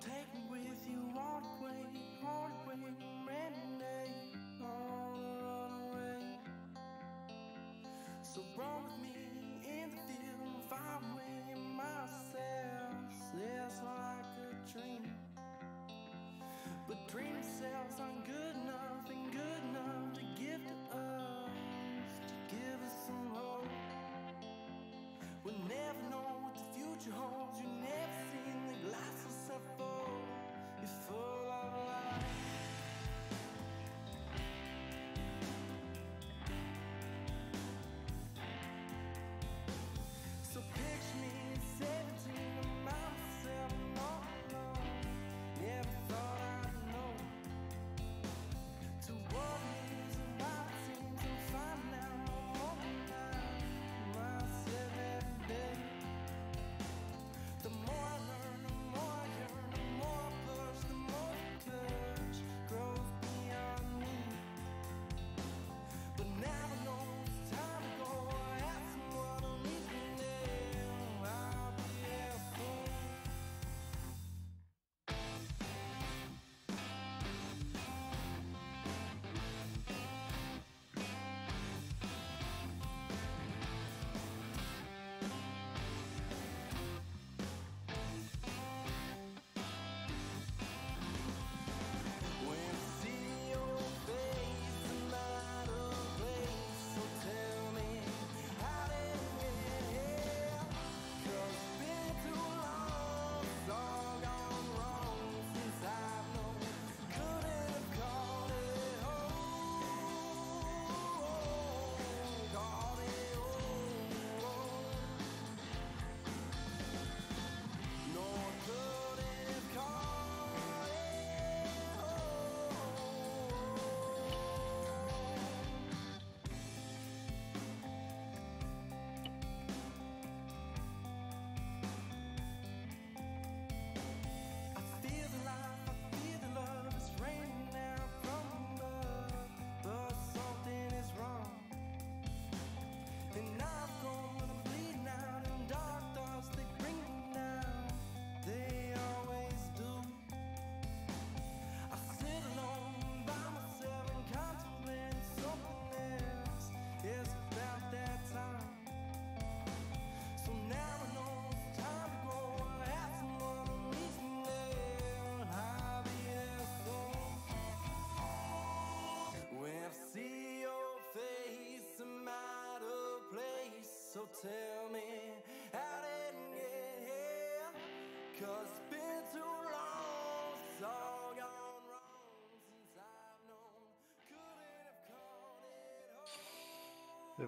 Take me with you all the way, all the way, Monday, all the way. So run with me in the field, far away myself. It's like a dream, but dream cells aren't good.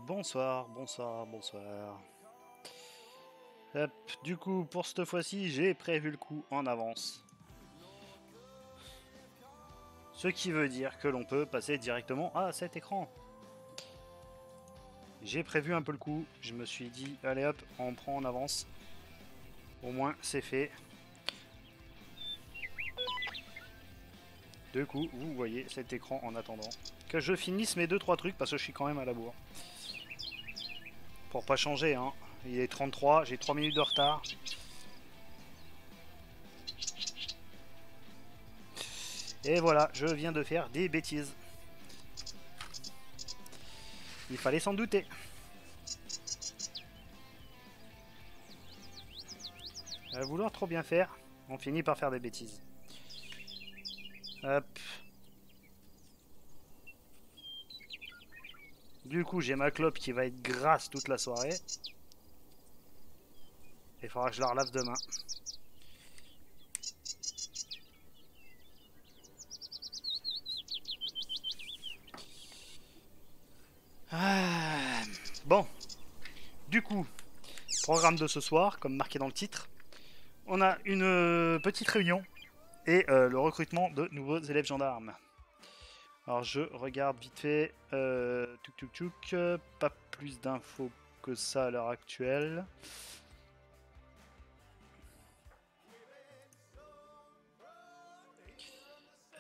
Bonsoir, bonsoir, bonsoir. Hop, du coup, pour cette fois-ci, j'ai prévu le coup en avance. Ce qui veut dire que l'on peut passer directement à cet écran. J'ai prévu un peu le coup, je me suis dit, allez hop, on prend en avance. Au moins, c'est fait. Du coup, vous voyez cet écran en attendant que je finisse mes 2-3 trucs parce que je suis quand même à la bourre. Pour pas changer, hein. Il est 33, j'ai 3 minutes de retard. Et voilà, je viens de faire des bêtises. Il fallait s'en douter. À vouloir trop bien faire, on finit par faire des bêtises. Hop. Du coup, j'ai ma clope qui va être grasse toute la soirée. Il faudra que je la relave demain. Ah, Bon. Du coup, programme de ce soir, comme marqué dans le titre. On a une euh, petite réunion et euh, le recrutement de nouveaux élèves gendarmes. Alors je regarde vite fait. Euh, tuk Pas plus d'infos que ça à l'heure actuelle.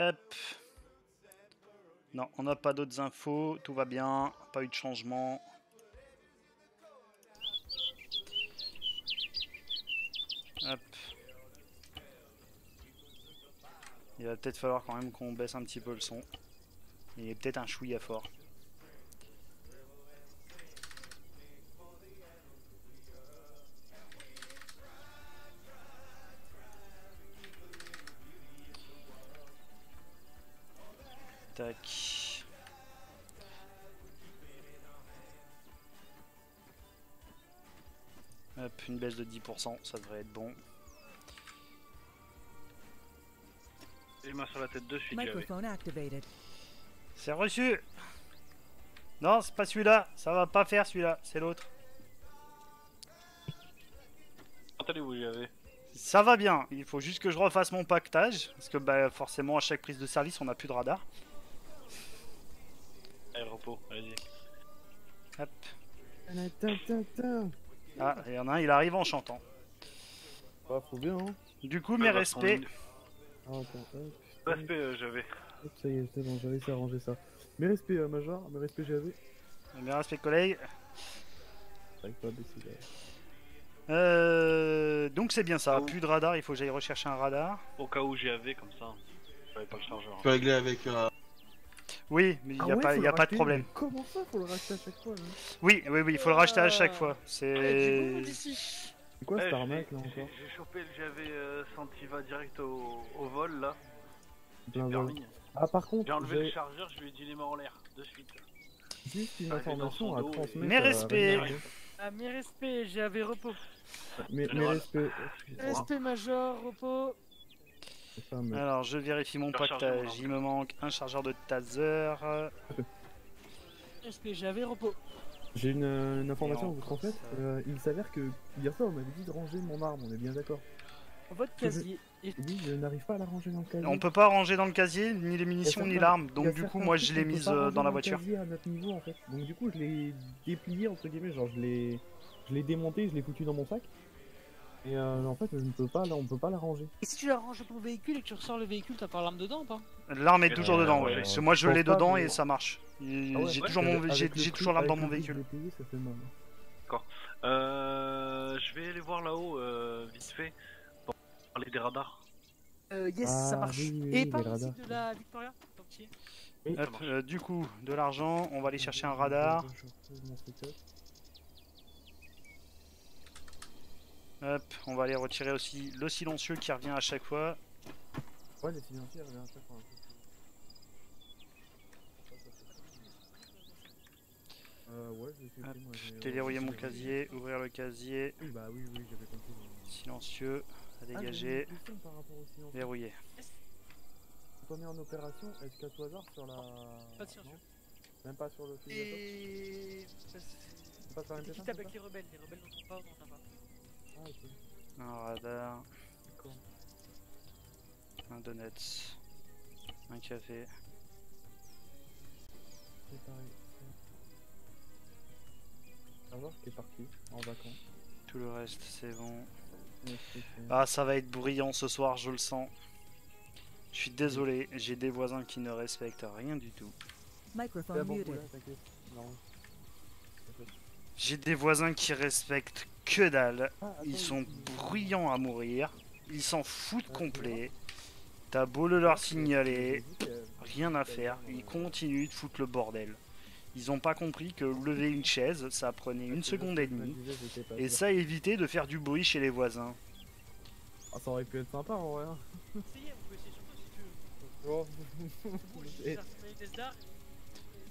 Hop. Non, on n'a pas d'autres infos. Tout va bien. Pas eu de changement. Il va peut-être falloir quand même qu'on baisse un petit peu le son. Il est peut-être un chouïa fort. Tac. Hop, une baisse de 10%, ça devrait être bon. Les mains sur la tête de suite, j'avais. Microphone activated. C'est reçu Non, c'est pas celui-là, ça va pas faire celui-là, c'est l'autre. Attendez-vous, j'avais. Ça va bien, il faut juste que je refasse mon pactage, parce que bah, forcément à chaque prise de service on n'a plus de radar. Allez, le repos, allez-y. Hop. Ah, il y en a un, il arrive en chantant. Ah, faut bien, hein. Du coup, mes Ah, bah, respects. Ah, attends, hop. Respect, euh, j'avais. Ça y est, c'est bon, j'avais réussi à ranger ça. Mes respects, euh, Major, mes respects, j'avais. Mes respects collègues. Pas baisser. Euh, donc c'est bien ça, Oh. plus de radar, il faut que j'aille rechercher un radar. Au cas où j'avais, comme ça. J'avais pas le chargeur. Tu peux régler avec. euh, Oui, mais il Ah n'y a, ouais, pas, y a le pas de problème. Comment ça, faut le racheter à chaque fois là? Oui, oui, oui, il faut le racheter à chaque Ah. fois. C'est. C'est quoi Eh, cette j'ai- arnaque là encore J'ai chopé le j'avais euh, Santiva direct au, au vol là. Permis. Ah, par contre, J'ai enlevé le chargeur, je lui ai dit les mains en l'air, de suite. juste une Ah, information à transmettre. Mes à respects. Ah, mes respects, j'avais repos. Mes, mes respects. Respect major, repos. C'est ça, mais- Alors je vérifie mon pactage. alors. Il me manque un chargeur de taser. Respect, j'avais repos. J'ai une, euh, une information à vous ça. Euh, il s'avère que hier soir, on m'avait dit de ranger mon arme, on est bien d'accord. Votre casier. Dit, je n'arrive pas à la ranger dans le casier. On peut pas ranger dans le casier ni les munitions ni l'arme. Donc du coup, moi je l'ai mise euh, dans la voiture. casier à notre niveau en fait. Donc du coup, je l'ai déplié entre guillemets, genre je l'ai, je l'ai démonté, je l'ai foutu dans mon sac. Et euh, en fait, je ne peux pas, là, on peut pas la ranger. Et si tu la ranges dans ton véhicule et que tu ressors le véhicule, t'as pas l'arme dedans ou pas? L'arme est Euh, toujours dedans, ouais. ouais. Parce que moi je l'ai dedans et ça marche. Ah ouais, J'ai ouais, toujours, mon... j'ai- l'arme dans mon véhicule. mal. Euh, je vais aller voir là-haut, euh, vite fait, pour parler des radars. Euh, yes, Ah, ça marche. oui, oui, et par radars. de la Victoria? Oui. Hop, euh, du coup, de l'argent, on va aller chercher un radar. Je retrouve mon setup. Hop, on va aller retirer aussi le silencieux qui revient à chaque fois. Ouais, les silencieux, reviennent à chaque fois. Euh, ouais, j'ai fait Hop, moi, Déverrouiller mon casier, ouvrir le casier, Oui, bah oui, oui, j'avais compris. silencieux, à Ah, dégager, par au silencieux. verrouiller. Quand on est en opération, est-ce qu'à tout hasard sur la. Pas de silencieux. Non Même pas sur le Et. Pas sur un T'es MP5 qui tape avec les rebelles Les rebelles n'entendent pas, on n'entend pas. Ah. Un radar, un donut, un café. C'est pareil. Savoir qui est parti en vacances. Tout le reste, c'est bon. Ah, ça va être bruyant ce soir, je le sens. Je suis désolé, j'ai des voisins qui ne respectent rien du tout. Microphone bon, muted. J'ai des voisins qui respectent que dalle. Ah, Ils sont bruyants à mourir. Ils s'en foutent Ah, complet. T'as beau le leur J'ai signaler, que- rien à faire. Ils continuent de foutre le bordel. Ils ont pas compris que lever une chaise, ça prenait une seconde et demie. Et ça évitait de faire du bruit chez les voisins. Ah, ça aurait pu être sympa en vrai.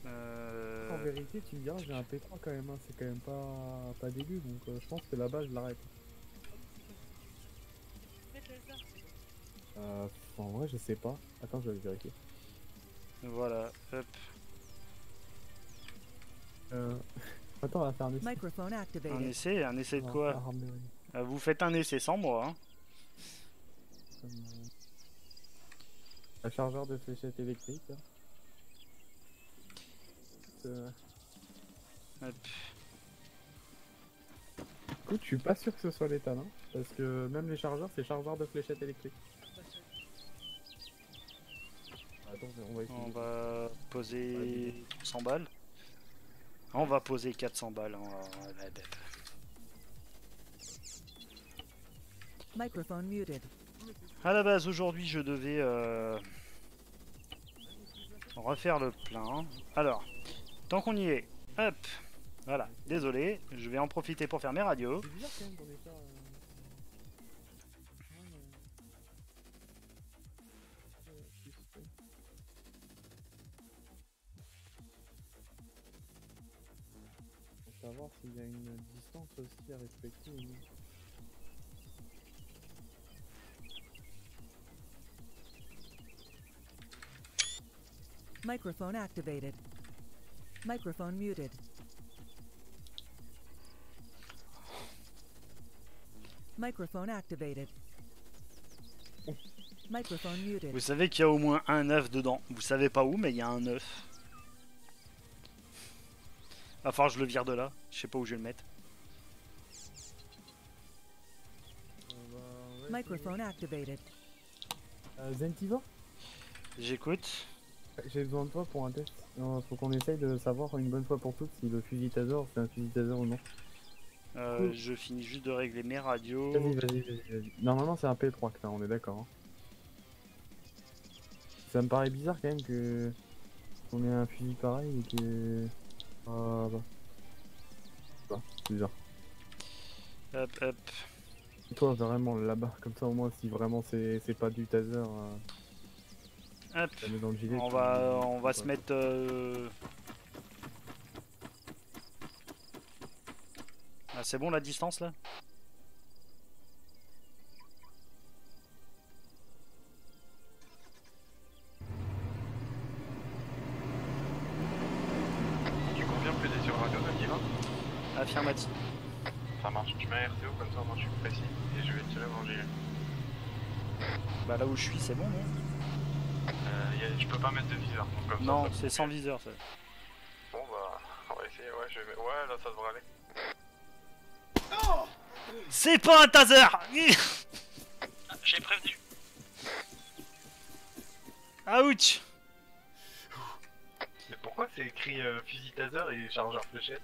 Hein. D'art. En Euh... vérité, tu me diras, j'ai un P3 quand même, hein. c'est quand même pas, pas dégueu, donc euh, je pense que là-bas je l'arrête. Euh, en vrai, je sais pas. Attends, je vais vérifier. Voilà, hop. Euh... Attends, on va faire un essai. Un essai, un essai de quoi Ah, Vous faites un essai sans moi, hein comme, euh, Un chargeur de fléchette électrique. là. Euh, Hop. Écoute, je suis pas sûr que ce soit l'étal, hein, parce que même les chargeurs, c'est chargeur de fléchettes électriques. Attends, on va essayer. On va poser 100 balles. On va poser 400 balles. en- en- la dette. Microphone muted. À la base, aujourd'hui, je devais euh, refaire le plein. Alors, Tant qu'on y est, hop Voilà, désolé, je vais en profiter pour faire mes radios. Faut savoir s'il y a une distance aussi à respecter ou non. Microphone activated. Microphone muted. Microphone activated. Microphone muted. Vous savez qu'il y a au moins un œuf dedans. Vous savez pas où, mais il y a un œuf. Va falloir que je le vire de là. Je sais pas où je vais le mettre. Microphone activated. Euh, Zentiva? J'écoute. J'ai besoin de toi pour un test. Non, faut qu'on essaye de savoir une bonne fois pour toutes si le fusil taser c'est un fusil taser ou non. Euh, je finis juste de régler mes radios. Vas-y, vas-y, vas-y, vas-y. Normalement c'est un P3 que t'as, on est d'accord. hein. Ça me paraît bizarre quand même que on ait un fusil pareil et que. Ah bah. Je sais pas, c'est bizarre. Hop, hop. Et toi vraiment là-bas, comme ça au moins si vraiment c'est c'est pas du taser, euh, Hop. dans le gilet. On va, on va se mettre. euh, Ah, c'est bon la distance là? Tu confirmes que t'es sur radio, Nativa Affirmatif. Ça marche. Tu mets un RTO comme ça, moi je suis précis et je vais tirer mon gilet. Bah là où je suis, c'est bon, non? Euh, a- je peux pas mettre de viseur. Donc comme ça, Non, c'est sans viseur ça. Bon bah, on va essayer. Ouais, je vais... ouais là ça devrait aller. C'est pas un taser J'ai prévenu. Ouch Mais pourquoi c'est écrit euh, fusil taser et chargeur fléchette?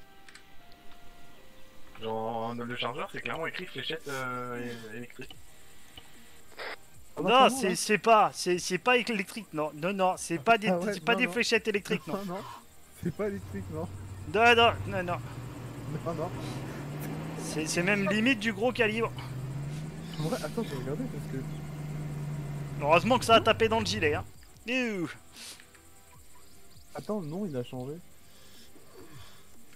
Genre le chargeur c'est clairement écrit fléchette euh, électrique. Ah bah, Non, c'est là. c'est pas, c'est c'est pas électrique, non, non, non, c'est pas des, Ah ouais, pas non, des non. fléchettes électriques, non. Non, non, c'est pas électrique, non. Non, non, non, non. Non, non. C'est c'est même limite du gros calibre. Ouais, attends, j'ai regardé parce que. Heureusement que ça a tapé dans le gilet, hein. Attends, non, il a changé.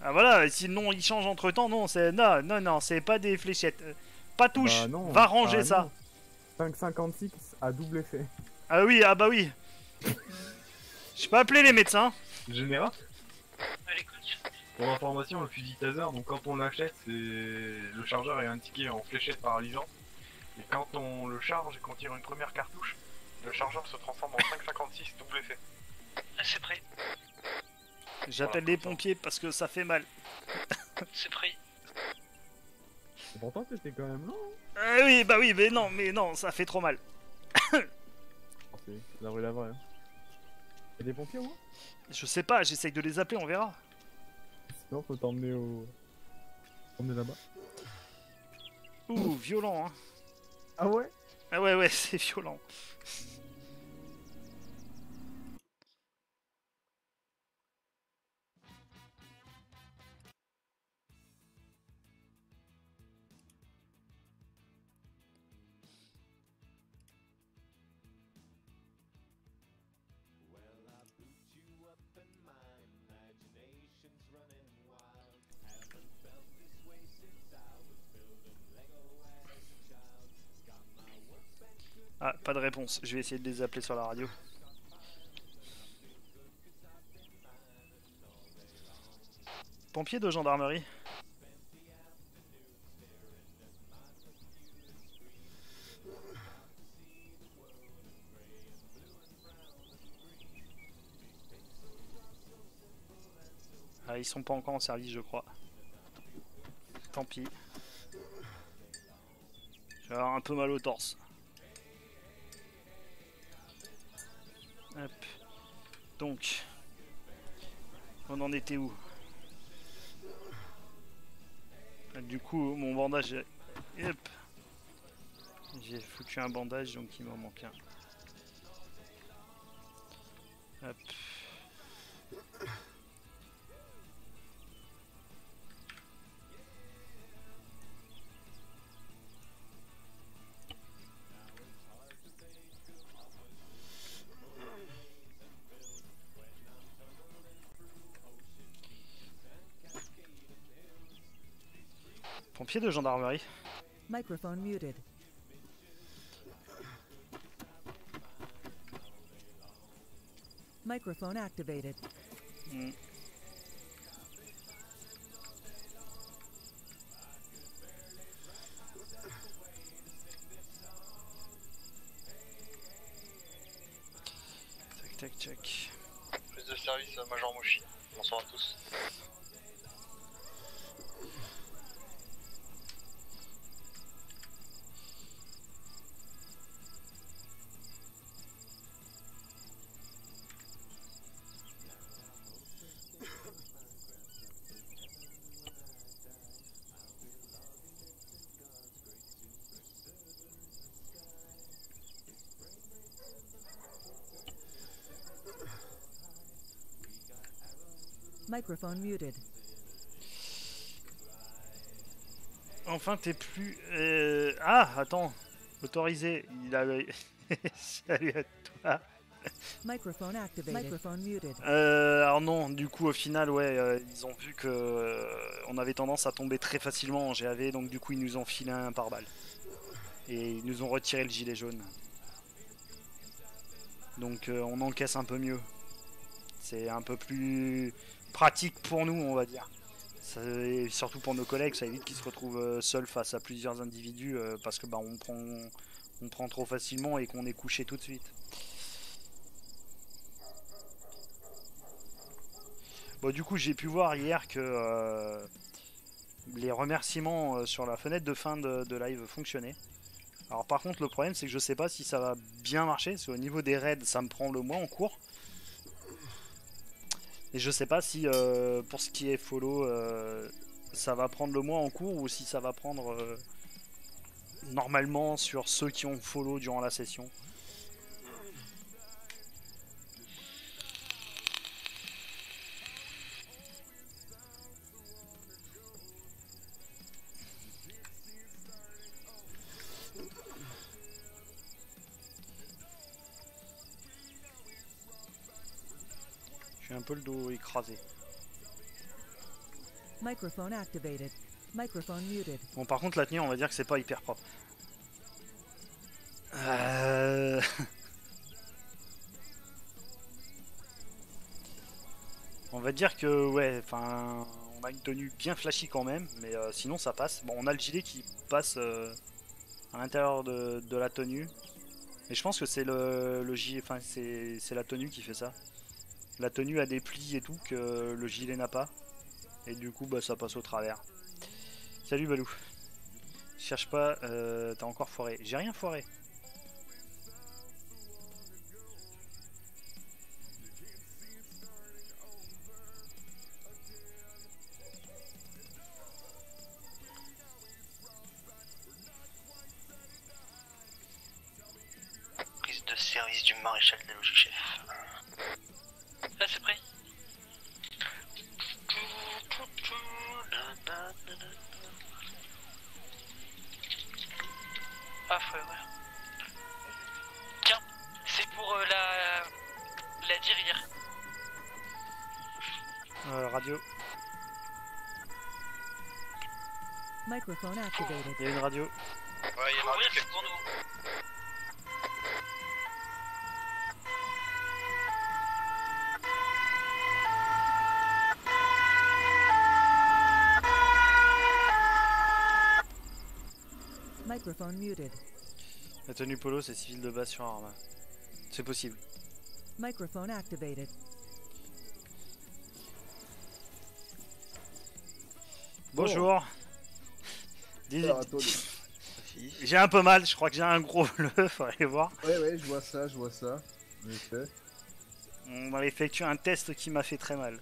Ah voilà, sinon il change entre temps, non, c'est non, non, non, c'est pas des fléchettes. Pas touche, Bah non. va ranger Ah ça. Non. 5,56 à double effet. Ah oui, ah bah oui. Je peux appeler les médecins. Général. Pour information, le fusil taser, donc quand on l'achète, c'est le chargeur est indiqué en fléchette paralysante. Et quand on le charge et qu'on tire une première cartouche, le chargeur se transforme en 5,56 double effet. Ah, c'est prêt. J'appelle les pompiers parce que ça fait mal. C'est prêt. Et pourtant, c'était quand même long. hein. Ah oui, bah oui, mais non, mais non, ça fait trop mal. C'est la rue la vraie. Hein. Y'a des pompiers, moi Je sais pas, j'essaye de les appeler, on verra. Sinon, faut t'emmener au. T'emmener là-bas. Ouh, violent, hein. Ah ouais? Ah ouais, ouais, c'est violent. Pas de réponse. Je vais essayer de les appeler sur la radio. Pompiers de gendarmerie. Ah, ils sont pas encore en service, je crois. Tant pis. Avoir un peu mal au torse. Hop. Donc, on en était où? Ah, Du coup, mon bandage. Hop. J'ai foutu un bandage, donc il m'en manque un. De gendarmerie. Microphone muted. Microphone activated. Hmm. Tac tac tac. Plus de service, euh, Major Moshi. Bonsoir à tous. Microphone muted. Enfin, t'es plus. euh, Ah, attends. Autorisé. Il a. Salut à toi. Microphone activated. Microphone muted. Euh, alors non, du coup au final ouais, euh, ils ont vu que euh, on avait tendance à tomber très facilement en GAV, donc du coup ils nous ont filé un pare-balles. Et ils nous ont retiré le gilet jaune. Donc euh, on encaisse un peu mieux. C'est un peu plus pratique pour nous on va dire. Surtout pour nos collègues, ça évite qu'ils se retrouvent euh, seuls face à plusieurs individus euh, parce que bah on prend on prend trop facilement et qu'on est couché tout de suite. Bon, du coup, j'ai pu voir hier que euh, les remerciements sur la fenêtre de fin de, live fonctionnaient. Alors, par contre, le problème, c'est que je sais pas si ça va bien marcher, parce qu'au niveau des raids, ça me prend le mois en cours. Et je sais pas si euh, pour ce qui est follow, euh, ça va prendre le mois en cours ou si ça va prendre euh, normalement sur ceux qui ont follow durant la session. Peu le dos écrasé. Microphone activated. Microphone muted. Bon, par contre, la tenue, on va dire que c'est pas hyper propre. Euh... on va dire que, ouais, enfin, on a une tenue bien flashy quand même, mais euh, sinon ça passe. Bon, on a le gilet qui passe euh, à l'intérieur de, de la tenue, mais je pense que c'est le, le gilet, enfin, c'est c'est la tenue qui fait ça. La tenue a des plis et tout que le gilet n'a pas, et du coup, bah, ça passe au travers. Salut Balou. Cherche pas, euh, t'as encore foiré. J'ai rien foiré. Il y a une radio. Ouais, il y a une radio qui pour nous. Microphone muted. La tenue polo, c'est civil de base sur arme. C'est possible. Microphone activated. Bonjour. J'ai un peu mal, je crois que j'ai un gros bleu, faudrait voir. Ouais, ouais, je vois ça, je vois ça. On m'a effectué un test qui m'a fait très mal.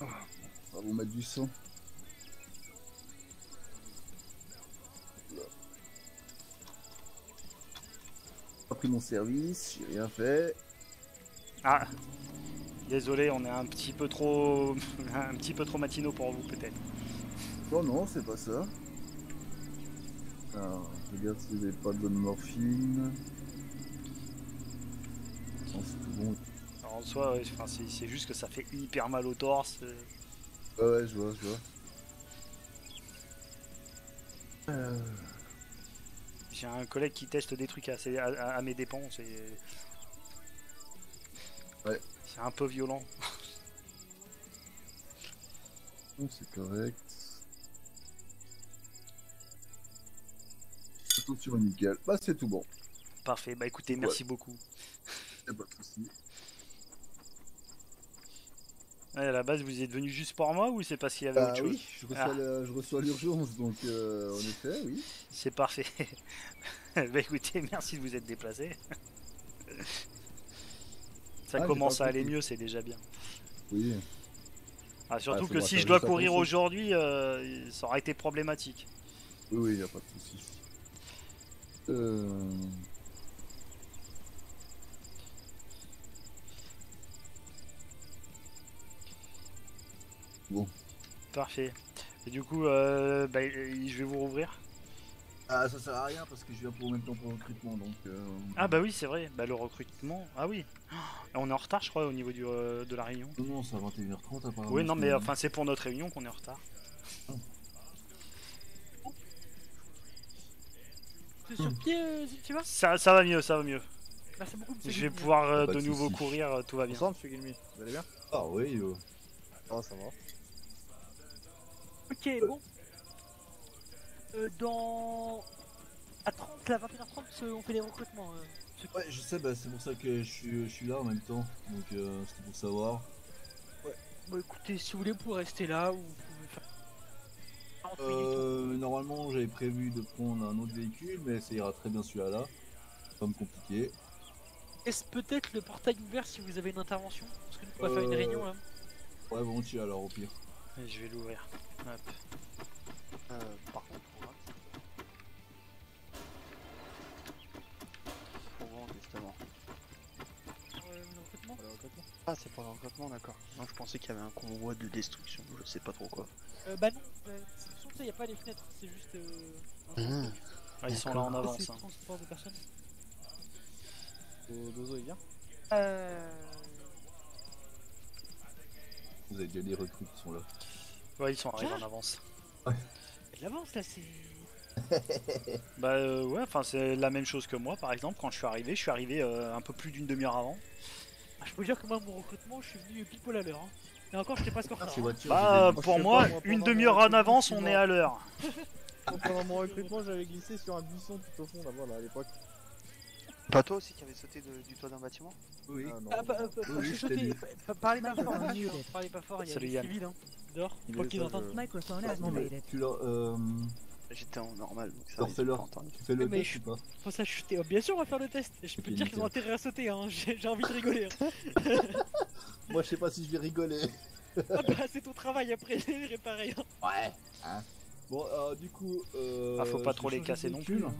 On va vous mettre du sang. Pas pris mon service, j'ai rien fait. Ah, désolé, on est un petit peu trop, un petit peu trop matinaux pour vous peut-être. Non, non, c'est pas ça. Alors, je regarde si vous avez pas de bonne morphine. Non, bon. En soi, ouais, c'est juste que ça fait hyper mal au torse. euh. Ouais, ouais, je vois, je vois. Euh, J'ai un collègue qui teste des trucs à, à- à mes dépens. C'est Ouais. c'est un peu violent. c'est correct. Attention nickel. Bah c'est tout bon. Parfait. Bah écoutez, merci beaucoup. Y a pas de. Ouais, à la base, vous êtes venu juste pour moi ou c'est parce qu'il y avait Bah autre chose oui, je reçois, Ah. le- je reçois l'urgence, donc euh, en effet, oui. C'est parfait. bah écoutez, merci de vous être déplacé. Ça Ah, commence à aller mieux, c'est déjà bien. Oui. Ah, surtout Ouais, que si je dois courir aujourd'hui, euh, ça aurait été problématique. Oui, oui, y a pas de souci. Euh... Bon. Parfait. Et du coup, euh, bah, je vais vous rouvrir. Ah, ça sert à rien parce que je viens pour en même temps pour le recrutement, donc... Euh... Ah bah oui, c'est vrai. Bah le recrutement. Ah oui. Oh, On est en retard, je crois, au niveau du, euh, de la réunion. Non, non, c'est à 21h30 apparemment. Oui, non, mais enfin, c'est pour notre réunion qu'on est en retard. T'es sur pied, euh, si tu vas Ça, ça va mieux, ça va mieux. Beaucoup, monsieur Je vais pouvoir euh, Pas de de nouveau soucis. courir, euh, tout va bien. Vous allez bien? Ah oui, euh... Ah, ça va. Ok, bon. Euh, dans... À 30, là, 21h30, euh, on fait les recrutements. euh. Ouais, je sais, bah, c'est pour ça que je suis, je suis là en même temps, donc euh, c'était pour savoir. Bon, écoutez, si vous voulez, vous pouvez rester là ou vous Euh, normalement, j'avais prévu de prendre un autre véhicule, mais ça ira très bien celui-là. Pas me compliquer. Est-ce peut-être le portail ouvert si vous avez une intervention Parce que nous, on va faire une Euh, réunion là. Ouais, volontiers alors, au pire. Et Je vais l'ouvrir. Hop. Euh, par contre, pour moi. Pour moi, justement. Euh, le recrutement? Ah, c'est pour le recrutement, d'accord. Non, je pensais qu'il y avait un convoi de destruction, je sais pas trop quoi. euh, Bah non, euh, ça, il n'y a pas les fenêtres, c'est juste... Euh, Mmh. Ah, ils sont là en avance. C'est hein. transport de personnes. Euh, Dozo, il vient Euh... Vous avez déjà des recrues qui sont là. Ouais, ils sont arrivés en avance. de l'avance là, c'est... Bah euh, ouais, enfin c'est la même chose que moi par exemple. Quand je suis arrivé, je suis arrivé euh, un peu plus d'une demi-heure avant. Ah, je peux dire que moi, mon recrutement, je suis venu pile poil à l'heure. Hein. Et encore, j'étais presque en retard. Ces hein. voitures, Bah pour moi, pas, moi, une demi-heure en avance, on est à l'heure. Pendant mon recrutement, j'avais glissé sur un buisson tout au fond là-bas, là, à l'époque. Pas toi aussi qui avait sauté de- du toit d'un bâtiment? Oui. Ah non. Ah bah, bah, Oui, je je t'ai. Pa- Parlez pas fort, hein, parlez pas fort, il y a Salut, des Yann. civils hein, dehors, Il faut qu'ils entendent. je- Microphone Ah, non, mais activated. tu euh, J'étais en normal, donc ça leur va, fais ils leur, ont pas entendu. tu fais le Mais test je- ou pas Faut ça chuter. Oh, bien sûr, on va faire le test. Je peux te dire qu'ils ont intérêt à sauter, hein. j'ai j'ai envie de rigoler. hein. Moi, je sais pas si je vais rigoler. Ah bah, c'est ton travail après, les réparer. hein. Ouais. Bon, euh, du coup, euh, Ah, faut pas je trop les casser non plus. hein.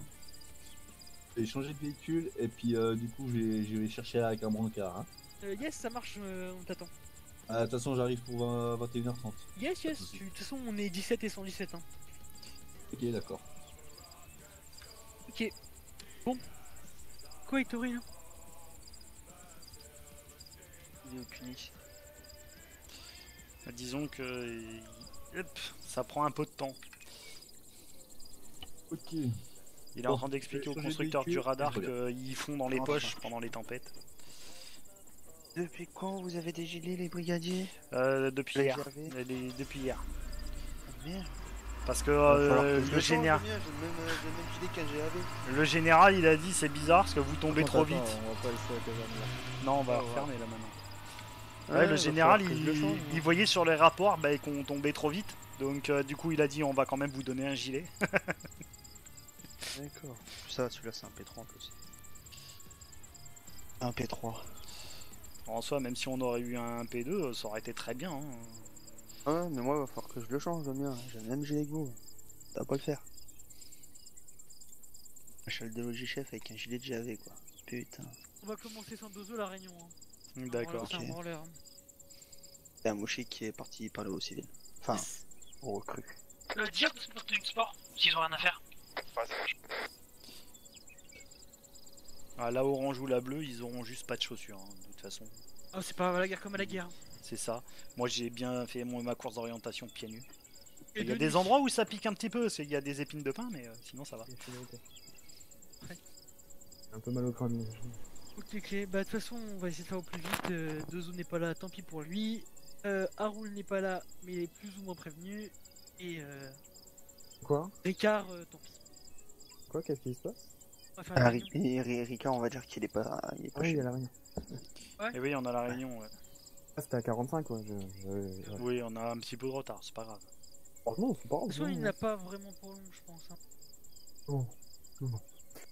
J'ai changé de véhicule et puis euh, du coup, je vais, je chercher avec un brancard. Hein. Euh, yes, ça marche, euh, on t'attend. Ah, De toute façon, j'arrive pour 20 21h30. Yes, yes, de toute façon, on est 17 et 117. Hein. Ok, d'accord. Ok. Bon. Quoi, Hitori hein Il est au CUNY. Disons que euh, hop, ça prend un peu de temps. Ok. Il est en train d'expliquer au constructeur du radar qu'ils font dans les poches pendant les tempêtes. Depuis quand vous avez des gilets, les brigadiers? Euh, depuis hier. Euh, les- depuis hier. Ah, Merde. Parce que euh, le, général, le euh, le général il a dit c'est bizarre parce que vous tombez Attends, trop vite. On va pas laisser la caserne là. Non, on va refermer là maintenant. Ouais, Ouais, le général, il, je le change, il moi. voyait sur les rapports bah, qu'on tombait trop vite. Donc, euh, du coup, il a dit on va quand même vous donner un gilet. D'accord. Ça, celui-là, c'est un P3 en plus. Un P3. En soi, même si on aurait eu un P2, euh, ça aurait été très bien. hein. Ah, mais moi, il va falloir que je le change, le mien. J'ai le même gilet que vous. Ça va pas le faire. Un chef de logis chef avec un gilet de GAV, quoi. Putain. On va commencer sans dozo la réunion. Hein. D'accord. C'est un Ok. branleur. C'est un mouché qui est parti parler aux civils. Enfin, aux recrues. Le se une sport, s'ils ont rien à faire. Ah, la orange ou la bleue, ils auront juste pas de chaussures. hein, de toute façon, Oh, c'est pas la guerre comme à la guerre. C'est ça. Moi, j'ai bien fait mon, ma course d'orientation pieds nus. Et Il y a de des endroits où ça pique un petit peu, c'est- il y a des épines de pin, mais euh, sinon ça va. Un peu mal au crâne. Ok, ok. Bah, de toute façon, on va essayer de faire au plus vite. Euh, Dozo n'est pas là, tant pis pour lui. Euh, Haroul n'est pas là, mais il est plus ou moins prévenu. Et euh, Quoi? Ricard, euh, tant pis. Quoi? Qu'est-ce qui se passe? Ah, réunion. Ri- et Ri- Rika, on va dire qu'il est pas, il est pas Ah oui, il y a nous. la réunion. Et oui, on a la réunion. ouais. Ah, c'était à 45, quoi. Je, je... ouais. Oui, on a un petit peu de retard, c'est pas grave. Franchement, c'est pas grave. Toute façon, il non. n'a pas vraiment pour long, je pense. hein. Non. Non, non.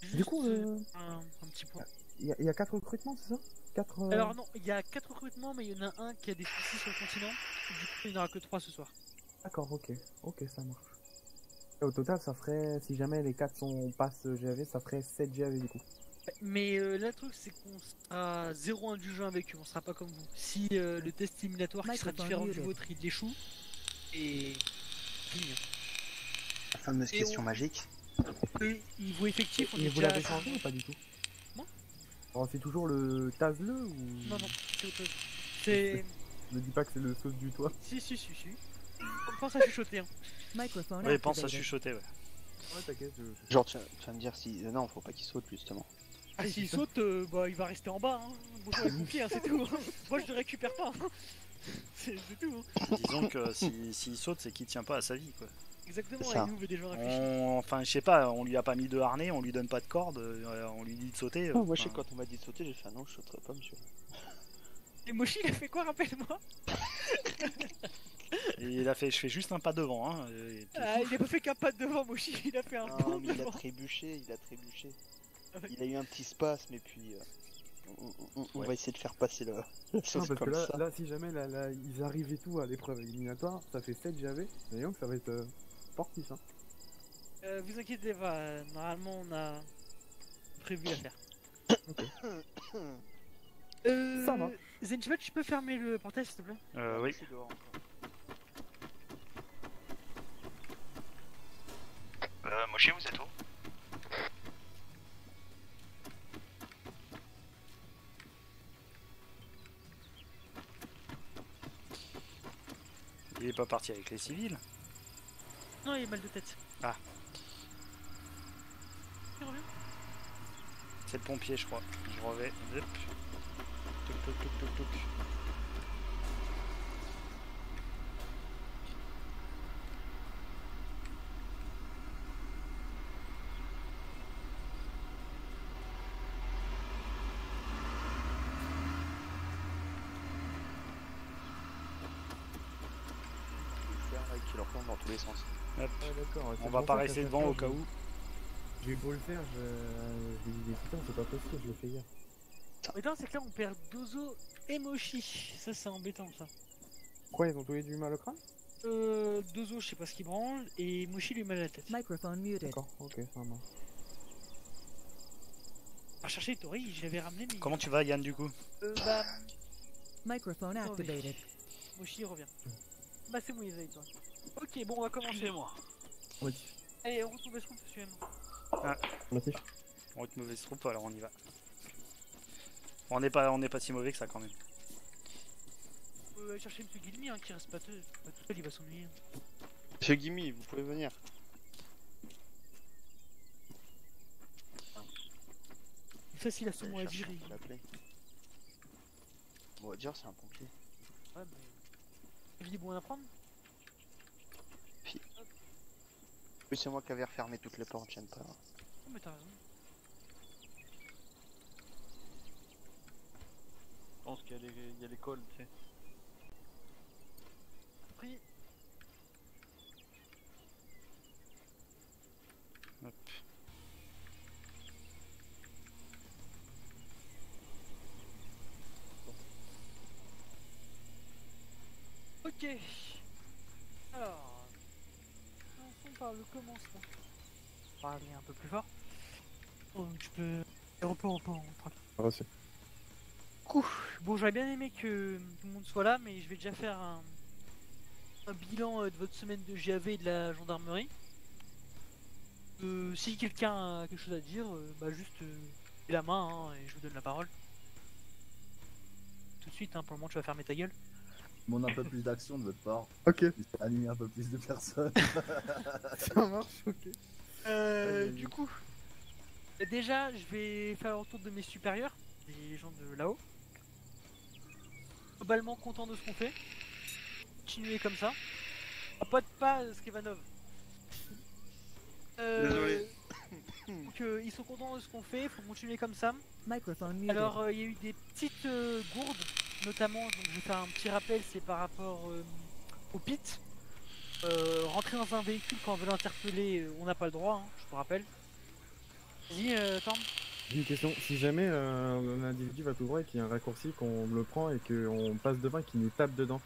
Juste, Du coup, euh, un, un petit point. il y, a- il y a 4 recrutements, c'est ça? 4 Alors non, il y a 4 recrutements, mais il y en a un qui a des soucis sur le continent. Du coup, il n'y en aura que 3 ce soir. D'accord, ok. Ok, ça marche. Et au total, ça ferait, si jamais les 4 sont passent GAV, ça ferait 7 GAV du coup. Mais euh, là, le truc, c'est qu'on sera 0-1 du jeu avec eux, on sera pas comme vous. Si euh, le test éliminatoire qui sera différent du vôtre, il échoue, et. La fameuse Et question on- magique. Et niveau effectif, on Et est vous déjà. l'avez changé ou pas du tout Moi Alors, c'est toujours le Tazle ou. Non, non, c'est autre chose. C'est. Ne dis pas que c'est le sauce du toit. Si, si, si, si. On pense à chuchoter. Hein. Microphone Oui, pense à chuchoter, ouais. Ouais, t'inquiète, je. Genre, tu, vas- tu vas me dire si. euh, Non, faut pas qu'il saute justement. Ah, s'il saute, euh, bah, il va rester en bas. Hein. Bonjour les pompiers, hein, c'est tout. Moi, je ne récupère pas. hein. C'est tout. Hein. Disons que si- s'il saute, c'est qu'il tient pas à sa vie, quoi. Exactement, ça. et nous, on veut des gens réfléchis. On- Enfin, je sais pas, on lui a pas mis de harnais, on lui donne pas de corde, euh, on lui dit de sauter. euh, Oh, moi, je sais, quand on m'a dit de sauter, j'ai fait ah non, je sauterai pas, monsieur. Et Moshi, il a fait quoi, rappelle-moi il a fait, je fais juste un pas devant, hein. et ah, Il a pas fait qu'un pas de devant, Moshi, il a fait un Non, bond mais il a devant. trébuché, il a trébuché. Il a eu un petit spasme et puis. euh, on, on- on Ouais. va essayer de faire passer le, la Non, sauce parce que comme là, ça. là, si jamais là, là, ils arrivent et tout à l'épreuve éliminatoire, ça fait 7 GAV. Voyons que ça va être euh, sportif. Hein. Euh, vous inquiétez pas, euh, normalement, on a prévu à faire. Euh, Ça. Zenchibat, tu peux fermer le portail, s'il te plaît? Euh, oui. Dehors encore. Euh, Moshi, vous êtes où? Il est pas parti avec les civils. Non, il a mal de tête. Ah. Il revient C'est le pompier, je crois. Je toc, toc, toc, toc. Je vais le faire, là, qui leur plante dans tous les sens. Hop. Ouais, d'accord. ouais, c'est On pour va ça pas rester devant au cas où. J'ai beau le faire, je, me dis putain, c'est pas possible, je l'ai fait hier. Embêtant, c'est que là, on perd Dozo et Moshi. Ça, c'est embêtant, ça. Quoi, ils ont tous eu du mal au crâne? Euh, Dozo, je sais pas ce qu'il branle, et Moshi lui a mal à la tête. Microphone muted. D'accord, ok, ça marche. On va chercher Tori, je l'avais ramené, mais. Comment tu vas, Yann, du coup? Euh, bah, Microphone mais- activated. Moshi revient. Bah, c'est bon, Isaï, toi. Ok, bon, on va commencer. Excusez-moi. Oui, Allez, on retrouve ce qu'on fait merci. On va être mauvaise troupe, alors on y va. On n'est pas, on n'est pas si mauvais que ça quand même. On va aller chercher Monsieur Guilmi, hein, qui reste pas tout, pas tout seul, il va s'ennuyer. Monsieur Gimme, vous pouvez venir. Facile à son mot à Chercher, dire. je vais l'appeler. On va dire, c'est un pompier. Ouais, mais. Bon à apprendre Oui, c'est moi qui avais refermé toutes les portes, j'aime pas. Non, mais t'as raison. Je pense qu'il y a les- il y a l'école, tu sais. Pris. Hop. Ok. Alors. Par le commencement. On va aller un peu plus fort. Oh, tu peux. Repos, repos, tranquille. Ah, c'est- Coup. Bon, j'aurais bien aimé que tout le monde soit là, mais je vais déjà faire un, un bilan euh, de votre semaine de GAV et de la gendarmerie. Euh, si quelqu'un a quelque chose à dire, euh, bah juste euh, la main hein, et je vous donne la parole. Tout de suite, hein, pour le moment tu vas fermer ta gueule. Demande un peu plus d'action de votre part. Ok. Animer un peu plus de personnes. Ça marche, ok. Euh, du coup, déjà, je vais faire le retour de mes supérieurs, des gens de là-haut. Globalement content de ce qu'on fait. Continuer comme ça. On pote pas euh, Skevanov. Euh, Désolé. Donc, euh, ils sont contents de ce qu'on fait, faut continuer comme ça. Alors, euh, il y a eu des petites euh, gourdes, notamment, donc je vais faire un petit rappel, c'est par rapport euh, au pit. Euh, rentrer dans un véhicule quand on veut l'interpeller, euh, on n'a pas le droit, hein, je vous rappelle. Vas-y, euh, Torm. J'ai une question. Si jamais euh, un individu va tout droit et qu'il y a un raccourci, qu'on le prend et qu'on passe devant et qu'il nous tape dedans,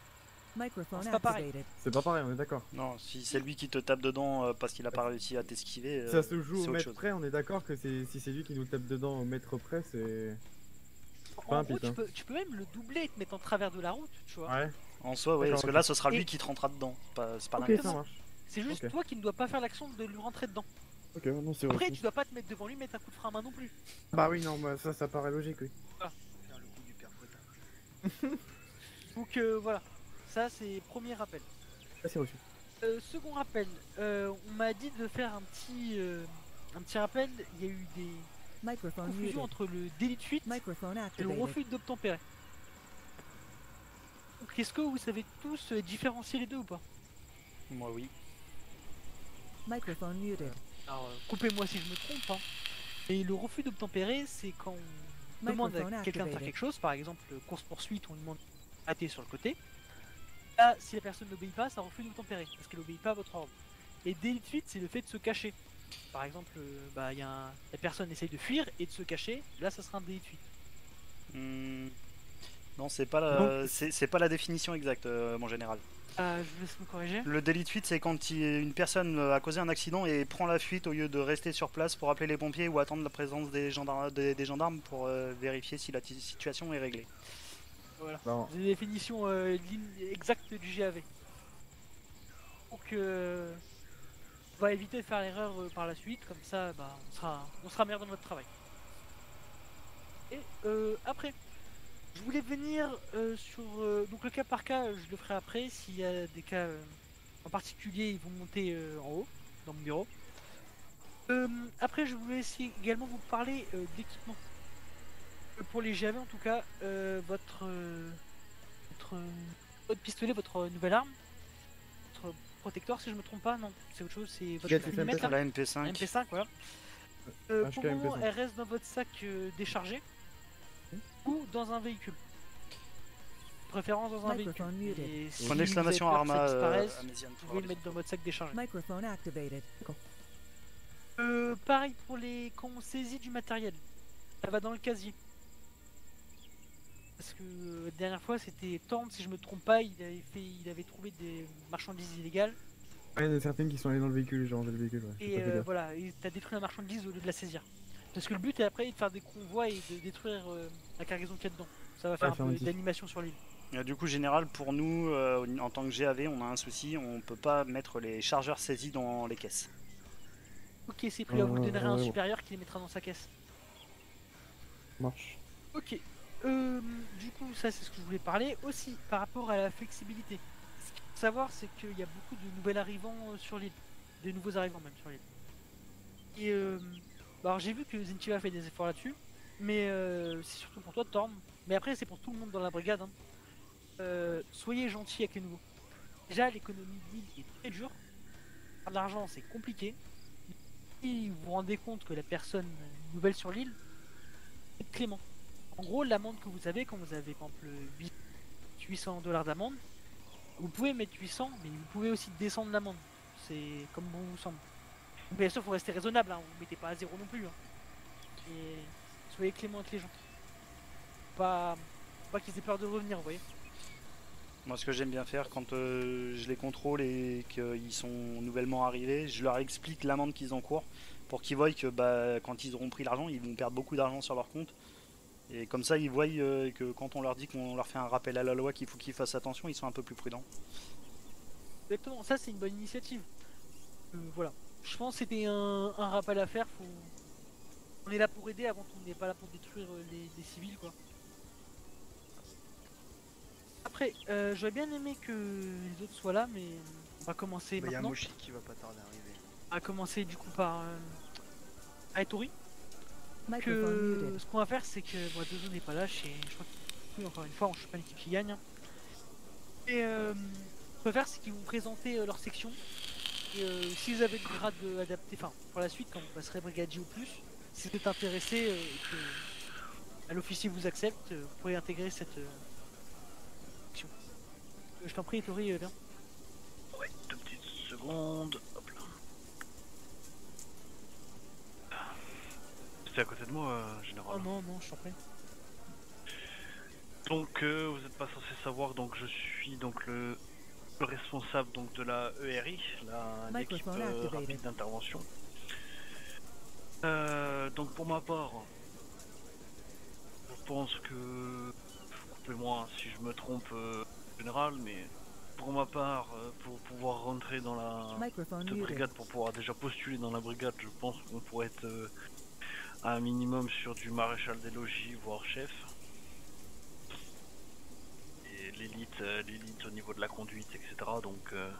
C'est pas pareil. c'est pas pareil, on est d'accord. Non, si c'est lui qui te tape dedans parce qu'il a pas réussi à t'esquiver, Ça se joue au mètre chose. près, on est d'accord que si c'est lui qui nous tape dedans au mètre près, c'est. Pas En pit, tu peux, tu peux même le doubler et te mettre en travers de la route, tu vois. Ouais. En soi, ouais, parce que là, ce sera lui Et- qui te rentrera dedans. C'est pas, l'inverse. marche. C'est juste toi qui ne dois pas faire l'action de lui rentrer dedans. Ok, non, c'est Après, tu dois pas te mettre devant lui, mettre un coup de frein à main non plus. Bah oui, non, bah, ça, ça paraît logique, oui. Donc euh, voilà, ça c'est premier rappel. Ah, c'est reçu. Euh, second rappel, euh, on m'a dit de faire un petit, euh, un petit rappel. Il y a eu des Microphone muted. confusions entre le délit de fuite Microphone et le refus d'obtempérer. Donc est-ce que vous savez tous euh, différencier les deux ou pas? Moi, oui. Microphone muted. Alors, euh, coupez-moi si je me trompe. Hein. Et le refus d'obtempérer, c'est quand on demande à quelqu'un de faire quelque chose, par exemple euh, course-poursuite, on lui demande d'arrêter sur le côté. Là, si la personne n'obéit pas, ça refuse d'obtempérer, parce qu'elle n'obéit pas à votre ordre. Et délit de fuite, c'est le fait de se cacher. Par exemple, euh, bah, il y a un- la personne essaye de fuir et de se cacher, là ça sera un délit de fuite. Hmm, Non, c'est pas la, c'est c'est pas la définition exacte, euh, mon général. Euh, je vous laisse me corriger. Le délit de fuite, c'est quand il- une personne euh, a causé un accident et prend la fuite au lieu de rester sur place pour appeler les pompiers ou attendre la présence des gendarmes, des, des gendarmes pour euh, vérifier si la ti- situation est réglée. Voilà. Non. C'est la définition euh, ligne exacte du GAV. Donc, euh, on va éviter de faire l'erreur par la suite, comme ça, bah, on sera, on sera meilleur dans notre travail. Et euh, après, je voulais venir euh, sur euh, donc le cas par cas, je le ferai après. S'il y a des cas euh, en particulier, ils vont monter en haut dans mon bureau. Après, je voulais aussi également vous parler d'équipement. Pour les GAV en tout cas, votre, votre, pistolet, votre nouvelle arme, protecteur si je me trompe pas, non, c'est autre chose, c'est votre Gadget millimètre, La MP5. MP5, voilà. Euh, HK pour le moment, MP5. elle reste dans votre sac euh, déchargé ou dans un véhicule? Préférence dans un Microphone véhicule. muted. Et si Point vous d'exclamation Arma euh, vous pouvez le mettre dans votre sac déchargé. Microphone activated. Euh, pareil pour les quand on saisit du matériel, ça va dans le casier. Parce que euh, la dernière fois c'était Torn, si je me trompe pas, il avait fait, il avait trouvé des marchandises illégales Ouais, il y en a certaines qui sont allées dans le véhicule, j'ai rangé le véhicule, ouais. et euh, voilà, et t'as détruit la marchandise au lieu de la saisir. Parce que le but est après de faire des convois et de détruire euh, la cargaison qu'il y a dedans. Ça va faire un peu d'animation sur l'île. Euh, Du coup, général, pour nous, euh, en tant que GAV, on a un souci, on peut pas mettre les chargeurs saisis dans les caisses. Ok, c'est pris, là, vous le Euh, donnerez à un ouais, ouais. supérieur qui les mettra dans sa caisse. Marche. Ok. Euh, du coup, ça c'est ce que je voulais parler. Aussi, par rapport à la flexibilité. Ce qu'il faut savoir, c'est qu'il y a beaucoup de nouveaux arrivants euh, sur l'île. Des nouveaux arrivants même sur l'île. Et euh, bah, alors j'ai vu que Zentiva fait des efforts là-dessus. Mais euh, c'est surtout pour toi, Torm. Mais après, c'est pour tout le monde dans la brigade. hein. Euh, soyez gentils avec les nouveaux. Déjà, l'économie de l'île est très dure. Faire l'argent, c'est compliqué. Si vous vous rendez compte que la personne nouvelle sur l'île est clément. En gros, l'amende que vous avez, quand vous avez par exemple 8 800 dollars d'amende, vous pouvez mettre 800, mais vous pouvez aussi descendre l'amende. C'est comme bon vous semble. Bien sûr, faut rester raisonnable, hein, vous mettez pas à zéro non plus. hein. Et soyez clément avec les gens. Pas, pas qu'ils aient peur de revenir, vous voyez. Moi, ce que j'aime bien faire quand euh, je les contrôle et qu'ils sont nouvellement arrivés, je leur explique l'amende qu'ils encourent pour qu'ils voient que bah, quand ils auront pris l'argent, ils vont perdre beaucoup d'argent sur leur compte. Et comme ça, ils voient euh, que quand on leur dit qu'on leur fait un rappel à la loi qu'il faut qu'ils fassent attention, ils sont un peu plus prudents. Exactement, ça c'est une bonne initiative. Euh, voilà. Je pense que c'était un, un rappel à faire. Faut... On est là pour aider avant qu'on n'est pas là pour détruire euh, les, les civils quoi. Après, euh, j'aurais bien aimé que les autres soient là, mais on va commencer Bah, y a maintenant. Moshi qui va pas tarder à arriver. On va commencer du coup par euh, Aitori. Que ce qu'on va faire, c'est que moi, n'est pas là. Je, je crois que encore une fois, on ne pas l'équipe qui gagne. Et euh, ce qu'on va faire, c'est qu'ils vont présenter euh, leur section. Et euh, si vous avez le grade euh, adapté, enfin pour la suite, quand vous passerez brigadier ou plus, si vous êtes intéressé euh, et que euh, l'officier vous accepte, euh, vous pourrez intégrer cette euh, section. Je t'en prie, Tori, viens. Ouais, deux petites secondes. À côté de moi, euh, général. Oh non, non, je t'en prie. Donc euh, vous n'êtes pas censé savoir, donc je suis donc le, le responsable donc de la ERI, la l'équipe Microphone euh, rapide d'intervention. Euh, donc pour ma part, je pense que coupez-moi si je me trompe, général, mais pour ma part, pour pouvoir rentrer dans la brigade, pour pouvoir déjà postuler dans la brigade, je pense qu'on pourrait être un minimum sur du maréchal des logis, voire chef. Et l'élite, euh, l'élite au niveau de la conduite, etc. Donc euh,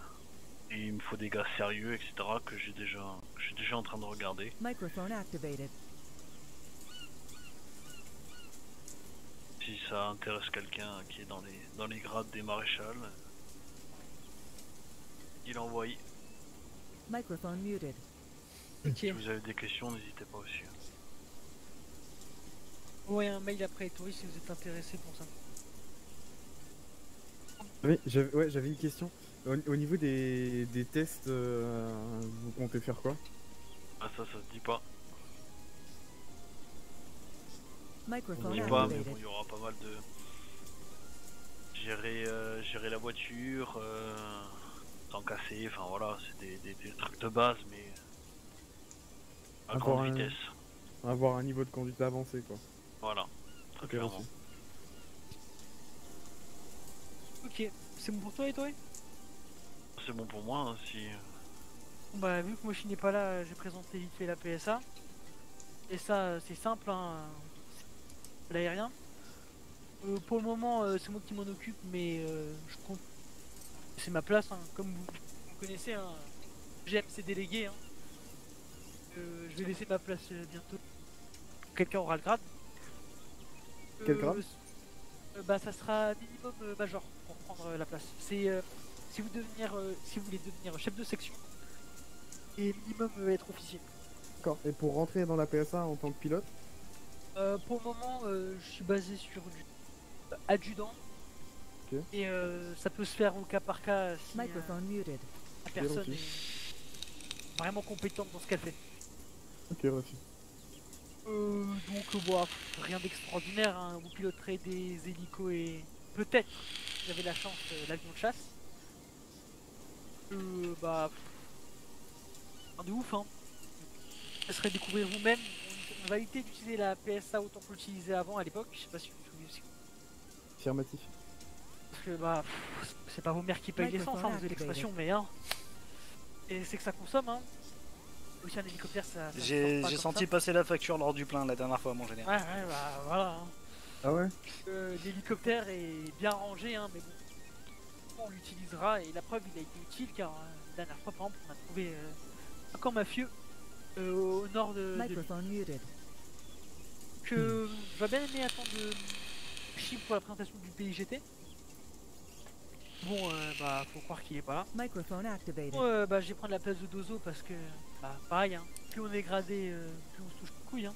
et il me faut des gars sérieux, etc. que j'ai déjà, que je suis déjà en train de regarder. Microphone activated. Si ça intéresse quelqu'un qui est dans les, dans les grades des maréchals, il envoie. Microphone muted. Si vous avez des questions, n'hésitez pas aussi. Envoyez un mail après Tori si vous êtes intéressé pour ça. Oui, j'avais ouais, j'avais une question. Au, au niveau des, des tests, euh, vous comptez faire quoi? Ah ça, ça se dit pas. Je Microphone dis pas, mais bon, il y aura pas mal de. Gérer, euh, gérer la voiture, euh, sans casser, enfin voilà, c'est des, des- des trucs de base, mais. à Avoir grande un- vitesse. Avoir un niveau de conduite avancé, quoi. Voilà, très Ok, clairement. merci. Ok, c'est bon pour toi et toi C'est bon pour moi, hein, si. Bon, Bah vu que Moshi n'est pas là, j'ai présenté vite fait la PSA. Et ça euh, c'est simple, hein. c'est l'aérien. Euh, pour le moment euh, c'est moi qui m'en occupe mais euh, je compte. C'est ma place, hein. comme vous, connaissez, hein. j'aime ces délégués. Hein. Euh, je vais laisser ma place euh, bientôt. Quelqu'un aura le grade. Quel grade euh, Bah ça sera minimum euh, major pour prendre euh, la place. C'est euh, si vous devenir euh, si vous voulez devenir chef de section et minimum euh, être officier. D'accord. Et pour rentrer dans la PSA en tant que pilote Euh, pour le moment, euh, je suis basé sur du adjudant. Ok. Et euh, ça peut se faire au cas par cas si euh, la personne est vraiment compétente dans ce qu'elle fait. Ok, reçu. Euh, donc euh, bon, rien d'extraordinaire, hein. vous piloterez des hélicos et peut-être, si vous avez la chance, euh, l'avion de chasse. Euh, bah, de ouf, hein. Ça serait découvrir vous-même. On, on va éviter d'utiliser la PSA autant qu'on l'utilisait avant à l'époque. Je sais pas si vous vous souvenez aussi. Affirmatif. Parce que bah, c'est pas vos mères qui payent l'essence, hein, vous avez l'expression, mais hein. Et c'est que ça consomme, hein. Aussi un hélicoptère, ça. ça J'ai senti ça. passer la facture lors du plein la dernière fois, mon général. Ouais, ouais, bah voilà. hein. Ah ouais? Euh, L'hélicoptère est bien rangé, hein, mais bon, on l'utilisera et la preuve il a été utile car euh, la dernière fois par exemple on a trouvé euh, un camp mafieux euh, au nord de. Microphone muted. que j'aurais bien aimé attendre de Chip pour la présentation du PIGT. Bon, euh, bah faut croire qu'il est pas là. Microphone activated. Bon, euh, bah je vais prendre la place de Dozo parce que, bah pareil, hein, plus on est gradé, euh, plus on se touche les couilles. Hein.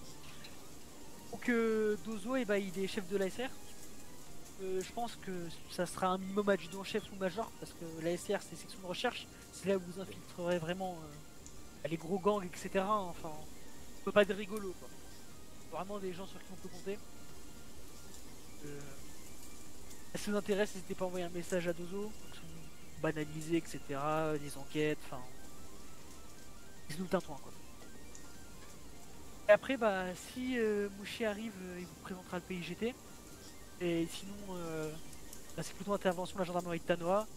Donc euh, Dozo, et bah, il est chef de l'ASR. Euh, je pense que ça sera un minimum adjudant chef ou major parce que l'ASR c'est section de recherche, c'est là où vous infiltrerez vraiment les gros gangs, etc. Enfin, on peut pas être rigolo quoi. Vraiment des gens sur qui on peut compter. Si ça vous intéresse, n'hésitez pas à envoyer un message à Dozo, banaliser, etc. Des enquêtes, enfin. Ils nous le tintouin quoi. Et après, bah, si euh, arrive, euh, il vous présentera le PIGT. Et sinon, euh, bah, c'est plutôt intervention de la gendarmerie de Tanoa.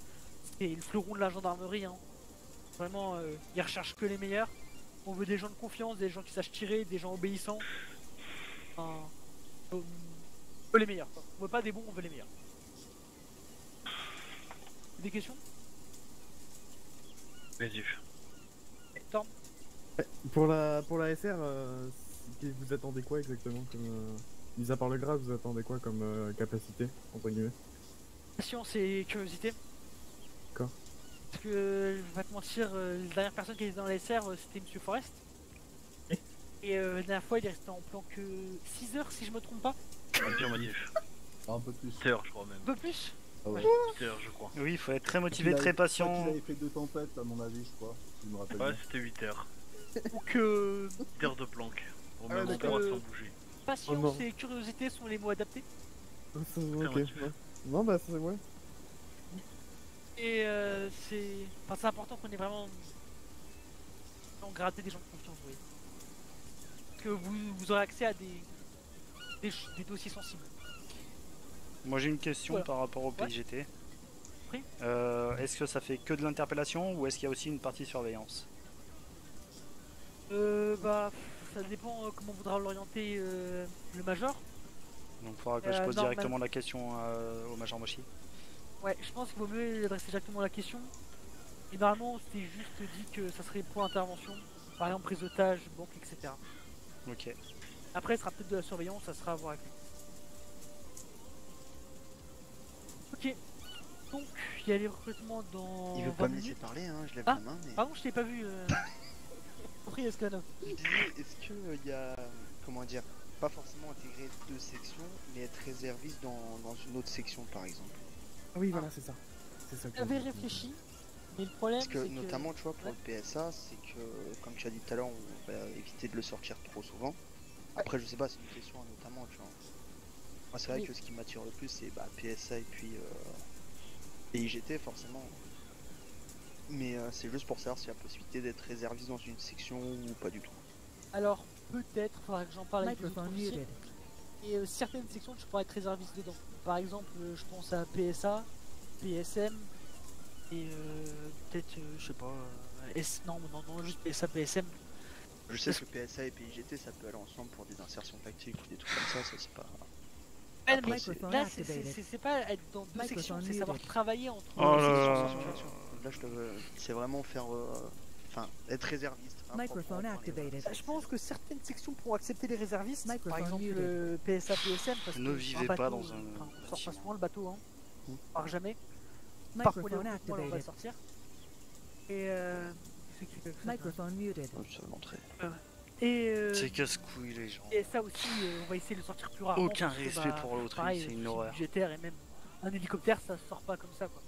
C'est le fleuron de la gendarmerie. Hein. Vraiment, euh, ils recherchent que les meilleurs. On veut des gens de confiance, des gens qui sachent tirer, des gens obéissants. Enfin, on veut les meilleurs. On veut pas des bons, on veut les meilleurs. Des questions? Vas-y. Pour la, pour la SR, euh, vous attendez quoi exactement comme, euh, Mis à part le grade, vous attendez quoi comme euh, capacité, entre guillemets? Patience et curiosité. D'accord. Parce que, je vais pas te mentir, euh, la dernière personne qui était dans la SR, euh, c'était Monsieur Forest. Et euh, la dernière fois, il est resté en plan que 6 heures, si je me trompe pas. Affirmatif. Un peu plus. 8 heures, je crois même. Un peu plus? Ah ouais. 8 heures, je crois. Oui, il faut être très Il motivé, très patient. qu'il avait fait deux tempêtes, à mon avis, je crois. si Je me rappelle Ouais, c'était 8 heures. Euh, 8 heures de planque. Au Ah, même donc, endroit euh, sans bouger. patience Oh non. et curiosité sont les mots adaptés. Ok, ouais. Non, bah, c'est ouais. Et euh, c'est. Enfin, c'est important qu'on ait vraiment. En gratter des gens de confiance, vous voyez. Que vous, vous aurez accès à des. des, ch- des dossiers sensibles. Moi j'ai une question Voilà. par rapport au Ouais. PIGT. Oui. Euh, est-ce que ça fait que de l'interpellation ou est-ce qu'il y a aussi une partie surveillance? Euh, bah. Ça dépend euh, comment voudra l'orienter euh, le major. Donc il faudra que je Euh, pose non, directement la question euh, au Major Moshi. Ouais, je pense qu'il vaut mieux adresser directement la question. Et normalement, c'était juste dit que ça serait pour intervention. Par exemple, prise d'otage, banque, etc. Ok. Après, ce sera peut-être de la surveillance, ça sera à voir avec lui. Ok. Donc, il y a les recrutements dans. Il veut 20 pas me laisser parler, hein, je lève Ah, la main, mais. Pardon, je t'ai pas vu. Euh... compris, Escano. Je disais, est-ce qu'il y a, comment dire, pas forcément intégrer deux sections, mais être réserviste dans, dans une autre section par exemple? Oui, voilà, c'est ça. C'est ça. que J'avais je- réfléchi, mais le problème, Parce que c'est que. notamment, tu vois, pour le PSA, c'est que, comme tu as dit tout à l'heure, on va éviter de le sortir trop souvent. Après, je sais pas, c'est une question hein, notamment, tu vois. Moi, c'est vrai Oui. que ce qui m'attire le plus, c'est bah, PSA et puis euh, et IGT, forcément. Mais euh, c'est juste pour savoir s'il y a possibilité d'être réserviste dans une section ou pas du tout. Alors, peut-être, faudra que j'en parle avec muted. Et euh, certaines sections, tu pourrais être réserviste dedans. Par exemple, euh, je pense à PSA, PSM, et euh, peut-être, euh, je sais pas, euh, S... non, non, non, juste PSA, PSM. Je sais que PSA et PIGT, ça peut aller ensemble pour des insertions tactiques ou des trucs comme ça, ça c'est pas. Ouais, Après, là, c'est- pas être dans deux sections, c'est savoir travailler entre Oh deux là sections là. je te... c'est vraiment faire. euh, Enfin, être réserviste. voilà. Je pense que certaines sections pourront accepter les réservistes, par Microphone exemple muted. le PSA, PSM, parce Ne que vivez un pas bateau, dans un euh, enfin, on sort pas souvent le bateau, hein. Part jamais. Microphone recrutements, on va sortir. Et euh... ça, Microphone muted. L'entrée. Et euh, C'est casse-couille les gens. Et ça aussi, euh, on va essayer de le sortir plus rarement. Aucun parce que, respect bah, pour l'autre, c'est une horreur. budgétaire et même un hélicoptère, ça sort pas comme ça quoi.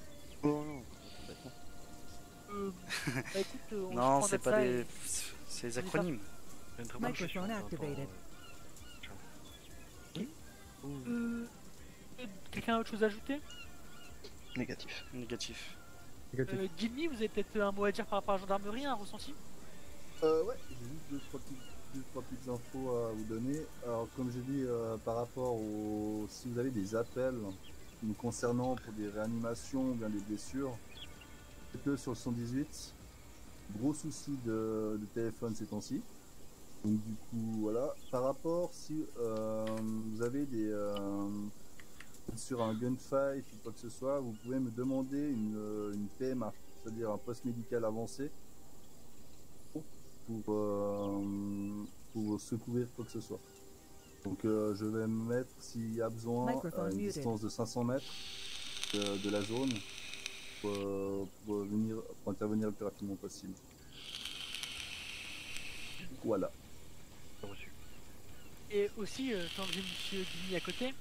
Oh non. Euh, bah écoute, euh, on Non, c'est pas des. et- C'est des acronymes. Microphone activated. euh, Quelqu'un a autre chose à ajouter? Négatif. Négatif. Négatif. euh, Gimli, vous avez peut-être un mot à dire par rapport à la gendarmerie, un ressenti? Euh, ouais, j'ai juste deux trois, petites, deux, trois petites infos à vous donner. Alors, comme j'ai dit, euh, par rapport au. Si vous avez des appels nous concernant pour des réanimations ou bien des blessures, faites-le sur le 118. Gros souci de, de téléphone ces temps-ci. Donc, du coup, voilà. Par rapport, si euh, vous avez des. euh, sur un gunfight ou quoi que ce soit, vous pouvez me demander une, euh, une PMA, c'est-à-dire un poste médical avancé pour, euh, pour secourir quoi que ce soit. Donc je vais me mettre s'il y a besoin à une distance de 500 mètres de, de la zone pour, euh, pour venir, pour intervenir le plus rapidement possible. Voilà. reçu. Et aussi, euh, quand j'ai Monsieur Gimli à côté,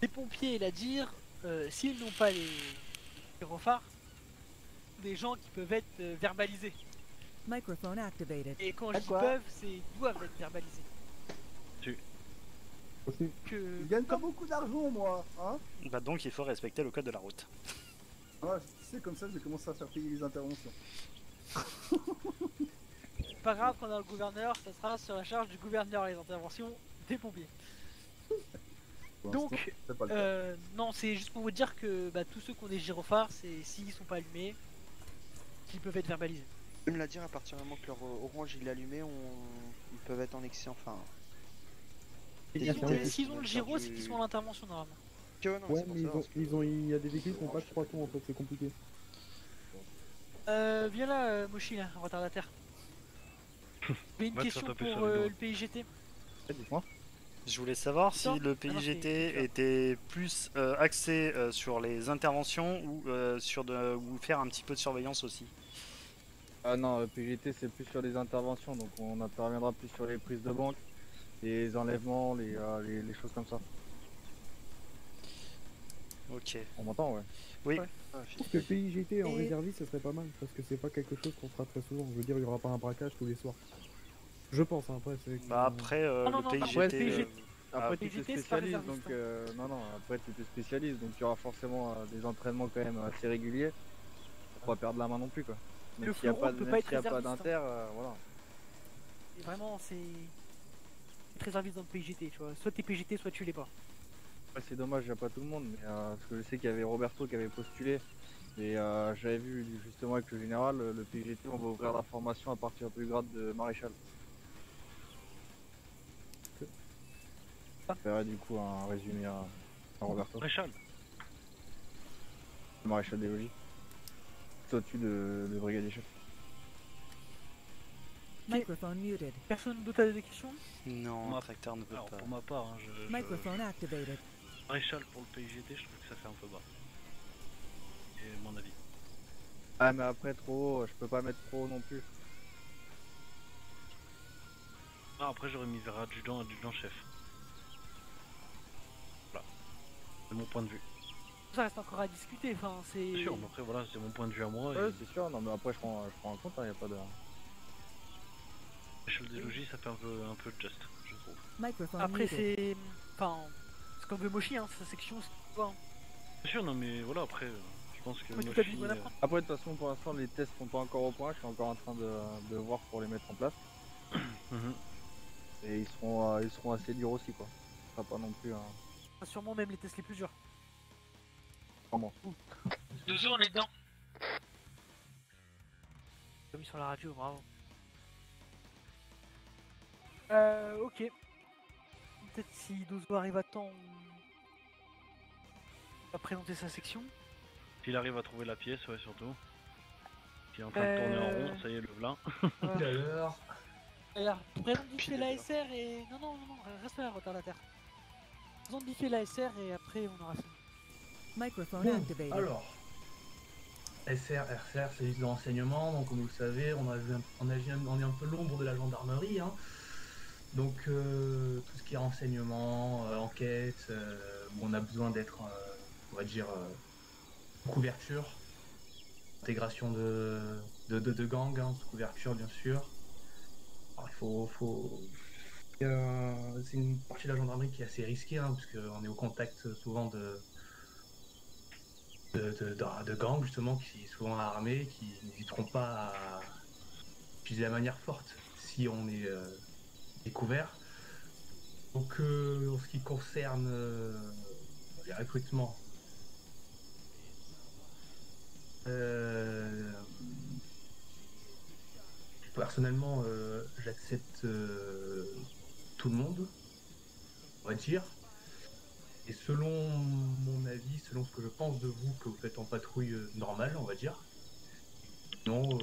les pompiers et la dire, euh, s'ils n'ont pas les gyrophares, des gens qui peuvent être euh, verbalisés. Microphone activated. Et quand je dis Quoi peuvent, c'est doivent être verbalisés. Aussi. Que... Je gagne pas beaucoup d'argent moi, hein Bah donc il faut respecter le code de la route. ah, Tu sais comme ça je vais commencer à faire payer les interventions. C'est pas grave qu'on a le gouverneur, ça sera sur la charge du gouverneur les interventions des pompiers. Donc. Euh, non, c'est juste pour vous dire que bah, tous ceux qui ont des gyrophares, c'est s'ils sont pas allumés, qu'ils peuvent être verbalisés. Peux me la dire à partir du moment que leur orange il est allumé, on... ils peuvent être en excès, enfin. S'ils ont, s'ils ont le gyro, du- c'est qu'ils sont à l'intervention normalement. Ouais, non, mais ont, ils ont, il y a des véhicules qui n'ont pas de trois tours en fait, c'est compliqué. Euh, viens là, euh, Moshi, là, retardataire. J'ai une question pour euh, le PIGT. Dites-moi. Je voulais savoir si le Ah PIGT était plus euh, axé euh, sur les interventions ou euh, sur de, ou faire un petit peu de surveillance aussi. Ah non, le PGT c'est plus sur les interventions, donc on interviendra plus sur les prises de banque, les enlèvements, les, euh, les, les choses comme ça. Ok. On m'entend, ouais. Oui. Je trouve que PIGT en Et- réserviste, ce serait pas mal, parce que c'est pas quelque chose qu'on fera très souvent. Je veux dire, il y aura pas un braquage tous les soirs. Je pense, hein, après, c'est... Bah après euh, Non, le non, PIGT. après, le euh, PIGT. ah, Après tu te spécialises, donc hein. euh, non non, après tu te spécialises, donc tu auras forcément euh, des entraînements quand même assez réguliers pour pas perdre la main non plus quoi. Le Même s'il n'y a pas, réserviste, hein. d'inter, euh, voilà. Et vraiment, c'est. très service dans le PIGT, tu vois. Soit t'es PGT, soit tu l'es pas. C'est dommage, il n'y a pas tout le monde, mais euh, parce que je sais qu'il y avait Roberto qui avait postulé. Et euh, j'avais vu justement avec le général, le le PGT, on va ouvrir la formation à partir du grade de maréchal. Je ferai du coup un résumé à, à Roberto. Maréchal? Le maréchal des logis. C'est au-dessus de, de brigadier chef. Microphone muted. Personne d'autre a des questions? Non, un tracteur ne peut Alors pas. pour ma part, hein, je, je- Microphone activated. Maréchal pour le PIGT, je trouve que ça fait un peu bas. Et mon avis. Ah mais après trop haut, je peux pas mettre trop haut non plus. Ah, après j'aurais mis vers adjudant, adjudant chef. Voilà. C'est mon point de vue. Ça reste encore à discuter, enfin, c'est. Bien sûr, mais après voilà, c'est mon point de vue à moi. Ouais et c'est sûr, non mais après je prends, je prends en compte, il n'y a pas de... Maréchal des logis, ça fait un peu, un peu just, je trouve. Après, muted. c'est. Enfin. Comme hein, sa section, c'est quoi hein. Bien sûr, non mais voilà, après, euh, je pense que Moshi, bon euh. Après de toute façon pour l'instant les tests sont pas encore au point, je suis encore en train de, de voir pour les mettre en place. mhm. Et ils seront, euh, ils seront assez durs aussi quoi. Sera pas non plus Sûrement même les tests les plus durs. Vraiment. Deux on est dedans. J'ai mis sur la radio, bravo. Euh, ok. Peut-être si Dozo arrive à temps, on va présenter sa section. S'il arrive à trouver la pièce, ouais, surtout. Qui est en train de tourner en Euh. rond, ça y est, le blanc. Alors, Alors, présente fait la SR et. Non, non, non, non, reste là, retardataire. Présente vite fait la SR et après on aura fini. Microphone Bon, activated. alors, SR, RCR, service de renseignement, donc comme vous le savez, on, a vu un- on, un- on est un peu l'ombre de la gendarmerie. hein. Donc euh, tout ce qui est renseignement, euh, enquête, euh, on a besoin d'être, euh, on va dire, couverture, intégration de, de, hein, couverture bien sûr. Il faut... faut... c'est une partie de la gendarmerie qui est assez risquée, hein, parce qu'on est au contact souvent de, de, de, de- gangs justement qui sont souvent armés, qui n'hésiteront pas à utiliser la manière forte si on est découvert. Donc euh, en ce qui concerne euh, les recrutements, euh, personnellement j'accepte tout le monde, on va dire. Et selon mon avis, selon ce que je pense de vous, que vous faites en patrouille normale, on va dire. Non.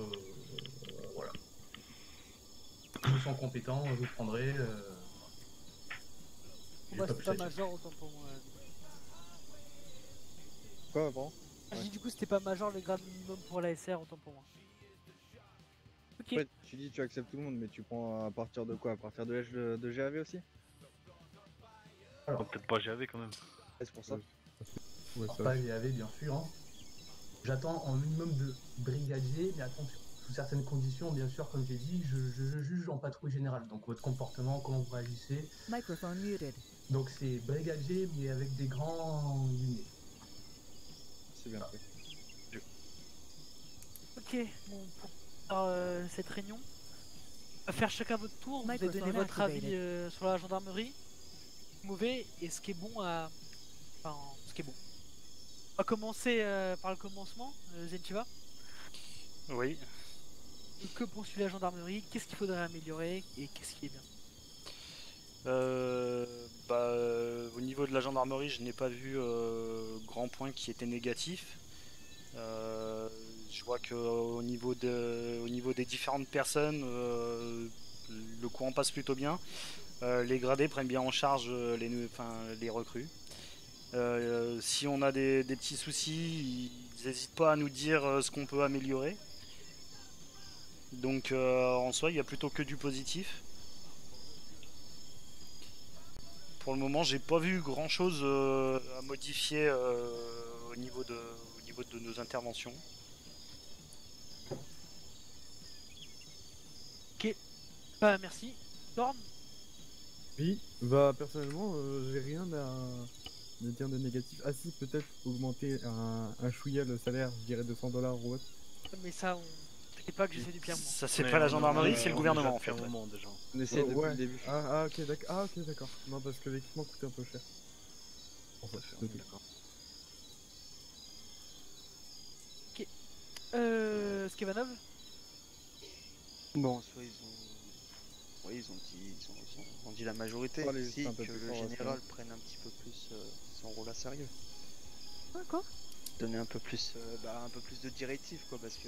Je me sens compétent, je vous prendrai. euh, pas major autant pour moi. Quoi, bon Ah, J'ai dit du coup, c'était pas major le grade minimum pour la SR autant pour moi. Ok. Après, tu dis tu acceptes tout le monde, mais tu prends à partir de quoi? À partir de l'âge de, de GAV aussi? Peut-être pas GAV quand même. Ouais, c'est pour ça. Alors, pas VAV, bien sûr. hein. J'attends un minimum de brigadier, mais attention, sous certaines conditions, bien sûr, comme j'ai dit, je, je- je juge en patrouille générale. Donc votre comportement, comment vous réagissez. Microphone muted. Donc c'est brigadier, mais avec des grands lunettes. C'est bien fait. Ok, bon, pour euh, cette réunion, faire chacun votre tour. Vous allez donner votre avis euh, sur la gendarmerie, mauvais et ce qui est bon à. Enfin, ce qui est bon. On va commencer euh, par le commencement, euh, Zentiva. Oui. Que poursuit la gendarmerie Qu'est-ce qu'il faudrait améliorer Et qu'est-ce qui est bien Euh, bah, euh, au niveau de la gendarmerie, je n'ai pas vu euh, grand point qui était négatif. Je vois que au niveau de, au niveau des différentes personnes, le courant passe plutôt bien. Les gradés prennent bien en charge les, recrues. Si on a des, des petits soucis, ils n'hésitent pas à nous dire ce qu'on peut améliorer. Donc euh, en soi, il y a plutôt que du positif. Pour le moment, j'ai pas vu grand chose à modifier euh, au, niveau de, au niveau de nos interventions. Ok. Bah merci. Dorm Oui, bah personnellement, euh, j'ai rien à à dire de négatif. Ah si, peut-être augmenter un, un chouïa le salaire, je dirais 200 dollars ou autre. Mais ça, on... t'inquiète pas que j'ai fait du pire moi. Ça, c'est pas la gendarmerie, c'est le gouvernement en fait. un moment déjà. On essaie Ouais, depuis le début. Ah, ah, ok, d'accord. Ah, ok, d'accord. Non, parce que l'équipement coûtait un peu cher. Ok. Ok. Euh. Skevanov Bon, soit ils ont. Oui, ils ont dit, ils ont, ils ont- ils ont dit la majorité. Allez, si, c'est que le général prenne un petit peu plus euh, son rôle à sérieux. D'accord. Donner un peu plus, euh, bah, un peu plus de directives, quoi, parce que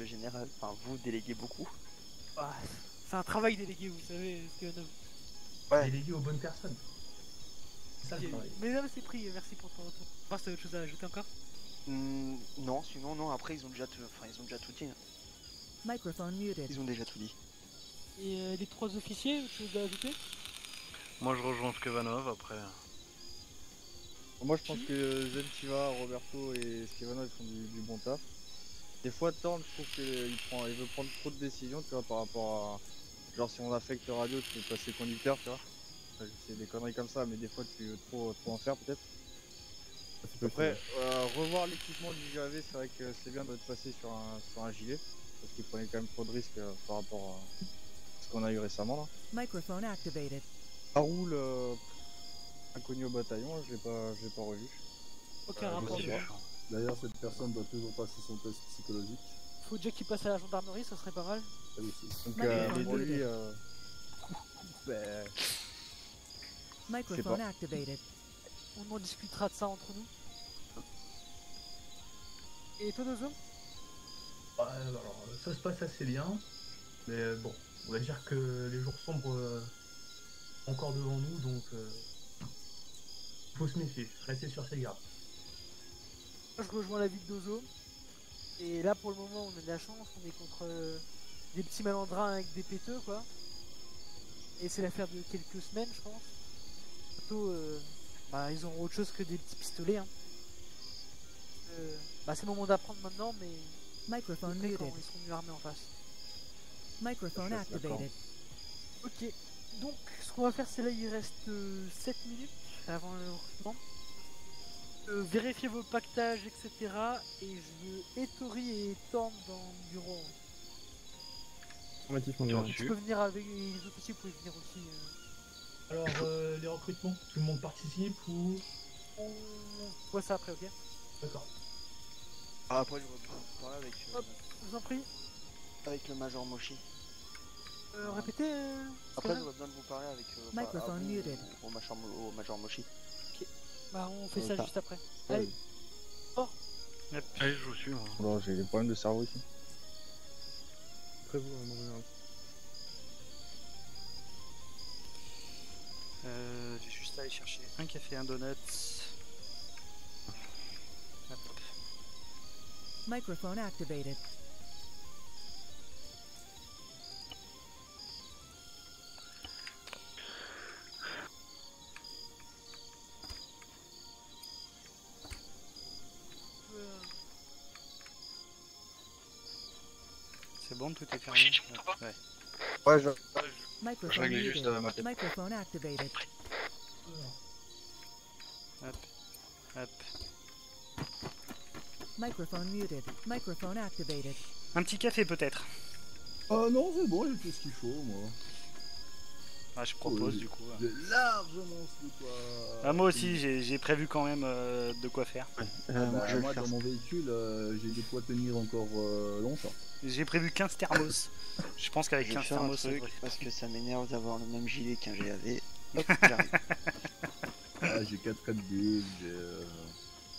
le général, enfin, vous déléguez beaucoup. Ah, c'est un travail délégué, vous savez, Skevanov. Délégué aux bonnes personnes. Ça le. Mesdames, c'est pris, merci pour ton retour. Enfin, t'as autre chose à ajouter encore Hmm, non, sinon, non, après, ils ont déjà tout, enfin, ils ont déjà tout dit. hein. Microphone muted. Ils ont déjà tout dit. Et euh, les trois officiers, autre chose à ajouter Moi je rejoins Skovanov après. Moi je pense que Zentiva, Roberto et Skevano ils font du, du bon taf. Des fois Thorne je trouve qu'il prend il veut prendre trop de décisions tu vois par rapport à genre si on affecte radio tu peux passer conducteur tu vois. Enfin, C'est des conneries comme ça mais des fois tu veux trop, trop en faire peut-être. Après euh, revoir l'équipement du JAV c'est vrai que c'est bien de passer sur un, sur un gilet parce qu'il prenait quand même trop de risques euh, par rapport à ce qu'on a eu récemment là. Microphone activated. Haroul, euh, inconnu au bataillon, je l'ai pas, je l'ai pas revu. Aucun Euh, rapport. D'ailleurs, cette personne doit toujours passer son test psychologique. Faut déjà qu'il passe à la gendarmerie, ça serait pas mal. Elle aussi. Donc Microphone euh, lui, muted. euh, ben, Microphone activated. On en discutera de ça entre nous. Et toi, Dozo? Ouais, alors, ça se passe assez bien. Mais bon, on va dire que les jours sombres euh, sont encore devant nous, donc euh, faut se méfier, rester sur ses gardes. Moi, je rejoins la vie de Dozo. Et là, pour le moment, on a de la chance. On est contre euh, des petits malandrins avec des péteux, quoi. Et c'est l'affaire de quelques semaines, je pense. Bientôt, euh, bah, ils auront autre chose que des petits pistolets. Hein. Euh, bah, c'est le moment d'apprendre maintenant, mais Microphone après, quand muted. ils seront mieux armés en face. Microphone activated. Ok, donc ce qu'on va faire, c'est là, il reste 7 minutes avant le recrutement. Euh, vérifiez vos pactages, etc. Et je veux Etori et Torn dans le bureau. Mon Bien peux venir avec les officiers, vous pouvez venir aussi. euh. Alors, euh, les recrutements, tout le monde participe ou? On voit ça après, ok? D'accord. Ah, après, je vais vous parler avec, euh, Hop. Je vous en prie. avec le Major Moshi. Euh, répétez. euh, Après, Skylar j'aurais besoin de vous parler avec. Euh, bah, Microphone à vous, muted. Au, au Major, Mo- au Major Moshi. Bah, on fait ça juste après. Allez, Allez, je vous suis. moi. bon, j'ai des problèmes de cerveau ici. Après vous, hein, général. Euh, J'ai juste à aller chercher un café, un donut. Hop. Microphone activated. Bon, tout est fermé. M'entends pas Ouais. Ouais, je. Microphone réglais muted. juste, euh, ma tête. Microphone activated. Hop. Hop. Microphone muted. Microphone activated. Un petit café peut-être. Ah non, c'est bon, j'ai tout ce qu'il faut, moi. Ah, je propose Oui. du coup. J'ai largement ce quoi. Ah, moi aussi, j'ai j'ai prévu quand même euh, de quoi faire. Euh, Ah moi, bah, je moi, dans mon véhicule, euh, j'ai de quoi tenir encore euh, longtemps. J'ai prévu 15 thermos. je pense qu'avec vais 15 faire un thermos, truc parce que ça m'énerve d'avoir le même gilet qu'un GAV. Hop, j'arrive. Ah, j'ai 4 Red Bull, j'ai. euh,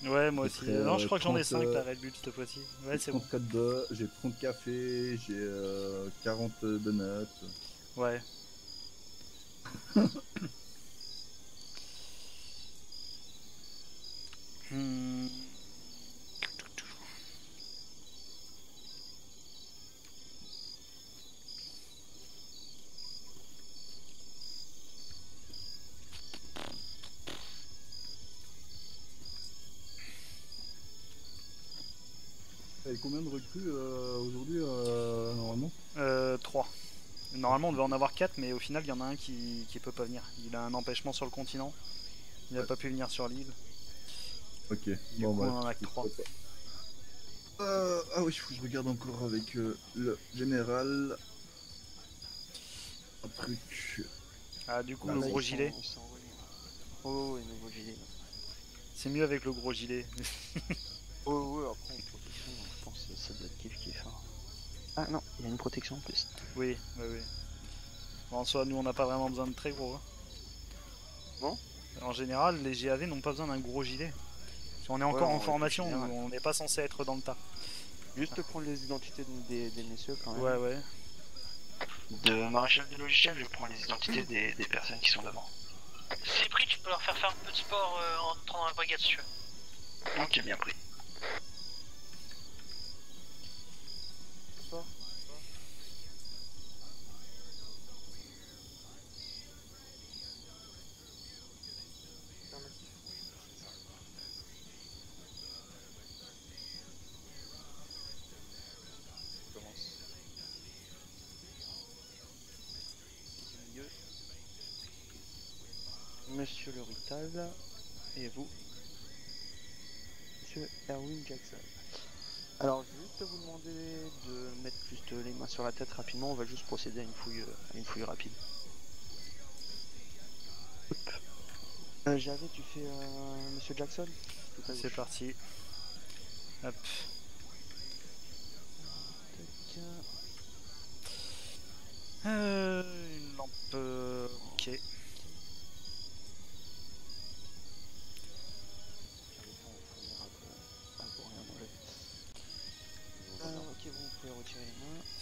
Ouais, moi aussi. non, je euh, crois que j'en ai 30, 5 la euh, Red Bull cette fois-ci. Ouais, j'ai c'est bon. 34 de, j'ai 30 cafés, j'ai euh, 40 donuts. Ouais. Hmm. Combien de recrues euh, aujourd'hui euh, normalement 3. Normalement, on devait en avoir 4, mais au final, il y en a un qui, qui peut pas venir. Il a un empêchement sur le continent. Il n'a pas pu venir sur l'île. Ok, Du bon coup, bah. on en a que 3. Euh, ah oui, faut que je regarde encore avec euh, le général. Un truc. Ah, du coup, Là, le là, gros ils sont- gilet. Oh, ouais, nouveau gilet. C'est mieux avec le gros gilet. Oh, ouais, après, une protection, je pense que ça doit être. Ah non, il y a une protection en plus. oui, oui, oui. Bon, en soi, nous, on n'a pas vraiment besoin de très gros. hein. Bon En général, les GAV n'ont pas besoin d'un gros gilet. Si on est encore Ouais, en formation, on n'est pas censé être dans le tas. Juste prendre les identités de- des, des messieurs quand même. Ouais, ouais. De maréchal de logiciel, je prends les identités des, des personnes qui sont devant. C'est pris, tu peux leur faire faire un peu de sport euh, en entrant dans la brigade si tu veux. Ok, bien pris. Milieu. Monsieur Et vous? Monsieur Erwin Jackson. Alors, je vais juste vous demander de mettre juste les mains sur la tête rapidement. On va juste procéder à une fouille, à une fouille rapide. Euh, Javé, tu fais euh, Monsieur Jackson? C'est parti. Hop. Euh, une lampe. ok.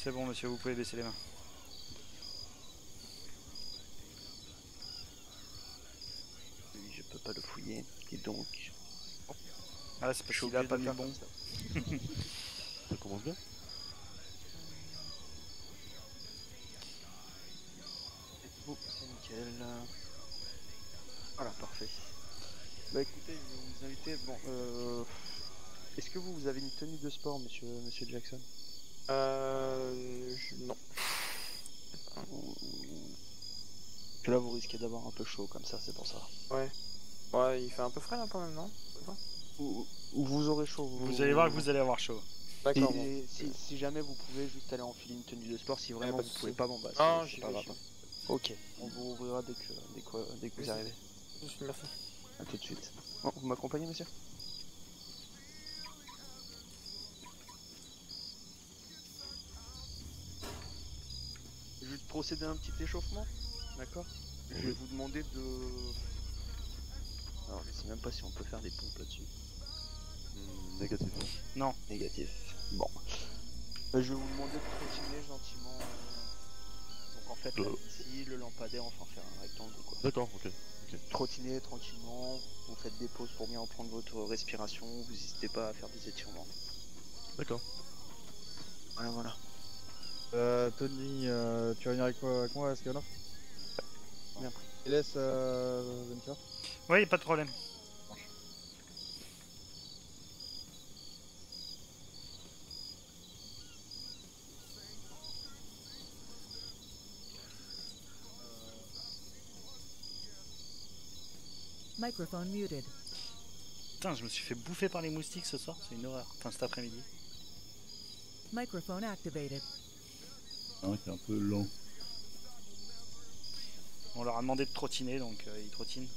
C'est bon, monsieur, vous pouvez baisser les mains. Je peux pas le fouiller. Et donc. Ah, c'est parce qu'il a pas mis faire bon. ça. Ça commence bien. Bon, c'est nickel. Voilà, parfait. Bah écoutez, vais vous inviter. Bon, euh. Est-ce que vous, vous avez une tenue de sport, monsieur, monsieur Jackson? Euh. Non. Là, vous risquez d'avoir un peu chaud comme ça, c'est pour ça. Ouais. Ouais, il fait un peu frais là quand même, non? Ou, ou vous aurez chaud. Vous allez voir que vous allez avoir chaud. D'accord, bon. si, si jamais vous pouvez juste aller enfiler une tenue de sport, si vraiment pas vous pouvez pas, bon bah Non, c'est- pas vais, grave. Ok, on vous ouvrira dès que, dès que, dès que vous arrivez. Merci. A tout de suite. Bon, vous m'accompagnez, monsieur? Procéder à un petit échauffement, d'accord Je vais vous demander de... Alors, je sais même pas si on peut faire des pompes là-dessus. Hmm, négatif. Non. Négatif. Bon. Euh, je vais vous demander de trottiner gentiment. euh, Donc en fait, là, Euh. ici, le lampadaire, enfin faire un rectangle quoi. D'accord, ok. ok. Trottiner tranquillement, vous faites des pauses pour bien reprendre votre respiration, vous n'hésitez pas à faire des étirements. D'accord. Voilà, voilà. Euh, Tony, euh, tu vas venir avec, moi- avec moi à ce cas-là Bien pris. Et laisse euh, Venture. Oui, pas de problème. Microphone muted. Putain, je me suis fait bouffer par les moustiques ce soir, c'est une horreur. Enfin, cet après-midi. Microphone activated. Hein, qui est un peu lent. On leur a demandé de trottiner, donc euh, ils trottinent.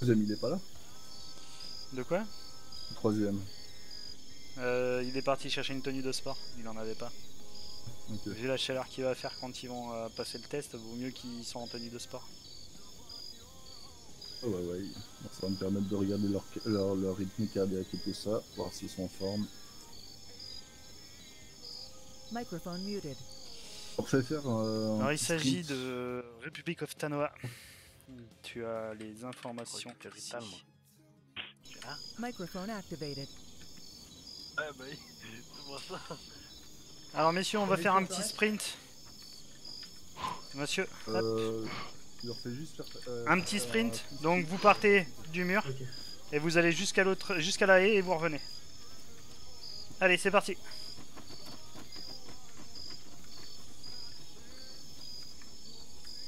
Deuxième, il est pas là? De quoi? Le troisième. Euh, il est parti chercher une tenue de sport, il en avait pas. Vu la chaleur qu'il va faire quand ils vont euh, passer le test, vaut mieux qu'ils soient en tenue de sport. Oh ouais, ouais. Ça va me permettre de regarder leur, leur, leur rythme cardiaque et tout ça, voir s'ils sont en forme. Microphone muted. On fait faire euh, un Alors il s'agit de Republic of Tanoa. Tu as les informations. ici. Microphone activated. Ah bah oui, c'est pour ça. Alors messieurs, on va faire un petit sprint. Monsieur, hop. Euh, leur fais juste faire. euh, un petit sprint. Donc vous partez du mur et vous allez jusqu'à l'autre, jusqu'à la haie et vous revenez. Allez, c'est parti.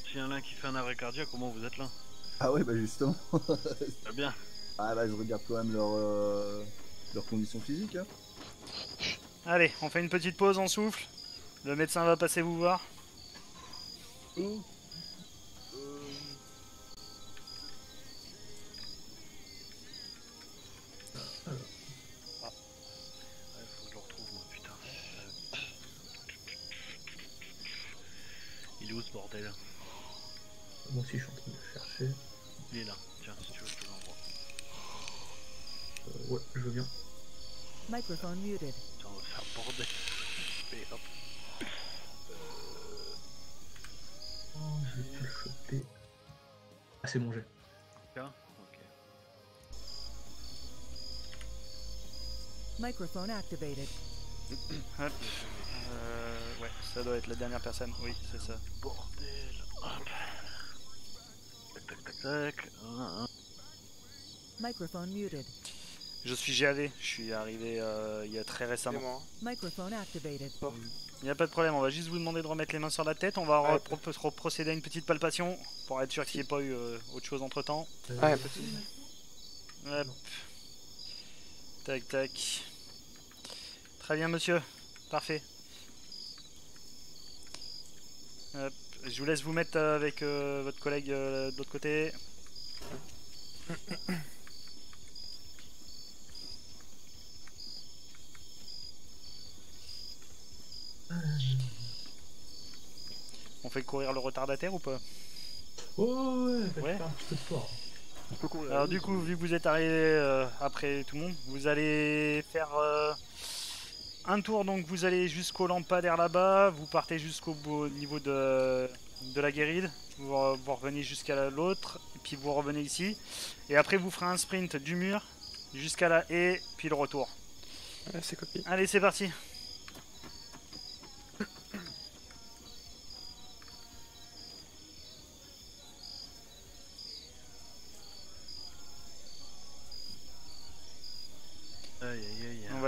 S'il y en a un qui fait un arrêt cardiaque, comment vous êtes là Ah ouais, bah justement. Très bien. Ah bah je regarde quand même leur, euh, leurs conditions physiques. Hein. Allez, on fait une petite pause, on souffle. Le médecin va passer vous voir. Il est où ce bordel? Moi aussi, je suis en train de le chercher. Il est là. Tiens, si tu veux, je te l'envoie. Euh, ouais, je veux bien. Microphone muted. Tiens, on va faire bordel. Et hop. Oh, je vais le choper. Ah, c'est mon jet. Tiens, ok. Microphone activated. Hop. Euh, ouais, ça doit être la dernière personne. Oui, c'est ça. Bordel. Hop. Tac, tac, tac. Microphone muted. Je suis GAV, je suis arrivé euh, il y a très récemment. Microphone activated. Il n'y a pas de problème, on va juste vous demander de remettre les mains sur la tête. On va pro- procéder à une petite palpation pour être sûr qu'il n'y ait pas eu euh, autre chose entre temps. De souci. Hop. Tac tac. Très bien monsieur, parfait. Hop. Je vous laisse vous mettre euh, avec euh, votre collègue euh, de l'autre côté. On fait courir le retardataire ou pas? Oh ouais, Ouais. un petit peu de sport. Alors du coup, vu que vous êtes arrivé euh, après tout le monde, vous allez faire euh, un tour. Donc vous allez jusqu'au lampadaire là-bas, vous partez jusqu'au niveau de, de la guéride, vous, re- vous revenez jusqu'à l'autre, et puis vous revenez ici. Et après vous ferez un sprint du mur jusqu'à la haie, puis le retour. Ouais, c'est copié. Allez, c'est parti.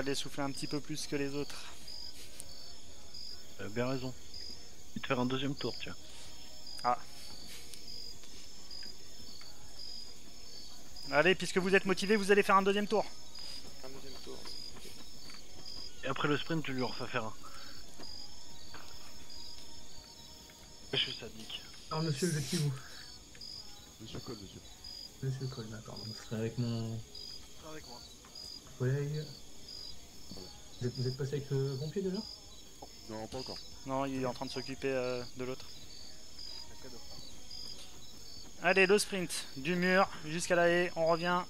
Les souffler un petit peu plus que les autres. Euh, bien raison. Il te faire un deuxième tour, tiens. Ah. Allez, puisque vous êtes motivé, vous allez faire un deuxième tour. Un deuxième tour. Et après le sprint, tu lui refais faire un. Je suis sadique. Alors, monsieur, êtes qui vous Monsieur Cole, monsieur. Monsieur Cole, d'accord. Donc, ce serait avec mon Avec moi. collègue. Vous êtes, vous êtes passé avec le bon pied déjà? Non, pas encore. Non, il est en train de s'occuper euh, de l'autre. Allez, le sprint du mur jusqu'à la haie, on revient.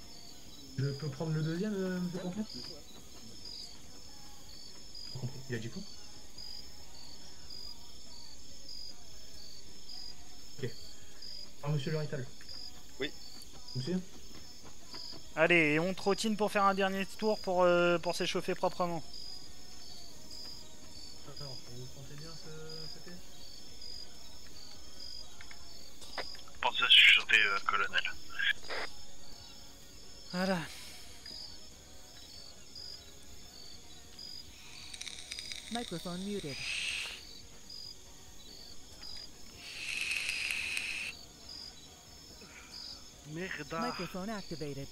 Je peux prendre le deuxième, euh, monsieur Pompier Pas compris. Il a dit quoi? Ok. Alors, monsieur Lorital? Oui. Monsieur? Allez, et on trottine pour faire un dernier tour pour, euh, pour s'échauffer proprement. Alors, vous sentez bien ce, Pensez à chuchoter, euh, colonel. Voilà. Microphone muted. Microphone activated.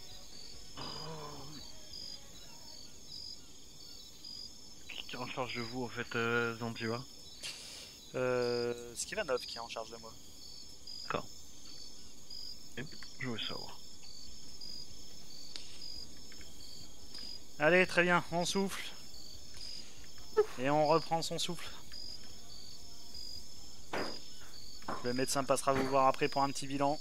Qui est en charge de vous, en fait, euh, Euh, Skivanov qui est en charge de moi. D'accord. Je veux savoir. Allez, très bien, on souffle. Et on reprend son souffle. Le médecin passera vous voir après pour un petit bilan.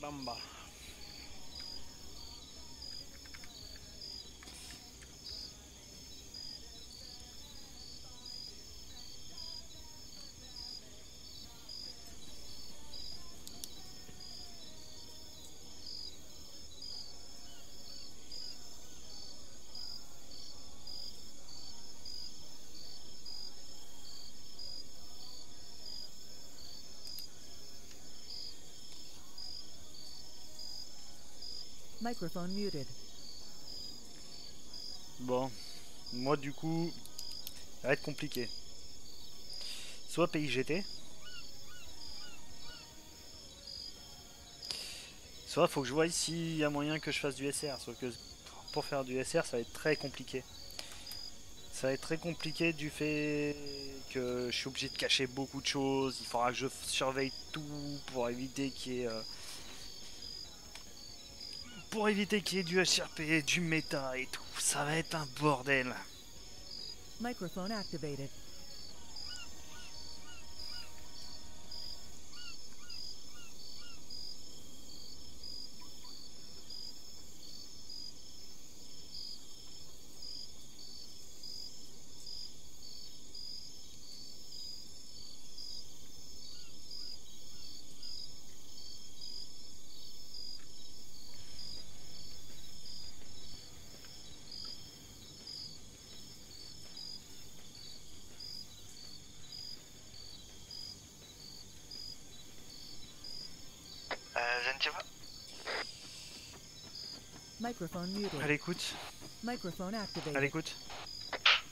Caramba. Microphone muted. Bon, moi du coup, ça va être compliqué. Soit PIGT, soit faut que je vois s'il y a moyen que je fasse du SR. Sauf que pour faire du SR, ça va être très compliqué. Ça va être très compliqué du fait que je suis obligé de cacher beaucoup de choses. Il faudra que je surveille tout pour éviter qu'il y ait. euh, pour éviter qu'il y ait du HRP, du méta et tout. Ça va être un bordel. Microphone activated. Euh, Zentiva Microphone muted. À l'écoute. À l'écoute.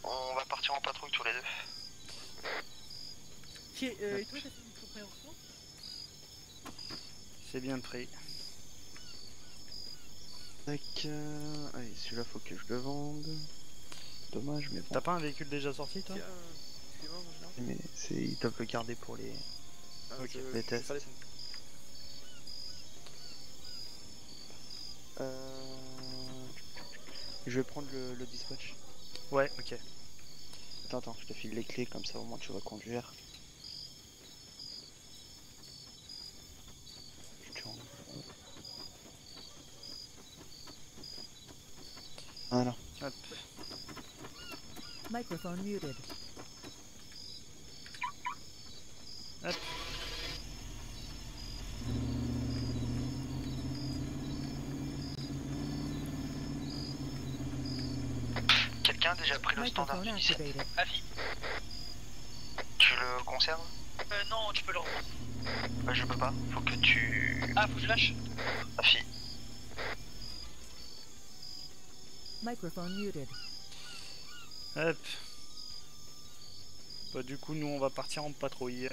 On va partir en patrouille tous les deux. Ok, euh, et toi, t'as fait une compréhension? C'est bien pris. Tac. euh, Allez, celui-là, faut que je le vende. Dommage, mais bon. T'as pas un véhicule déjà sorti toi? Mais c'est... ils doivent le garder pour les, Ok. les tests. Je vais prendre le, le dispatch. Ouais, ok. Attends, attends, je te file les clés, comme ça au moins tu vas conduire. Je tourne. Voilà. Hop. Microphone muted. Hop. Quelqu'un a déjà pris le standard Microphone du 17 activated. Avis. Tu le conserves Euh, non, tu peux le reprendre. Bah, Je peux pas, faut que tu... Ah, faut que je lâche Afi. Microphone muted. Hop. Bah, du coup, nous, on va partir en patrouille.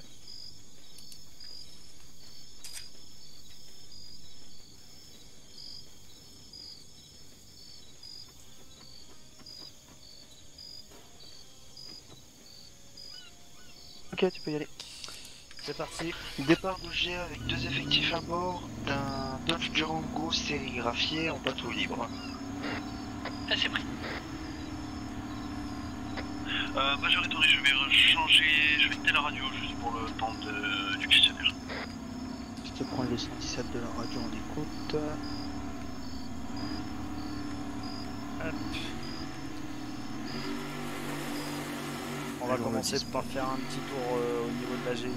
Ok, tu peux y aller. C'est parti. Départ d'OG avec deux effectifs à bord d'un Dodge Durango sérigraphié en patrouille libre. Ah, c'est pris. Euh, bah, je vais changer, je vais quitter la radio juste pour le temps de... du questionnaire. Je te prends le 117 de la radio en écoute. Hop. On va Alors, on commencer dit- par faire un petit tour euh, au niveau de la GI.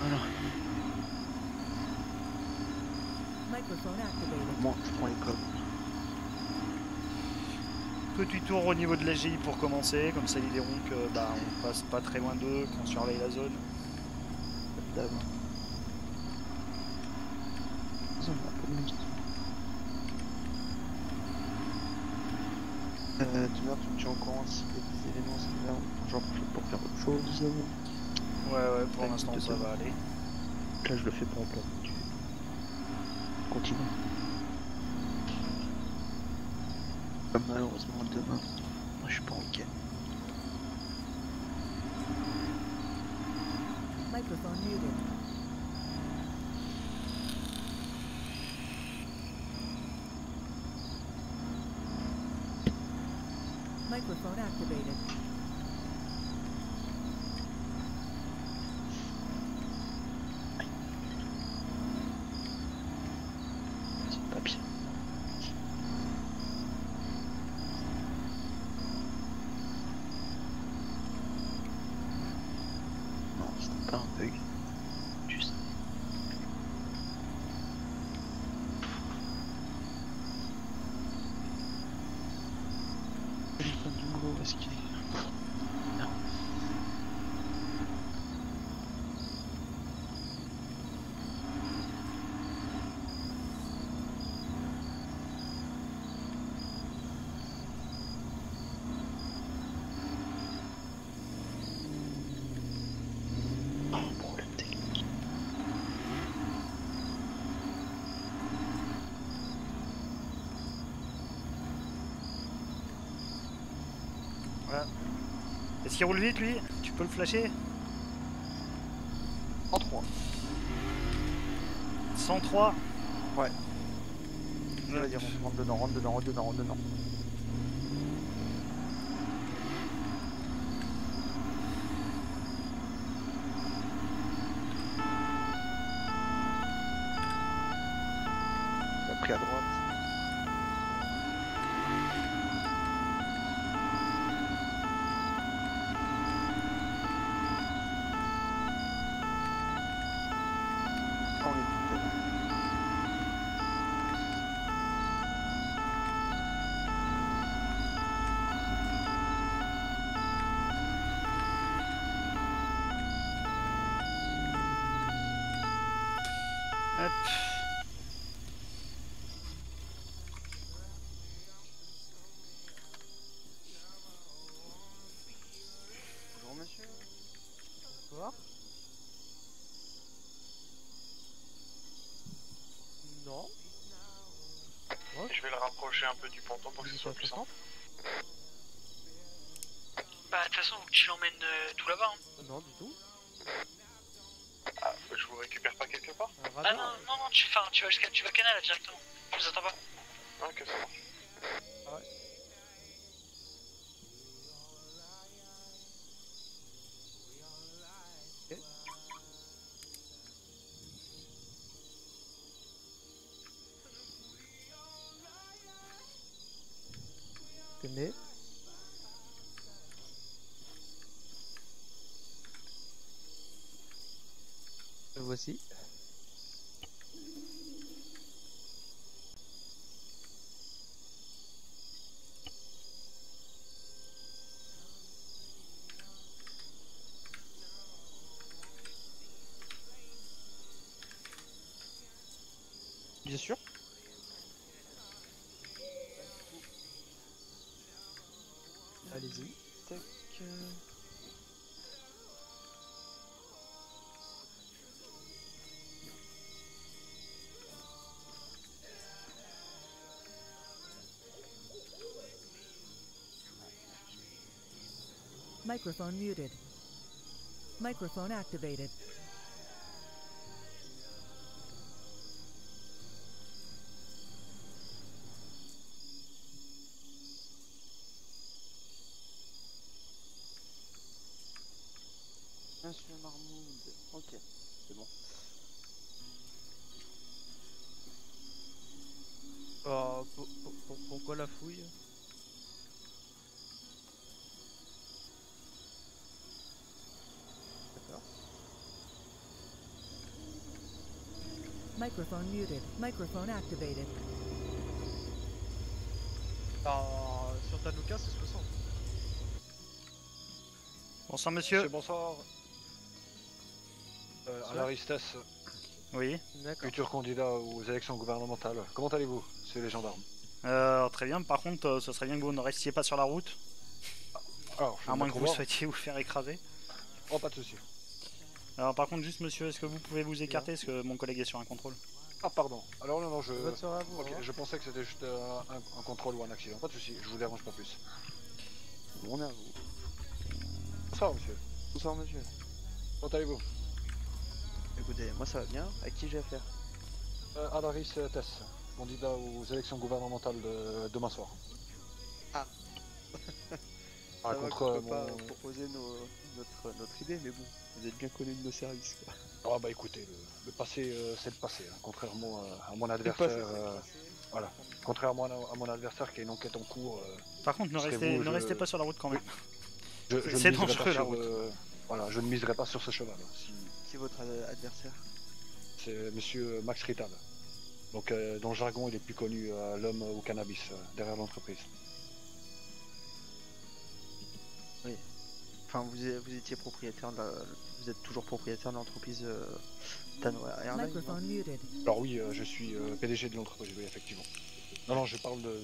Voilà. Microphone activated. Bon, je prends les codes. Petit tour au niveau de la GI pour commencer, comme ça ils verront que bah, on passe pas très loin d'eux, qu'on surveille la zone. Euh, tu vois, tu me tiens au courant s'il y a des événements similaires. J'en profite pour faire autre chose. Ouais, ouais, pour l'instant ça va aller. Là, je le fais pas en plein. Tu continue. Malheureusement demain, moi je suis pas en week-end. Microphone muted. Microphone activated. C'est pas bien. Non, c'était pas un bug. Juste. Téléphone du boulot, est-ce qu'il est... Non. Oh, problème technique. Est-ce qu'il roule vite lui Tu peux le flasher En 3. 103 Ouais. Vas-y, rentre, rentre dedans, rentre dedans, rentre dedans, rentre dedans. Un peu du ponton pour que ce soit plus simple. Bah, de toute façon, tu l'emmènes euh, tout là-bas. hein. Non, du tout. Ah, je vous récupère pas quelque part? Ah non, non, non, tu, tu vas jusqu'à tu vas canal là, directement. Je vous attends pas. Ok, ça marche. Le Microphone muted. Microphone activated. Monsieur Marmoud. Ok, c'est bon. Oh, pour- pour- pour- pourquoi la fouille? Microphone muted. Microphone activated. Ah, sur Tanuka, c'est 60. Bonsoir monsieur. bonsoir. Euh, Bonsoir. à l'Aristas, Oui. futur candidat aux élections gouvernementales. Comment allez-vous, c'est les gendarmes? Euh, très bien, par contre, euh, ce serait bien que vous ne restiez pas sur la route. Alors, je À moins que vous souhaitiez vous faire écraser. Oh, pas de souci. Alors, par contre, juste monsieur, est-ce que vous pouvez vous écarter Parce que mon collègue est sur un contrôle. Ah, pardon. Alors, non, non, je. Bonne soirée à vous, Ok, je pensais que c'était juste euh, un, un contrôle ou un accident. Pas de souci, je vous dérange pas plus. On est à vous. Bonsoir, monsieur. Bonsoir, monsieur. Comment allez-vous? Écoutez, moi ça va bien. À qui j'ai affaire? Euh, Adaris euh, Tess, candidat aux élections gouvernementales de demain soir. Ah. Ah, Ça va contre euh, peut pas mon- proposer nos- notre, notre idée, mais bon, vous êtes bien connu de nos services. Quoi. Ah bah écoutez, le, le passé euh, c'est le passé, hein, contrairement à, à mon passé, adversaire. euh, voilà. Contrairement à, à mon adversaire qui a une enquête en cours. euh, Par contre, ne restez, vous, ne je- restez pas sur la route quand même. Je, je ne C'est dangereux, la sur, route. euh, voilà, je ne miserai pas sur ce cheval. hein, si- Qui est votre euh, adversaire C'est monsieur Max Rital. Donc euh, dans le jargon, il est plus connu euh, l'homme au cannabis euh, derrière l'entreprise. Enfin, vous, étiez propriétaire de la- Vous êtes toujours propriétaire de l'entreprise euh, Tano Airlines. Alors oui, euh, je suis euh, PDG de l'entreprise, oui, effectivement. Non, non, je parle de,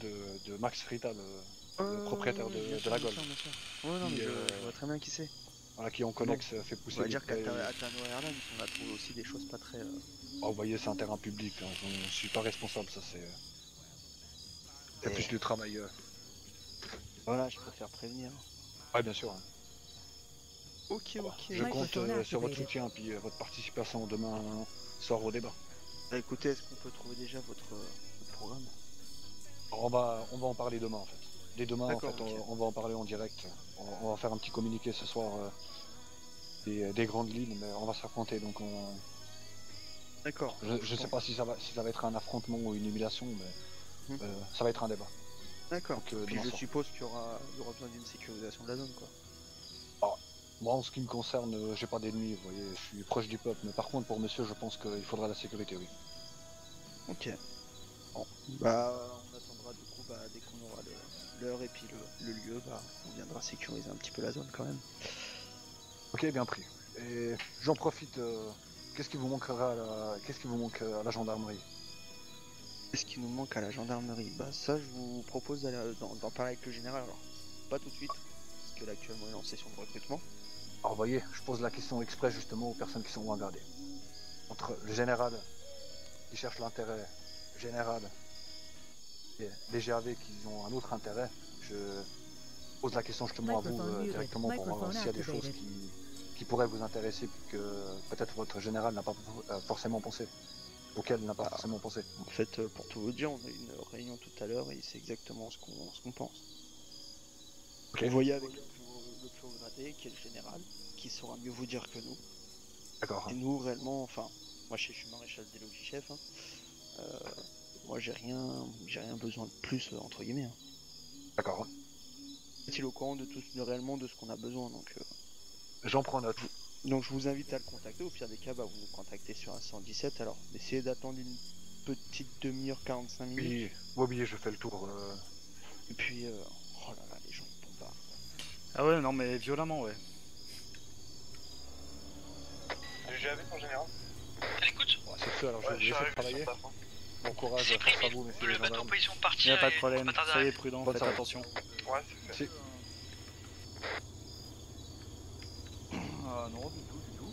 de, de Max Rital, euh, le propriétaire de, oui, de sûr, la bien Gold. sûr, bien sûr. Ouais, non, mais Qui, je, euh, je vois très bien qui c'est. Voilà, qui en connexe fait On pousser va des dire qu'à prêts- Ta- à Tano Airlines, on a trouvé aussi des choses pas très. euh, Ah, vous voyez, c'est un terrain public, hein, je ne suis pas responsable, ça c'est... C'est Et- plus du travail... euh, Voilà, je préfère prévenir. Ouais, bien sûr. Ok, ok. Je compte euh, sur votre soutien, puis euh, votre participation demain soir au débat. Bah, écoutez, est-ce qu'on peut trouver déjà votre, euh, votre programme? Alors, on, va, on va en parler demain, en fait. Dès demain, en fait, on, on va en parler en direct. On, on va faire un petit communiqué ce soir euh, des, des grandes lignes, mais on va s'affronter, donc on... D'accord. Je, je sais pas si ça, va, si ça va être un affrontement ou une humiliation, mais euh, ça va être un débat. D'accord. Donc, euh, Puis je suppose qu'il y aura, il y aura besoin d'une sécurisation de la zone, quoi. Moi, en ce qui me concerne, euh, j'ai pas d'ennemis, vous voyez, je suis proche du peuple, mais par contre, pour monsieur, je pense qu'il faudra la sécurité, oui. Ok. Bon. Bah, on attendra du coup, bah, dès qu'on aura l'heure et puis le, le lieu, bah, on viendra sécuriser un petit peu la zone quand même. Ok, bien pris. Et j'en profite, euh, qu'est-ce qui vous manquera à la... Qu'est-ce qui vous manque à la gendarmerie? Qu'est-ce qui nous manque à la gendarmerie Bah, ça, je vous propose d'aller euh, d'en parler avec le général. Alors, pas tout de suite, parce que là, actuellement, il est en session de recrutement. Alors, vous voyez, je pose la question exprès justement aux personnes qui sont loin gardées. Entre le général qui cherche l'intérêt général et les GAV qui ont un autre intérêt, je pose la question justement à vous euh, directement pour voir s'il y a des choses qui, qui pourraient vous intéresser que peut-être votre général n'a pas forcément pensé, auquel n'a pas Ah. forcément pensé. En fait, euh, pour tout vous dire, on a eu une réunion tout à l'heure et c'est exactement ce qu'on ce qu'on pense. Ok. Vous voyez avec le plus, haut- le plus haut gradé, qui est le général, qui saura mieux vous dire que nous. D'accord. Et nous, réellement, enfin, moi je, suis maréchal des logis chef. hein. Euh, moi j'ai rien, j'ai rien besoin de plus euh, entre guillemets. hein. D'accord. Il est au courant de tout, de réellement de ce qu'on a besoin, donc. euh, J'en prends note. Donc je vous invite à le contacter. Au pire des cas, bah, vous nous contactez sur un 117. Alors essayez d'attendre une petite demi-heure, 45 minutes. Oui, vous oubliez, je fais le tour. euh, Et puis, euh, oh là là, les gens ils bombardent. Ah ouais, non, mais violemment, ouais. J'avais ton général Écoute, Bon, c'est fait, alors je Ouais, vais je vous suis laisser arrivé travailler. Bon courage, à vous, messieurs le les bateau en gendarmes. position de partir. Y a pas de problème, pas soyez prudents, faites attention. Ouais, c'est fait. Si. Ah non, du tout, du tout.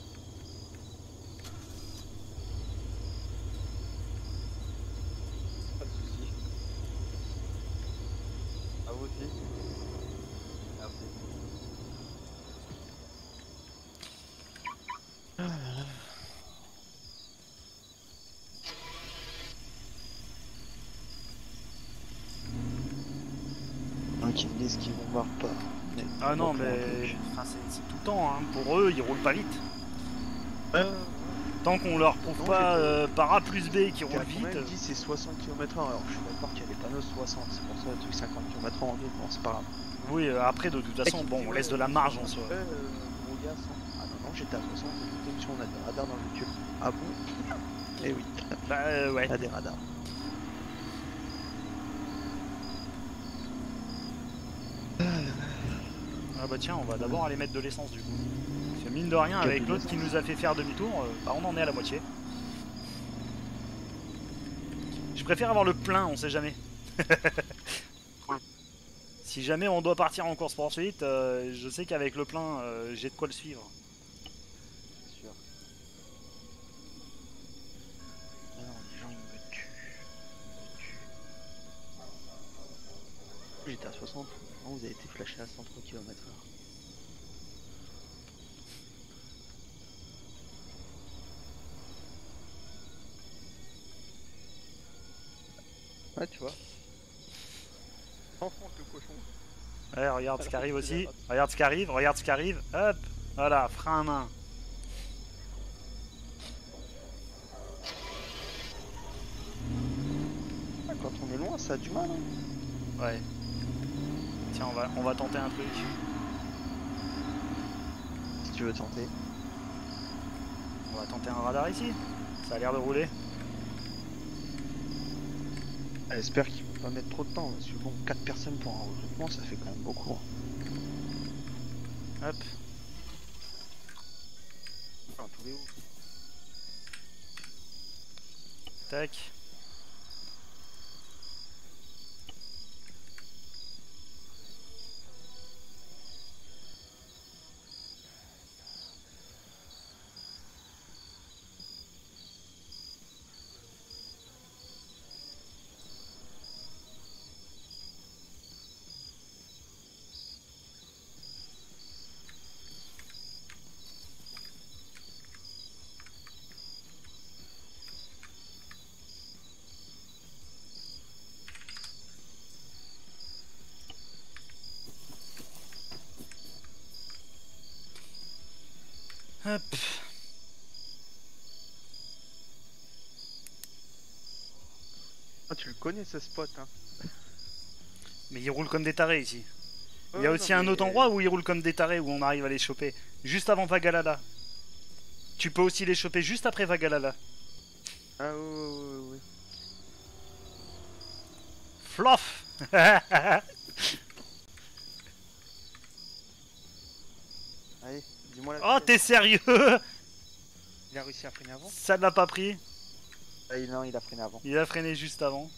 Pas de soucis. À vous aussi. Merci. Donc ils me disent qu'ils bombardent pas. Mais Ah non, mais enfin, c'est tout le temps, hein. pour eux, ils roulent pas vite. Tant qu'on leur prouve Non, pas euh, par A plus B qui quand vite. même dit c'est 60 km/h. Alors je suis d'accord qu'il y a des panneaux 60, c'est pour ça le truc 50 km/h en ville, bon c'est pas grave. Oui, euh, après, de toute façon, bon, on laisse de la marge en soi. Euh, gars, 100. Ah non, non, j'étais à 60, attention, on a des radars dans le véhicule. Ah bon? Eh oui, Bah euh, ouais. on a des radars. Bah tiens, on va d'abord aller mettre de l'essence du coup. Parce que mine de rien, avec l'autre qui nous a fait faire demi-tour, euh, bah, on en est à la moitié. Je préfère avoir le plein, on sait jamais. si jamais on doit partir en course poursuite, euh, je sais qu'avec le plein, euh, j'ai de quoi le suivre. Sûr. Ah non, les gens ils me tuent. Ils me tuent. J'étais à 60. Vous avez été flashé à 103 km/h. Ouais, tu vois. Enfonce le cochon. Ouais, regarde ce qui arrive aussi. Regarde ce qui arrive, regarde ce qui arrive. Hop, voilà, frein à main. Ah, quand on est loin, ça a du mal. Hein. Ouais. Tiens, on va, on va tenter un truc. Si tu veux tenter. On va tenter un radar ici. Ça a l'air de rouler. J'espère qu'ils vont pas mettre trop de temps. Parce que bon, 4 personnes pour un recrutement, ça fait quand même beaucoup. hein. Hop. Enfin, tous les hauts. Tac. Hop. Ah, tu le connais ce spot, hein Mais ils roulent comme des tarés ici. Il y a aussi non, un mais- autre endroit où ils roulent comme des tarés où on arrive à les choper. Juste avant Vagalala. Tu peux aussi les choper juste après Vagalala. Ah, ouais, ouais. Floff La Oh, t'es sérieux Il a réussi à freiner avant Ça ne l'a pas pris. Ah, il- non, il a freiné avant. Il a freiné juste avant.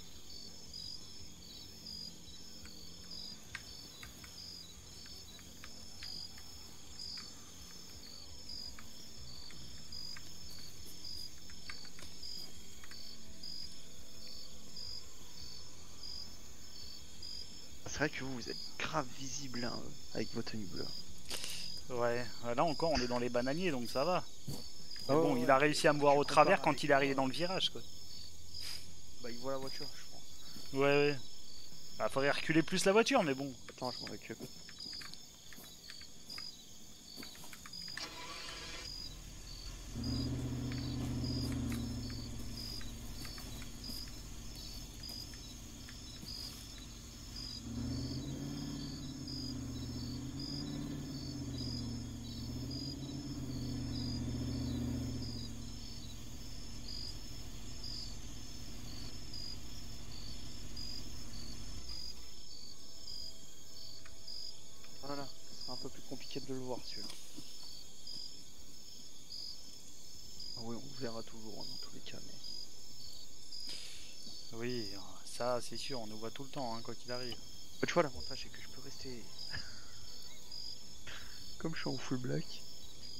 C'est vrai que vous, vous êtes grave visible hein, avec vos tenues bleues. Ouais, euh, là encore on est dans les bananiers donc ça va. Mais Ah bon, il a réussi à me voir au travers compares quand il est arrivé dans le virage quoi. Bah, il voit la voiture, je pense. Ouais, ouais. Bah, faudrait reculer plus la voiture, mais bon. Attends, je m'en occupe. Voilà, ce sera un peu plus compliqué de le voir celui-là. Ah oui, on le verra toujours hein, dans tous les cas, mais. Oui, ça c'est sûr, on nous voit tout le temps, hein, quoi qu'il arrive. Bah, tu vois, l'avantage c'est que je peux rester. Comme je suis en full black.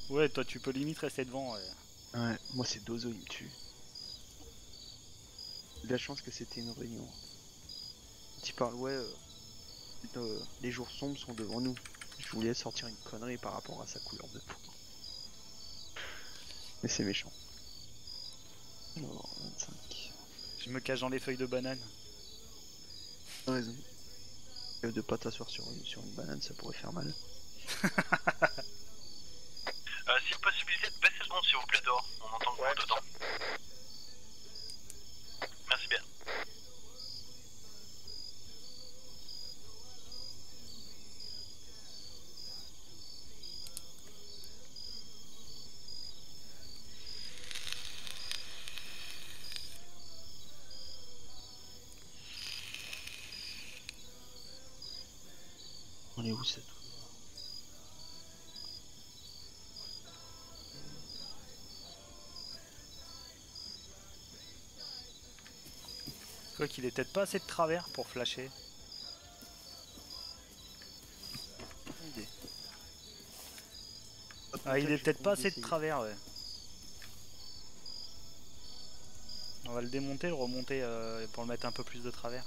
Ouais, toi tu peux limite rester devant. ouais. Ouais, moi c'est Dozo, il me tue. De la chance que c'était une réunion. Tu parles, ouais, euh, euh, les jours sombres sont devant nous. Je voulais sortir une connerie par rapport à sa couleur de peau. Mais c'est méchant. Alors, 25. Je me cache dans les feuilles de banane. T'as raison. De pas t'asseoir sur, une- sur une banane, ça pourrait faire mal. Euh, si possibilité de baisser le son s'il vous plaît dehors, on entend le bruit dedans. Quoi qu'il ait peut-être pas assez de travers pour flasher. idée. Ah, il est peut-être pas assez de travers, ouais. On va le démonter, le remonter euh, pour le mettre un peu plus de travers.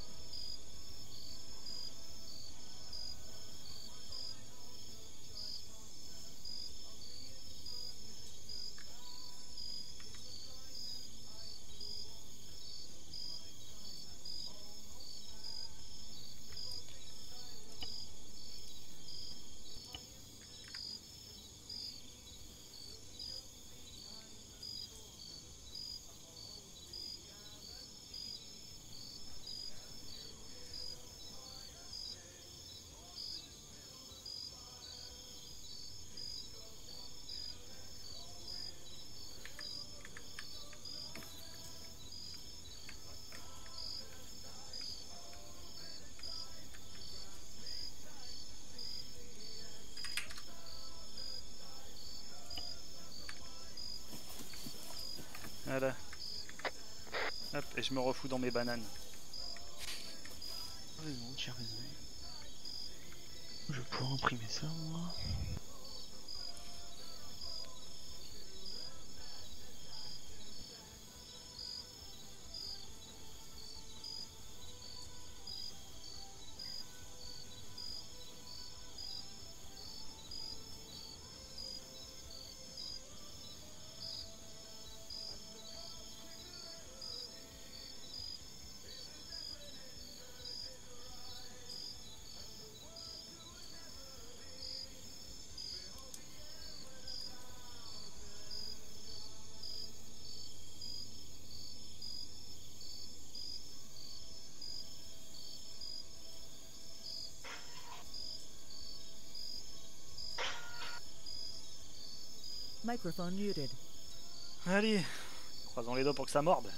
Je me refous dans mes bananes. raison, raison. Je pouvoir imprimer ça, moi. Microphone muted. Allez, croisons les doigts pour que ça morde.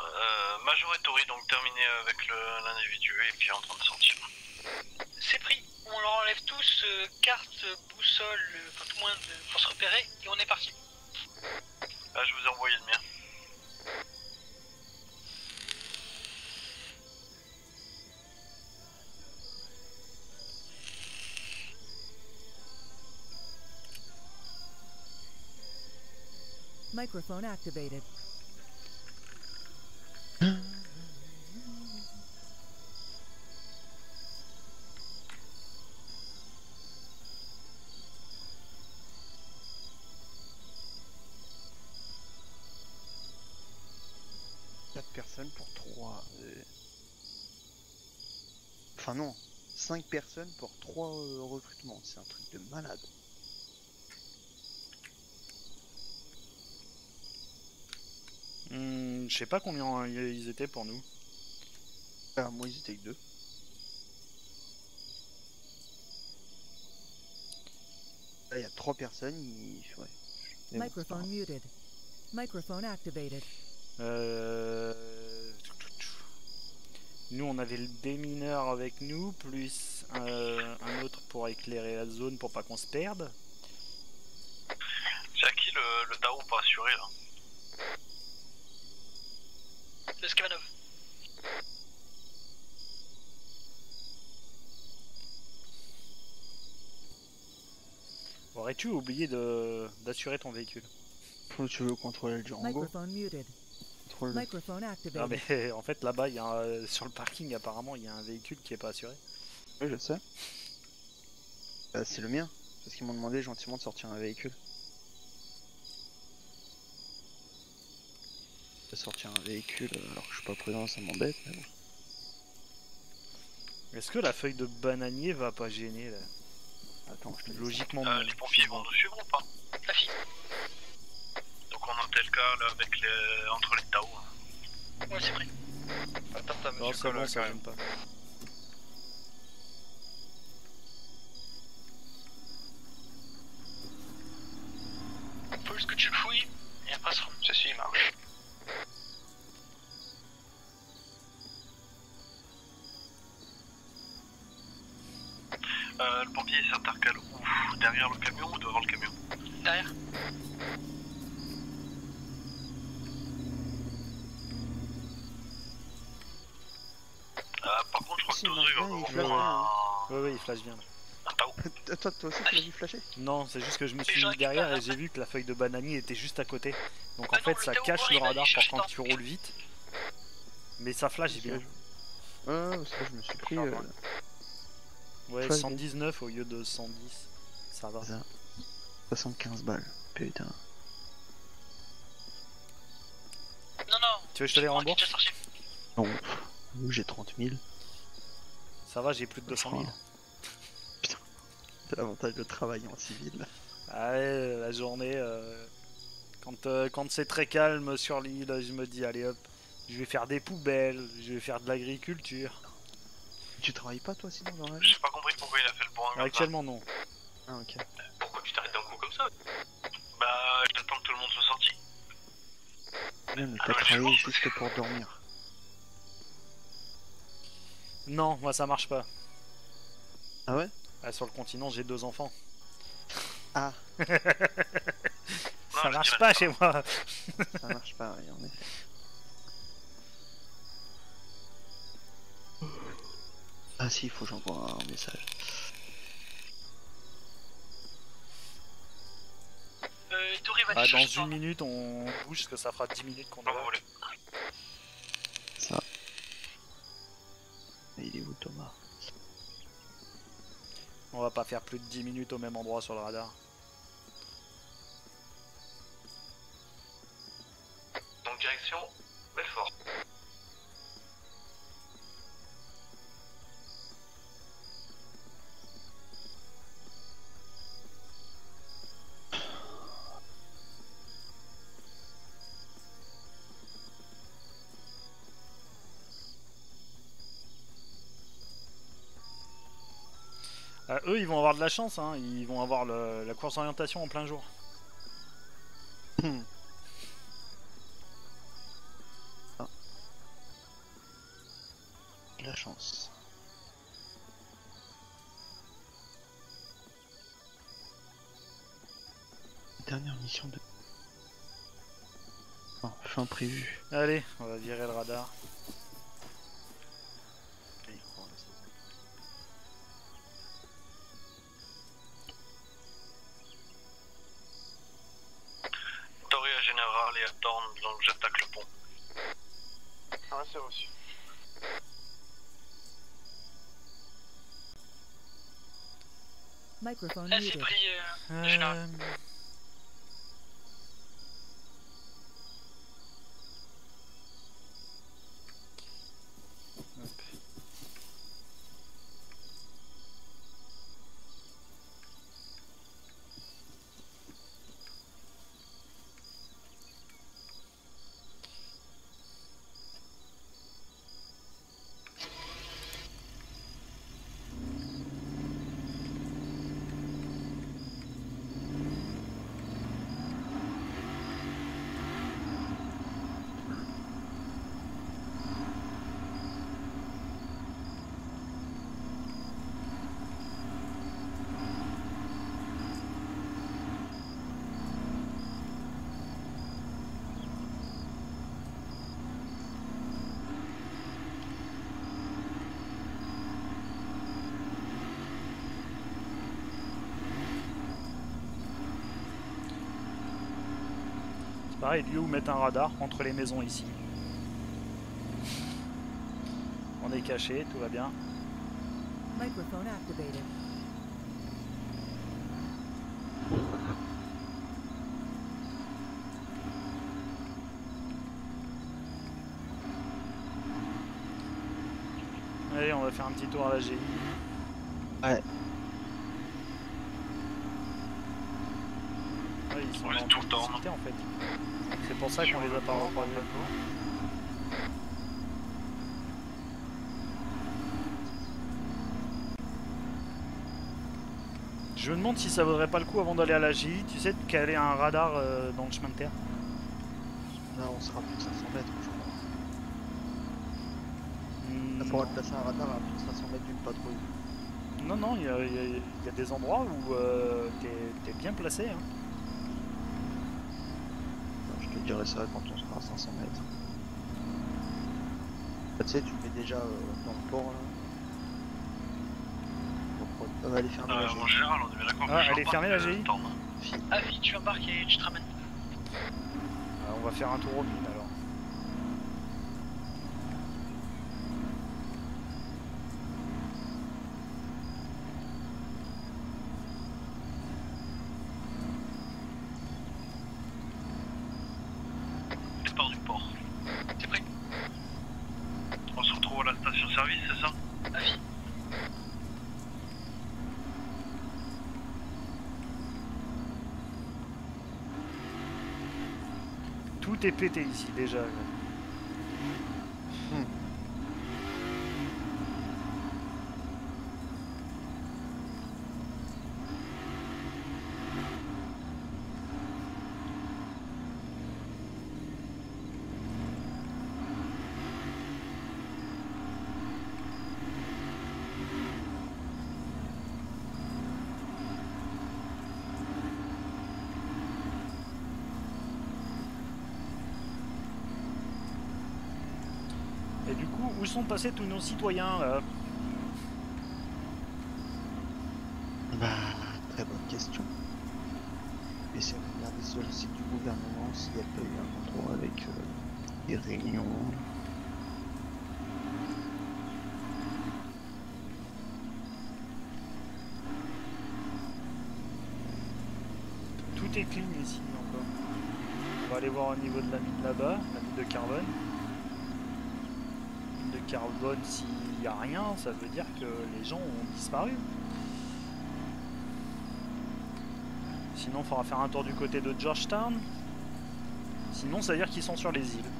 Euh, Majoratory, donc terminé avec l'individu et puis en train de Microphone activated. Personnes pour 3. Enfin non, 5 personnes pour 3 recrutements, c'est un truc de malade. Hmm, je sais pas combien ils étaient pour nous. Ah, moi ils étaient que 2. Là il y a 3 personnes, ils... ouais. Microphone muted. Microphone activated. Euh... Nous, on avait le démineur avec nous, plus euh, un autre pour éclairer la zone pour pas qu'on se perde. C'est à qui le, le Tao pas assuré là C'est Skavanov. Aurais-tu oublié de d'assurer ton véhicule? Tu veux contrôler le Django. Microphone muted. Contrôle. Microphone Non activated. mais en fait là-bas, il y a un- sur le parking apparemment, il y a un véhicule qui est pas assuré. Oui, je sais. Bah, c'est le mien, parce qu'ils m'ont demandé gentiment de sortir un véhicule. De sortir un véhicule euh, alors que je suis pas présent, ça m'embête, mais bon. Est-ce que la feuille de bananier va pas gêner là? Attends, je te ça. Logiquement, Euh, non. Les pompiers vont nous suivre ou pas La fille. Donc on a tel cas là avec les... entre les Tao. Ouais, c'est pris. Attends, t'as Non, monsieur c'est Cole, bon, là, ça quand gêne même. pas. Toi, toi aussi, tu l'as vu flasher Non, c'est juste que je me suis mis derrière et j'ai vu que la feuille de banani était juste à côté. Donc en Ah non, fait, ça cache le radar pour quand tu roules vite. Mais ça flash bien. Ouais, parce que je me suis pris. euh, Ouais, Flash 119 au lieu de 110. Ça va. ça. 75 balles. Putain. Non, non. Tu veux que je te les rembourse. Non, j'ai 30 000. Ça va, j'ai plus de 200 000. C'est l'avantage de travailler en civil. Ah ouais, la journée, euh, quand, euh, quand c'est très calme sur l'île, je me dis, allez hop, je vais faire des poubelles, je vais faire de l'agriculture. Tu travailles pas toi sinon dans la vie J'ai pas compris pourquoi il a fait le ça. Actuellement, non. Ah ok. Pourquoi tu t'arrêtes d'un coup comme ça? Bah, j'attends que tout le monde soit sorti. Ouais, mais Ah t'as travaillé juste pour dormir. Non, moi ça marche pas. Ah ouais? Ah, sur le continent, j'ai deux enfants. Ah. ça marche pas chez moi. Ça marche pas, oui, en effet. Ah si, il faut que j'envoie un message. Euh, va Ah, aller dans une minute, on bouge parce que ça fera 10 minutes qu'on doit. Ça. Et il est où Thomas? On va pas faire plus de 10 minutes au même endroit sur le radar. Donc, direction Belfort. Vont avoir de la chance, hein. ils vont avoir le- la course d'orientation en plein jour. La chance. Dernière mission de... Fin prévue. Allez, on va virer le radar. Microphone c'est muted. pris. Euh, Pareil, lieu où mettre un radar entre les maisons ici. On est caché, tout va bien. Microphone activated. Allez, on va faire un petit tour à la GI. Ouais. Ouais, ils sont On est en tout le temps. en fait. C'est pour ça qu'on les a pas recroisés. Je me demande si ça vaudrait pas le coup avant d'aller à la GI, tu sais, de caler un radar euh, dans le chemin de terre. Là, on sera à plus de 500 mètres, je crois. Hmm, Il faudra placer un radar à plus de 500 mètres d'une patrouille. Non, non, il y, a- y y des endroits où euh, t'es t'es bien placé. Hein. Dirai ça quand on sera à 500 mètres. Bah, tu sais, tu le mets déjà euh, dans le port là. On va aller fermer la GI. en général, on est bien d'accord. Ah, fermée, la GI. Ah, vie, tu embarques et tu te ramènes. Euh, on va faire un tour aux mines alors. Départ du port. T'es prêt On se retrouve à la station-service, c'est ça Avis. Pété ici déjà du coup, où sont passés tous nos citoyens là Bah, très bonne question. Essayez de regarder sur le site du gouvernement s'il n'y a pas eu un contrôle avec euh, des réunions. Tout est clean ici encore. On va aller voir au niveau de la mine là-bas, la mine de carbone. Carbone, s'il n'y a rien, ça veut dire que les gens ont disparu. Sinon, il faudra faire un tour du côté de Georgetown. Sinon, ça veut dire qu'ils sont sur les îles.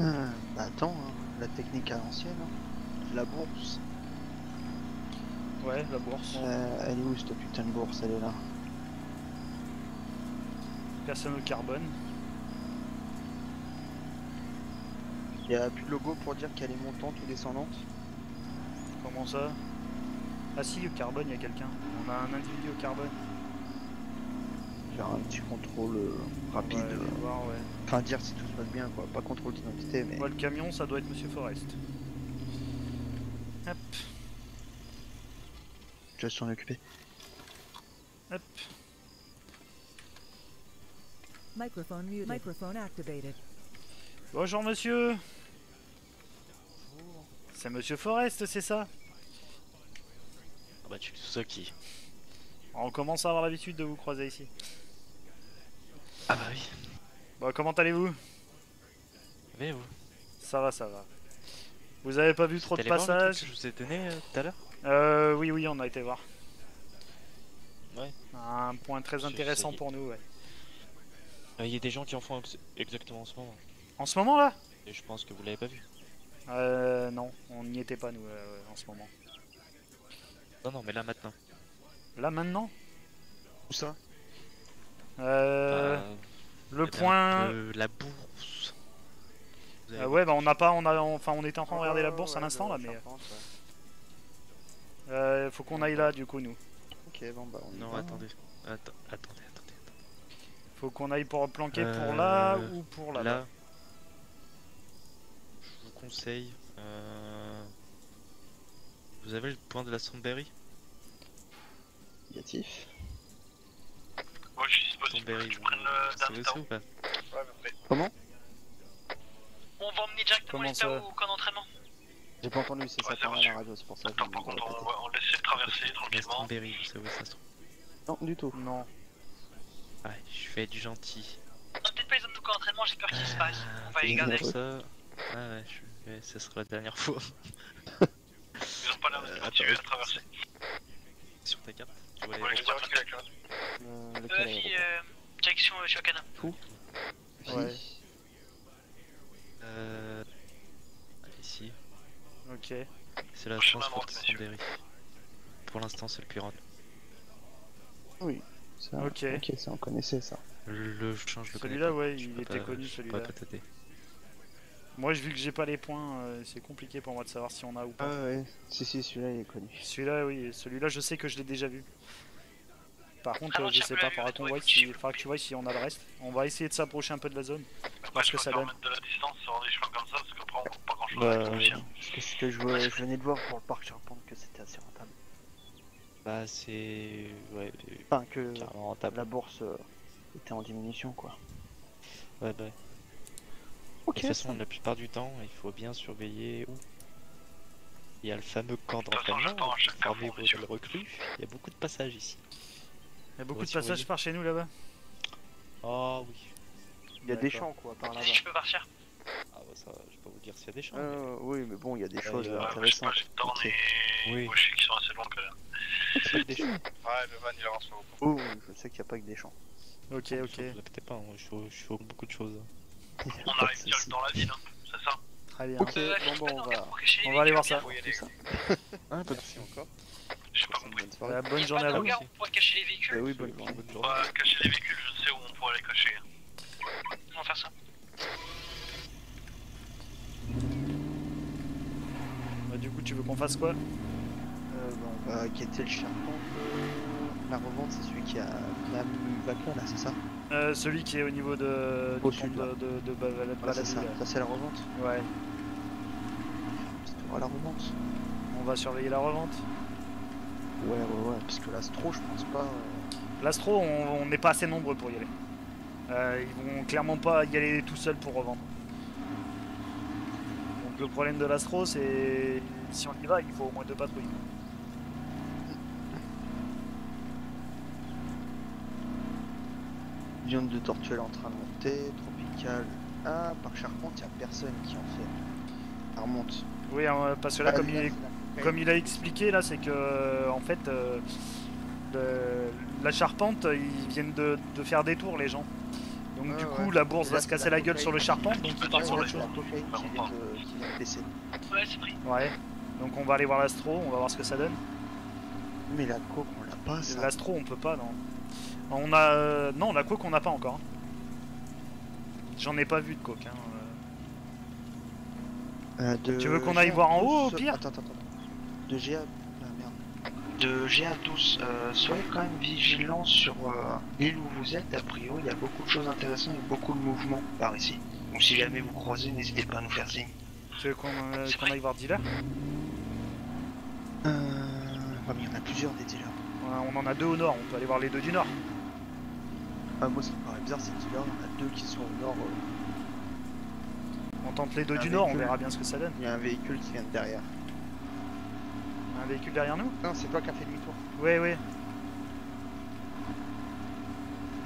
Ah, bah attends, hein, la technique à l'ancienne, hein. la bourse. Ouais, la bourse. Euh, elle est où cette putain de bourse? Elle est là. Personne au carbone. Il y a plus de logo pour dire qu'elle est montante ou descendante? Comment ça? Ah si, au carbone, il y a quelqu'un. On a un individu au carbone. Faire un petit contrôle euh, rapide. Euh, voir, ouais. Enfin, dire si tout se passe bien, quoi. Pas contrôle d'identité, mais. Moi, le camion, ça doit être Monsieur Forest. Hop, Tu vas s'en occuper. hop. Microphone muted. Microphone activated. Bonjour, monsieur. C'est Monsieur Forest, c'est ça? Ah bah tu tout ça qui On commence à avoir l'habitude de vous croiser ici. Ah bah oui. Bon, comment allez-vous? Mais vous? Ça va, ça va. Vous avez pas vu trop de passages? que je vous ai donné euh, tout à l'heure? Euh, oui, oui, on a été voir. Ouais. Un point très intéressant pour nous, ouais. Euh, Il y a des gens qui en font ex- exactement en ce moment. En ce moment là? Et je pense que vous l'avez pas vu. Euh, non, on n'y était pas nous euh, en ce moment. Non, non, mais là maintenant. Là maintenant? Où ça? Euh, Bah, le eh point. euh, la bourse. Euh, vu ouais, bah on n'a pas, on a, enfin on était en train de regarder la bourse à l'instant là, mais euh, faut qu'on aille là du coup nous. Ok, bon bah on y Non, va. attendez. Attends, attendez, attendez. Faut qu'on aille pour planquer pour Euh, là ou pour là. Là, je vous conseille. euh, Vous avez le point de la Sandberry? Négatif. Moi je savez downtown. ça ou pas. Comment? On va emmener directement les ça? PAO au camp d'entraînement. J'ai pas entendu, c'est ça a à la radio, c'est pour ça que je Par me contre, on, laisse le traverser tranquillement. Sandberry, vous savez où ça se trouve Non, du tout. Non. Ouais, je fais du gentil. On a peut-être pas les zones de camp d'entraînement j'ai peur qu'il se passe. On va les garder. ça, ah ouais, je... ouais, ça sera la dernière fois. Ils ont pas l'air de continuer à traverser. Sur ta carte, Ouais, je aéroports. dirais que la carte. Euh, vie, euh, direction euh, Shokana. Ouais. Euh... Ici. Ok. C'est la chance pour. Sandberry. Pour l'instant, c'est le plus rapide. Oui, ça, Ok. ok, ça on connaissait ça. Le change le connais Celui-là, pas. ouais, il était pas- connu, celui-là. Moi, vu que j'ai pas les points, euh, c'est compliqué pour moi de savoir si on a ou Ah pas. ouais, si si, celui-là il est connu. Celui-là, oui, celui-là, je sais que je l'ai déjà vu. Par contre, Ah non, euh, je sais pas, faudra qu'on voit si, que tu- faudra que tu vois si on a le reste. On va essayer de s'approcher un peu de la zone. Après, je que ça donne. mettre de la distance sur des chemins comme ça, parce qu'après, on voit pas grand chose Bah, avec le chien. Qu'est-ce que je, veux- je venais de voir pour le parc Charpente que c'était assez rentable. Bah, c'est. Ouais, Enfin, que la bourse euh, était en diminution quoi. Ouais, bah. De toute façon, la plupart du temps, il faut bien surveiller où Il y a le fameux camp d'entraînement, vous vos messieurs. nouvelles recrues. Il y a beaucoup de passages ici. Il y a beaucoup de passages par chez nous là-bas. Oh oui. Il y a des champs quoi par là-bas. Si je peux partir. Ah bah ça, je pas vous dire s'il y a des champs. Euh, oui, mais bon, il y a des choses euh, je pas, intéressantes. le et Oui. moi, je sais qu'ils sont assez pas que des champs. Ouais, le van il avance pas beaucoup. Oh, oui, je sais qu'il n'y a pas que des champs. Ok, Vous ok. répétez pas, hein, je suis au- je suis au beaucoup de choses. On arrive direct dans la ville, hein, c'est ça Très bien. Ok, Euh, bon, bon, on va. On va aller voir ça. Ah, pas de soucis. encore. J'ai pas compris. Bonne. Euh, journée à vous. regard, on pourrait cacher les véhicules. Eh oui, bonne journée. Bonne On journée. va cacher les véhicules, je sais où on pourrait les cacher. On va faire ça. Bah, du coup, tu veux qu'on fasse quoi? Euh, bon, on va quitter le Charpente. euh, La revente, c'est celui qui a la Vacla là, c'est ça? Euh, Celui qui est au niveau de, Au du sud, de, de, Voilà, ça. C'est la revente. Ouais. Pour la revente. On va surveiller la revente. Ouais, ouais, ouais, parce que l'Astro, je pense pas. euh, L'Astro, on on n'est pas assez nombreux pour y aller. Euh, ils vont clairement pas y aller tout seuls pour revendre. Donc le problème de l'Astro, c'est si on y va, il faut au moins deux patrouilles. Viande de tortue elle est en train de monter. Tropical. Ah, par Charpente, il n'y a personne qui en fait. Elle remonte. Oui, hein, parce que là, Ah, comme là, il, est- comme il a expliqué, là, c'est que en fait, euh, le- la charpente, ils viennent de, de faire des tours, les gens. Donc du coup, ouais. la bourse va se casser la la gueule sur le charpente, donc ils partent sur c'est chose. Ouais. Donc on va aller voir l'astro, on va voir ce que ça donne. Mais la coke, on l'a pas, ça. L'astro, on peut pas, non. On a, euh, non, la coque, on n'a pas encore. J'en ai pas vu de coque. Hein. euh. Euh, de Tu veux qu'on aille GA12, voir en haut, au pire Attends, attends, attends. De GA. Ah merde. De GA12, euh, soyez quand même vigilants sur euh, l'île où vous êtes. A priori, il y a beaucoup de choses intéressantes et beaucoup de mouvements par ici. Donc si jamais vous croisez, n'hésitez pas à nous faire signe. Tu veux qu'on euh, C'est qu'on vrai. aille voir dealer Euh... Ouais, mais il y en a plusieurs des dealers. Ouais, On en a deux au nord, on peut aller voir les deux du nord. Ah, moi, ce qui me paraît bizarre, c'est que dealers, il y en a deux qui sont au nord. euh, On tente les deux du nord, on verra bien ce que ça donne. Il y a un véhicule qui vient de derrière. Un véhicule derrière nous? Non, c'est toi qui as fait demi-tour. Ouais, ouais.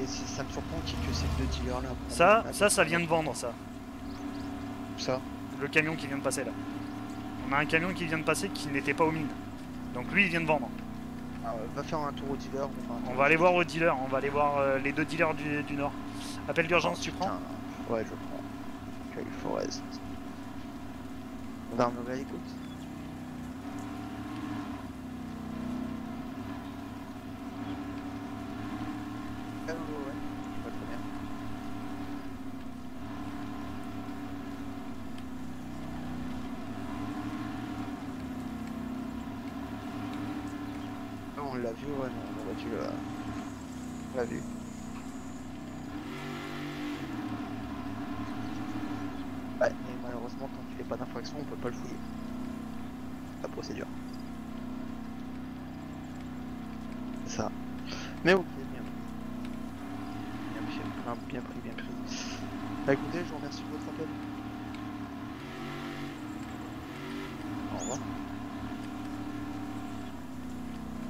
Et ça me surprend qu'il que ces deux dealers là. Ça, ça, ça vient de vendre, ça. Ça Le camion qui vient de passer là. On a un camion qui vient de passer qui n'était pas aux mines. Donc lui, il vient de vendre. Ah, va faire un tour au dealer. on va aller voir au dealer, on va aller voir euh, les deux dealers du, du nord. Appel d'urgence, tu prends Ouais, je prends. Forest. Gendarmerie à l'écoute. Ah, ouais, ouais, je vois très bien. Ah, on l'a vu, ouais, non, on aurait dû le... On l'a vu. Ouais, mais malheureusement, tant qu'il fait pas d'infraction, on peut pas le fouiller. La procédure. C'est ça. Mais ok, bien pris. Bien pris, bien, pris, bien pris. Bah écoutez, je vous remercie de votre appel. Au revoir.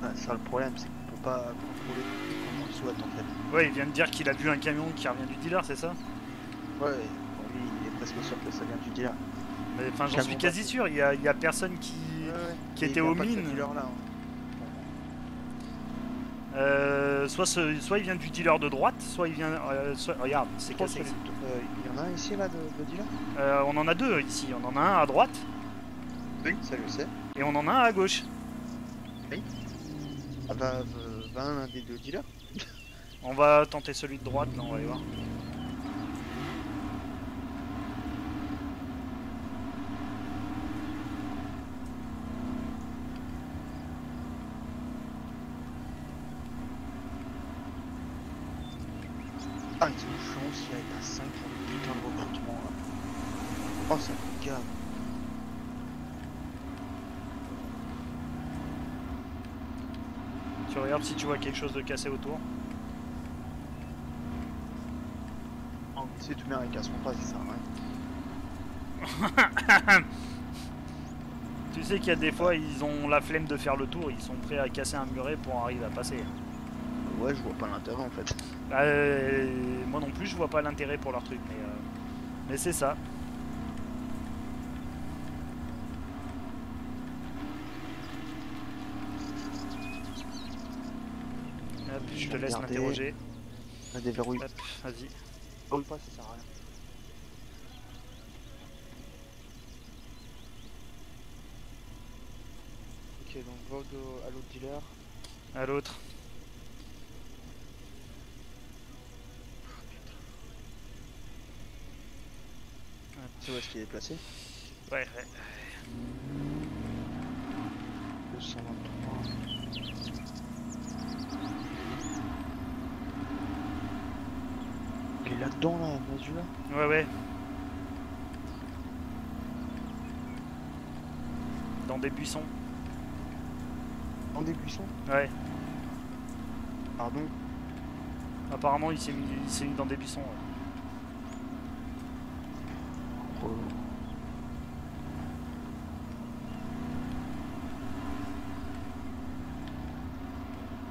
Ah, ça le problème, c'est qu'on peut pas contrôler comme on le souhaite en fait. Ouais, il vient de dire qu'il a vu un camion qui revient du dealer, c'est ça? Ouais, pour lui, il est presque sûr que ça vient du dealer. Mais enfin, j'en suis pas. quasi sûr. Il y a, il y a personne qui, était il y a aux mines. hein. Euh, soit, ce- soit il vient du dealer de droite, soit il vient. euh, soit- regarde, c'est cassé. Euh, Il y en a un ici là de, de dealer? Euh, on en a deux ici. On en a un à droite Oui, ça je sais. et on en a un à gauche. Oui. Ah bah, euh, va un des deux dealers. On va tenter celui de droite, là, on va aller voir. Ah, ils ont chance, il y a pas 5 pour le putain de recrutement là. Oh, ça me gave. Tu regardes si tu vois quelque chose de cassé autour. C'est tout bien, ils casseront pas, ça à rien. Tu sais qu'il y a des fois, ils ont la flemme de faire le tour, ils sont prêts à casser un muret pour arriver à passer. Ouais, je vois pas l'intérêt en fait. Euh, moi non plus, je vois pas l'intérêt pour leur truc, mais, euh, mais c'est ça. Hop, je te laisse m'interroger. On a des verrouilles. Hop, vas-y. Brûle pas, ça sert à rien. Ok, donc va au do- à l'autre dealer. À l'autre. Tu vois ce qu'il est placé Ouais, ouais. 223. Là-dedans là, là Ouais, ouais. Dans des buissons. Dans des buissons Ouais. Pardon Apparemment, il s'est mis, il s'est mis dans des buissons. ouais.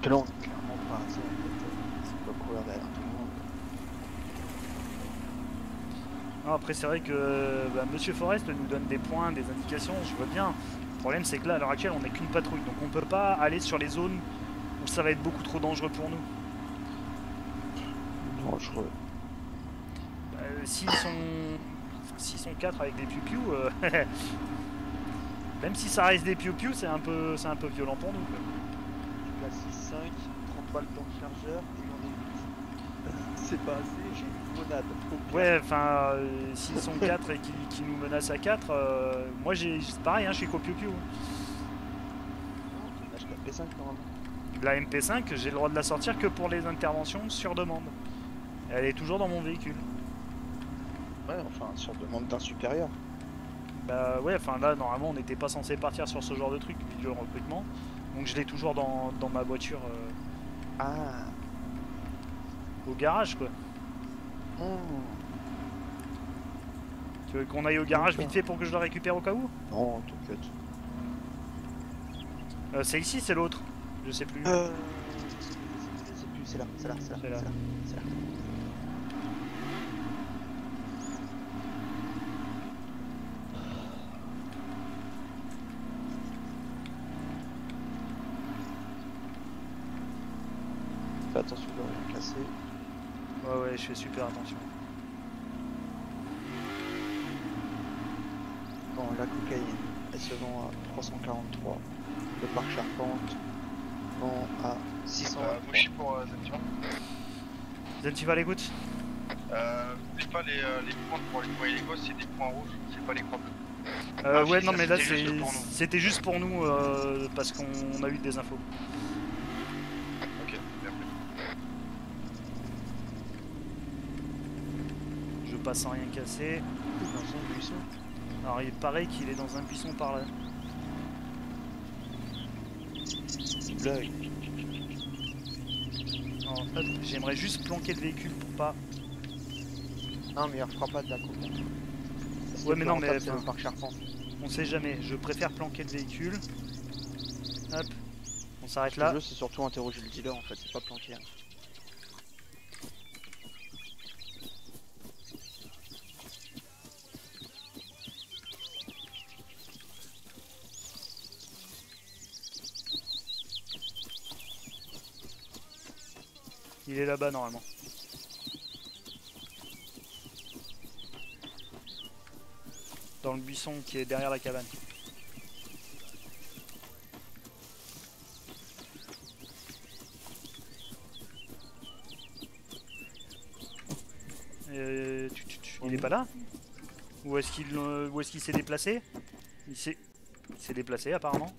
Là on est clairement pas assez en fait. euh, C'est pas courir derrière tout le monde. Non, après, c'est vrai que bah, Monsieur Forest nous donne des points, des indications, je vois bien. Le problème, c'est que là, à l'heure actuelle, on n'est qu'une patrouille, donc on peut pas aller sur les zones où ça va être beaucoup trop dangereux pour nous. Dangereux. Euh, S'ils sont... S'ils sont 4 avec des piou-piou, euh, même si ça reste des piou-piou, c'est un, peu... c'est un peu violent pour nous. quoi. La 6-5, 30 balles dans le chargeur et ai 8. C'est pas assez, j'ai une monade. Ouais, enfin, euh, s'ils sont 4 et qui, qui nous menacent à 4, moi j'ai c'est pareil, hein, je suis piou-piou. Lâche la P5 normalement. La MP5, j'ai le droit de la sortir que pour les interventions sur demande. Elle est toujours dans mon véhicule. Ouais, enfin, sur demande d'un supérieur. Bah ouais, enfin là, normalement, on n'était pas censé partir sur ce genre de truc, vidéo recrutement. Donc je l'ai toujours dans, dans ma voiture euh, Ah. Au garage, quoi. Tu veux qu'on aille au garage vite fait pour que je le récupère au cas où? Non, t'inquiète. Euh, C'est ici, c'est l'autre. Je sais plus. Euh... C'est plus, c'est là, c'est là, c'est là, c'est là, c'est là. Fais attention de rien casser. Je fais super attention. Bon, la cocaïne, elle se vend à 343. Le parc charpente vend à 600. Euh, moi je suis pour euh, à l'écoute Euh, c'est pas les, euh, les points pour les points illégaux, c'est des points rouges, c'est pas les croix bleues. Euh, Ah, ouais, non, mais là, c'était c'est- juste pour nous. c'était juste pour nous euh, parce qu'on a eu des infos. Ok, bien pris. Sans rien casser. Dans un buisson. Alors, il paraît qu'il est dans un buisson par là. Blague. J'aimerais juste planquer le véhicule pour pas. Non, mais il refera pas de la cocaïne. Ouais, mais non, mais enfin, le parc charpente. on sait jamais. Je préfère planquer le véhicule. Hop, on s'arrête Le là. jeu, c'est surtout interroger le dealer en fait, c'est pas planquer. hein. Il est là-bas normalement. Dans le buisson qui est derrière la cabane. Il est pas là? Ou est-ce qu'il euh, où est-ce qu'il s'est déplacé? Il s'est déplacé apparemment.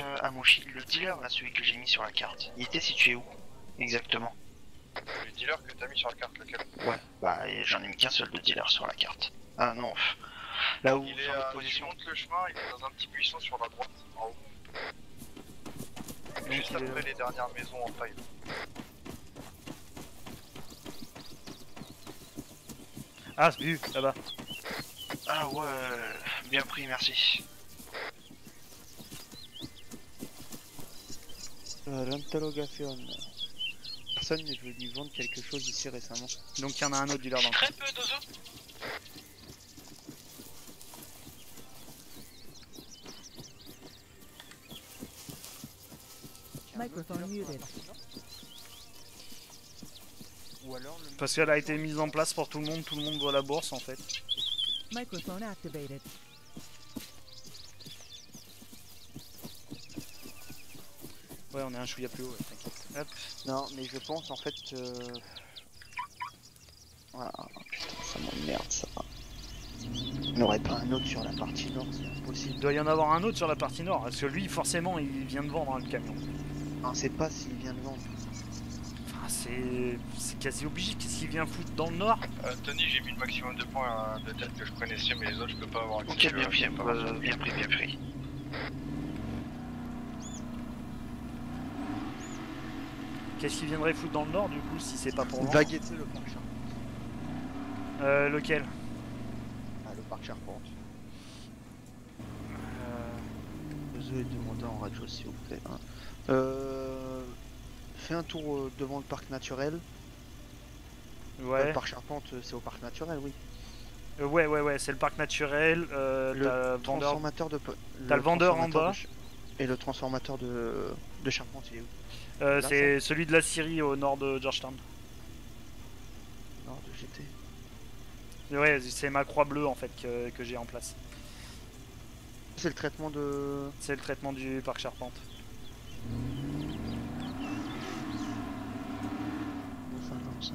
Euh, le dealer là, celui que j'ai mis sur la carte, il était situé où Exactement? Le dealer que t'as mis sur la carte, lequel? Ouais, bah j'en ai mis qu'un seul de dealer sur la carte. Ah non, pff. là où Il est. Tu position. montes le chemin, il est dans un petit buisson sur la droite, en haut. Juste il après les dernières maisons en taille. Ah, vu, là-bas. Ah ouais, bien pris, merci. Euh, L'interrogation. Personne ne veut lui vendre quelque chose ici récemment. Donc il y en a un autre dealer dans le Très peu d'ozo. Microphone muted. Ou alors le Parce qu'elle a été mise en place pour tout le monde, tout le monde voit la bourse en fait. Microphone activated. Ouais, on est un chouïa plus haut, ouais, t'inquiète. Hop. Non, mais je pense en fait. Euh... Voilà, putain, ça m'emmerde ça. Il n'aurait pas un autre sur la partie nord, c'est Il impossible. doit y en avoir un autre sur la partie nord, parce que lui, forcément, il vient de vendre hein, le camion. On sait pas s'il vient de vendre. Enfin, c'est c'est quasi obligé. Qu'est-ce qu'il vient foutre dans le nord? Euh, Tony, j'ai mis le maximum de points euh, de tête que je connaissais, mais les autres, je peux pas avoir accès. Ok, bien, bien, pas euh, bien pris, bien pris. Qu'est-ce qu'il viendrait foutre dans le nord du coup si c'est pas pour On vendre va guetter le parc Charpente. Euh, lequel? Ah, le parc Charpente. Euh, Je vais demander en radio s'il vous plaît. hein. Euh... Fais un tour euh, devant le parc naturel. Ouais. Le parc Charpente, euh, c'est au parc naturel, oui. Euh, ouais, ouais, ouais, c'est le parc naturel. Euh, Le vendeur. transformateur de. T'as le vendeur en bas. de Et le transformateur de, de Charpente, il est où? Euh, c'est celui de la Syrie au nord de Georgetown. Nord de GT. Ouais, c'est ma croix bleue en fait que, que j'ai en place. C'est le traitement de. C'est le traitement du parc Charpente. de 55.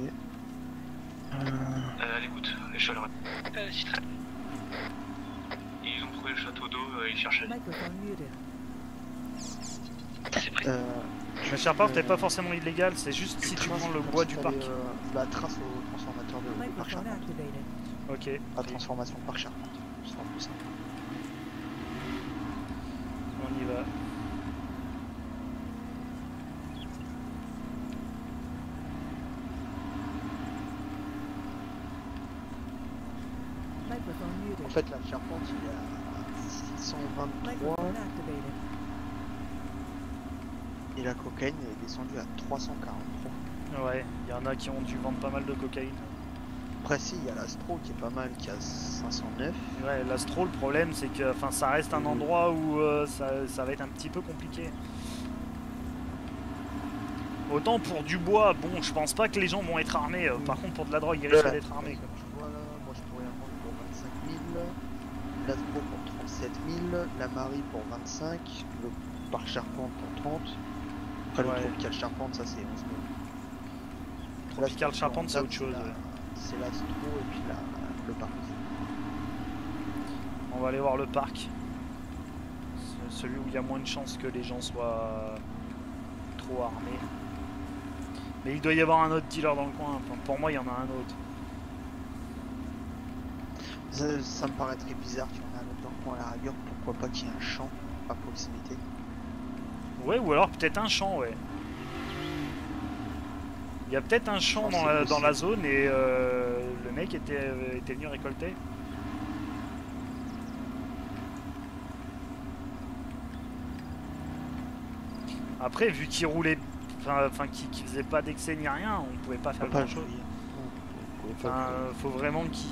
Et. Euh, à l'écoute, Euh, si très- Ils ont trouvé le château d'eau. C'est pris. Euh, Le Charpente n'est euh, pas forcément illégal, c'est juste si tu trace, prends le je bois du parc. euh, la trace au transformateur de, du parc Charpente. Ok, La transformation parc Charpente. Ce sera plus simple. on y va. En fait, la Charpente, il est à 623 Microphone activated. et la cocaïne est descendue à 343. Ouais, il y en a qui ont dû vendre pas mal de cocaïne. Après, si, il y a l'Astro qui est pas mal, qui a 509. Ouais, l'Astro, le problème, c'est que enfin, ça reste un endroit où euh, ça, ça va être un petit peu compliqué. Autant pour du bois, bon, je pense pas que les gens vont être armés. euh, Par contre, pour de la drogue, ils risquent d'être armés. quoi. Tu vois là, moi je pourrais en vendre pour 25 000, l'Astro pour 37 000, la Marie pour 25, le Parc Charpente pour 30. Après Ouais. le Tropical Charpente, ça c'est 11 000. Tropical Charpente, c'est autre chose. ouais. C'est l'Astro et puis la, le Parc. On va aller voir le parc. C'est Celui où il y a moins de chances que les gens soient trop armés. Mais il doit y avoir un autre dealer dans le coin. Pour moi, il y en a un autre. Ça, ça me paraîtrait bizarre qu'il y en a un autre dans le coin à la rigueur, pourquoi pas qu'il y ait un champ à proximité. Ouais, ou alors peut-être un champ, ouais. Il y a peut-être un champ dans la, dans la zone et euh, le mec était, était venu récolter. Après, vu qu'il roulait, enfin, enfin qu'il faisait pas d'excès ni rien, on pouvait pas faire pas grand chose. fouiller. Enfin, euh, faut vraiment qu'il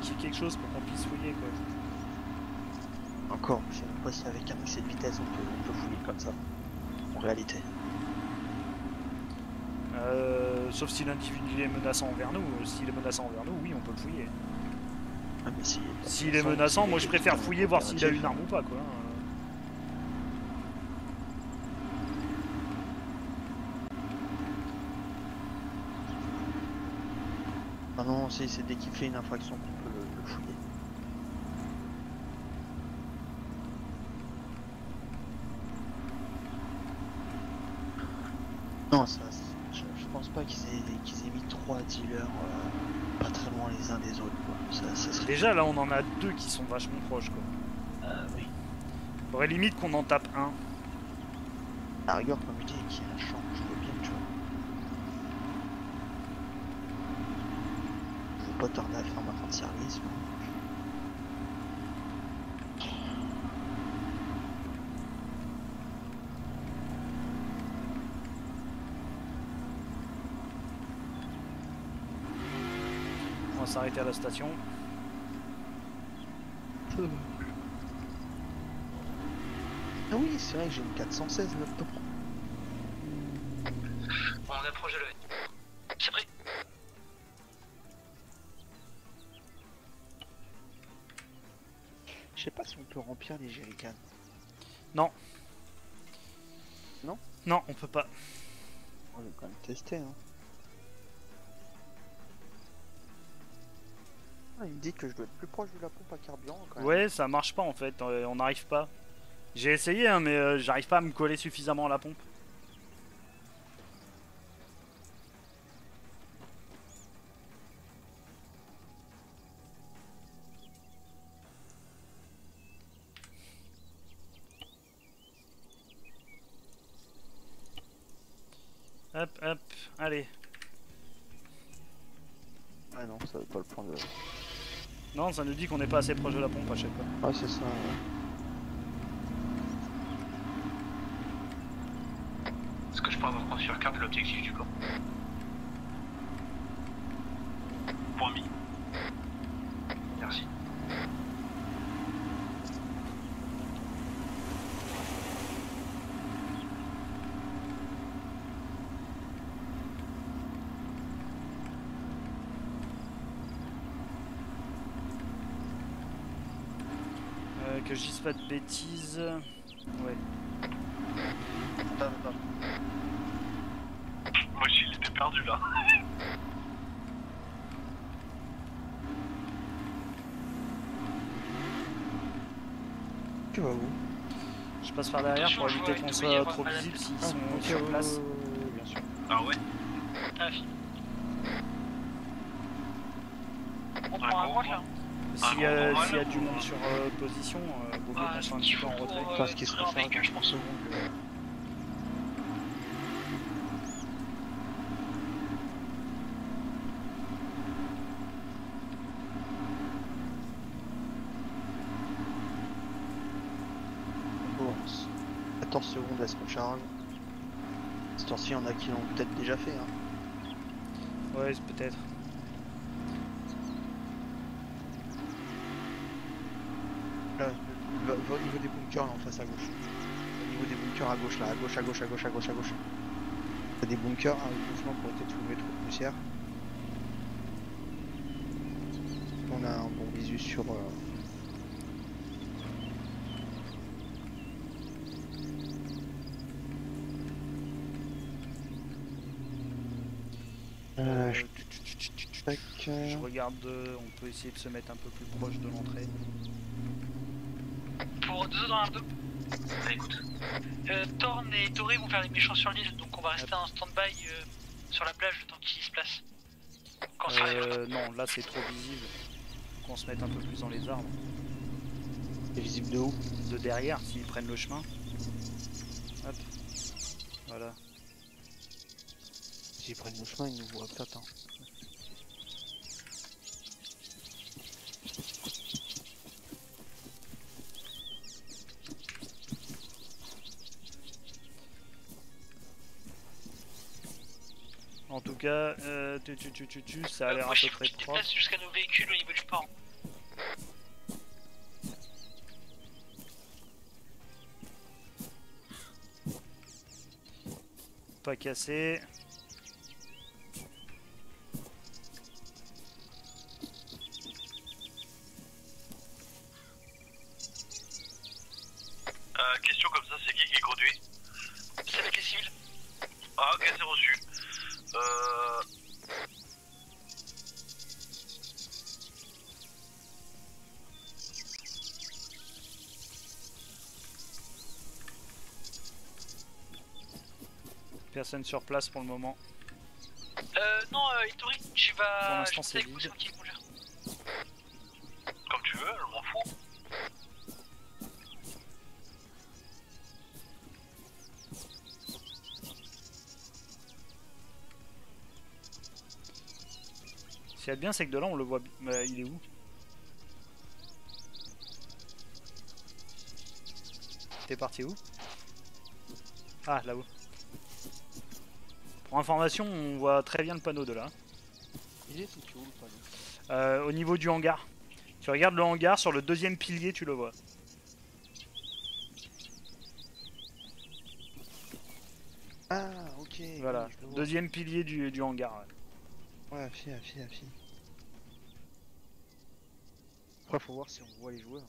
qu'il y ait quelque chose pour qu'on puisse fouiller quoi. Encore, je sais pas si avec un excès de vitesse on peut, on peut fouiller comme ça. En réalité. Euh, sauf si l'individu est menaçant envers nous. S'il est menaçant envers nous, oui, on peut le fouiller. Ah, mais si. S'il est menaçant, moi je préfère fouiller voir s'il a une arme ou pas quoi. Ah non, c'est c'est dès qu'il fait une infraction Non, ça, je, je pense pas qu'ils aient, qu'ils aient mis trois dealers euh, pas très loin les uns des autres. Quoi. Ça, ça serait... Déjà là, on en a deux qui sont vachement proches quoi. Ah oui. Faudrait limite qu'on en tape un. À la rigueur, comme je dis, qu'il y a un champ, je veux bien, tu vois. Je veux pas tarder à faire ma fin de service. On va s'arrêter à la station. Ah oui, c'est vrai que j'ai une 416 là-dedans. On approche de l'œil. C'est pris. Sais pas si on peut remplir les jerrycans. Non. Non Non, on peut pas. On va quand même tester. Hein. Ah, il me dit que je dois être plus proche de la pompe à carburant quand même. Ouais, ça marche pas en fait, euh, on n'arrive pas. J'ai essayé, hein, mais euh, j'arrive pas à me coller suffisamment à la pompe. Hop, hop, allez. Ah non, ça veut pas le prendre. Non, ça nous dit qu'on n'est pas assez proche de la pompe à chaque fois. Ah, c'est ça. ouais. Est-ce que je peux avoir prendre sur carte l'objectif du camp Point mis. Merci. Pas de bêtises. Ouais. Attends, attends. Moi aussi, il était perdu là. Tu vas où Je passe par derrière pour éviter qu'on soit trop visible s'ils Ah, sont ok, sur place. bien sûr. Ah ouais Ah, On prend un point là S'il y, a- y du monde sur euh, position, euh, vaut mieux qu'on soit un petit peu en retrait. euh, Enfin, ce qui serait un faire véhicule, je pense. secondes. euh, Bon, 14 secondes, elle se recharge. Cette heure-ci, il y en a qui l'ont peut-être déjà fait. Hein. Ouais, peut-être. Là, au niveau des bunkers là en face à gauche. Au niveau des bunkers à gauche là, à gauche, à gauche, à gauche, à gauche, à gauche. T'as des bunkers, un mouvement pour peut-être soulever trop de poussière. On a un bon visu sur. euh, Euh, je- euh, Je regarde, euh, on peut essayer de se mettre un peu plus proche de l'entrée. Pour deux dans un deux. Bah, écoute. Euh, Thorn et Toré vont faire les méchants sur l'île, donc on va rester en stand-by euh, sur la plage le temps qu'ils se placent. Quand ça arrive. Euh, non, là c'est trop visible. Faut qu'on se mette un peu plus dans les arbres. C'est visible de où? De derrière, s'ils prennent le chemin. Hop. Voilà. S'ils prennent le chemin, ils nous voient peut-être. En tout cas, euh, tu, tu, tu, tu, tu, ça a Euh, l'air à peu près propre. jusqu'à nos véhicules au niveau du port. Pas cassé. Euh... Personne sur place pour le moment. Euh, non, euh, Itori, tu vas. Pour l'instant, c'est vide. Qu'il y a de bien, c'est que de là, on le voit. Bah, il est où T'es parti où Ah, là-haut. Pour information, on voit très bien le panneau de là. Il est foutu où le panneau Euh, au niveau du hangar. Tu regardes le hangar, sur le deuxième pilier, tu le vois. Ah, ok. Voilà, oui, deuxième pilier du, du hangar. ouais. Ouais, fille, fille, fille. Après, faut voir si on voit les joueurs,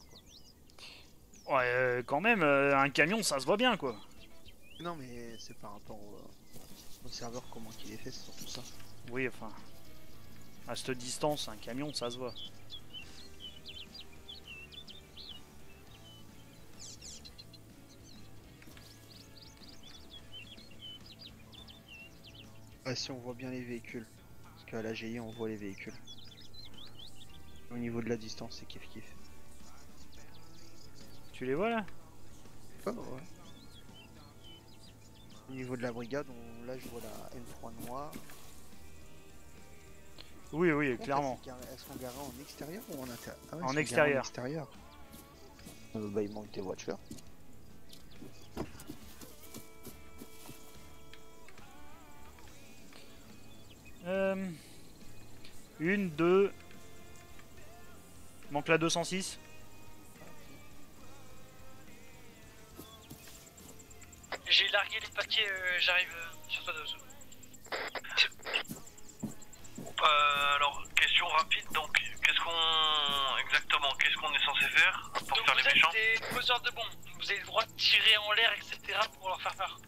quoi. Ouais, euh, quand même, euh, un camion, ça se voit bien, quoi. Non, mais c'est par rapport au, au serveur, comment qu'il est fait, c'est surtout ça. Oui, enfin. À cette distance, un camion, ça se voit. Ah, si on voit bien les véhicules. Qu'à la GI, on voit les véhicules. Au niveau de la distance, c'est kiff kiff. Tu les vois là? Ouais. Au niveau de la brigade, on... là, je vois la M3 noire. Oui, oui, contre, clairement. Elles sont garées- en extérieur ou en intérieur Ah ouais, En extérieur. En extérieur? Euh, bah, il manque des voitures. Euh, une, deux. Manque la 206. J'ai largué les paquets, euh, j'arrive euh, sur toi deux. Euh, alors, question rapide, donc, qu'est-ce qu'on... Exactement, qu'est-ce qu'on est censé faire pour Donc faire vous les êtes méchants des poseurs de bombes, vous avez le droit de tirer en l'air, etc. pour leur faire peur.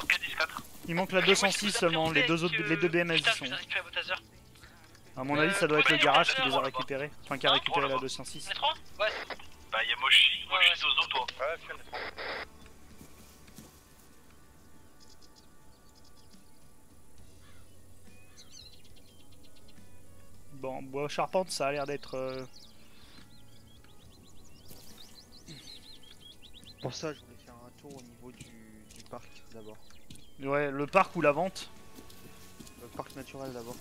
Ok, 14. Il manque la 206 seulement, les deux autres, les deux BMS y sont. À mon avis, ça doit être le garage qui les a récupérés. Enfin, qui a Hein récupéré la 206. On est trois Ouais. Bah, y'a Moshi, Moshi Zozo, toi. Ouais. Bon, bois charpente, ça a l'air d'être. euh, Pour ça, je voulais faire un tour au niveau du, du parc d'abord. Ouais, le parc ou la vente. Le parc naturel d'abord.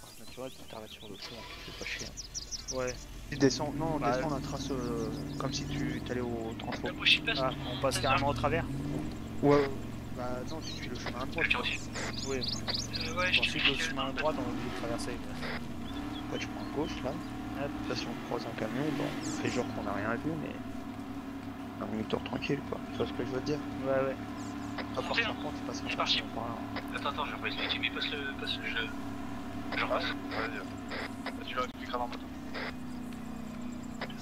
Parc naturel, tu t'arrêtes sur le chemin, tu fais pas chier. hein. Ouais. Tu descends, non, Bah, descends la trace euh, comme si tu t'allais au transport. Ah, on passe carrément au travers Ouais, ouais. bah non, tu suis le chemin à droite. Oui. Euh, ouais, je Ensuite, le chemin à droite, on obligé de traverser. Ouais, tu prends à gauche là. Hop. Ça, si on croise un camion, bon, on fait genre qu'on a rien vu, mais. Un minuteur tranquille quoi. Tu vois ce que je veux te dire? Ouais, ouais. À part par contre, tu passes un parti. par là. Attends, attends, je vais pas expliquer, mais passe le... Passe le jeu. J'en passe Vas-y. Bah, tu leur expliqueras dans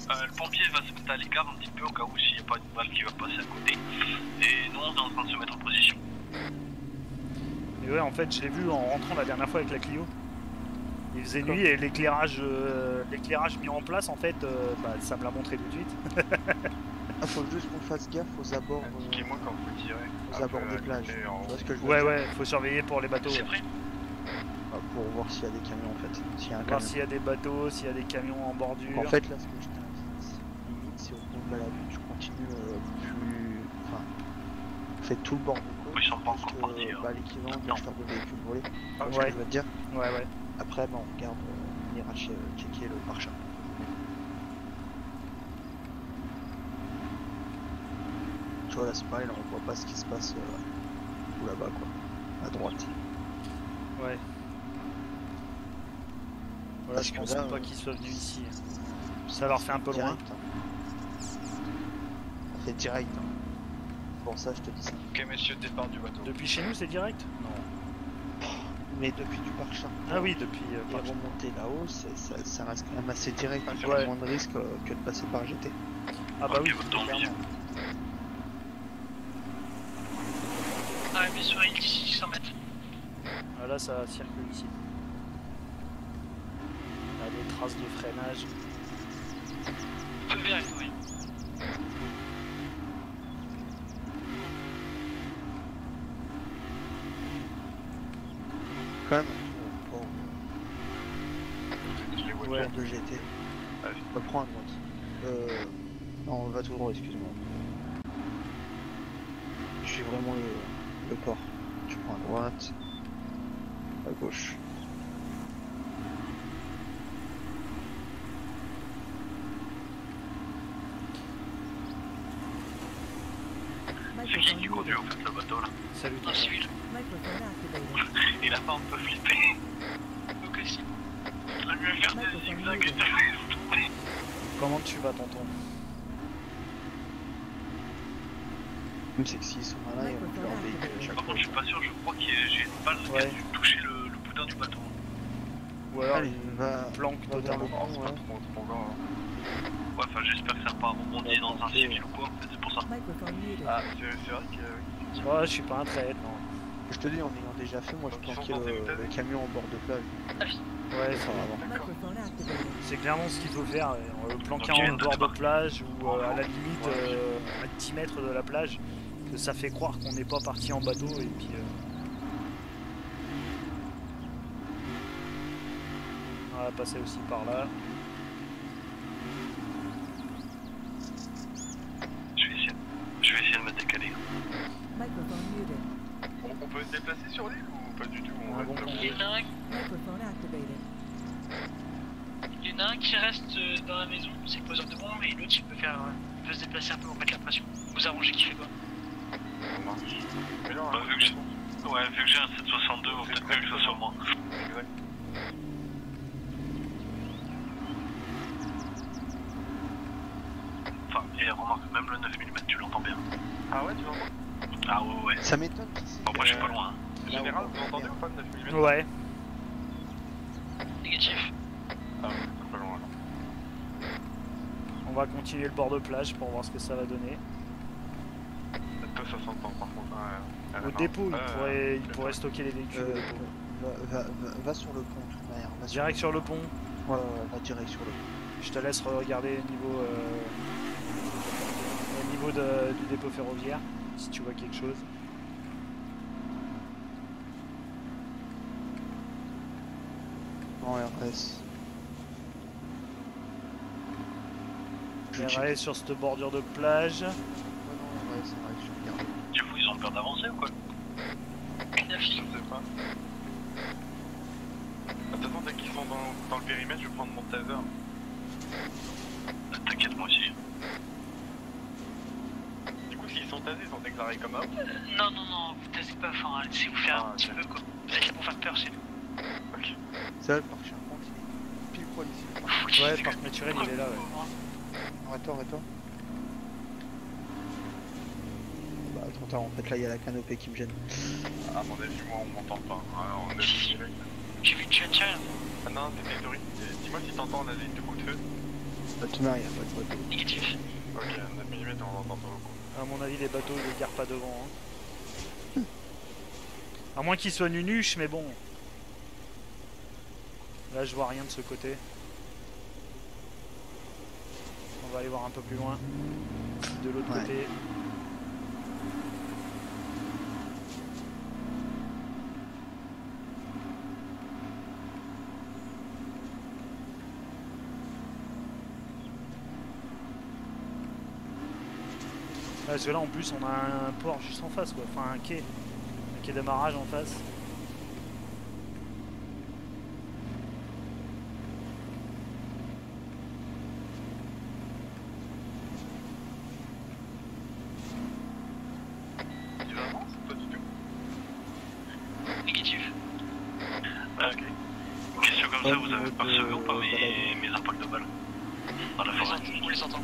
Euh, le pompier va se mettre à l'écart un petit peu au cas où s'il n'y a pas une balle qui va passer à côté. Et nous, on est en train de se mettre en position. Et ouais, en fait, je l'ai vu en rentrant la dernière fois avec la Clio. Il faisait nuit et l'éclairage euh, l'éclairage mis en place, en fait, euh, bah, ça me l'a montré tout de suite. Ah, faut juste qu'on fasse gaffe aux abords. Qui moi quand faut tirer. Aux abords des plages. Tu vois ce que je veux ouais, dire ouais, faut surveiller pour les bateaux. Ouais. prêt pour voir s'il y a des camions en fait. S'il y a un Voir camion. s'il y a des bateaux, s'il y a des camions en bordure. Donc en fait, là, ce que je t'invite, limite, c'est au pont de Malavue, tu continues euh, plus. Enfin, fais tout le bord de côte. Ils sont pas encore jusque, partis, hein. bah, l'équivalent de l'acheteur de véhicules volés. Ah, ouais. je veux te dire Ouais, ouais. Après, bah, on regarde, euh, on ira che- checker le pare-choc. Tu vois, là, c'est pareil, là, on voit pas ce qui se passe euh, là-bas, quoi. À droite. Ouais. Voilà, Parce je que pense pas euh, qu'ils soient venus ici. Ça leur fait un peu loin. Direct, hein. On fait direct. Hein. Pour ça, je te dis ça. Ok, messieurs, départ du bateau. Depuis chez nous, c'est direct? Non. Mais depuis du parc Ah oui, depuis. euh, et par- remonter là-haut, c'est- ça, ça reste quand même assez direct. Il y Ouais. a moins de risques euh, que de passer par GT. Ah bah oui, Tant mieux. clairement. Ah, mais sur île d'ici 600 mètres. Ah, là, ça circule ici. Là, des traces de freinage. Vert, oui. Quand même, Ouais. de GT. On prend à droite. Euh, non, on va tout droit, excuse-moi. Je suis vraiment le, le port. Tu prends à droite, à gauche. C'est qui qui conduit en fait le bateau là Salut. Microphone activated. Il a pas un peu flippé Donc aussi. Il a mieux faire des zigzags Comment tu vas, tonton? Même c'est que s'ils sont malins, ils vont faire un véhicule Par contre, je suis pas sûr, je crois que j'ai une balle qui a dû toucher le, le boudin du bateau. Ou alors, Allez, il va, planque totalement. ouais. Trop, trop grand. Enfin, j'espère que ça n'a pas rebondi dans un civil ou quoi, en fait, c'est pour ça. Ah, c'est vrai que. Ouais, je suis pas un traître, non. Je te dis, en ayant déjà fait, moi je planquais le, le camion en bord de plage. Ouais, Ça va c'est clairement ce qu'il faut faire. euh, On le planquer en bord de plage ou euh, à la limite Ouais. euh, à 10 mètres de la plage. Que ça fait croire qu'on n'est pas parti en bateau et puis. euh, On va passer aussi par là. Je vais essayer, je vais essayer de me décaler. On, on peut se déplacer sur l'île ou pas du tout On Ah, bon. Il y en a un, qui reste euh, dans la maison, c'est le poseur de bombe, et l'autre il peut faire, euh, il peut se déplacer un peu pour mettre la pression. Vous arrangez qui fait quoi Ça. Mais non, Bah, vu que j'ai- Ouais, vu que j'ai un 762, vaut peut-être mieux que ce soit moi. Exact. Enfin, et remarque, même le 9 mm, tu l'entends bien. Ah ouais, tu l'entends Ah ouais, ouais. Ça m'étonne qu'ici. Bon, après, je suis pas loin. hein. Là, Général, vous va entendez faire- ou pas le 9 mm Ouais. Négatif. Ah ouais, pas loin alors. On va continuer le bord de plage pour voir ce que ça va donner. Peut-être pas 60 ans par contre. Ouais, Au dépôt, il euh, pourrait, il pourrait stocker les véhicules. Euh, au dépôt. va, va, va, va sur le pont, de toute manière. Va sur Direct sur le pont. Ouais, ouais, va direct sur le pont. Je te laisse regarder au niveau, euh, niveau de- du dépôt ferroviaire, si tu vois quelque chose. En RS. RS sur cette bordure de plage. Ouais, non, c'est vrai, je coup, ils ont peur d'avancer ou quoi. Je sais pas. Attends, dès qu'ils sont dans, dans le périmètre, je vais prendre mon taser. T'inquiète, moi aussi. S'ils sont tasés, ils sont déclarés comme hommes. Euh, non, non, non, vous taisez pas, enfin, laissez-vous faire Ah, un petit ok. peu quoi. Vous êtes là pour faire peur, c'est tout. Ok. C'est là le parc Charpente, il est pile poil ici. le Ouais, se parc naturel, il est là, ouais. Arrête-toi, arrête-toi. Bah, trop tard, en fait, là, il y a la canopée qui me gêne. À mon avis, moi, on m'entend pas. Ouais, on est. J'ai vu tu là. Ah non, c'était Tori. Dis-moi si t'entends la ligne de coup de feu. Bah, y a pas de bateau. Négatif. Ok, 9 mm, on l'entend pas beaucoup. À mon avis, les bateaux, ils les garent pas devant. hein. À moins qu'ils soient nunuches, mais bon. Là, je vois rien de ce côté. On va aller voir un peu plus loin. De l'autre Ouais. côté. Parce que là en plus on a un port juste en face quoi, enfin un quai. Un quai d'amarrage en face. Tu vas avancer Pas du tout. Négatif. Ah, ok. Une question comme ça, vous avez percevé ou pas mes, mes impacts de balles Dans la On les forêt entend. On les entend.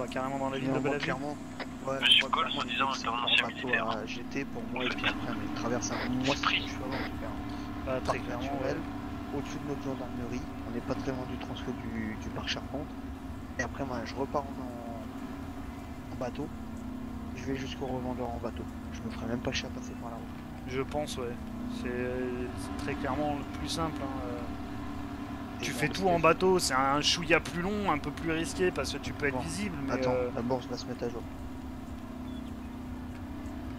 On va voit Bellevue. clairement. Ouais, Monsieur Cole, les mecs, intervention c'est un bateau militaire. à GT pour moi et puis après on traverse un. Moi. Bah, Un très clairement, au-dessus de notre gendarmerie. On n'est pas très loin du transfert du, du parc Charpente. Et après moi je repars en, en bateau. Je vais jusqu'au revendeur en bateau. Je me ferai même pas chier à passer par la route. Je pense ouais. C'est c'est très clairement le plus simple. hein, euh. Tu fais tout en bateau, c'est un chouïa plus long, un peu plus risqué parce que tu peux être Bon, visible. Mais Attends, euh, d'abord je vais se mettre à jour.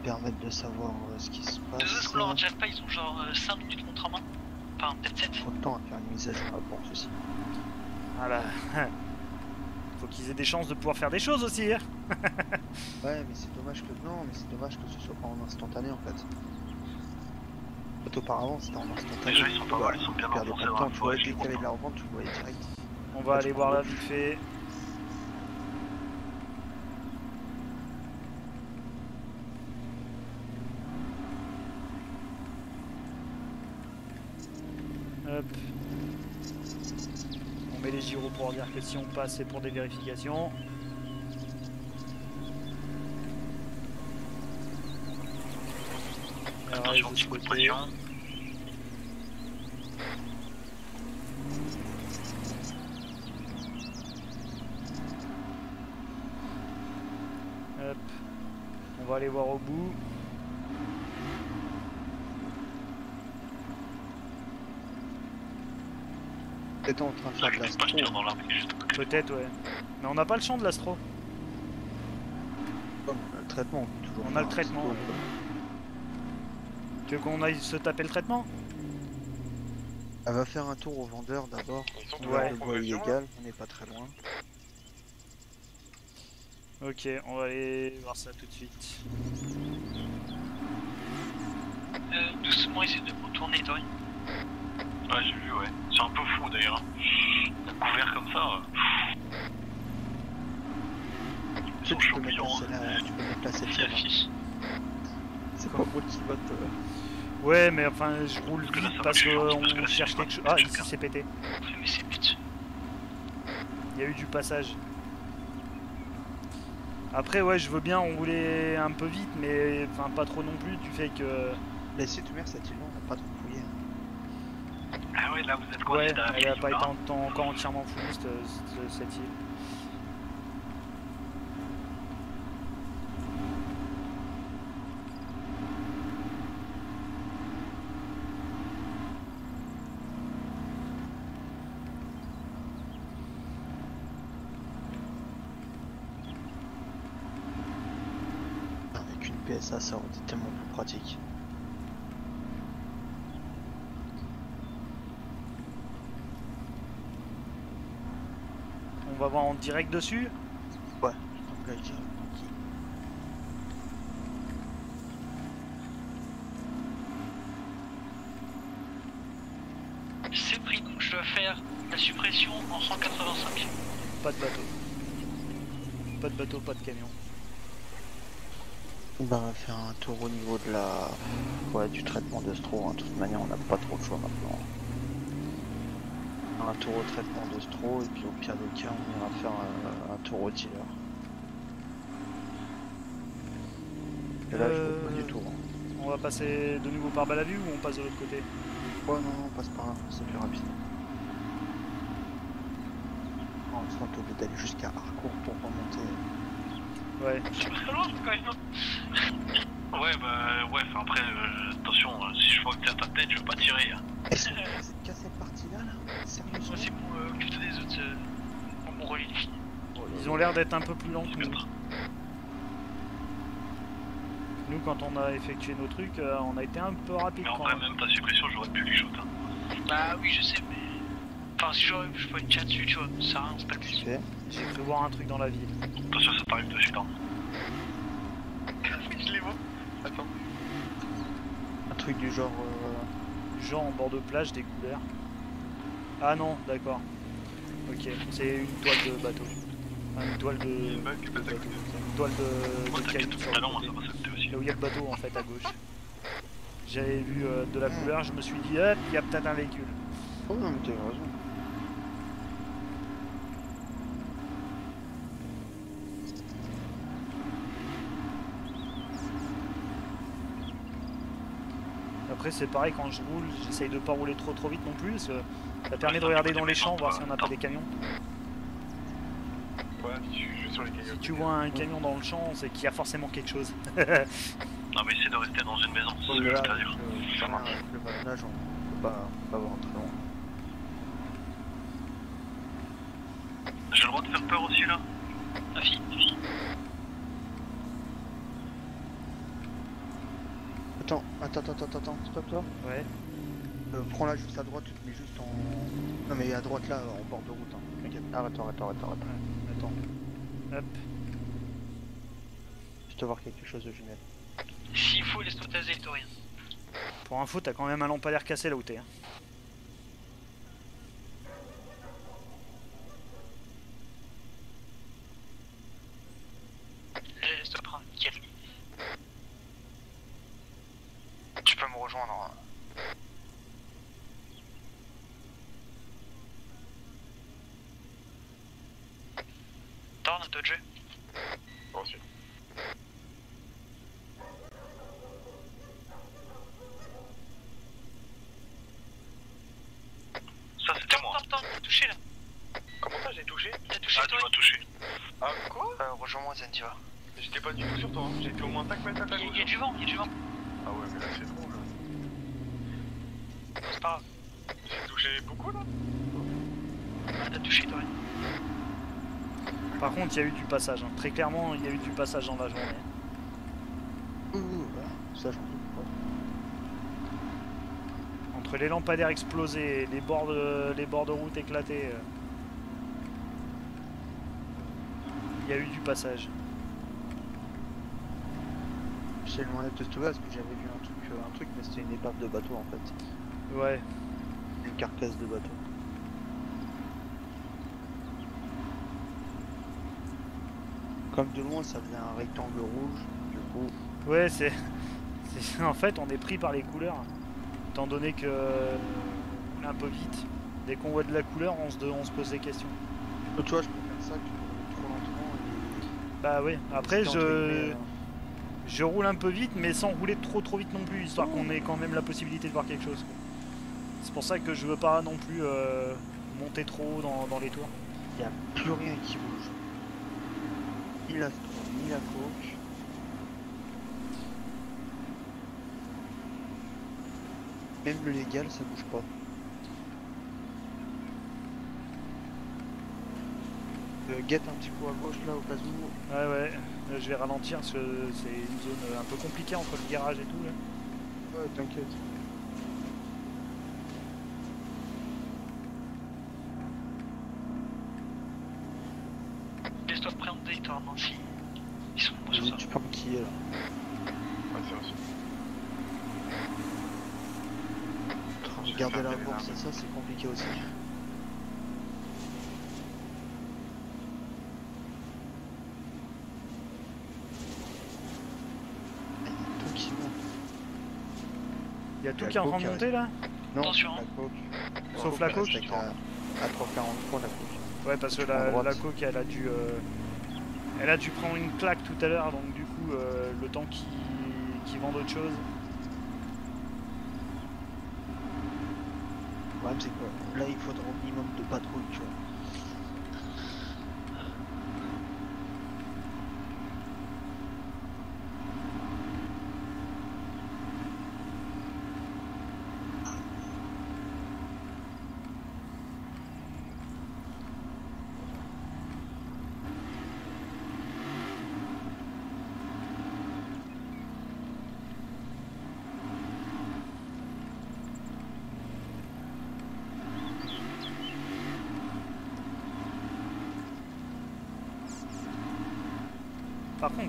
Permettre de savoir euh, ce qui se passe. De ce que leur Jeff pas, ils ont genre 5 minutes montre en main. Enfin, peut-être 7. Trop de temps à faire une mise à jour ceci. Voilà. Faut qu'ils aient des chances de pouvoir faire des choses aussi. hein. Ouais, mais c'est dommage que non, mais c'est dommage que ce soit pas en instantané en fait. Auparavant c'était en instantané. Déjà, ils sont pas mal, ils sont bien tu perdais renforcés pas de dans temps, la tu forêt, voyais je dès suis qu'il y avait de content. la revente, tu le voyais direct. On va aller voir vite fait. Hop. On met les gyros pour dire que si on passe, c'est pour des vérifications. Hop. On va aller voir au bout. Peut-être en train de faire de l'astro. Peut-être, ouais. Mais on n'a pas le champ de l'astro. On a le traitement, on peut toujours On a le traitement. ouais. Tu veux qu'on aille se taper le traitement Elle va faire un tour au vendeur d'abord. Ouais. On bois illégal, on n'est pas très loin. Ok, on va aller voir ça tout de suite. Euh, doucement, essaye de retourner, Tori. Ouais, j'ai vu, ouais. C'est un peu fou d'ailleurs. hein. Couvert comme ça. euh, Tu peux mettre la, la- tu peux mettre la septième. hein. C'est pas moi qui va te. Ouais, mais enfin, je roule vite parce qu'on c'est cherche quelque chose. Ah, ici c'est pété. Mais c'est but. Il y a eu du passage. Après, ouais, je veux bien rouler un peu vite, mais enfin pas trop non plus. Du fait que. Mais si tu mets cette île, on n'a pas trop fouillé. Ah ouais, là vous êtes Ouais, dans la elle a pas été en- en- encore entièrement fouillée cette- cette île. Avec une PSA, ça aurait été tellement plus pratique. On va voir en direct dessus. Ouais. C'est pris, donc je dois faire la suppression en 185. Pas de bateau. Pas de bateau, pas de camion. Bah, on va faire un tour au niveau de la... Ouais, du traitement de stro. hein. De toute manière, on n'a pas trop le choix maintenant. Un tour au traitement de stro, et puis au pire des cas, on ira faire un, un tour au dealer. Et là, je vois pas du tout. hein. On va passer de nouveau par Balavu ou on passe de l'autre côté? Ouais, non, non, on passe par là, c'est plus rapide. En t'es obligé d'aller jusqu'à Harcourt pour remonter. Ouais. Même. Ouais, bah ouais, enfin après, euh, attention, euh, si je vois que t'es à ta tête, je vais pas tirer. hein. Qu'à cette partie-là, là Sérieusement Moi, c'est bon, euh, occupe-toi des autres. Euh, filles. Ils ont l'air d'être un peu plus lents que nous. Nous, quand on a effectué nos trucs, euh, on a été un peu rapide Mais en quand vrai, même. ta suppression, j'aurais pu les shoot. hein. Bah oui, je sais, mais. Enfin, si j'aurais je pourrais te chat dessus, tu vois, ça sert à rien, c'est pas le. J'ai cru voir un truc dans la ville. Attention, ça t'arrive dessus, pardon. Je les vois. Attends. Un truc du genre. euh, Genre en bord de plage, des couleurs. Ah non, d'accord. Ok, c'est une toile de bateau. Enfin, une toile de. bateau. Une toile de, de sur le côté. Là où il y a le bateau en fait à gauche. J'avais vu euh, de la couleur, je me suis dit, hop, il y a peut-être un véhicule. Oh non, mais t'as raison. Après, c'est pareil quand je roule, j'essaye de pas rouler trop trop vite non plus. parce que ça permet de regarder dans les champs, voir si on n'a pas des camions. Ouais, je je suis sur les cagnottes. Si tu vois un camion dans le champ, c'est qu'il y a forcément quelque chose. Non, mais essaie de rester dans une maison, c'est ce que je veux te dire. Ça marche. Le on peut pas, pas voir très loin. J'ai le droit de faire peur aussi là? Ah, fi. Attends, attends, attends, attends, attends, stop toi. Ouais. Euh, prends là juste à droite, tu te mets juste en. Non mais à droite là, en bord de route. Hein. T'inquiète. Arrête, arrête, arrête, arrête. Attends. Hop. Je te voir quelque chose de génial. S'il faut, laisse-toi taser. Pour info, t'as quand même un lampadaire cassé là où t'es. hein. Laisse-toi prendre, nickel. Tu peux me rejoindre. hein. Toi de jeu. Reçu. Ça, c'était moi. Torn, t'as touché là. Comment ça, j'ai touché T'as touché, Ah, tu toi m'as touché. Ah, quoi? Euh, Rejoins-moi, Zentiva. J'étais pas du tout sur toi, hein. j'étais au moins 5 mètres à ta Il y, gauche. a- y a du vent, y a du vent. Ah ouais, mais là c'est trop là. C'est pas grave. J'ai touché beaucoup là Ah, t'as touché, Torien. Par contre, il y a eu du passage. hein. Très clairement, il y a eu du passage dans la journée. Ouh, ça j'en. Entre les lampadaires explosés, les bords de, les bords de route éclatés. euh, Il y a eu du passage. M'en être de ce parce que j'avais vu un truc, euh, un truc, mais c'était une épave de bateau en fait. Ouais. Une carcasse de bateau. Comme de loin ça faisait un rectangle rouge, du coup. Ouais, c'est. En fait, on est pris par les couleurs. Étant donné que. un peu vite. Dès qu'on voit de la couleur, on se, de- on se pose des questions. Tu vois, je préfère ça que trop lentement et. Bah oui. Après, je. euh, Je roule un peu vite, mais sans rouler trop trop vite non plus, histoire qu'on ait quand même la possibilité de voir quelque chose. C'est pour ça que je veux pas non plus euh, monter trop haut dans, dans les tours. Il a plus rien qui bouge. Ni la ni la. Même le légal, ça bouge pas. Euh, guette un petit coup à gauche là au cas où. Ouais, ouais. Là, je vais ralentir parce que c'est une zone un peu compliquée entre le garage et tout. Là. Ouais, t'inquiète. Laisse-toi présenter, Torn, si. Ils sont bons sur ça. tu peux me quiller là. Ouais, c'est reçu. Je vais Garder la des bourse et ça, c'est compliqué aussi. Tranquillement. Il y a tout La qui est en train de monter là? Non, Attention, la hein. coque. Sauf la coque à 3,43 la coque. Ouais, parce que la, la coque, elle a dû. euh, Elle a dû prendre une claque tout à l'heure, donc du coup, euh, le temps qu'il qu'il vende autre chose. Le problème, c'est que là, il faudra au minimum de patrouilles, tu vois.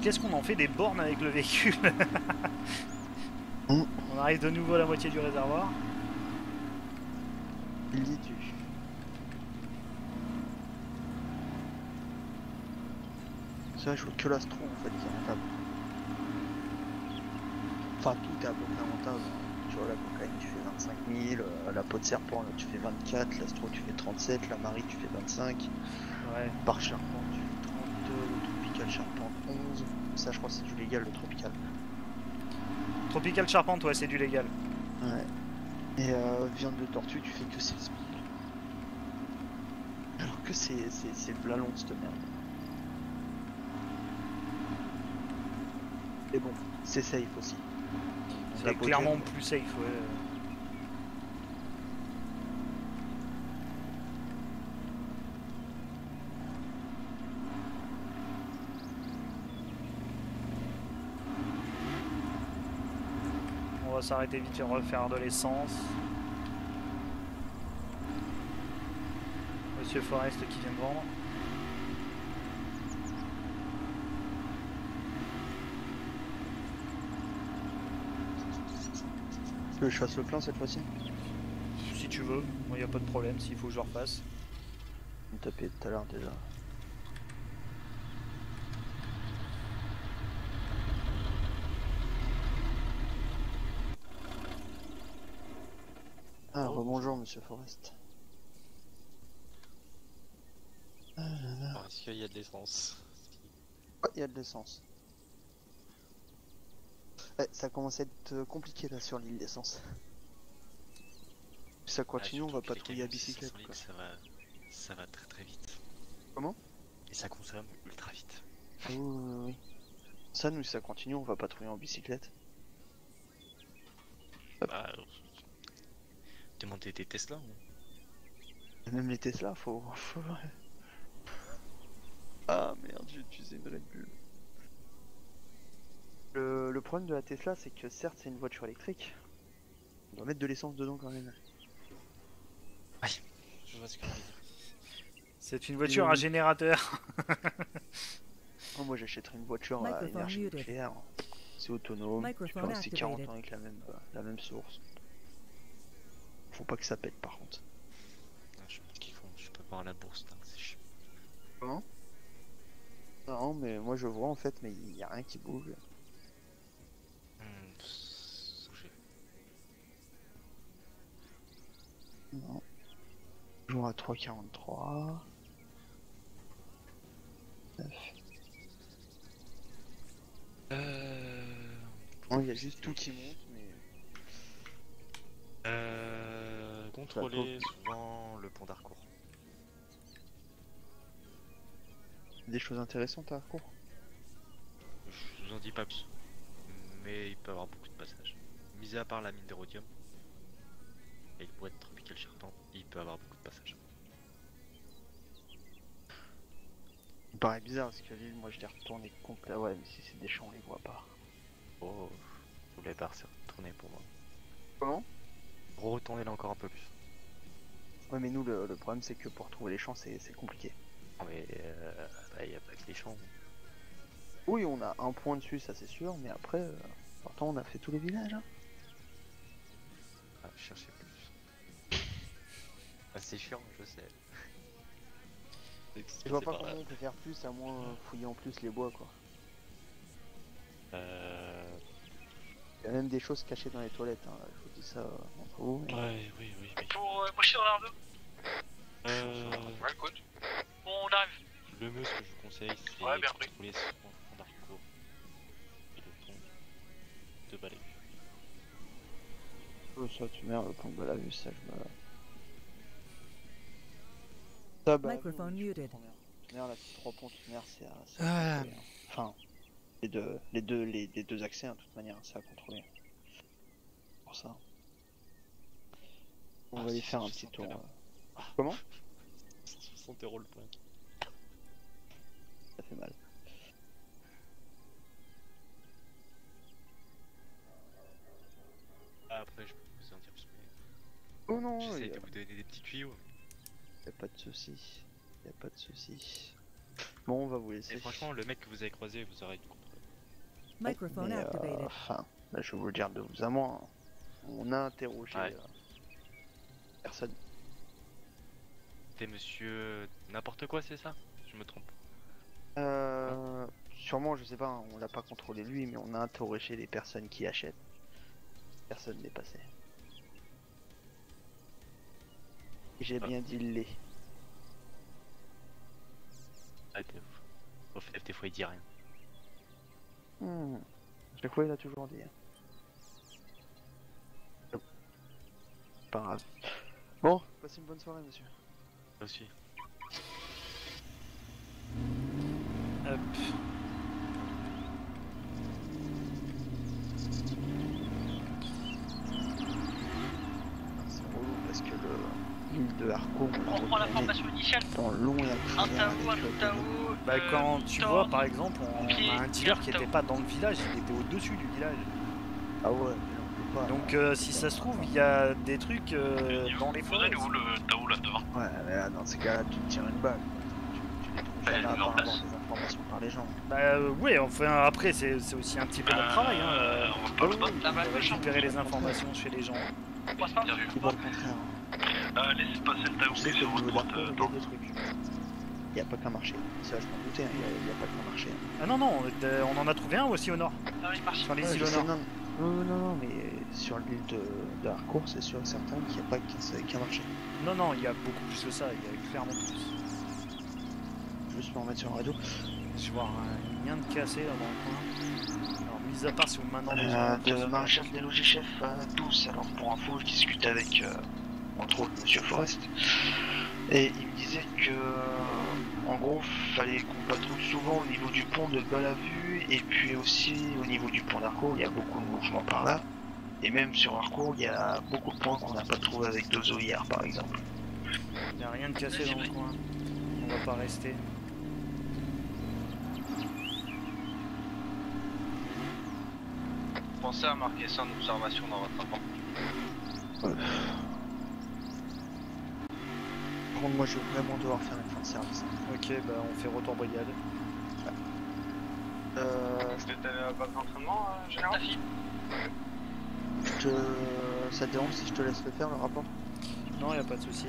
Qu'est-ce qu'on en fait des bornes avec le véhicule On arrive de nouveau à la moitié du réservoir. Il dit tu. Ça, je vois que l'astro en fait qui est rentable. Enfin, tout est à peu près rentable. Tu vois, la cocaïne, tu fais 25 000, euh, la peau de serpent, là, tu fais 24, l'astro, tu fais 37, la marie, tu fais 25. Ouais. Par charpente, tu fais 32, le tropical charpente, 11. Ça, je crois que c'est du légal, le tropical. Tropical Charpente, ouais, c'est du légal. Ouais. Et euh, viande de tortue, tu fais que 16 000. Alors que c'est le blalon cette merde. Et bon, c'est safe aussi. C'est La clairement mais- plus safe, ouais. S'arrêter vite et refaire de l'essence. Monsieur Forest qui vient de vendre. Tu veux que je fasse le plein cette fois-ci? Si tu veux, il n'y a pas de problème s'il faut que je le refasse. Tapait tout à l'heure déjà. Ah, rebonjour monsieur Forest. Ah là. Parce qu'il y a de l'essence. Ouais, il y a de l'essence. Ouais, ça commence à être euh, compliqué là sur l'île d'essence. Si ça continue, on va patrouiller à bicyclette. Ça va, ça va très très vite. Comment? Et ça consomme ultra vite. Ah oui, oui, oui. Ça, nous, si ça continue, on va patrouiller en bicyclette. Bah, demandez des Tesla. hein. Même les Tesla, faut. faut- Ah merde, j'ai utilisé une Red Bull. Le, le problème de la Tesla, c'est que certes, c'est une voiture électrique. On doit mettre de l'essence dedans quand même. Je vois ce que tu veux dire. C'est une voiture à générateur. Oh, moi, j'achèterais une voiture à énergie nucléaire. C'est autonome. Tu peux rester 40 activated. ans avec la même, euh, la même source. Faut pas que ça pète par contre. Ah, Je pense qu'ils font. Je peux pas à la bourse, donc c'est chiant. Comment? Non, mais moi je vois en fait, mais il y a rien qui bouge. Hmm, Non. Toujours à 3,43. 9. Euh... Il y a juste tout qui monte, mais. Euh... Contrôler souvent le pont d'Arcourt. Des choses intéressantes à Harcourt? Je vous en dis pas plus. Mais il peut y avoir beaucoup de passages. Mis à part la mine d'érodium et le boîte tropical charpent, il peut y avoir beaucoup de passages. Il me paraît bizarre parce que l'île, moi je l'ai retourné complet. Ouais, mais si c'est des champs, on les voit pas. Oh, vous l'avez pas retourné pour moi. Comment? Retournez là encore un peu plus. Ouais, mais nous, le, le problème c'est que pour trouver les champs, c'est c'est compliqué. Non, Mais euh, bah, y a pas que les champs. Oui, on a un point dessus, ça c'est sûr, mais après, euh, pourtant on a fait tous les villages. Hein. Ah, cherchez plus. Ah, c'est chiant, je sais. Je vois c'est pas pas- comment on peut faire plus à moins fouiller en plus les bois quoi. Euh... Il y a même des choses cachées dans les toilettes, hein. Ça entre vous. mais- Ouais, oui, oui, oui. Pour, euh, moi je suis dans l'arbre. Euh... Ouais, écoute. Bon, on arrive. Le mieux, ce que je vous conseille, c'est Ouais, de contrôler et le pont de Balayu. Oh, ça, tu meurs le pont de la vue, ça je me. Ça, bah, Microphone oui, muted. tu meurs, là, c'est trois ponts, tu meurs, c'est à, Ah. Enfin, les deux, les deux, les, les deux accès, hein, de toute manière, c'est à contrôler. Pour ça. On Ah, va aller c'est faire un 60 petit tour. euh. Comment? 60 euros le point. Ça fait mal. Ah, après, je peux vous en dire plus. Mais... Oh non, J'essaie y de a- vous donner des petits tuyaux. Y a pas de souci. Y a pas de souci. Bon, on va vous laisser. Et franchement, le mec que vous avez croisé vous aurez contre. Microphone Mais, euh, activated. enfin, là, je vais vous le dire de vous à moi. hein. On a interrogé Ouais. Euh, personne. T'es monsieur n'importe quoi, c'est ça? Je me trompe. Euh, sûrement, je sais pas, hein, on l'a pas contrôlé lui, mais on a interrogé les personnes qui achètent. Personne n'est passé. J'ai bien dit les. Ah, Au fait, des fois, il dit rien. Hmm. Chaque fois, il a toujours dit. hein. Pas grave. Bon, passez une bonne soirée, monsieur. Aussi. Hop. C'est relou parce que le l'île de Harcourt, on On l'a reprend la formation initiale. dans long et à Un Tao, un avec, euh, Tao. Bah, euh, quand tu vois, par exemple, on a un dealer qui un était Tao. pas dans le village, il était au-dessus du village. Ah ouais, on pas. Donc, euh, si ça se trouve, il y a des trucs euh, dans les forêts. où le Tao là-dedans? Ouais, mais là, dans ces cas-là, tu te tires une balle. Tu, tu les trouves avoir des informations par les gens. Bah, euh, ouais, enfin, après, c'est aussi un petit peu notre travail. Hein, euh, La balle de de champ. récupérer les informations chez les gens. On passe pas. C'est pas le contraire. Ah, laissez passer le Tao, c'est que sur au droite. il y a des trucs. Il n'y a pas qu'un marché. Ça, je m'en doutais, hein, il n'y a, il y a pas qu'un marché. Ah non, non, on, on en a trouvé un aussi au nord. Sur les Ouais, îles je au sais, nord. Non, non, non, mais sur l'île de, de Harcourt, c'est sûr et certain qu'il n'y a pas qu'un qu'un marché. Non, non, il y a beaucoup plus que ça, il y a clairement plus. Juste pour remettre sur la radio. Je vois un lien de cassé là dans le coin. Alors, mis à part si vous maintenant Euh, de maréchal des logis chef euh, 12. Alors pour info, je discute avec euh, entre autres Monsieur Forest et il me disait que en gros fallait qu'on patrouille souvent au niveau du pont de Balavue et puis aussi au niveau du pont d'Arcourt, il y a beaucoup de mouvements par là. Et même sur Arcourt, il y a beaucoup de points qu'on n'a pas trouvé avec Dozo hier par exemple. Il n'y a rien de cassé dans le coin. On va pas rester. Pensez à marquer ça en observation dans votre rapport. Par contre, moi, je vais vraiment devoir faire une fin de service. Ok, bah on fait retour brigade. Euh, C'était la base d'entraînement, euh, général je te... Ça te dérange si je te laisse le faire, le rapport? Non, y a pas de souci.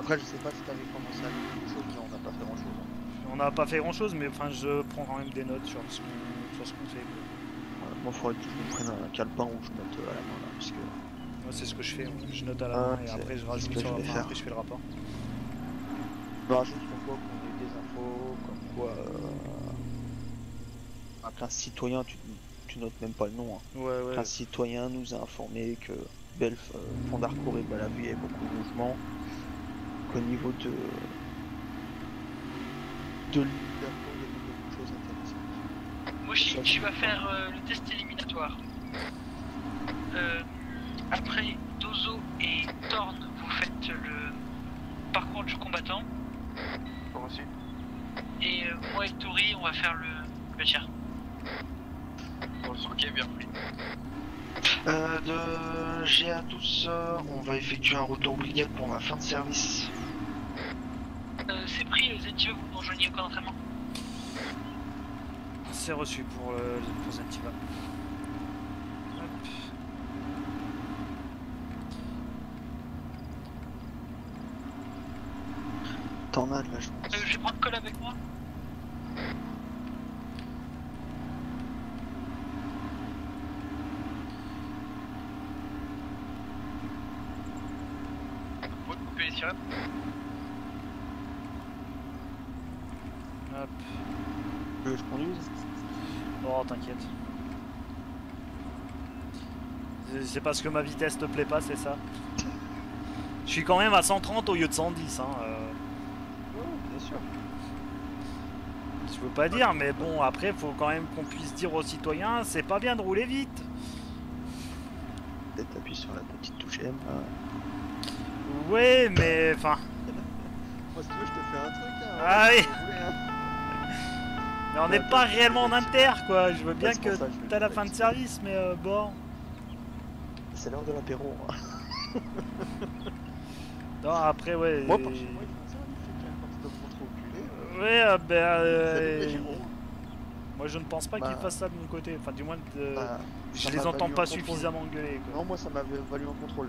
Après, je sais pas si t'avais commencé à faire quelque chose, mais on n'a pas fait grand chose. On n'a pas fait grand chose, mais enfin, je prends quand même des notes sur ce qu'on fait. moi, il faudrait que je me prenne un calepin où je euh, à la main, là, parce que... Moi, c'est ce que je fais. Je note à la Ah, main et après je rajoute sur je la faire. après je fais le rapport. Bah, juste comme quoi qu'on ait des infos, comme quoi... Euh... Un citoyen, tu, tu notes même pas le nom, hein. Ouais, ouais. Un citoyen nous a informé que Belf, euh, Pont d'Arcourt et Balavue, il y avait beaucoup de mouvements. Qu'au niveau de... De l'île d'Arcourt, il y avait beaucoup de choses intéressantes. Moshi, tu vas faire euh, le test éliminatoire. Euh, après Dozo et Thorn, vous faites le parcours du combattant. Moi aussi. Et euh, moi et Tori, on va faire le, le tir. Ok, bien pris. Euh, de GA12, euh, on va effectuer un retour brigade pour ma fin de service. Euh, c'est pris, euh, Zentiva, vous nous rejoignez au camp d'entraînement C'est reçu pour, pour Zentiva. Hop. Euh, je vais prendre Cole avec moi. Vous pouvez couper les sirènes Hop. Je conduise Oh, t'inquiète. C'est- C'est parce que ma vitesse te plaît pas, c'est ça Je suis quand même à 130 au lieu de 110, hein. euh, bien sûr. Je veux pas dire, mais bon, après, faut quand même qu'on puisse dire aux citoyens, c'est pas bien de rouler vite. Peut-être appuyer sur la petite touche M. là. Ouais, mais enfin. Moi, si tu veux, je te fais un truc. Hein, Ah oui. hein. Mais on n'est pas réellement en inter, quoi. Je veux bien que vais t'as la fin de service, mais euh, bon. C'est l'heure de l'apéro. hein. Non, après, ouais. Moi, par chez moi, ils font ça, ils font qu'il y a un petit peu trop reculé. Ouais, euh, ben. euh, moi je ne pense pas Bah. qu'ils fassent ça de mon côté. Enfin, du moins, de- Bah, je les entends pas suffisamment gueuler. Quoi. Non, moi ça m'avait valu un contrôle.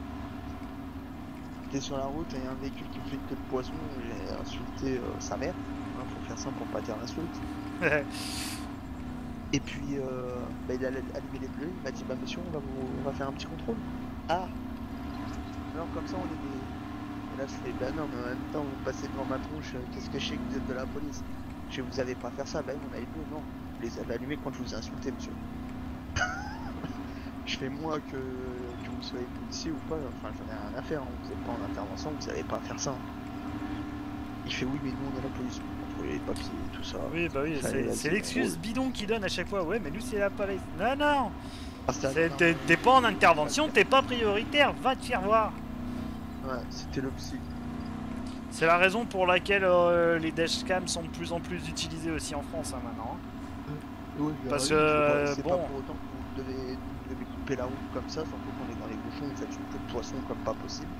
J'étais sur la route et il y a un véhicule qui me fait une queue de poisson, j'ai insulté euh, sa mère. Hein, faut faire simple pour pas dire l'insulte. Et puis euh, bah, il a allumé les bleus, il m'a dit bah monsieur on va, vous- on va faire un petit contrôle. Ah Alors comme ça on est des... Là je fais bah non mais en même temps vous passez devant ma tronche, euh, qu'est-ce que je sais que vous êtes de la police? Je vous avez pas à faire ça, bah oui, on a les bleus, non. Vous les avez allumés quand je vous ai insulté monsieur. je fais moi que, que vous soyez policier ou pas, enfin j'en ai rien à faire, hein. vous êtes pas en intervention, vous avez pas à faire ça. Il fait oui mais nous on est la police, les papiers et tout ça. Oui, bah oui, c'est l'excuse bidon qu'il donne à chaque fois. Ouais, mais nous c'est la police. Non, non Ah, t'es pas en intervention, t'es pas prioritaire, va te faire voir. Ouais, c'était le psy. C'est la raison pour laquelle euh, les dashcams sont de plus en plus utilisés aussi en France hein, maintenant. hein. Oui, bah Parce oui, que, c'est pas- euh, bon. pas pour autant que vous devez, vous devez couper la route comme ça, surtout quand on est dans les bouchons, vous faites une queue de poisson comme pas possible.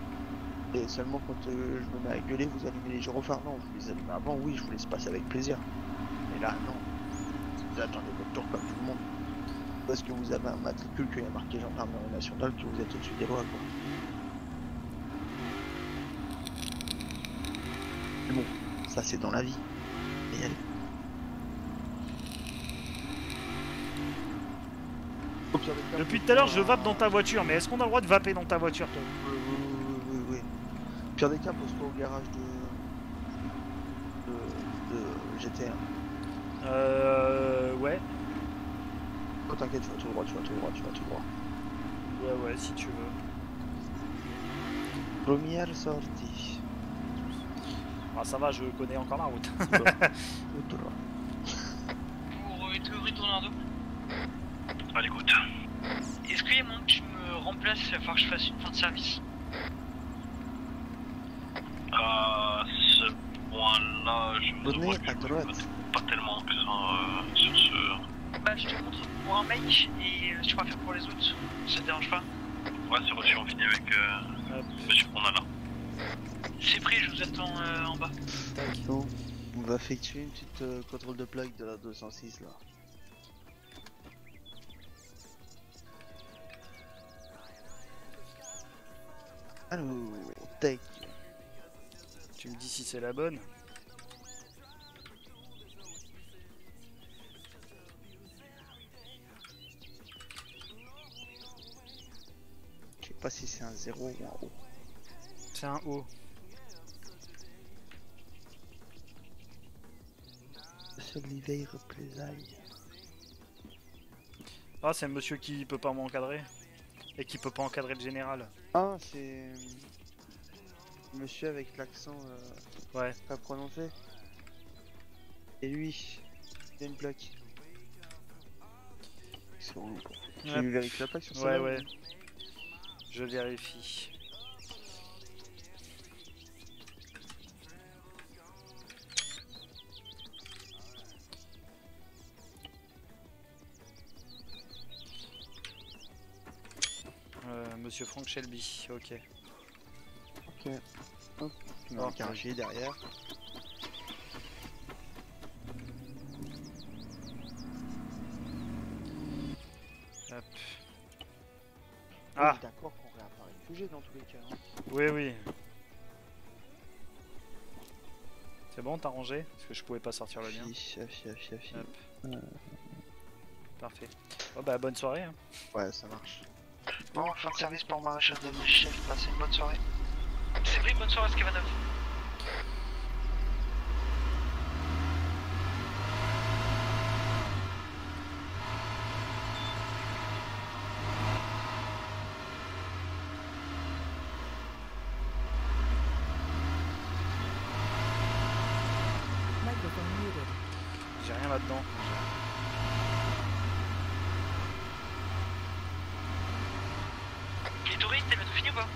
Et seulement quand euh, je me mets à gueuler, vous allumez les gyrophares. Non, vous les allumez avant, oui, je vous laisse passer avec plaisir. Mais là, non. Vous attendez votre tour comme tout le monde. Parce que vous avez un matricule qu'il y a marqué gendarmerie nationale que vous êtes au-dessus des lois, quoi. Mais bon, ça c'est dans la vie. Et allez. Depuis tout à l'heure, je vape dans ta voiture, mais est-ce qu'on a le droit de vaper dans ta voiture, toi? Oui, oui, oui, oui, oui. Pire des cas, pose-toi au garage de. de. de GTR. Euh. Ouais. Oh, t'inquiète, tu vas tout droit, tu vas tout droit, tu vas tout droit. Ouais, ouais, si tu veux. Première sortie. Ah, ça va, je connais encore la route. Pour euh, te retourner en dos. À l'écoute. Est-ce qu'il y a moyen que tu me remplaces Il va falloir que je fasse une fin de service? À ce point-là, je vous Donnez à droite. pas tellement que euh, sur ce. Bah, je te montre pour un mec et euh, tu pourras faire pour les autres. Ça te dérange pas? Ouais, c'est reçu, on finit avec euh, monsieur qu'on a là. C'est pris, je vous attends euh, en bas. On va effectuer une petite euh, contrôle de plaque de la 206 là. Allô, tac. Tu me dis si c'est la bonne Je sais pas si c'est un 0 ou un O. C'est un O. Représailles. Ah, c'est un monsieur qui peut pas m'encadrer. Et qui peut pas encadrer le général. Ah, c'est. Monsieur avec l'accent euh, Ouais. pas prononcé. Et lui, il a une plaque. Tu vérifies la plaque sur Ouais, ouais. Je vérifie. Euh, Monsieur Frank Shelby, ok. Ok. Hop, tu Ok. carré derrière. Hop. Ah Ah, D'accord qu'on réapparaît réfugié dans tous les cas. hein. oui, oui. C'est bon, t'as rangé? Parce que je pouvais pas sortir le. Fiche, fiche, fiche, fiche. Hop. Euh, Parfait. Oh bah bonne soirée. hein. Ouais, ça marche. Bon, fin de service pour maréchal de chef, passez une bonne soirée. C'est pris, bonne soirée, Skevanov. Microphone muted. J'ai rien là-dedans. Les touristes, t'es bientôt fini ou pas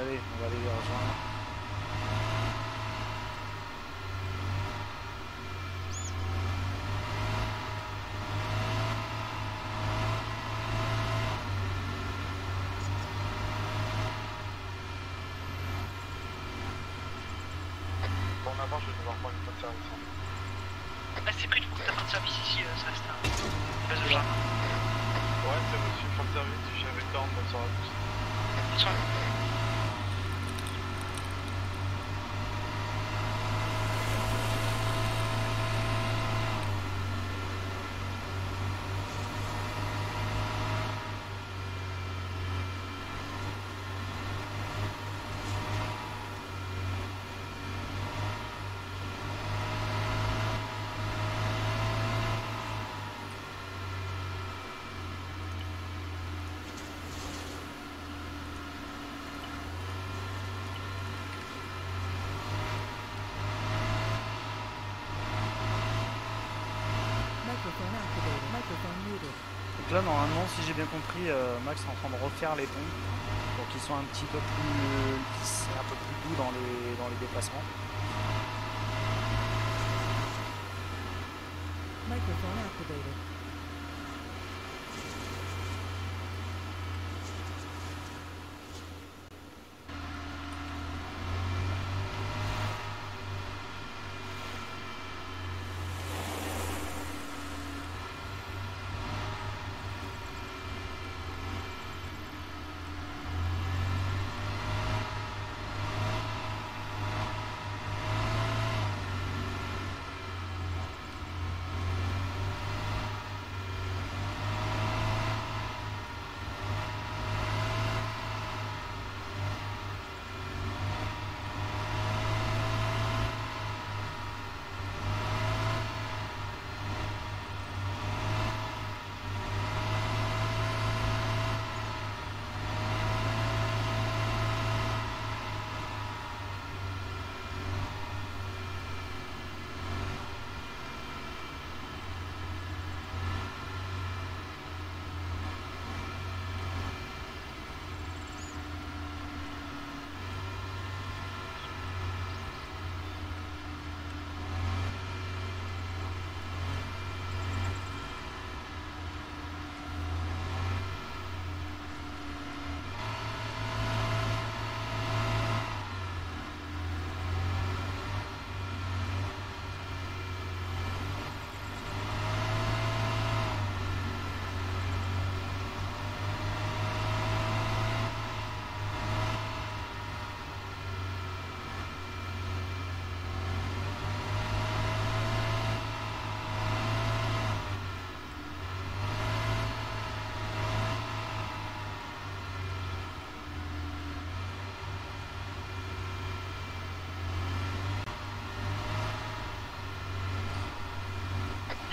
Allez, on va aller les rejoindre. en avant, je vais service. Ah, c'est pris du coup, t'as pas de service ici, euh, ça reste un. base de jardin. Ouais, c'est reçu, fin de service, j'avais le temps, bonne soirée à tous. Bonne soirée. Microphone activated. Microphone muted. Donc là, normalement, si j'ai bien compris, euh, Max est en train de refaire les ponts pour qu'ils soient un petit peu plus un peu plus doux dans les, dans les déplacements.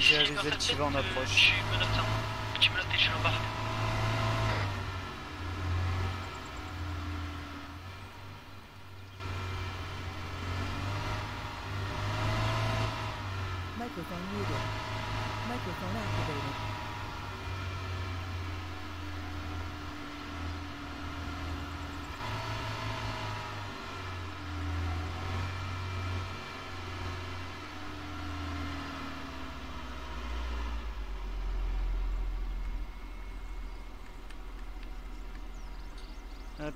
J'ai réalisé le Tiva en approche. Tu. Microphone muted. Microphone activated. Hop.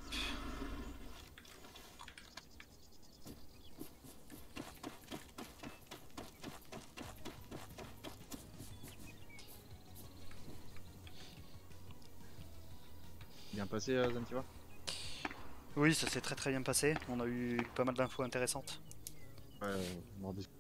Bien passé, euh, Zantiva Oui, ça s'est très très bien passé. On a eu pas mal d'infos intéressantes. Ouais, on en discute.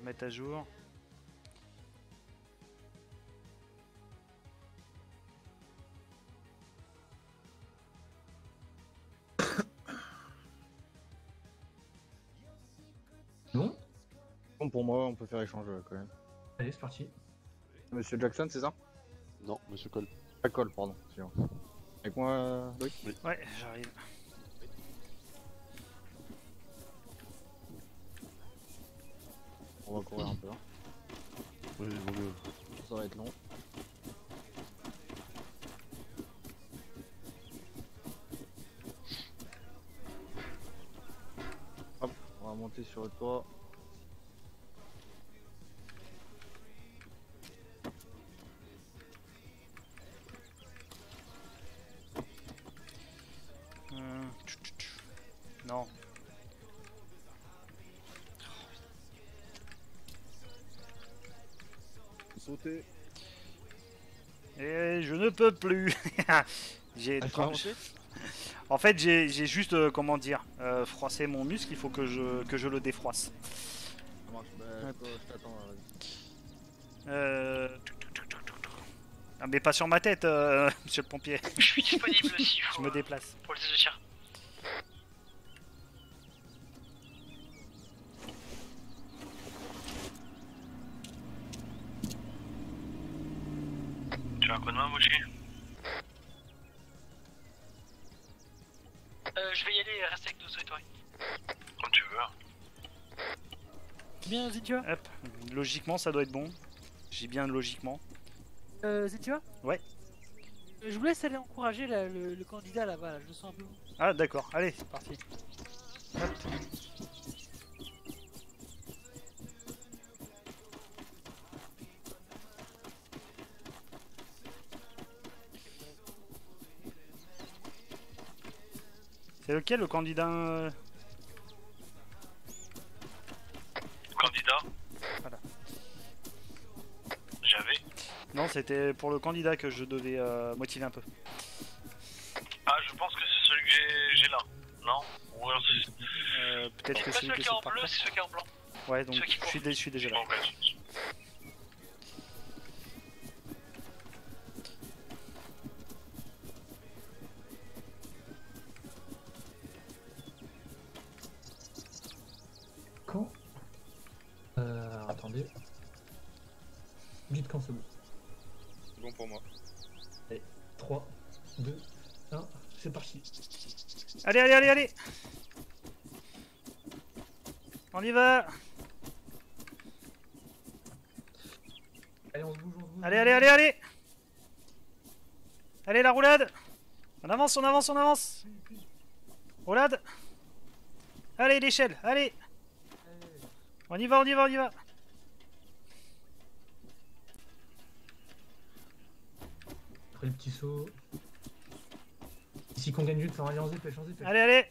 remettre à jour. Non Bon, pour moi, on peut faire échange euh, quand même. Allez, c'est parti. Monsieur Jackson, c'est ça? Non, monsieur Cole. Ah, Cole, pardon. Avec moi, euh, Oui, ouais, j'arrive. On va courir un peu. hein. Oui. Ça va être long. Hop, on va monter sur le toit. Sauter. Et je ne peux plus. j'ai. En fait, j'ai j'ai juste, euh, comment dire, euh, froissé mon muscle. Il faut que je, que je le défroisse. Ça marche, bah, toi, je t'attends. Euh... tuk. Ah, mais pas sur ma tête, euh, monsieur le pompier. Je suis disponible s'il Je faut. me euh, déplace. Pour le tir. Tu as un coup de main, Mochi Euh, je vais y aller et rester avec nos souhaiteurs. Comme tu veux. Hop, logiquement, ça doit être bon. J'ai bien logiquement. Euh, Zitua Ouais. Je vous laisse aller encourager le, le candidat là-bas, là, je le sens un peu. Ah, d'accord, allez, c'est parti. Hop. C'est lequel le candidat euh, Candidat c'était pour le candidat que je devais euh, motiver un peu. Ah, je pense que c'est celui que j'ai- là. Non? Ou alors c'est. Euh, Peut-être que c'est lui celui qui est en bleu, c'est celui qui est en blanc. Ouais, donc je suis, je suis déjà là. Allez, allez, allez, allez On y va. Allez, on se bouge, on se bouge. Allez, allez, allez, allez. Allez, la roulade. On avance, on avance, on avance. Roulade. Allez, l'échelle, allez. On y va, on y va, on y va. Après le petit saut. Vite, faire aller en dépêche, en dépêche. Allez, allez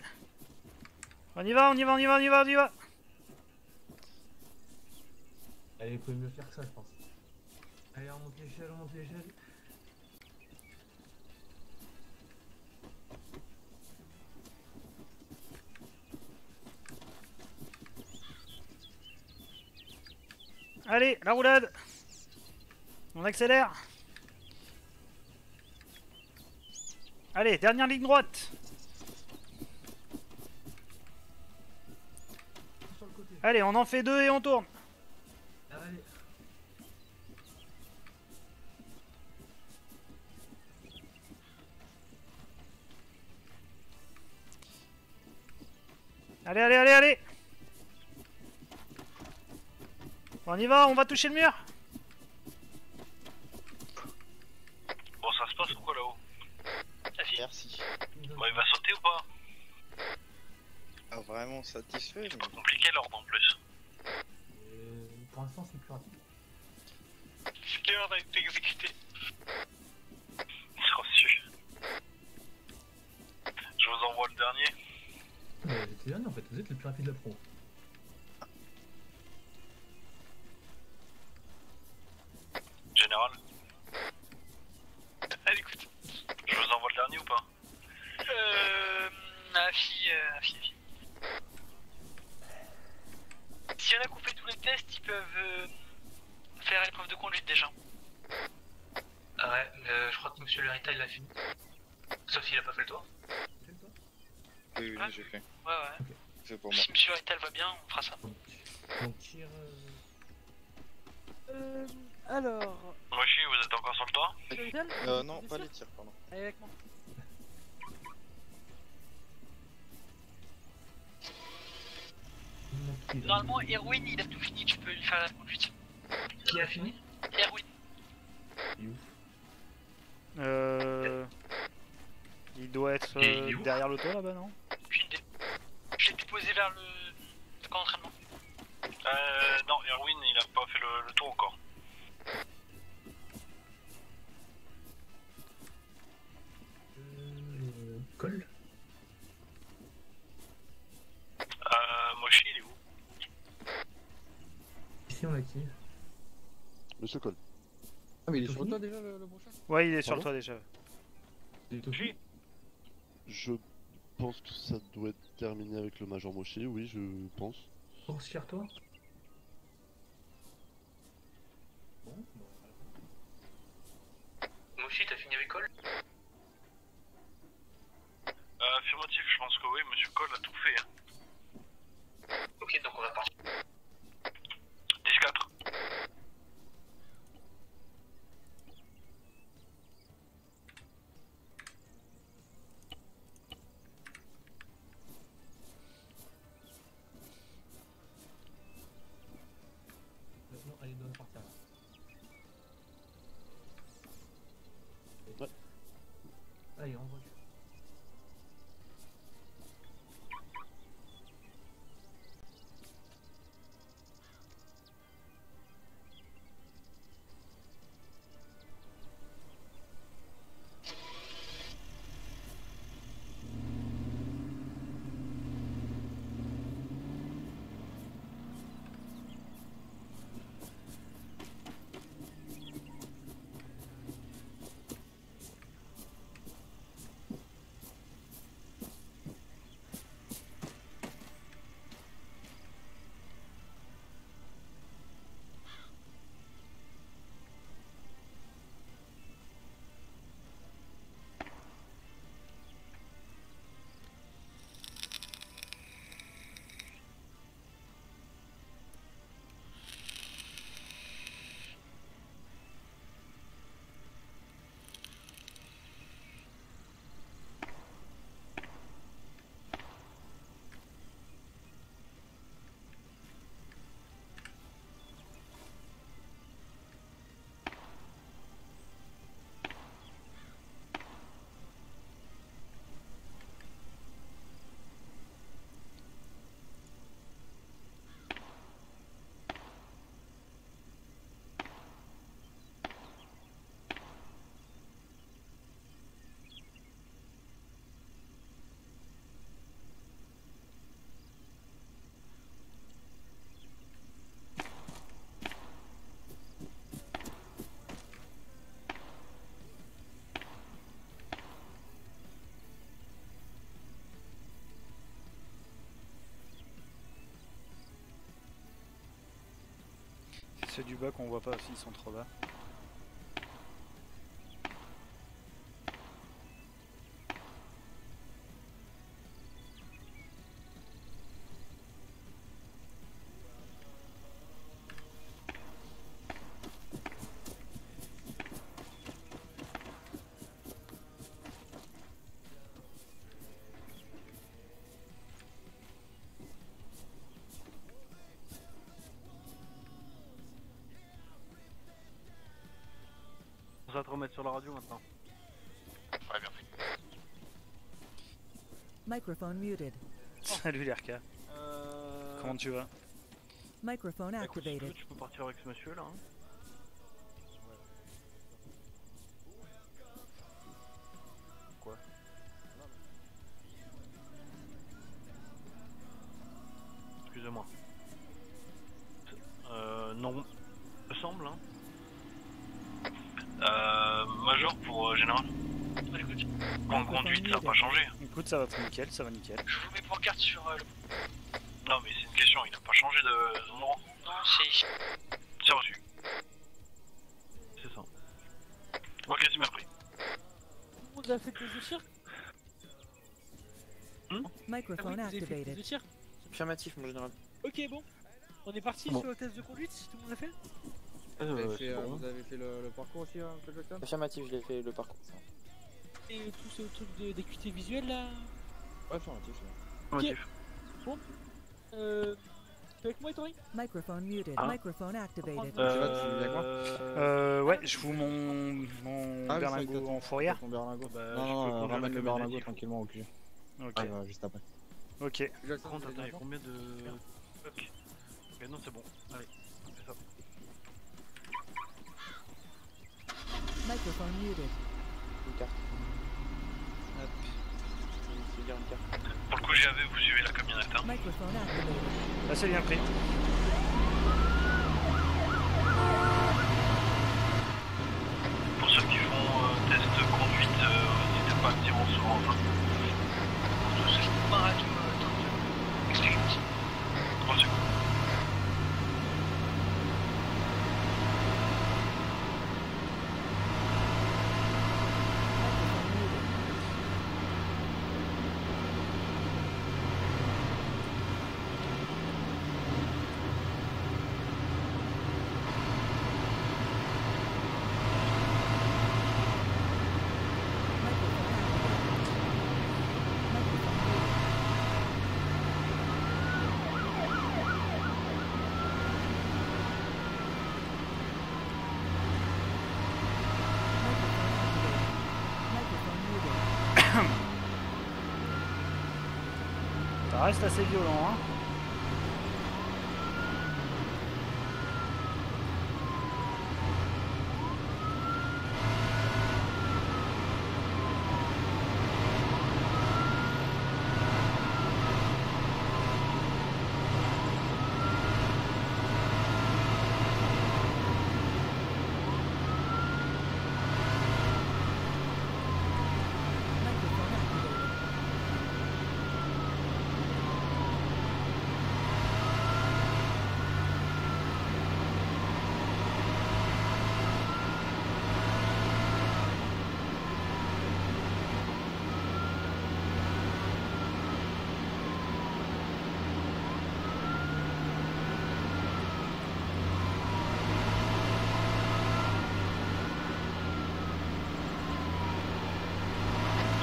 On y va, on y va, on y va, on y va, on y va Allez, vous pouvez mieux faire que ça, je pense. Allez, on monte l'échelle, on monte l'échelle. Allez, la roulade On accélère Allez, dernière ligne droite. Allez, on en fait deux et on tourne. Allez. Allez, allez, allez, On y va, on va toucher le mur Bon, ça se passe ou quoi là-haut Merci. Bon, il va sauter ou pas Ah, vraiment satisfait mais... C'est compliqué l'ordre en plus. Euh, pour l'instant, c'est plus rapide. L'heure a été exécutée. C'est reçu. Je vous envoie le dernier. Êtes les derniers en fait, vous êtes le plus rapide de la pro. Général. Allez, écoute. Je vous envoie le dernier ou pas Euh. Ma fille, euh, ma fille, ma fille. S'il y en a qui ont fait tous les tests, ils peuvent euh, faire l'épreuve de conduite déjà. Ah ouais, euh, je crois que il fini. Sauf s'il a pas fait le tour. Oui, oui, j'ai fait. Ouais, ouais. C'est pour moi. Si monsieur Rital va bien, on fera ça. Donc tire. Euh, alors. Vous êtes encore sur le toit Euh, non, pas les tirs, pardon. Allez avec moi. Normalement, Erwin il a tout fini, tu peux lui faire la conduite. Qui a fini? Erwin. Euh... Il doit être il euh, derrière l'auto là-bas, non? Je l'ai déposé vers le, le camp d'entraînement. Euh, non, Erwin, il a pas fait le, le tour encore. Euh, Cole? Euh, Moshi, il est où? Ici on a qui Monsieur Cole. Ah, mais il est sur toi déjà le, le Ouais, il est sur Pardon toit déjà. Je pense que ça doit être terminé avec le Major Moshi, oui, je pense. Sur toi Ceux du bas qu'on voit pas aussi, ils sont trop bas. Sur la radio maintenant. Ouais, bien fait. Microphone muted. Salut l'RK. Euh... Comment tu vas? Microphone Écoute, tu activated. tu peux partir avec ce monsieur là. Hein. Ça va nickel, ça va nickel. Je vous mets pour carte sur euh, le. Non, mais c'est une question, il n'a pas changé de d'endroit. Non, c'est. C'est reçu. C'est ça. Ok, c'est bien pris. On a fait Microphone Ah oui, vous avez fait activated. des cirques Affirmatif, mon général. Ok, bon. On est parti Bon. sur le test de conduite, si tout le monde l'a fait Vous avez Euh, fait, c'est euh, vous avez fait le, le parcours aussi, hein, Affirmatif, je l'ai fait le parcours. Et tout ce truc de- d'équité visuelle là Ouais, affirmatif. Ok. Bon. Euh. t'es avec moi, Tori? Microphone muted. Ah. Microphone activated. Euh, ouais, je vous mon, mon Ah berlingot en fourrière. Berlingot. Bah, non, je non, peux euh, ramène le berlingot tranquillement au QG. Ok. Ah, bah, juste après. Ok. Par contre, attends, il y a combien de. Ok. Ok, non, c'est bon. Allez, fait ça. Microphone muted. Une carte. C'est bien une carte. Pour le coup, GAV, vous suivez la camionnette. Hein. Là, c'est bien pris. Pour ceux qui font euh, test conduite, euh, n'hésitez pas à le dire en souvent. Hein. Ma radio, euh, attends, explique-moi. 3 secondes. Ça reste assez violent, hein.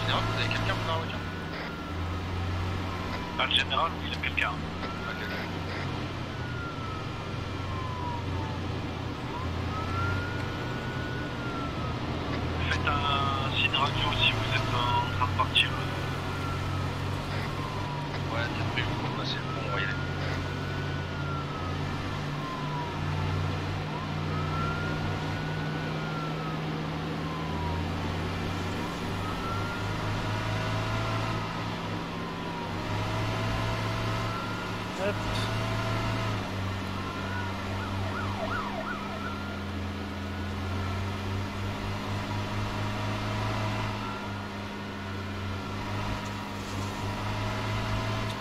Général, vous avez quelqu'un pour la voiture Ah, le général, oui, il a quelqu'un. Faites un signe radio si vous êtes en train de partir. Ouais, c'est prévu pour passer le pont, on va y aller.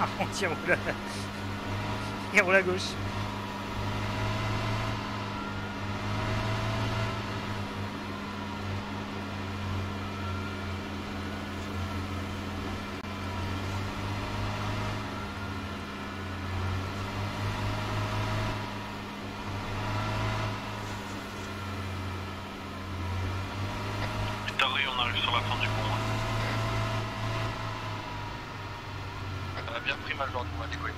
Hop. Ah, on à... Il roule à gauche. Tari, on arrive sur la fin du pont. On a bien pris mal l'ordre, on va décoller.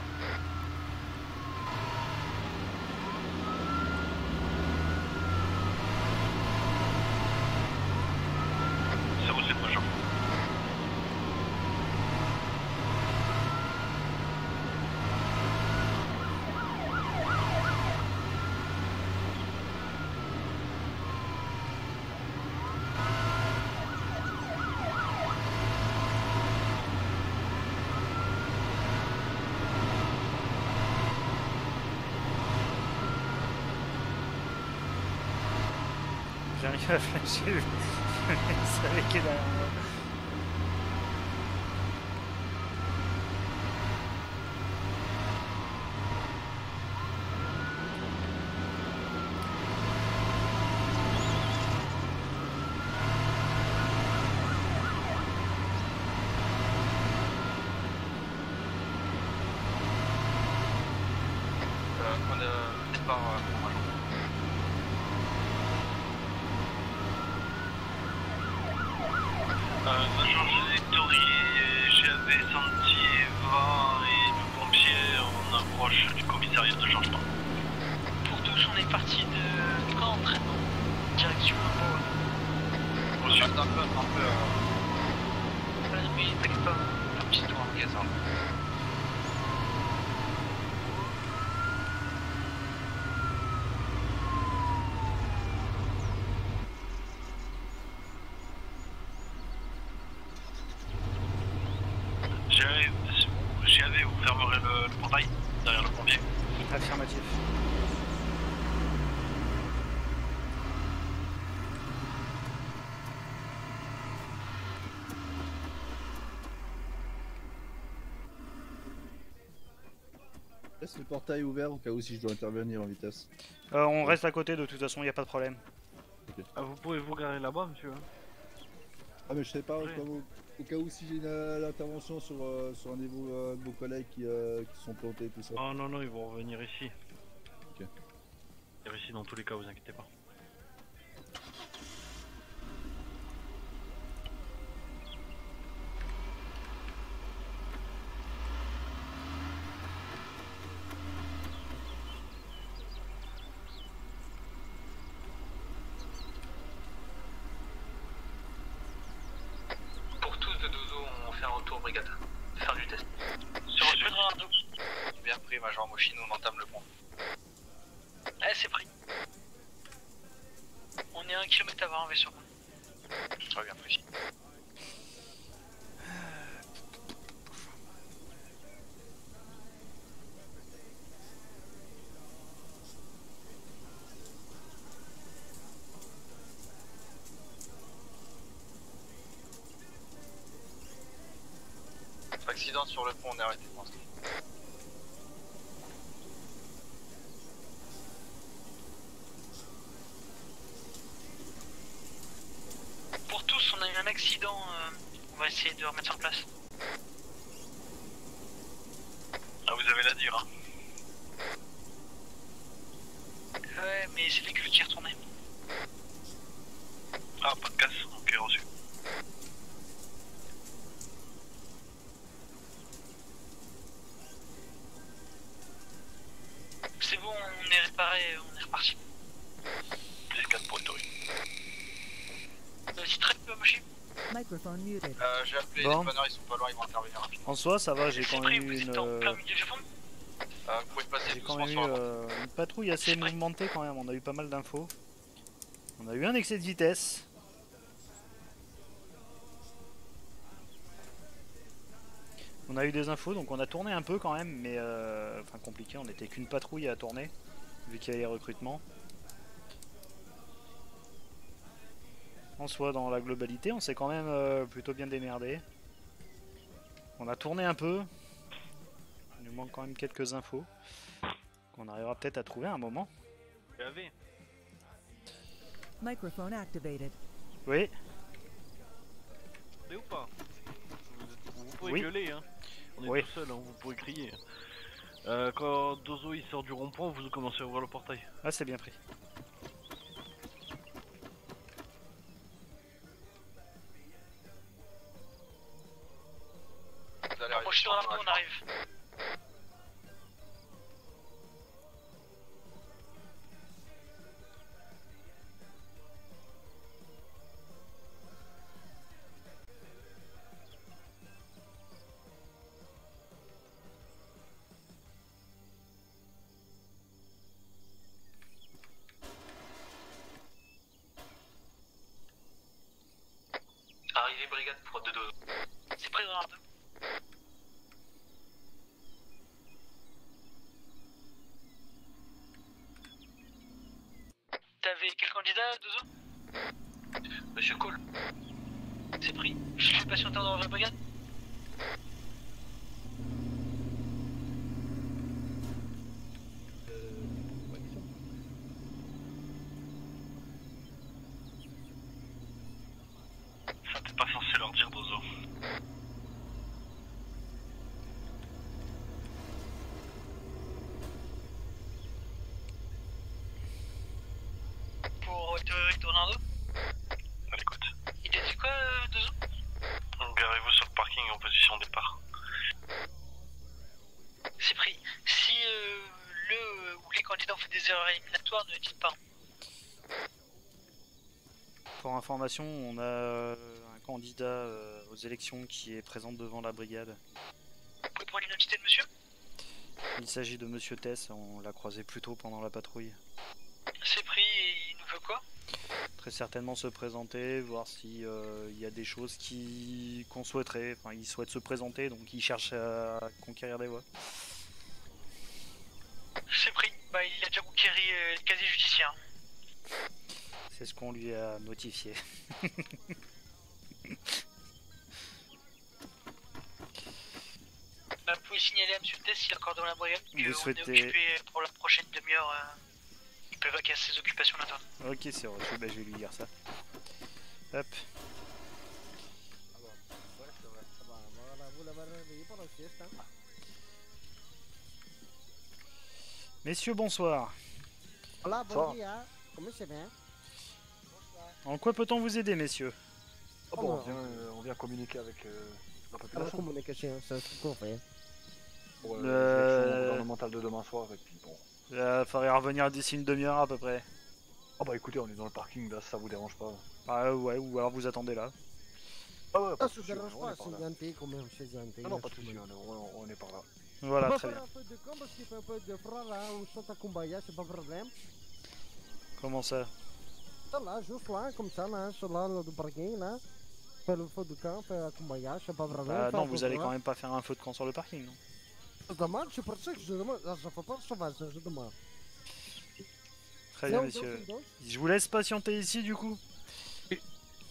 C'est où c'est Jean J'arrive à flasher le... le mec qui est derrière moi. Euh, on a part euh, pour Major. Euh, Major José Tori, GAV, Santi, Eva et le pompier, on approche du commissariat de changement. Pour tous, on est parti de camp d'entraînement. Direction Pau. Reçu. Un peu, un peu. Euh... Oui, t'inquiète pas. Un petit tour en magasin. GAV, GAV, vous fermerez le, le portail derrière le pompier. Affirmatif. Laisse le portail ouvert au cas où si je dois intervenir en vitesse. Euh, on reste à côté de toute façon, il a pas de problème. Ah, vous pouvez vous garer là-bas, monsieur hein Ah mais je sais pas, au Ouais. cas où, au cas où si j'ai une euh, l'intervention sur, euh, sur un de vos, euh, de vos collègues qui, euh, qui sont plantés et tout ça. Oh non, non, ils vont revenir ici. Ok. Ils ici dans tous les cas, vous inquiétez pas. Pour tous de dozo, on fait un retour brigade. Faire du test. Sur le Pedro Bien pris, Major Moshi, nous on entame le pont. Eh, c'est pris. On est à un kilomètre avant un vaisseau. Très bien pris. Sur le pont, on est arrêté pour l'instant. Pour tous, on a eu un accident. euh, on va essayer de remettre sur place. Ah, vous avez la dire, hein Ouais, mais c'est le véhicule qui est retourné. Ah, pas de casse, ok, reçu. C'est bon, on est réparé, on est reparti. Plus 4 pour Tori. Euh, c'est très peu moché. Microphone muted. Euh, j'ai appelé Bon. Les ils sont pas loin, ils vont intervenir rapidement. En soi, ça va, j'ai quand même eu une, euh, Euh, j'ai quand même eu euh, une patrouille assez mouvementée quand même. On a eu pas mal d'infos. On a eu un excès de vitesse. On a eu des infos, donc on a tourné un peu quand même, mais euh, enfin compliqué. On n'était qu'une patrouille à tourner, vu qu'il y a les recrutements. En soi, dans la globalité, on s'est quand même euh, plutôt bien démerdé. On a tourné un peu. Il nous manque quand même quelques infos. Qu'on arrivera peut-être à trouver à un moment. Microphone activated. Oui, Vous ou pas vous, vous pouvez Oui. gueuler, hein. On est Oui. tout seul, hein, vous pouvez crier. Euh, quand Dozo il sort du rond-point, vous commencez à ouvrir le portail. ah c'est bien pris. Pour information, on a euh, un candidat euh, aux élections qui est présent devant la brigade. Vous pouvez l'identité de monsieur? Il s'agit de Monsieur Tess, on l'a croisé plus tôt pendant la patrouille. C'est pris et il nous veut quoi? Très certainement se présenter, voir si euh, y a des choses qu'on souhaiterait. Enfin, il souhaite se présenter, donc il cherche à conquérir des voix. C'est pris. Bah, il a déjà conquéri euh, le casier judiciaire. C'est ce qu'on lui a notifié. Bah, vous pouvez signaler à monsieur Tess s'il est encore dans la brigade Vous qu'on souhaitez- est occupé pour la prochaine demi-heure. euh, il peut vaquer à ses occupations là ok, c'est reçu, bah, je vais lui dire ça. Hop. Messieurs, bonsoir. Hola, Bonsoir. bon dia. Comment ça va En quoi peut-on vous aider, messieurs? Ah bon, on vient, euh, on vient communiquer avec euh, la la population communication, c'est ce qu'on fait. pour euh, Euh, l'élection gouvernementale de demain soir. Et puis bon. Il Euh, faudrait revenir d'ici une demi-heure à peu près. Ah bah écoutez, on est dans le parking là, ça vous dérange pas. Ah ouais, ou alors vous attendez là. Ah ouais, Ah, pas ça dérange on pas, est c'est quand même, c'est gentil. Non, non, pas de souci, on est, on- on est par là. Voilà, on va très faire bien. un peu de camp parce qu'il fait un peu de froid là, on chante à Kumbaya, c'est pas de problème. Comment ça? Ça là, juste là, comme ça, là, sur là, le parking là. Faire le feu de camp, faire à Kumbaya, c'est pas de problème. Ah faire non, un vous allez quand même pas faire un feu de camp sur le parking, non Je demande, c'est pour ça que je demande. Ah, ça fait pas sauvage, je demande. Très bien, messieurs. Je vous laisse patienter ici, du coup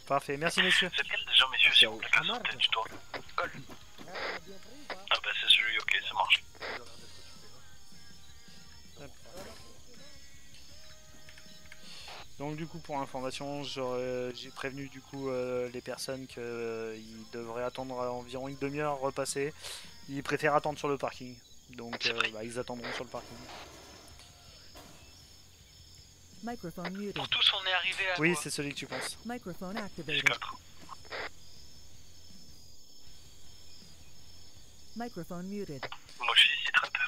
Parfait, merci, messieurs. C'est lequel déjà, messieurs, s'il vous plaît, la sortie du toit Col. Ah bah c'est celui, ok, ça marche. Donc du coup pour information, j'ai prévenu du coup euh, les personnes qu'ils devraient attendre environ une demi-heure repasser. Ils préfèrent attendre sur le parking. Donc euh, bah, ils attendront sur le parking. Microphone muted. Pour tous, on est arrivé à. Oui, c'est celui que tu penses. Microphone activated. Microphone muted. Moi je suis ici très peu.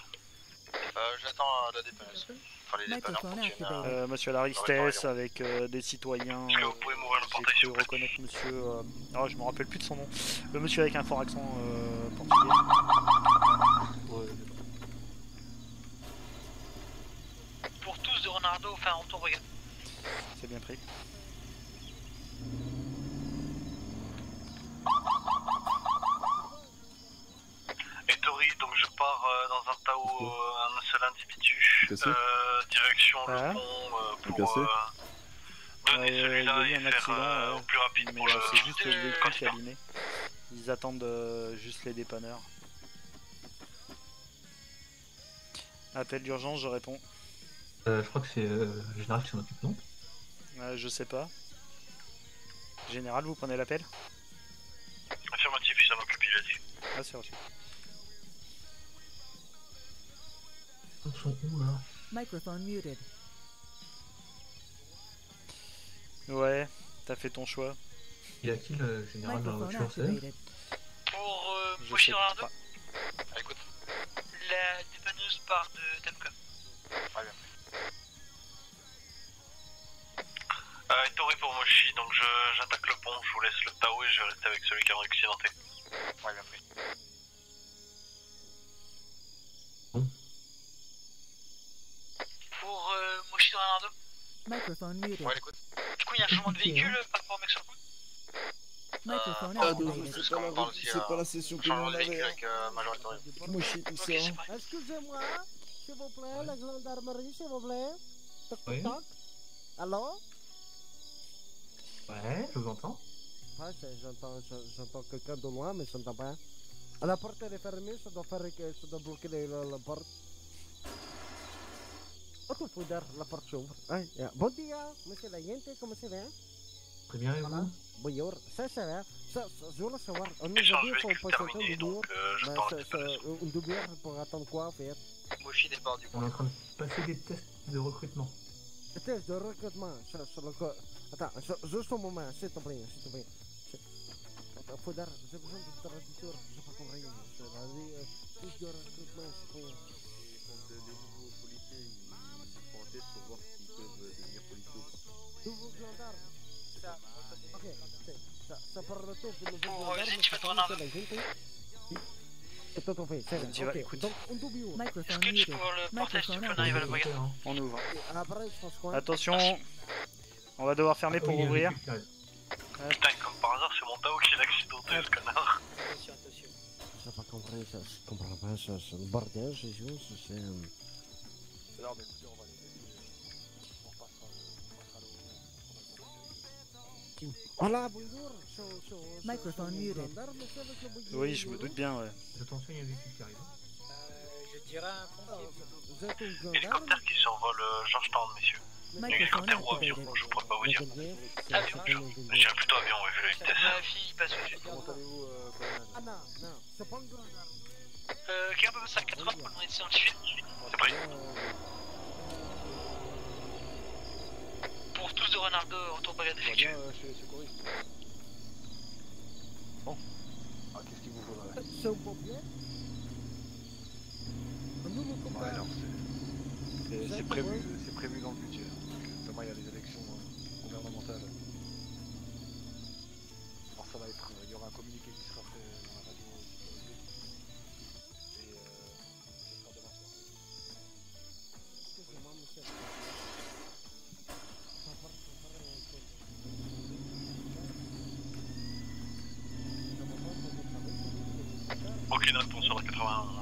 Euh, j'attends euh, la dépanneuse. Enfin, les dépanneurs. Euh, monsieur Laristès avec euh, des citoyens. Est-ce que vous pouvez m'ouvrir le portail, cru reconnaître monsieur. euh, Ah, je me rappelle plus de son nom. Le monsieur avec un fort accent euh, portugais. Pour tous de Renardo, enfin, on tourne, regarde. C'est bien pris. Et Tori, pars euh, dans un Tao, euh, un seul individu, Cassé euh, direction Ah. le pont euh, pour cassé euh, donner Euh, il y a celui-là eu et un faire accident, euh, au plus rapide Mais pour euh, le c'est juste le qui est abîmé. Ils attendent euh, juste les dépanneurs. Appel d'urgence, je réponds. Euh, je crois que c'est euh, le général qui s'en occupe, non? Euh, je sais pas. Général, vous prenez l'appel? Affirmatif, ça m'occupe, il a dit. Ah, c'est reçu. Ils sont où là Microphone muted. Ouais, t'as fait ton choix. Il y a qui le général dans la voiture. Pour euh, Je Moshi sais Renardo, pas. Ah, écoute. la dépanneuse part de Temka. Ouais, bien. Euh, et Tori pour Moshi, donc je- j'attaque le pont, je vous laisse le Tao et je reste avec celui qui a accidenté. Ouais, bien pris. Pour euh, Moshi Renardo, Microphone muted. Ouais, écoute. du coup, il y a un changement de véhicule euh, par rapport au mec sur le coup Microphone Ah, activated. c'est pas, la- c'est pas la session que nous, on véhicule avait, avec euh, je sais tout ça. Excusez-moi, s'il vous plaît, la gendarmerie, s'il vous plaît. Toc, toc, Oui. toc. Allô? Ouais, je vous entends. Ah, c'est- j'entends, je- j'entends quelqu'un de loin, mais je n'entends pas. Ah, la porte elle est fermée, ça doit faire ça doit bloquer la, la porte. Oh, fous d'air, la porte s'ouvre. Ah, yeah. Bon dia, monsieur la gente, comment ça va? Très bien, et Voilà. vous? Bonjour, ça, ça va. Ça, ça, je voulais savoir, on nous a dit véhicule passer terminé, une demi-heure. euh, une demi-heure pour attendre quoi, en fait? Moshi départ du On est en train de passer des tests de recrutement. Le test de recrutement sur, sur le co- Attends, ju- juste un moment, s'il te plaît, s'il te plaît. C'est- Attends, Faudar, j'ai besoin de traducteur, j'ai pas compris. C'est la vie, euh, test de recrutement, c'est pour... ok. écoute. Un pour le on arrive à ouvre. Attention, on va devoir fermer pour Oui, il y a ouvrir. Putain, comme par hasard, c'est mon Tao qui l'a accidenté, ce connard. Attention, attention. J'ai pas compris, ça, je comprends pas, ça, c'est le bordel, c'est juste, c'est... euh, Microphone muted. Oui, je me doute bien, ouais. Attention, il y a un véhicule qui arrive. Euh, je dirais un Hélicoptère qui survole euh, Georgetown, messieurs. Hélicoptère ou avion, je pourrais pas vous dire. Avion. Je dirais plutôt avion, ouais, vu la vitesse. Ma fille passe au-dessus. Comment allez-vous, colonel Ah non, non, c'est pas un gendarme. Euh, quelqu'un peut passer à 80 pour le de s'identifier C'est pris. Tous de Renardo, retour brigade Bon. Ah, qu'est-ce qu'il vous faudrait? C'est un nouveau Ouais, combat. alors c'est- c'est c'est prévu, c'est prévu dans le budget.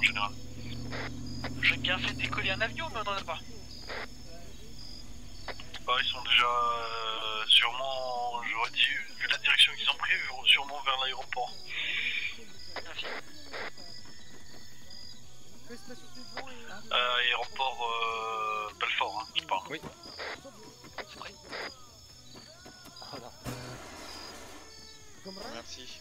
Général. J'ai bien fait décoller un avion, mais on n'en a pas. Bah, ils sont déjà euh, sûrement, j'aurais dit, vu la direction qu'ils ont pris, sûrement vers l'aéroport. Euh, aéroport euh, Belfort, hein, je parle. Oui. C'est. Voilà. Merci.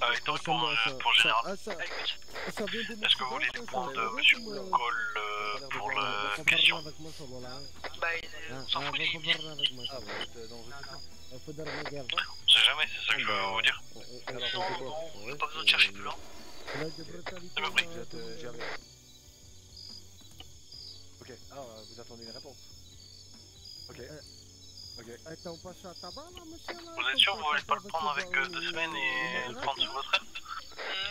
Avec ton pour, euh, pour général. Vient de Est-ce que vous voulez les points de Monsieur Cole euh, pour la question? avec moi, ça va là. Bah, il- Ah, on s'en ah, fout Ah, Il sait jamais, c'est ça que je veux vous dire. On- n'a pas besoin de chercher plus loin. C'est pas pris. Euh. Ok, ah, euh, vous attendez une réponse. Ok. Ok. Attends, on passe à tabac là, monsieur là Vous êtes sûr que vous voulez pas le prendre avec euh, deux semaines et le prendre sous votre aile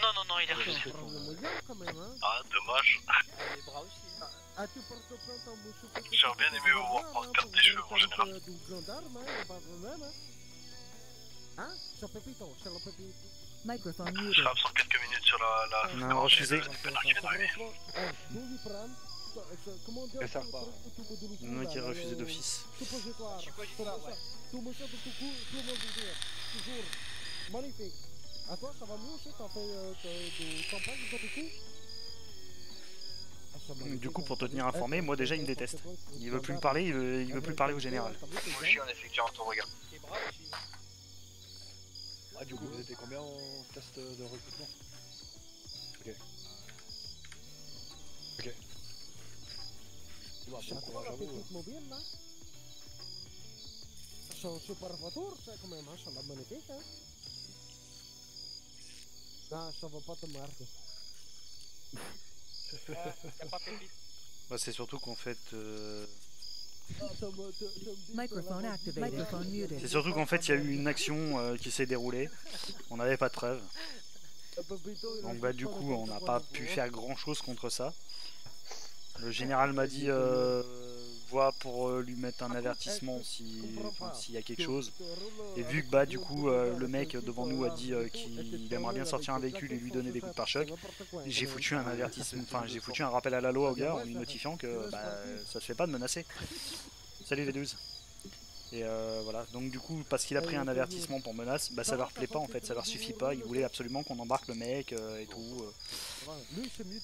Non, non, non, il est refusé. hein. Ah, dommage. Les bras aussi. hein. Ah, J'aurais bien aimé vous voir prendre perdre des cheveux en général. Hein, hein. Hein. Microphone Je muted. serai absent quelques minutes sur la. la... Non, la- refusé. Ça- repart. Non, qui là, refusé d'office. Magnifique. À toi, ça va mieux aussi T'as fait euh, des campagnes de tout coup Du coup, pour te tenir informé, moi déjà il me déteste. Il veut plus me parler, il veut, il veut plus parler au général. Moi, je suis en effectuant tour regard. Ah, du coup, vous étiez combien en test de recrutement? c'est surtout qu'en fait. euh, Ah, muted. C'est surtout qu'en fait, il y a eu une action euh, qui s'est déroulée. On n'avait pas de preuves. Donc bah du coup on n'a pas pu faire grand chose contre ça. Le général m'a dit euh, pour euh, lui mettre un avertissement s'il y a quelque chose. Et vu que bah du coup euh, le mec devant nous a dit euh, qu'il aimerait bien sortir un véhicule et lui donner des coups de pare-choc, j'ai foutu un avertissement, enfin j'ai foutu un rappel à la loi au gars en lui notifiant que bah, ça se fait pas de menacer. Salut V12. Et euh, voilà, donc du coup, parce qu'il a pris un avertissement pour menace, bah ça leur plaît pas en fait, ça leur suffit pas, ils voulaient absolument qu'on embarque le mec euh, et tout. euh.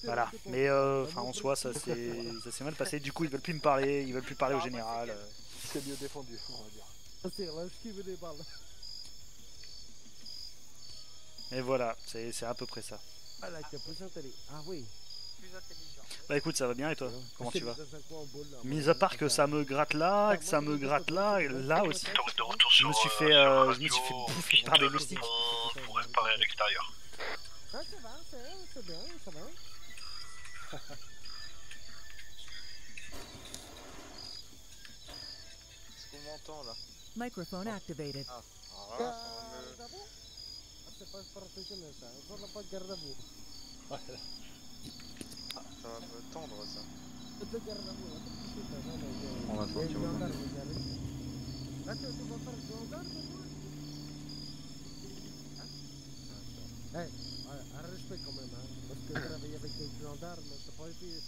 Voilà, mais euh, enfin en soi ça s'est mal passé, du coup ils veulent plus me parler, ils veulent plus parler au général. euh. C'est mieux défendu, on va dire. Ah, C'est là, je qui veut des balles. Et voilà, c'est à peu près ça. Ah. Ah oui. Plus intelligent. Bah écoute, ça va bien et toi Comment tu vas? Mis à part que ça me gratte là, que ça me gratte là, et là aussi. Je me suis fait, euh, je me suis fait bouffer par des moustiques. pour réparer à l'extérieur. Ah, ça va, c'est bien, ça va. Est-ce qu'on m'entend là? Microphone activated. Ah, Ah, voilà, ça va me- ça va me tendre ça. On va sortir au Hein Eh, un respect quand même, hein, parce que travailler avec des gendarmes, c'est pas été...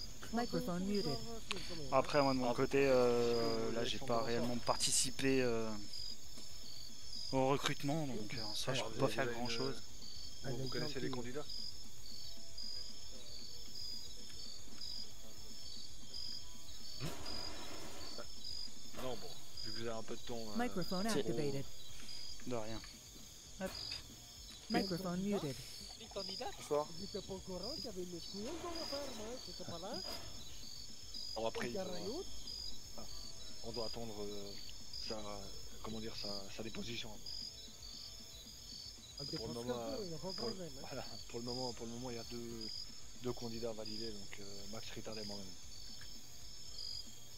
Après, moi de mon côté, euh, là j'ai pas réellement participé euh, au recrutement, donc euh, en soi je peux pas faire grand chose. Vous, vous connaissez les candidats vous avez un peu de ton. euh, Microphone activated. De rien. Hop. Microphone muted. Bonsoir. Ferme, hein, j'étais pas là. Alors après, ah, on doit attendre euh, sa, comment dire, sa, sa déposition. On Pour le dépose moment, euh, pour, hein. voilà, pour le moment, pour le moment, il y a deux, deux candidats validés, donc euh, Max Rittard et moi-même.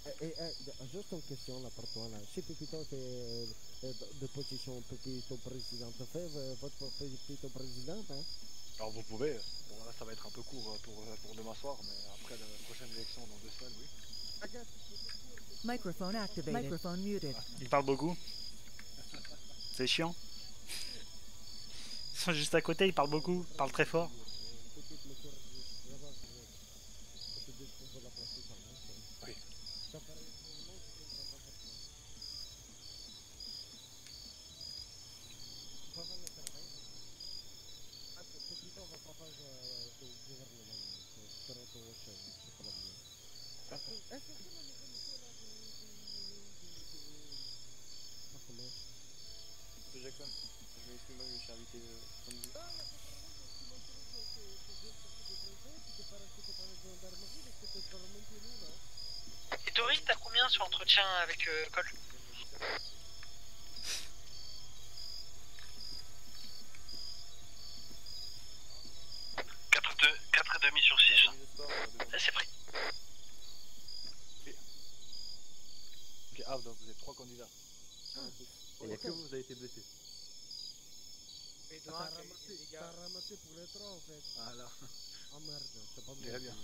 Eh, eh, eh, juste une question là pour toi là. Si Pépito fait euh, euh, de position Pépito président, tu fais euh, votre Pépito président hein? Alors vous pouvez, bon là ça va être un peu court pour, pour demain soir, mais après la prochaine élection dans deux semaines, oui. Microphone activated. Microphone muted. Il parle beaucoup. C'est chiant. Ils sont juste à côté, ils parlent beaucoup, ils parlent très fort. Et Tori, t'as combien sur entretien avec euh, Cole 4 et demi sur 6. C'est pris. Ok, ah donc vous êtes trois candidats. Il n'y a que vous, avez été blessé? Et T'as ramassé, t'as ramassé pour les trois en fait. Ah là, Ah merde, c'est pas on dirait bien.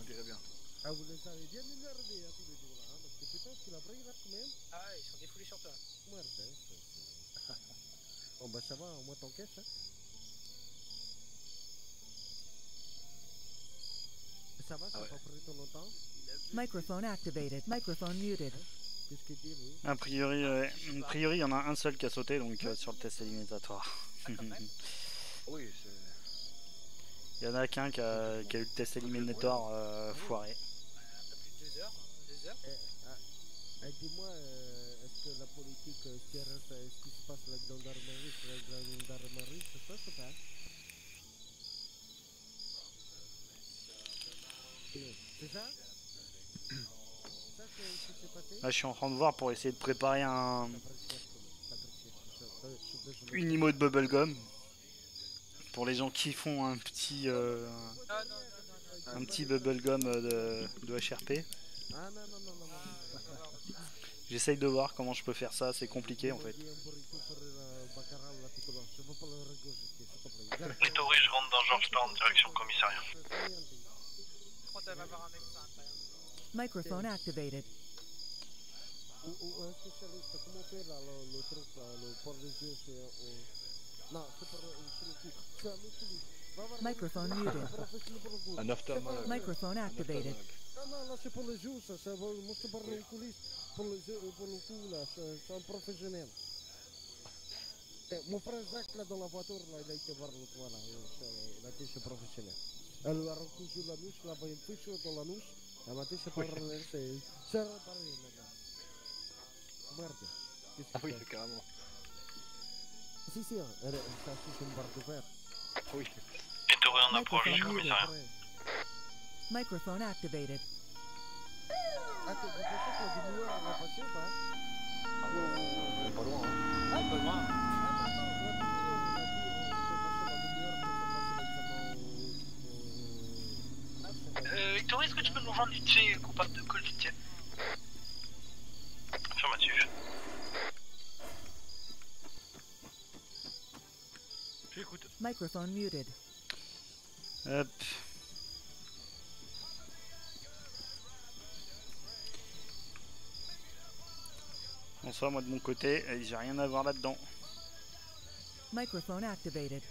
On dirait bien. Ah, vous les avez bien énervés hein, tous les deux là, hein, parce que putain, ce qu'il a pris là quand même. Ah, ils sont défoulés sur toi. Merde, hein, Bon bah ça va, au moins t'encaisses hein. Ça va, ça Ah ouais. pas pris trop longtemps Microphone activated. Microphone muted. Lui A priori, euh, a priori, il y en a un seul qui a sauté donc euh, sur le test éliminatoire. Oui, c'est. Il y en a qu'un qui a, qui a eu le test éliminatoire euh, foiré. Un peu plus de 2 heures. deux heures. Eh, ah, eh, Dis-moi, euh, est-ce que la politique, qui reste, euh, ce qui se passe avec la gendarmerie, la gendarmerie, ça, c'est pas? C'est ça C'est ça que- ce qui s'est passé Là, je suis en train de voir pour essayer de préparer un, une imo de bubblegum. Pour les gens qui font un petit, euh, un petit bubblegum euh, de, de HRP. J'essaye de voir comment je peux faire ça, c'est compliqué en fait. Je rentre dans Georgetown, direction commissariat. Je crois un spécialiste, comment faire là, le, le truc là, le pour les yeux, c'est... euh, Non, c'est pour euh, c'est le cou. C'est un oculiste. Va voir un Microphone oculiste, muted. un professionnel pour le cou. Un C'est ophtalmologue. pas- Microphone activated. Non, non, là c'est pour les yeux, ça, ça va, moi c'est pour l'oculiste, pour les yeux, pour le cou là, c'est c'est un professionnel. Eh, mon frère Jacques là dans la voiture, là, il a été voir l'autre fois là, il c'est- il a été chez professionnel. Elle lui a recousu la mouche, il a envoyé une fiche dans la mouche, elle m'a dit c'est pas Oui. Merde. Qu'est-ce Ah oui, carrément. Si, si, elle, une barre de fer. Oui. Et Toré en approche du commissariat. Microphone activated. Ah, la pas loin, hein. Ah, pas loin. Euh, Hector, est-ce que tu peux nous rejoindre vite fait, coupable de Call vite fait? J'écoute. Microphone muted. Hop. Bonsoir, moi de mon côté, j'ai rien à voir là-dedans. Microphone activated.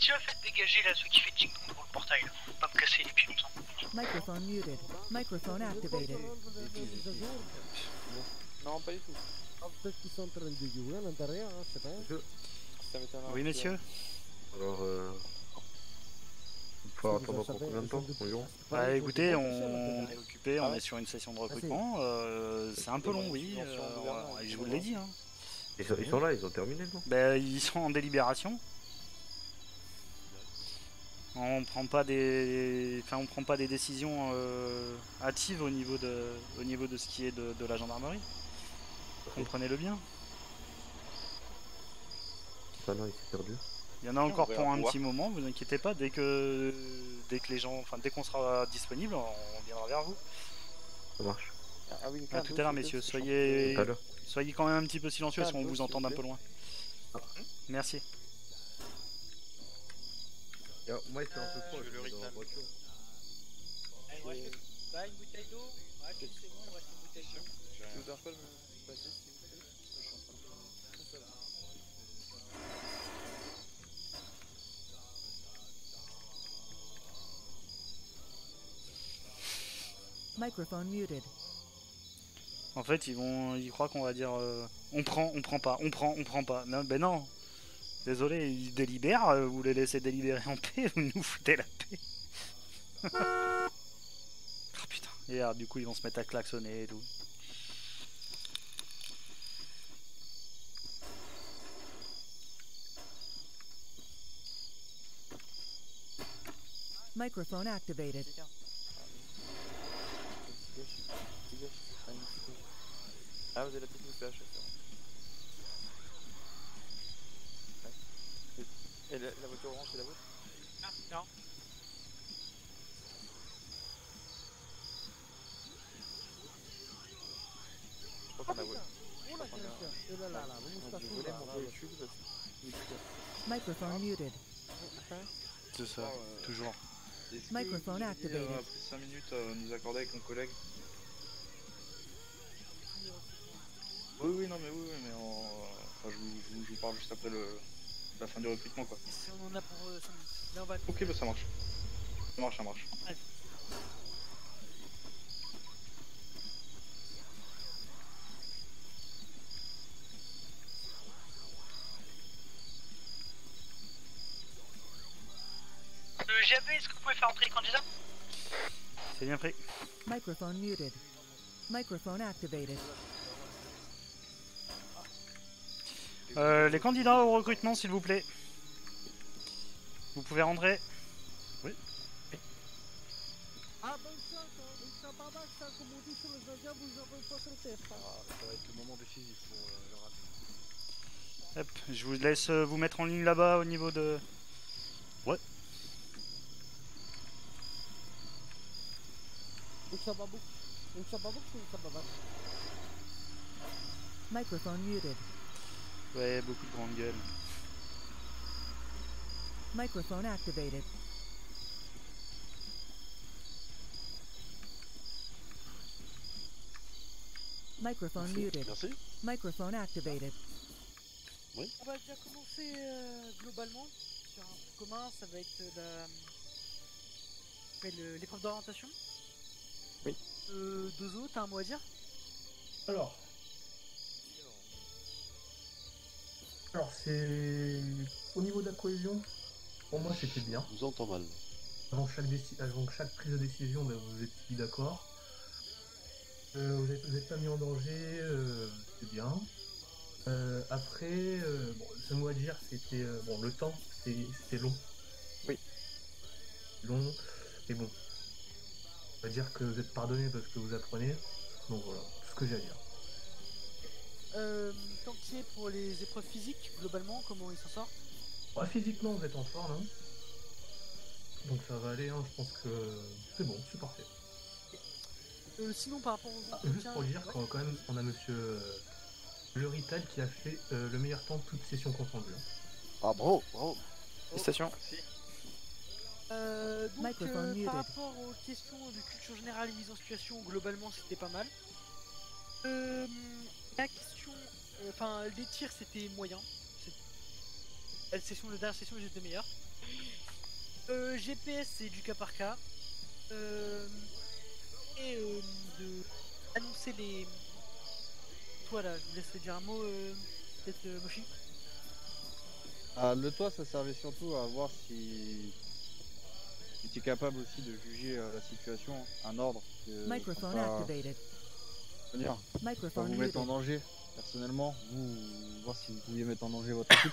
Euh, Zetio, faites dégager là ceux qui fait ding dong pour le portail. là. Faut pas me casser les pieds longtemps. Microphone muted. Microphone activated. Non, pas du tout. Ah, peut-être qu'ils sont en train de jouer à l'intérieur, hein, je sais pas. Oui, messieurs Alors, euh... Il faut attendre encore combien de temps environ Bah écoutez, on est occupé, on est sur une session de recrutement. euh, c'est un peu long, oui. euh, je vous l'ai dit. Hein. ils sont, ils sont là, ils ont terminé, non? Bah, ils sont en délibération. On prend pas des, enfin, on prend pas des décisions euh, hâtives au niveau de, au niveau de ce qui est de, de la gendarmerie. Comprenez-le bien. Ça, non, il s'est perdu. Il y en a encore On pour un voir. petit moment. Vous inquiétez pas. Dès que, dès que les gens, enfin, dès qu'on sera disponible, on viendra vers vous. Ça marche. Ah oui, À tout à l'heure, messieurs. Soyez, soyez quand même un petit peu silencieux, parce qu'on Calme-toi, vous entend un peu loin. Merci. Moi, il fait un peu froid, je suis dans la voiture. Allez, moi je fais Bah, une bouteille d'eau Ouais, c'est bon, il me reste une bouteille d'eau. Ça vous dérange pas de me passer s'il vous plaît? Je suis en train de tout seul. Microphone muted. En fait, ils vont, ils croient qu'on va dire, euh, on prend, on prend pas, on prend, on prend pas. Non, ben non. Désolé, ils délibèrent. euh, Vous les laissez délibérer en paix, vous nous foutez la paix. oh putain. Et alors, du coup, ils vont se mettre à klaxonner et tout. Microphone activated. Ah, vous avez la petite moustache, d'accord. Ouais. Et la, la voiture orange, c'est la vôtre? Non. Je crois qu'on a. Oh que... Microphone muted. C'est ça, toujours. Est-ce que Microphone activated. pourriez, euh, après 5 minutes à nous accorder avec mon collègue? Oui, oui, non, mais oui, oui, mais en... enfin, je, vous, je vous- je vous parle juste après le... la fin du recrutement, quoi. On en a pour 5 minutes. Là, on va. Ok, bah ça marche. Ça marche, ça marche. Allez. Euh, GAP, est-ce que vous pouvez faire entrer les candidats C'est bien pris. Microphone muted. Microphone activated. Euh, les candidats au recrutement, s'il vous plaît. Vous pouvez rentrer. Oui. Atenção, então, isso é babaca, como disse o gars, vous avez 60 Ah, ça va être le moment décisif pour le rapide. Hop, je vous laisse euh, vous mettre en ligne là-bas au niveau de. Ouais. Microphone muted. Ouais, beaucoup de grandes gueules. Microphone activated. Microphone Merci. muted. Merci. Microphone activated. On va déjà commencer euh, globalement sur un truc commun, ça va être la euh, l'épreuve d'orientation. Oui. Euh, Dozo, t'as un mot à dire Alors. Alors, c'est. Au niveau de la cohésion, pour moi, c'était bien. Je vous entends mal. Avant chaque, déci- avant chaque prise de décision, ben, vous êtes mis d'accord. Euh, vous n'êtes êtes pas mis en danger, euh, c'est bien. Euh, après, euh, bon, seul mot à dire, c'était. euh, bon, le temps, c'était long. Oui. Long, et bon. On va dire que vous êtes pardonné parce que vous apprenez. Donc voilà, tout ce que j'ai à dire. Euh, Tant qu'il est pour les épreuves physiques, globalement, comment il s'en sort Ouais, physiquement, vous êtes en forme, hein. Donc ça va aller, hein, je pense que c'est bon, c'est parfait. Euh, Sinon, par rapport aux Ah, juste pour dire ouais. qu'on quand même, on a monsieur euh, Le Rital qui a fait euh, le meilleur temps de toute session confondue. hein. Ah, bravo, bravo. Félicitations. Euh, donc, euh, muted. par rapport aux questions de culture générale et mise en situation, globalement, c'était pas mal. Euh, la question, enfin, les tirs, c'était moyen. C'est- La session, la dernière session, j'étais meilleur. Euh, GPS, c'est du cas par cas. Euh, et euh, de annoncer les. Toi là, je vous laisse dire un mot, euh, peut-être euh, Moshi. Ah, le toit, ça servait surtout à voir si. si tu es capable aussi de juger euh, la situation, un ordre. que- Microphone pas- activated. Veux dire, pas Microphone vous mettre en muted. danger, personnellement, vous voir si vous pouviez mettre en danger votre équipe.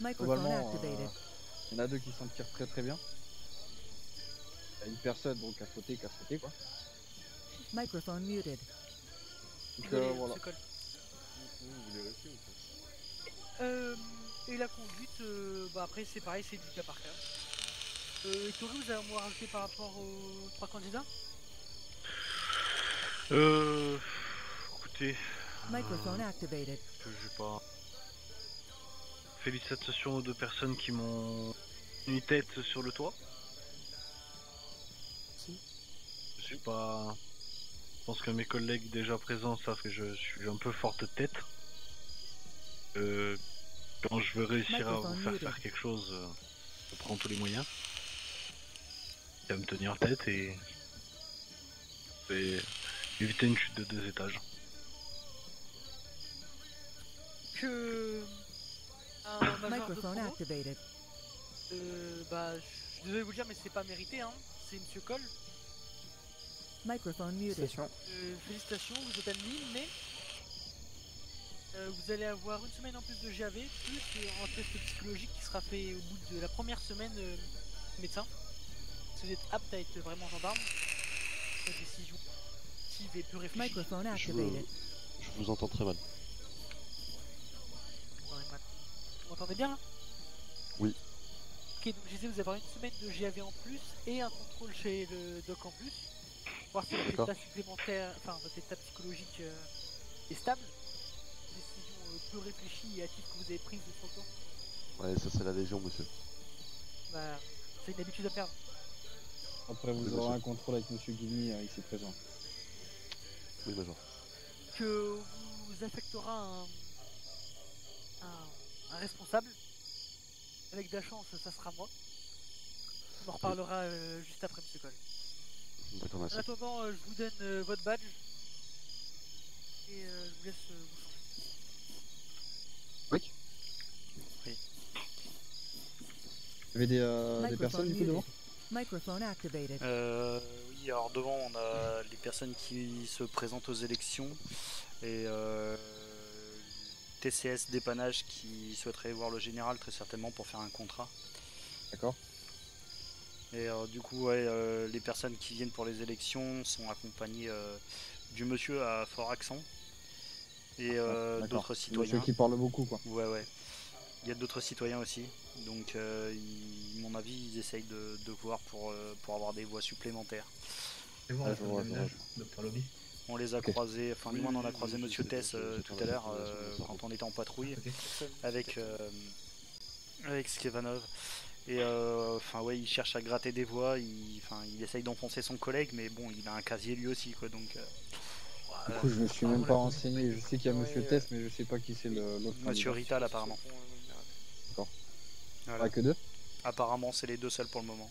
Microphone Globalement, euh, il y en a deux qui s'en tirent très très bien. Il y a une personne donc à sauter qui a sauté quoi. Microphone muted. Donc euh, voilà. se colle. Vous voulez rester ou pas Euh, et la conduite, euh, bah après c'est pareil, c'est du cas par cas. Euh, et Tori, vous avez un mot à rajouter par rapport aux trois candidats? Euh. Écoutez. Microphone activated. pas. Félicitations aux deux personnes qui m'ont mis tête sur le toit. Je suis pas. Je pense que mes collègues déjà présents savent que je suis un peu forte tête. Euh, quand je veux réussir à vous faire faire quelque chose, euh, je prends tous les moyens. Et à me tenir tête et. et éviter une chute de deux étages. Que un major de Microphone promo, activated. euh, bah je suis désolé de vous le dire mais c'est pas mérité hein, c'est Monsieur Cole. Microphone muted. Félicitations. Euh, félicitations, vous êtes admis, mais euh, vous allez avoir une semaine en plus de GAV, plus euh, un test psychologique qui sera fait au bout de la première semaine euh, médecin. Si vous êtes apte à être vraiment gendarme, cette décision active et réfléchie. Je vous entends très mal. Attendez, mal. Vous m'entendez bien là Oui. Ok, donc je disais, vous avoir une semaine de GAV en plus et un contrôle chez le doc en plus. Voir si votre état supplémentaire, enfin votre état psychologique euh, est stable. Décision euh, peu réfléchie et hâtive que vous avez prise de son temps. Ouais, ça c'est la Légion, monsieur. Bah, c'est une habitude à perdre. Après Oui, vous monsieur. aurez un contrôle avec Monsieur Guilmy euh, ici présent. Oui, Major. Que vous affectera un, un, responsable. Avec de la chance, ça sera moi. On en reparlera euh, juste après, Monsieur Cole. D'accord, En attendant, euh, je vous donne euh, votre badge. Et euh, je vous laisse euh, vous changer. Oui. Oui. Il y avait des, euh, personnes du coup devant? Microphone activated. Euh, oui, alors devant, on a les personnes qui se présentent aux élections et euh, TCS dépannage qui souhaiterait voir le général très certainement pour faire un contrat. D'accord. Et euh, du coup, ouais, euh, les personnes qui viennent pour les élections sont accompagnées euh, du monsieur à fort accent et euh, d'autres Monsieur citoyens. qui parle beaucoup, quoi. Ouais, ouais. Il y a d'autres citoyens aussi. Donc, euh, ils- à mon avis, ils essayent de, de voir pour, euh, pour avoir des voix supplémentaires. Et voir la je vois, de Lobby. On les a croisés, enfin, Oui, nous, on en a croisé Monsieur Tess euh, tout à l'heure euh, quand on était en patrouille avec, euh, avec Skevanov. Et euh, enfin, ouais, il cherche à gratter des voix, il, enfin, il essaye d'enfoncer son collègue, mais bon, il a un casier lui aussi, quoi, donc. euh, Du coup, je me suis même pas renseigné. Je sais qu'il y a Monsieur Tess, mais je sais pas qui c'est le- l'autre. Monsieur. Rital, apparemment. D'accord. Voilà. Ah, que deux Apparemment, c'est les deux seuls pour le moment.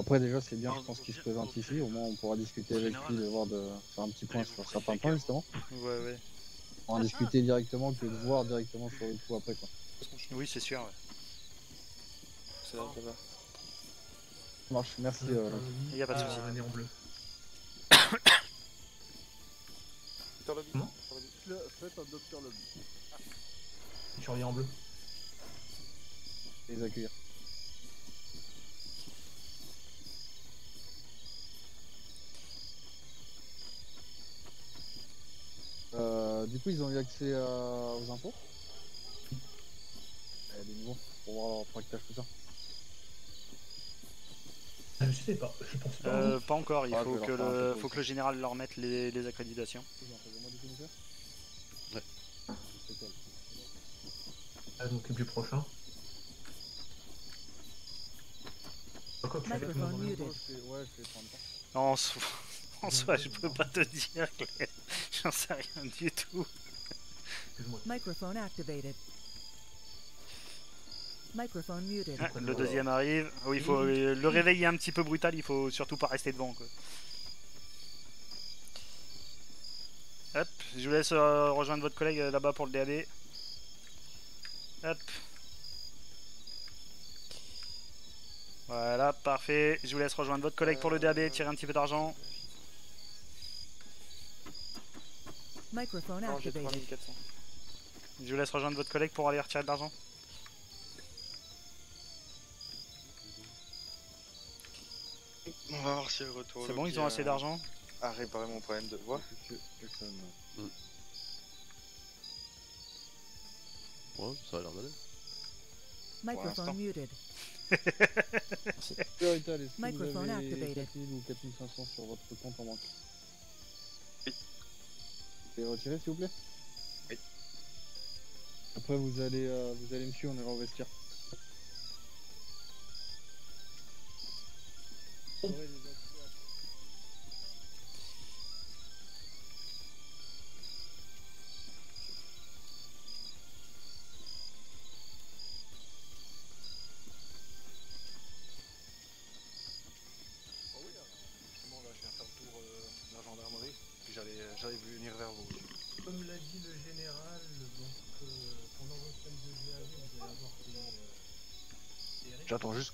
Après, déjà, c'est bien, je pense qu'il se présente ici. Au moins, on pourra discuter avec lui, de voir de faire un petit point sur certains points, justement. Ouais, ouais. On va en discuter directement que de voir directement sur le coup après, quoi. Oui, c'est sûr. ouais. Ça marche, merci. euh, Loki. Il y a pas de Ah, souci. René en bleu. Docteur Lobby. Comment Faites un Docteur Lobby. Tu reviens en bleu. les accueillir. Euh, du coup, ils ont eu accès aux infos Euh, Des niveaux pour voir leur tractage, tout ça. Ah, Je sais pas, je pense pas. Euh, pas encore, il Ah, faut, je vais que leur faire un le, topo faut que le général leur mette les, les accréditations. Ouais. Ah, donc le plus prochain. Ah, quoi que je fais avec Microphone mon- muted. Ouais, je fais 30 ans. Non, soi, je peux pas te dire, Claire. J'en sais rien du tout. Microphone activated. Microphone muted. Ah, le deuxième arrive. Oui, il faut euh, le réveil est un petit peu brutal, il faut surtout pas rester devant. Quoi. Hop, je vous laisse euh, rejoindre votre collègue euh, là-bas pour le DAB. Hop. Voilà, parfait. Je vous laisse rejoindre votre collègue pour le DAB, tirer un petit peu d'argent. Microphone activated. Je vous laisse rejoindre votre collègue pour aller retirer de l'argent. On va voir si le retour. C'est bon, ils ont assez a- d'argent A réparé mon problème de voix. Ouais, ça a l'air d'aller. Microphone muted. Microphone activated. 4000 ou 4500 sur votre compte en banque Oui. Vous pouvez retirer, s'il vous plaît Oui. Après, vous allez, euh, vous allez me suivre, on ira au vestiaire. Oh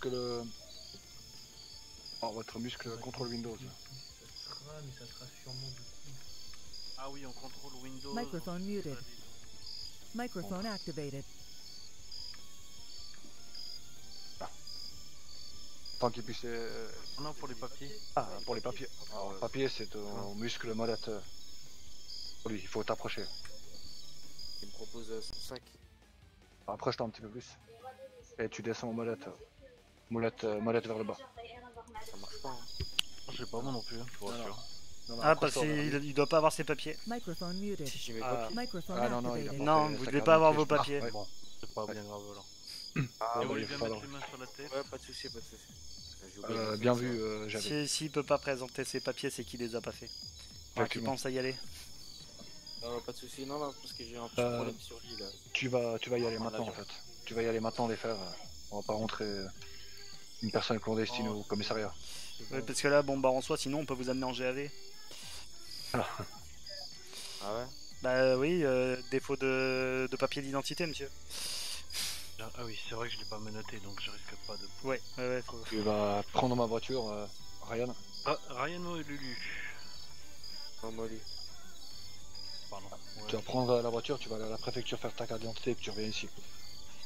des règles. J'attends juste que le... Oh, votre muscle contrôle Windows. Ça sera, mais ça sera sûrement du coup. Ah oui, on contrôle Windows. Microphone muted. Microphone activated. Tant qu'il puisse... euh, Non, pour les papiers. Ah, pour les papiers. Alors, le papier, c'est ton muscle molette. euh, Pour lui, il faut t'approcher. Il me propose euh, 105. Approche-toi un petit peu plus. Et tu descends aux molettes. Molette, euh, molette vers le bas. Ça marche pas. Hein. Je sais pas moi non plus, hein, je vous rassure. Non, non, Ah, parce qu'il il doit pas avoir ses papiers. Microphone muted. Si j'ai mes Ah. papiers. Ah non, non, il a pas Non, vous devez pas avoir vos d'identité, papiers. je- Bon, c'est pas bien grave alors. Ah, Et vous ouais, voulez il bien mettre pas les mains sur la tête Ouais, pas de soucis, pas de soucis. J'ai Euh, bien vu, euh, j'avais. Si- S'il peut pas présenter ses papiers, c'est qu'il les a pas fait. Enfin, qu'il pense à y aller. Non, pas de soucis, non, non, parce que j'ai un petit Euh, problème sur lui là. Tu vas, tu vas y aller Ah, maintenant en fait. Tu vas y aller maintenant les faire. On va pas rentrer euh, une personne clandestine Oh. au commissariat. Ouais, parce que là, bon, bah en soi, sinon on peut vous amener en GAV. Ah ouais? Bah oui, euh, défaut de, de papier d'identité, monsieur. Ah ah oui, c'est vrai que je l'ai pas menotté donc je risque pas de. Ouais, ouais, ouais. Faut... Tu vas prendre ma voiture, euh, Ryan. Ah, Ryan ou Lulu Non, Molly. Pardon. Tu vas prendre la voiture, tu vas aller à la préfecture faire ta carte d'identité et puis tu reviens ici.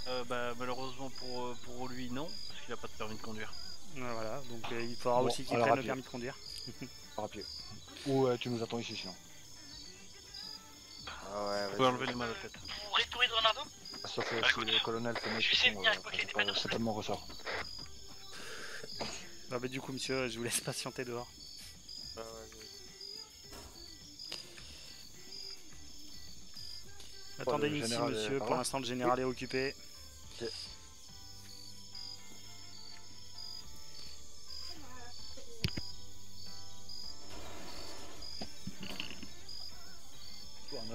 Euh, bah, malheureusement pour, euh, pour lui, non, parce qu'il a pas de permis de conduire. Voilà, donc euh, il faudra Bon, aussi qu'il prenne le permis de conduire. Par à pied. Ou euh, tu nous attends ici sinon. Ah ouais, Vous pouvez enlever les mains la tête. Vous retournez de Renardo Sauf euh, si le colonel fait mettre essayer de son, venir euh, de mon ressort. Ah bah du coup monsieur, je vous laisse patienter dehors. Attendez le ici monsieur, par pour l'instant le général est occupé.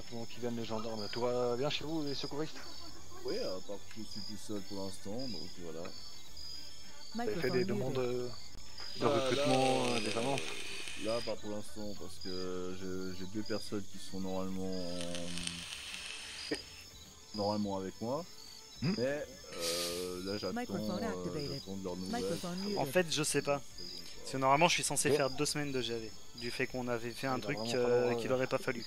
Attendant qu'ils viennent les gendarmes, tout va bien chez vous les secouristes Oui, à part que je suis tout seul pour l'instant, donc voilà. Vous avez fait des demandes euh, de Ah, recrutement, là, euh, des annonces Là, pas pour l'instant, parce que j'ai deux personnes qui sont normalement en- normalement avec moi. Hmm? Mais euh, là, j'attends Microphone euh, de leurs nouvelles. En fait, je sais pas. Parce que normalement, je suis censé faire deux semaines de GAV. Du fait qu'on avait fait un truc euh, qu'il aurait pas fallu.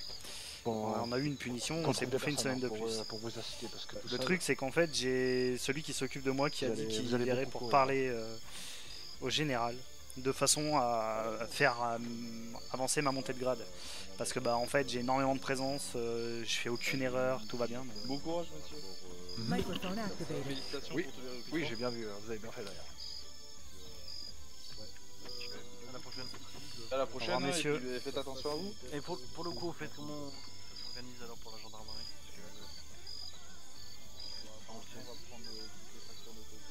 Bon, on a eu une punition, on s'est bouffé une semaine de hein, pour, plus. pour vous assister, parce que tout Le ça, truc, c'est qu'en fait, j'ai celui qui s'occupe de moi qui a dit qu'il irait pour courir. parler euh, au général, de façon à à faire avancer ma montée de grade. Parce que bah en fait, j'ai énormément de présence, euh, je fais aucune erreur, tout va bien. Bon courage, monsieur. Oui, oui j'ai bien vu, euh, vous avez bien fait d'ailleurs. À la prochaine. À la prochaine, revoir, hein, et messieurs. puis, euh, faites attention à vous. Et pour, pour le coup, au fait, comment s'organise alors pour la gendarmerie Parce que, euh,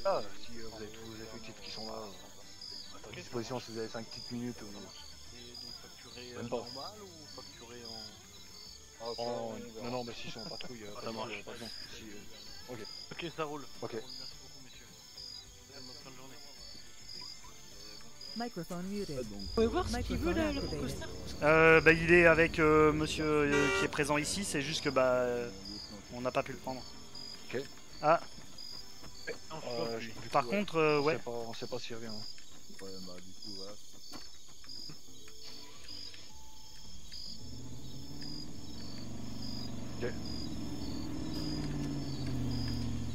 Ah, si euh, vous avez tous vos effectifs qui sont là, euh, à ta disposition si vous avez 5 petites minutes. ou- Et donc facturé Même euh, pas. normal ou facturé en. Oh, non, non, mais si, ils sont en patrouille, euh, Ah, pas ça de- euh, Ok. Ok, ça roule. Ok. Microphone muted. Vous pouvez voir ce qu'il veut là, le costard. Euh, bah, il est avec euh, monsieur euh, qui est présent ici, c'est juste que bah euh, on n'a pas pu le prendre. Ok. Ah, Euh, par ouais. contre, euh, On ouais. sait pas- On sait pas s'il revient. hein. Ouais, bah, du coup, voilà. Ok.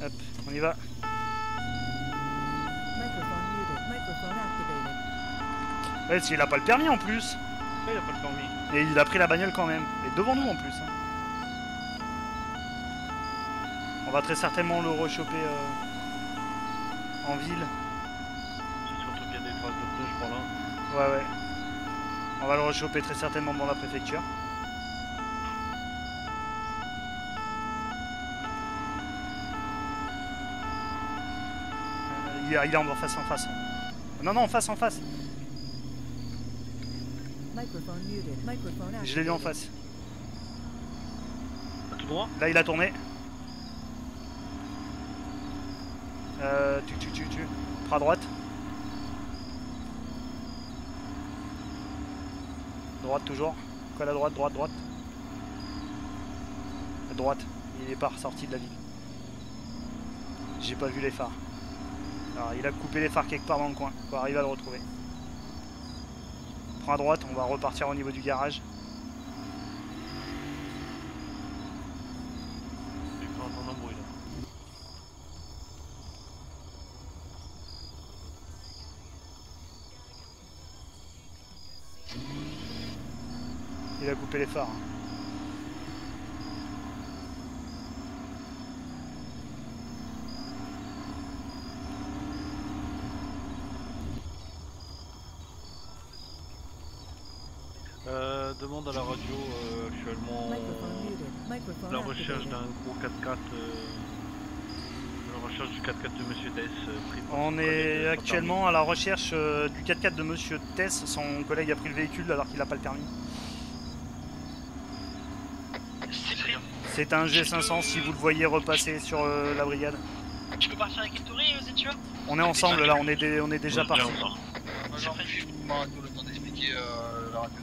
Hop, on y va. Microphone muted. Microphone activated. Ouais, s'il a pas le permis en plus. il a pas le permis. Et il a pris la bagnole quand même. Et devant nous en plus. hein. On va très certainement le rechoper euh, en ville. Surtout qu'il y a des traces de pneus, je crois là. Ouais, ouais. On va le rechoper très certainement dans la préfecture. Euh, Il est, il est en face en face. Non, non, en face en face. Microphone muted. Microphone activated. Je l'ai vu en face. Tout droit Là, il a tourné. Euh, tu, tu, tu, tu. Prends à droite. Droite toujours. Colle à droite, droite, droite. À droite. Il est pas ressorti de la ville. J'ai pas vu les phares. Alors, il a coupé les phares quelque part dans le coin. Faut arriver à le retrouver. Prends à droite, on va repartir au niveau du garage. Il a coupé les phares. hein. Euh, demande à la radio euh, actuellement. Microphone la recherche d'un gros 4x4. Euh, la recherche du 4x4 de Monsieur euh, par On est euh, actuellement à la recherche euh, du 4x4 de Monsieur Tess. Son collègue a pris le véhicule alors qu'il n'a pas le permis. C'est un G500 si vous le voyez repasser sur euh, la brigade. Tu peux partir avec euh, Zettua On est ensemble là, on est, dé- on est déjà On est parti. bien ensemble. Genre, justement, tout le temps d'expliquer euh, la radio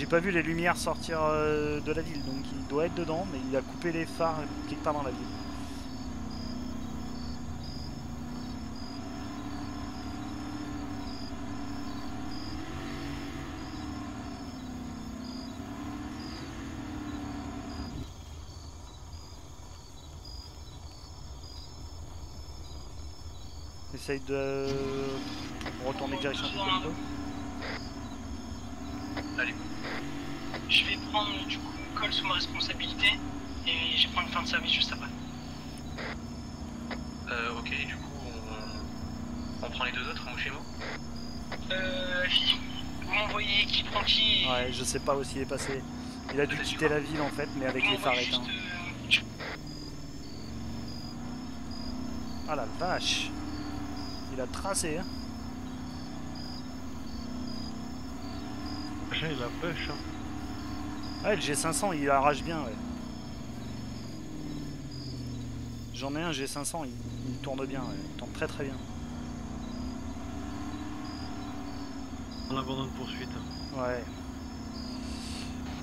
J'ai pas vu les lumières sortir euh, de la ville, donc il doit être dedans, mais il a coupé les phares quelque part dans la ville. Essaye de retourner direction du Allez. Je vais prendre du coup col sous ma responsabilité et je vais prendre une fin de service juste après. Euh, ok, du coup, on, on prend les deux autres, on chez moi Euh, vous m'envoyez qui prend qui et- Ouais, je sais pas où il est passé. Il a dû quitter la ville en fait, mais avec les phares éteints. Ah la vache Il a tracé, hein Machin, il a pêche. Hein. Ouais, le G500, il arrache bien, ouais. J'en ai un G500, il, il tourne bien, ouais. il tourne très très bien. On abandonne poursuite. Ouais.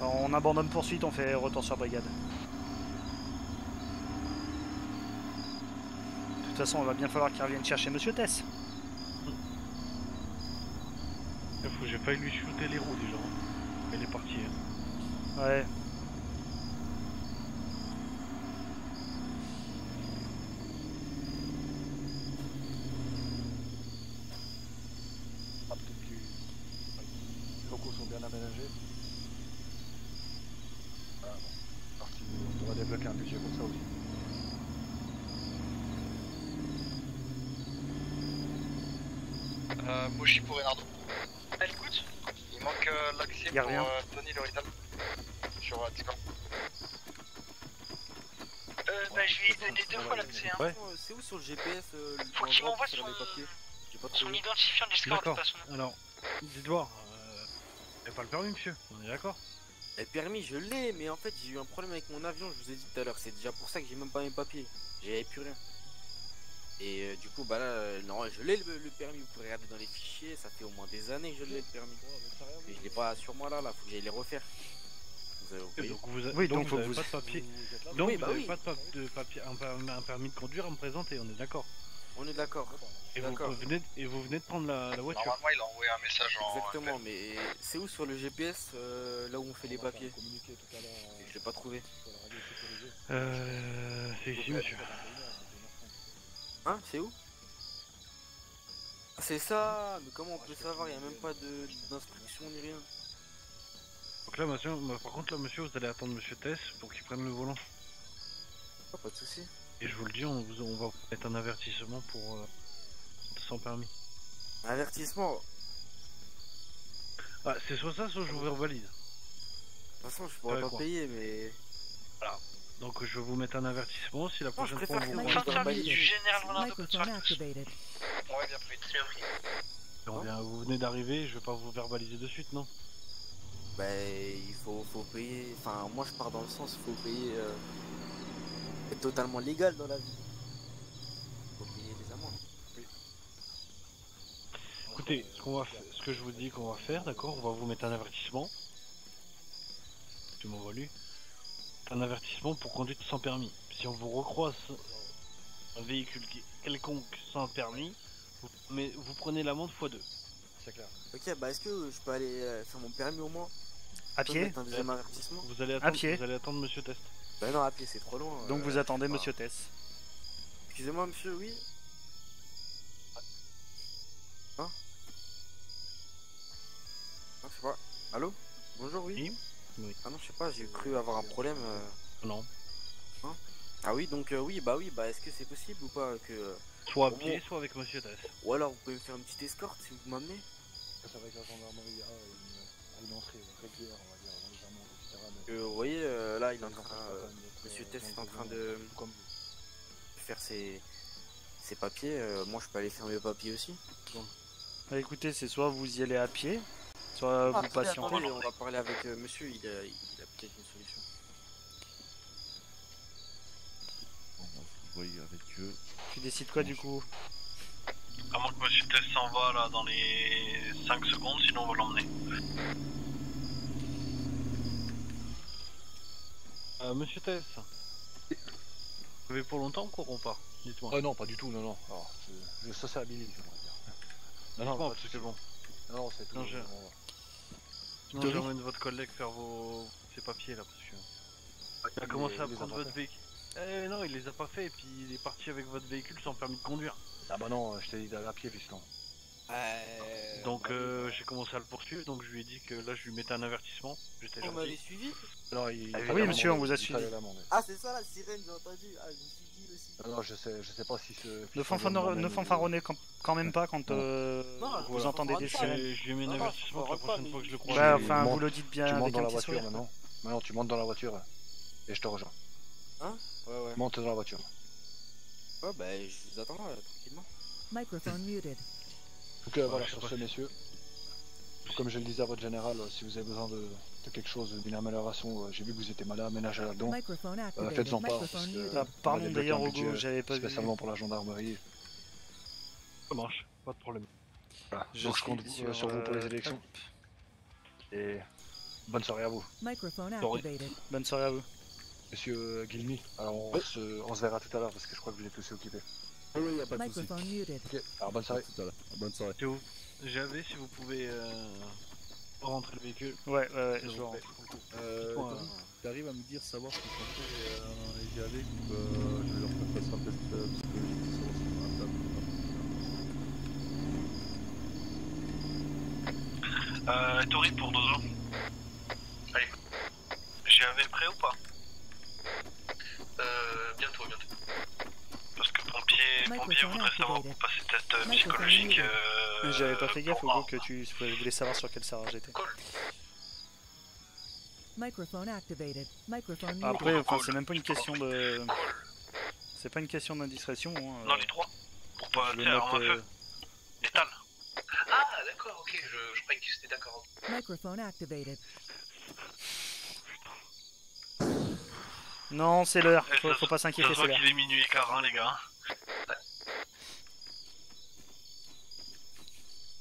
On abandonne poursuite, on fait retour sur brigade. De toute façon, il va bien falloir qu'il revienne chercher Monsieur Tess. J'ai failli lui shooter les roues déjà. Elle est partie. hein. Ouais. Ah, peut-être que les locaux sont bien aménagés. Ah, bon. Parti, on devrait débloquer un budget pour ça aussi. Euh, Moshi pour Renardo. À l'écoute Il manque euh, l'accès Y a pour rien. euh, Tony Lorital sur euh, Discord. Euh, bah je vais lui donner deux fois l'accès. Hein. Ouais. C'est où sur le GPS euh, Faut qu'il m'envoie son, les papiers J'ai pas son identifiant Discord de toute D'accord. façon. Alors, dites voir. Euh, a pas le permis, monsieur. On est d'accord Le permis, je l'ai, mais en fait, j'ai eu un problème avec mon avion, je vous ai dit tout à l'heure. C'est déjà pour ça que j'ai même pas mes papiers. J'avais plus rien. Et euh, du coup, bah là, euh, non, je l'ai le, le permis. Vous pouvez regarder dans les fichiers. Ça fait au moins des années que je l'ai le permis. Mais je l'ai pas sur moi là, là. Faut que j'aille les refaire. Vous avez Et compris donc vous, a- Oui, donc donc vous faut avez pas de papier. vous- Donc Oui, vous bah avez oui. pas de, pap- de papier, un, per- un permis de conduire à me présenter. On est d'accord On est d'accord. Et vous, venez, et vous venez de prendre la, la voiture. Normalement, il a envoyé un message en. Exactement, mais c'est où sur le GPS euh, là où on fait les papiers Je l'ai pas trouvé. Euh, c'est ici, monsieur. Hein C'est où Ah, C'est ça Mais comment on peut savoir Il n'y a même pas de- d'instruction ni rien. Donc là, monsieur, bah, par contre, là, monsieur, vous allez attendre monsieur Tess pour qu'il prenne le volant. Ah, pas de soucis. Et je vous le dis, on, vous- on va vous mettre un avertissement pour euh, sans permis. Un avertissement. Ah, c'est soit ça, soit je vous revalide. De toute façon, je pourrais pas quoi. payer, mais. Voilà. Donc je vais vous mettre un avertissement si la prochaine fois on vous me service du général Ronaldo. Ouais, bien pris. Bien pris. On vient- vous venez d'arriver, je vais pas vous verbaliser de suite, non? Bah, il faut, faut payer. Enfin, moi je pars dans le sens, il faut payer. Euh... être totalement légal dans la vie. Faut payer les amendes. Écoutez, ce, qu'on va ce que je vous dis qu'on va faire, d'accord, on va vous mettre un avertissement. Tu m'envoies lui. Un avertissement pour conduite sans permis. Si on vous recroise un véhicule quelconque sans permis, vous, mais vous prenez l'amende x2. C'est clair. Ok, bah est-ce que je peux aller euh, faire mon permis au moins? À pied un deuxième avertissement Vous allez À attendre, pied. Vous allez attendre Monsieur Test. Bah non, à pied c'est trop loin. Donc euh, vous attendez sais Monsieur. Tess. Excusez-moi monsieur, oui Hein Ah, je sais pas. Allô? Bonjour, oui Oui. Ah non, je sais pas, j'ai cru avoir un problème. euh. Non. Hein? Ah oui, donc euh, oui, bah oui, bah est-ce que c'est possible ou pas que... euh, Soit à pied, soit avec Monsieur Test. Ou alors vous pouvez me faire une petite escorte si vous m'amenez Ça va que la gendarmerie a une, une entrée régulière, on va dire, dans les amendes, etc. mais- Euh, Vous voyez, euh, là, il est en train... euh, Monsieur euh, Tess est en train de tout comme vous. faire ses, ses papiers. euh, moi, je peux aller faire mes papiers aussi. Bah écoutez, c'est soit vous y allez à pied, soit Ah, vous patientez. attendez, on va parler avec euh, monsieur, il a, il a peut-être une solution. Bon, avec eux. Tu décides quoi du coup? À moins que Monsieur Test s'en va là dans les 5 secondes, sinon on va l'emmener. Euh, Monsieur Tess, vous avez pour longtemps encore ou pas Dites-moi. Ah non, pas du tout, non, non. Alors, je, je sociabilise, j'aimerais dire. Non, non, pas parce que bon. Non, non, c'est tout. Non, je- Sinon j'emmène votre collègue faire vos ses papiers là parce que. Il a Les- commencé à prendre votre véhicule. Eh non, il les a pas fait et puis il est parti avec votre véhicule sans permis de conduire. Ah bah non, je t'ai dit d'aller à pied, fiston. Donc euh, j'ai commencé à le poursuivre, donc je lui ai dit que là je lui mettais un avertissement. J'étais On m'avait suivi Alors, il... Ah oui, monsieur, on vous a suivi. Ah, c'est ça la sirène, j'ai entendu. Ah, je me suis dit aussi. Ah non, je sais, je sais pas si ce. Ne, ne fanfaronnez quand, quand même pas quand euh, Non, vous voilà, entendez des sirènes. Je lui ai mis un Non, non, avertissement que la prochaine pas, fois que je le croise. Bah, enfin, monte- vous le dites bien Tu montes dans un la voiture maintenant. Maintenant, tu montes dans la voiture et je te rejoins. Hein Ouais, ouais. Monte dans la voiture. Ouais, bah, je vous attends là, tranquillement. Microphone muted. Donc euh, voilà, sur ce, si- messieurs. Comme je le disais à votre général, euh, si vous avez besoin de, de quelque chose, d'une amélioration, euh, j'ai vu que vous étiez malade, ménage à la. Microphone Euh, activated. Faites-en part. parce que muted. Ah, pardon d'ailleurs, j'avais pas vu. Spécialement pour la gendarmerie. Ça marche, pas de problème. Voilà. Je Donc je suis compte sur, euh, sur vous pour les euh, élections. Et bonne soirée à vous. Microphone Sorry. activated. Bonne soirée à vous. Monsieur Guilmy, alors on, Oui. se, on se verra tout à l'heure parce que je crois que vous êtes aussi occupé. Oui, oui, y a pas de souci. Ok, alors bonne soirée. Tout à l'heure. Bonne soirée. J'avais, si vous pouvez euh, rentrer le véhicule. Ouais, ouais, ouais, je rentre. Euh, Tony, t'arrives à me dire savoir ce qu'ils sont fait euh, les GAV ou euh, je vais leur faire passer un test euh, psychologique dans la table. Euh, Tori pour Dozo. Allez. J'ai un V prêt ou pas? Euh, bientôt, bientôt. Parce que pompier, pompier Microphone voudrait savoir activated. pour passer test euh, Microphone psychologique. Euh, J'avais pas fait gaffe, pour Hugo, A. que tu voulais savoir sur quel serveur j'étais. Microphone activated. Microphone. Après, enfin, c'est même pas une question de. C'est pas une question d'indiscrétion. Hein. Dans les trois Pour pas, arme à euh, feu. Létal. Ah, d'accord, ok, je, je croyais que c'était d'accord. Microphone activated. Non, c'est l'heure. Faut, faut pas s'inquiéter, c'est l'heure. qu'il est minuit et quart, hein, les gars.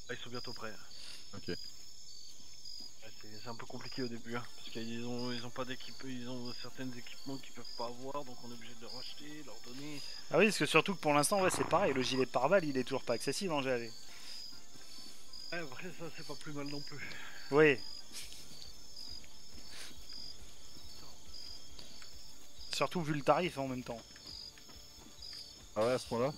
Ah, ils sont bientôt prêts. Ok. C'est un peu compliqué au début, hein, parce qu'ils ont, ils ont pas d'équipe, ils ont certains équipements qu'ils peuvent pas avoir, donc on est obligé de leur acheter, leur donner. Ah oui, parce que surtout que pour l'instant, ouais, c'est pareil. Le gilet pare-balles, il est toujours pas accessible en GAV. Ouais, après ça c'est pas plus mal non plus. Oui. Surtout vu le tarif en même temps. Ah ouais, à ce point-là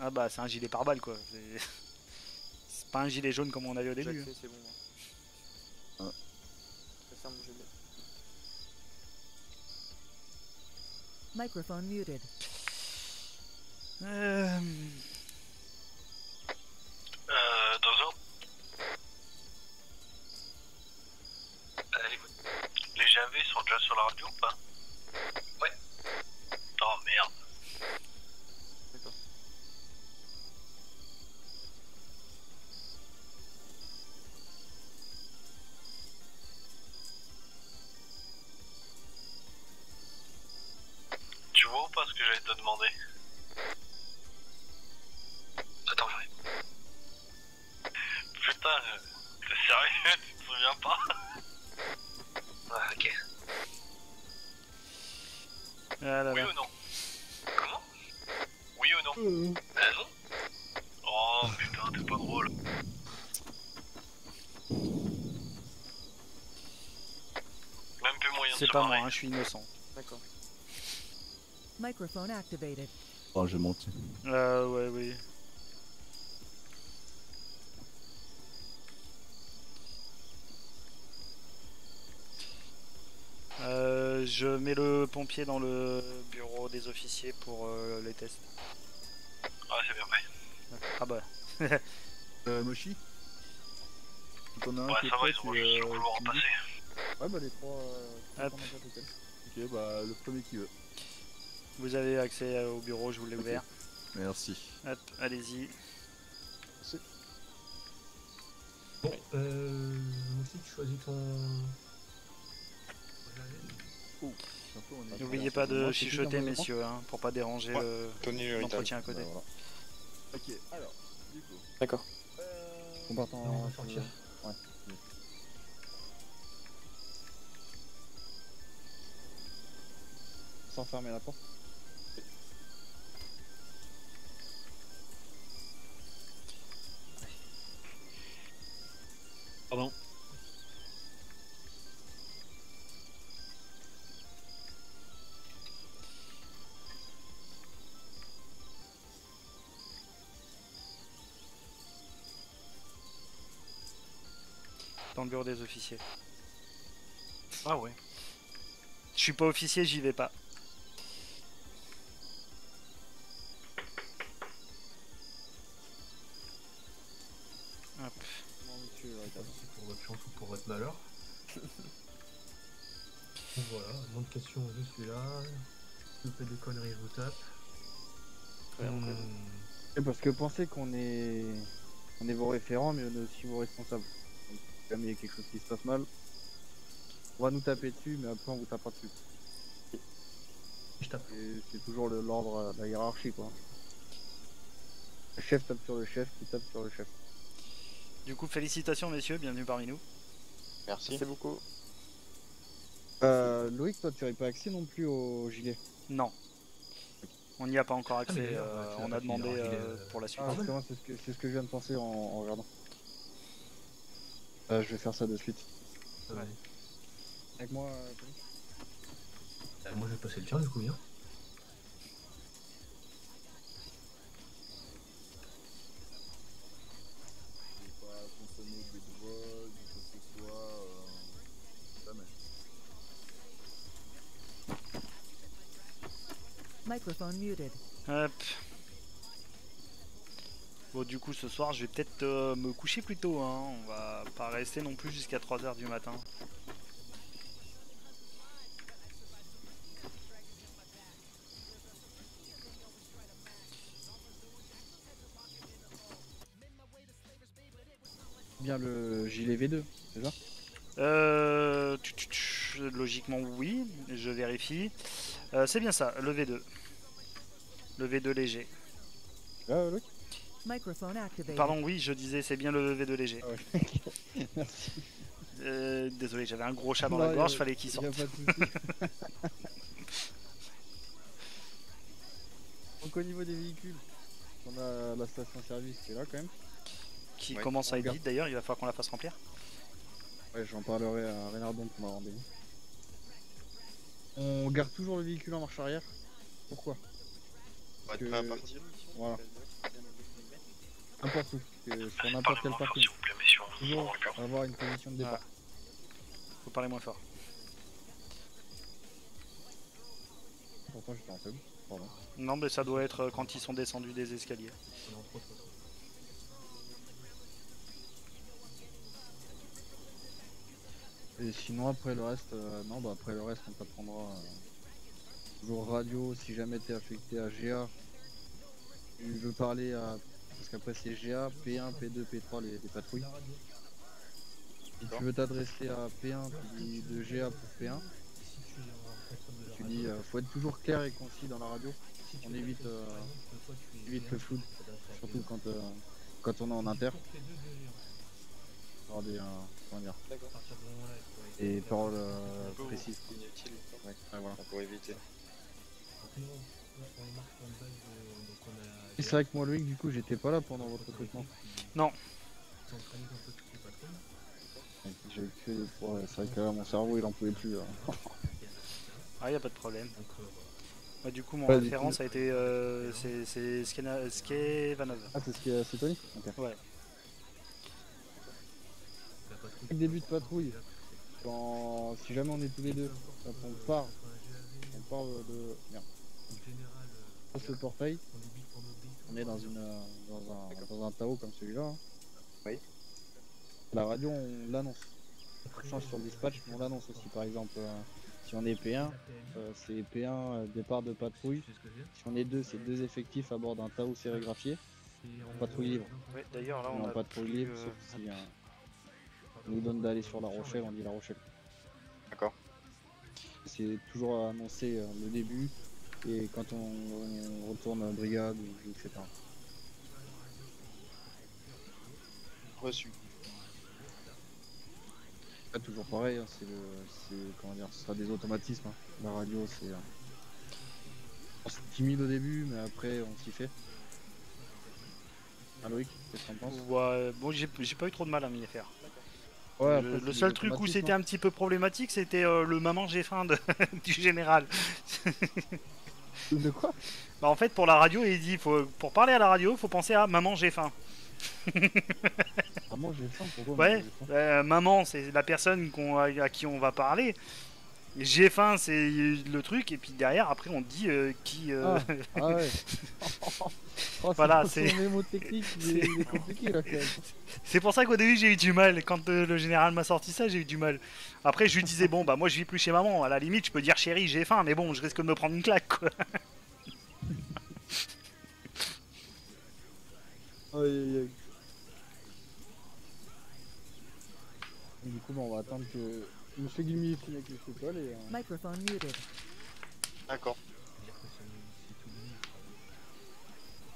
Ah bah, c'est un gilet pare-balles quoi. C'est- C'est pas un gilet jaune comme on avait au début. accès, c'est bon. ça, mon gilet. Microphone muted. Euh... Euh, Dozo. Allez, les GAV sont déjà sur la radio ou pas? Hein, je suis innocent. D'accord. Microphone activated. Oh, j'ai menti. Euh, ouais, oui. Euh, je mets le pompier dans le bureau des officiers pour euh, les tests. Ah, c'est bien fait. Ah bah. Euh, Moshi T'en as un Ouais, qui est ça va, prêt, ils ont tu, euh. Ouais, bah les trois. Euh, Hop. Ok, bah le premier qui veut. Vous avez accès au bureau, je vous l'ai ouvert. Merci. Hop, allez-y. Bon, euh. Moi aussi, tu choisis ton. N'oubliez pas de moment. messieurs, hein, pour pas déranger Ouais. le- l'entretien à côté. Bah, voilà. Ok, alors, du coup. D'accord. On part en. Non, on va sortir. Ouais. sans fermer la porte. Pardon. Dans le bureau des officiers. Ah ouais. Je suis pas officier, j'y vais pas. Des conneries, vous tape. Hmm. Et parce que pensez qu'on est... On est vos référents, mais on est aussi vos responsables. Donc, si jamais il y a quelque chose qui se passe mal, on va nous taper dessus, mais après on vous tapera dessus. Je tape. Et C'est toujours le- l'ordre, euh, la hiérarchie quoi. Le chef tape sur le chef, qui tape sur le chef. Du coup, félicitations messieurs, bienvenue parmi nous. Merci. beaucoup. Euh, Loïc, toi tu n'avais pas accès non plus au gilet Non. On n'y a pas encore accès, mais, euh, euh, on a demandé euh, pour la suite. Ah, c'est ce, que- c'est ce que je viens de penser en, en regardant. Euh, je vais faire ça de suite. Avec moi, euh, Tony Euh, moi je vais passer le tien du coup, viens. Microphone muted. Hop. Bon, du coup, ce soir, je vais peut-être euh, me coucher plus tôt. Hein. On va pas rester non plus jusqu'à 3h du matin. Bien le gilet V2, c'est ça? Euh, tu- tu- tu- logiquement, oui. Je vérifie. Euh, c'est bien ça, le V2. Le V2 léger. Ah. Pardon, oui, je disais, c'est bien le V2 léger. Merci. Euh, désolé, j'avais un gros chat dans Non, la y a- gorge, fallait qu'il y sorte. a pas de souci. Donc au niveau des véhicules, on a la station-service qui est là quand même. Qui Ouais. commence à être vide d'ailleurs, il va falloir qu'on la fasse remplir. Ouais, j'en parlerai à Reynardon pour ma rendez-vous. On garde toujours le véhicule en marche arrière. Pourquoi? On va être Que- prêt à partir. Voilà. N'importe où, que sur n'importe quel parking. Toujours avoir une position de départ. Faut parler moins fort. Pourtant j'étais en faible. Pardon. Non, mais ça doit être euh, quand ils sont descendus des escaliers. Et sinon après le reste, euh, non bah après le reste on t'apprendra euh, toujours radio si jamais t'es affecté à GA. Tu veux parler à parce qu'après c'est GA, P1, P2, P3 les, les patrouilles. Si tu veux t'adresser à P1, tu dis de GA pour P1. Tu dis euh, faut être toujours clair et concis dans la radio. On évite, euh, évite le flou, surtout quand, euh, quand on est en inter. Avoir des, euh, comment dire, des paroles précises. Inutile. Ouais, ouais, voilà. Pour éviter. Et c'est vrai que moi Loïc du coup j'étais pas là pendant votre recrutement. Non. J'ai que des fois, c'est vrai que là mon cerveau il en pouvait plus. là. Ah, y a pas de problème. Bah, du coup, mon Ouais, du référence coup- a été. Euh, c'est Skena- Skevanov. Ah c'est c'est Tony Ok. Ouais. Début de patrouille, quand si jamais on est tous les deux, quand on part, on parle de. Merde. Le portail, on est dans une dans un, dans un Tao comme celui-là. hein. Oui. La radio on l'annonce. On change sur le dispatch, mais on l'annonce aussi. Par exemple, euh, si on est P1, euh, c'est P1 euh, départ de patrouille. Si on est deux, c'est deux effectifs à bord d'un Tao sérigraphié. Patrouille libre. Ouais, d'ailleurs, là, On on a patrouille libre, sauf si on nous donne d'aller sur La Rochelle, on dit La Rochelle. D'accord. C'est toujours annoncé le début et quand on, on retourne à brigade, ou- etc. Reçu. Pas toujours pareil, hein, c'est le, c'est comment dire, ce sera des automatismes. hein. La radio, c'est, euh, on se timide au début, mais après on s'y fait. Ah Loïc, qu'est-ce que t'en penses? Ouais, bon, j'ai pas eu trop de mal à m'y faire. Ouais, le, seul truc où c'était hein. un petit peu problématique, c'était euh, le maman j'ai faim de- du général. De quoi Bah en fait pour la radio il dit faut, pour parler à la radio faut penser à maman j'ai faim. Maman, j'ai faim, pourquoi Ouais, euh, maman, c'est la personne à qui on va parler. J'ai faim, c'est le truc, et puis derrière, après, on dit euh, qui. euh, Ah, ah ouais. Oh, voilà, c'est. C'est pour ça qu'au début j'ai eu du mal. Quand euh, le général m'a sorti ça, j'ai eu du mal. Après, je lui disais, bon, bah moi je vis plus chez maman. À la limite, je peux dire chérie, j'ai faim, mais bon, je risque de me prendre une claque quoi. Aïe aïe aïe. Et Du coup, on va attendre que Guilmy finisse avec le football et. euh, Microphone muted. D'accord.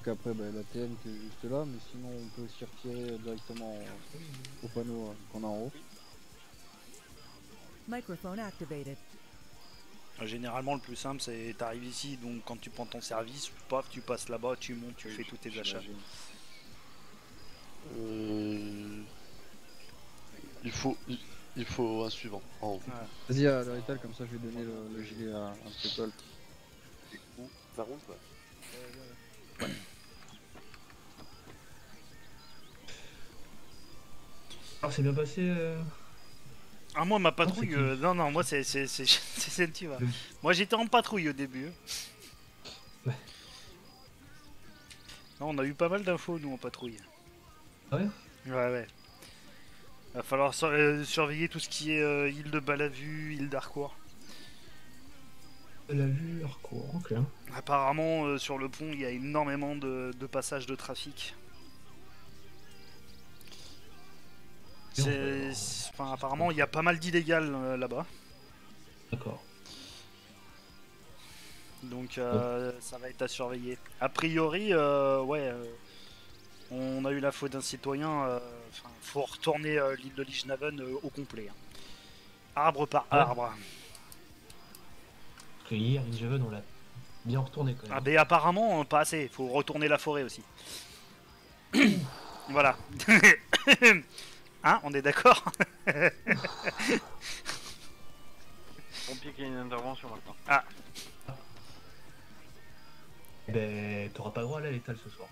Donc après, bah, la TN qui est juste là, mais sinon on peut aussi retirer directement au panneau euh, qu'on a en haut. Microphone activated. Euh, Généralement, le plus simple, c'est t'arrives ici, donc quand tu prends ton service, paf, tu passes là-bas, tu montes, tu fais tous tes achats. Euh, Il faut, il, faut un suivant en haut. Vas-y, à l'héritage, comme ça je vais donner le, le gilet à, à Stepple. Ça roule quoi Alors, c'est bien passé. euh, Ah, moi, ma patrouille, qui euh, non, non, moi, c'est c'est c'est c'est Sentiva. Moi, j'étais en patrouille au début. Non, on a eu pas mal d'infos, nous, en patrouille. Ah ouais? Ouais, ouais. Va falloir sur- euh, surveiller tout ce qui est euh, île de Balavu, île d'Harcourt. La vue hardcore, ok. Apparemment, euh, sur le pont, il y a énormément de, de passages de trafic. C'est- c'est- Enfin, apparemment, il y a pas mal d'illégal euh, là-bas. D'accord. Donc, euh, ça va être à surveiller. A priori, euh, ouais, euh, on a eu la faute d'un citoyen. euh, Enfin, faut retourner euh, l'île de Lichnaven euh, au complet. hein. Arbre par Ah. arbre. Parce que hier, Injaven, on l'a bien retourné quand même. Ah, ben apparemment, pas assez. Faut retourner la forêt aussi. voilà. hein, on est d'accord Pompier qui a une intervention maintenant. Ah. Eh Ben, t'auras pas le droit à la létale ce soir.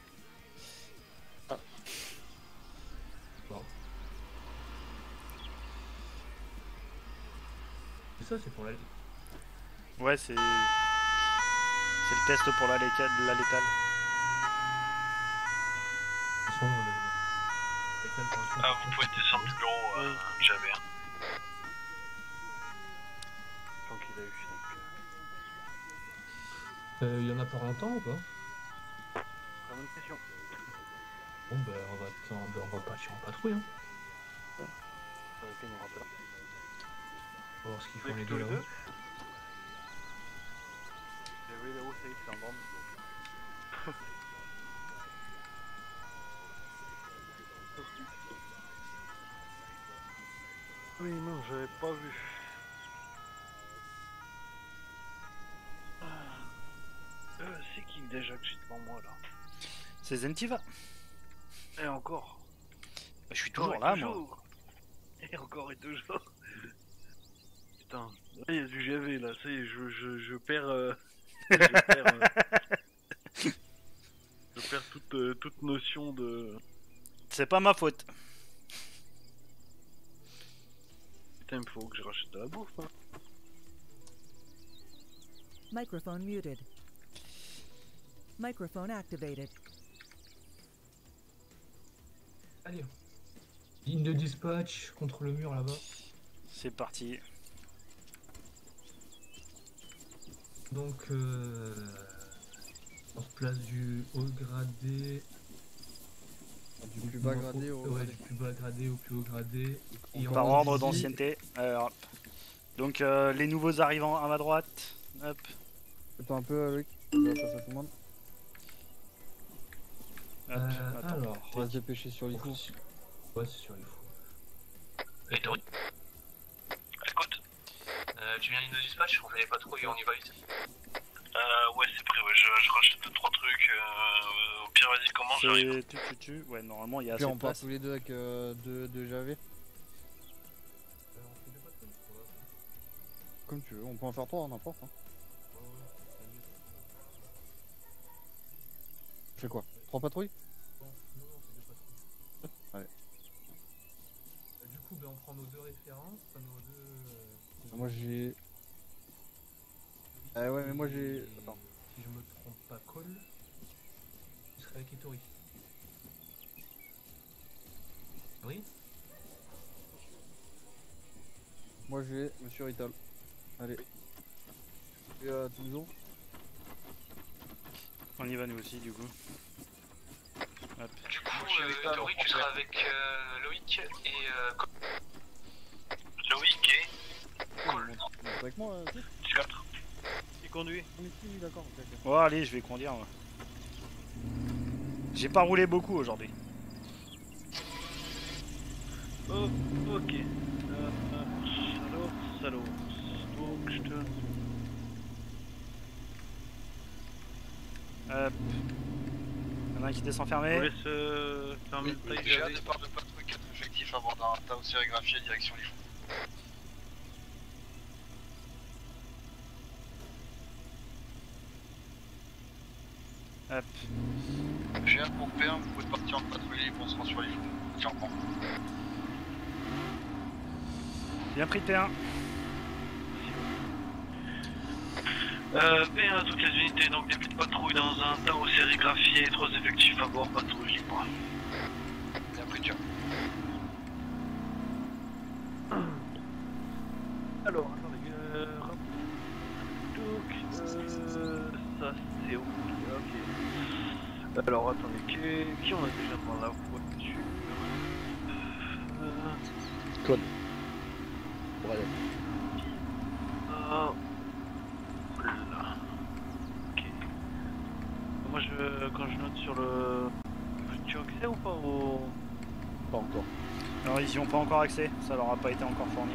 Ça, c'est pour la. Ouais, c'est. C'est le test pour la, létale. Ah, vous pouvez descendre du bureau, euh, j'avais. Tant qu'il a eu. Euh, y en a pour longtemps ou pas? La bonne question. Bon, ben, on va, attendre- on va partir en patrouille. Hein. Ça va être une va voir ce qu'ils font les deux tous les là-haut. deux oui, là-haut, ça y est, c'est en bande. Oui, non, j'avais pas vu. Ah. Euh, c'est qui déjà que j'ai devant moi là? C'est Zentiva. Et encore Bah, je suis toujours là, et moi. Et encore et toujours. Putain, là il y a du GV là, ça y est, je, je, je perds. euh, je perds, euh, je perds toute, euh, toute notion de. C'est pas ma faute. Putain, il faut que je rachète de la bouffe. Hein. Microphone muted. Microphone activated. Allez. Ligne de dispatch contre le mur là-bas. C'est parti. Donc, euh, on se place du haut gradé. Du plus bas gradé au haut Ouais, gradé. du plus bas gradé au plus haut gradé. Et Par on ordre d'ancienneté. Alors, hop. Donc, euh, les nouveaux arrivants à ma droite. Hop. Attends un peu, tout le monde. Hop, Euh, attends. alors, On va se dépêcher sur les fous. Ouais, c'est sur les fous. Et euh, tu viens ligne de dispatch, on fait les patrouilles et on y va vite. Euh, ouais, c'est prêt, ouais, je, je rachète 2-3 trucs. Euh, au pire, vas-y, commence, j'arrive. Tu, tu, tu. Ouais, normalement, il y a Puis assez on de part place. tous les deux avec euh, deux, deux JV. Comme tu veux, on peut en faire trois, n'importe. Hein. Je fais quoi? Trois patrouilles? Allez. prends nos deux références, pas nos deux. Euh, Moi j'ai. Ah ouais, mais moi j'ai. Attends. Si je me trompe pas, Cole, tu serais avec Etori. Oui Moi j'ai Monsieur Rital. Allez. Et à Toulouse On y va nous aussi du coup. Hop. Du coup, euh, Tori, tu seras avec euh, Loïc et euh, Cole. Loïc et Cole. Avec moi, euh, Qui conduit On est qui, d'accord. Oh allez, je vais conduire moi. J'ai pas roulé beaucoup aujourd'hui. Oh, ok. Euh, euh, salaud, salaud. Donc je te. Hop. Y'en a un qui descend Je fermé. laisse euh, fermer le taille. J'ai un départ de patrouille 4 effectifs avant d'un Tao sérigraphié direction Lyon. Hop. J'ai un pour P1, vous pouvez partir en patrouille libre, on se rend sur. Tiens, prends. Bien pris T1. Euh, P1 à toutes les unités, donc début de patrouille dans un Tao sérigraphié, trois effectifs à bord, patrouille libre. Bien pris, tiens. Alors, attendez, qui, qui on a déjà dans la voiture euh, Code. Brian. ah, là. Ok. Moi, je, quand je note sur le... Tu as accès ou pas au... Pas encore. Alors ils y ont pas encore accès, ça leur a pas été encore fourni.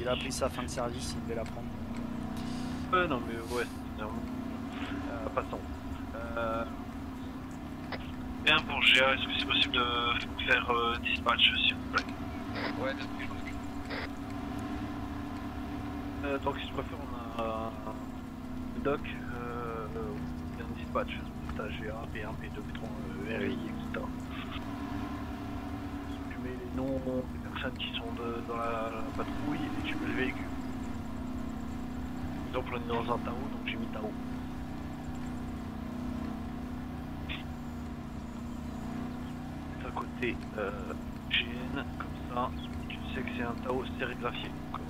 Il a pris sa fin de service, il devait la prendre. Ouais, non, mais ouais. Euh, passons. Euh... Bien GA, est-ce que c'est possible de faire euh, dispatch, s'il vous plaît Ouais, bien occupe. euh, Donc, si tu préfères, on a un doc, euh, un dispatch. T'as GA, P1, P2, P3, euh, RI, etc. Tu mets les noms des personnes qui sont de- dans la, la patrouille et tu mets le véhicule. Par exemple, on est dans un Tao, donc j'ai mis Tao. Euh, GN, comme ça, tu sais que c'est un Tao sérigraphié. Comme-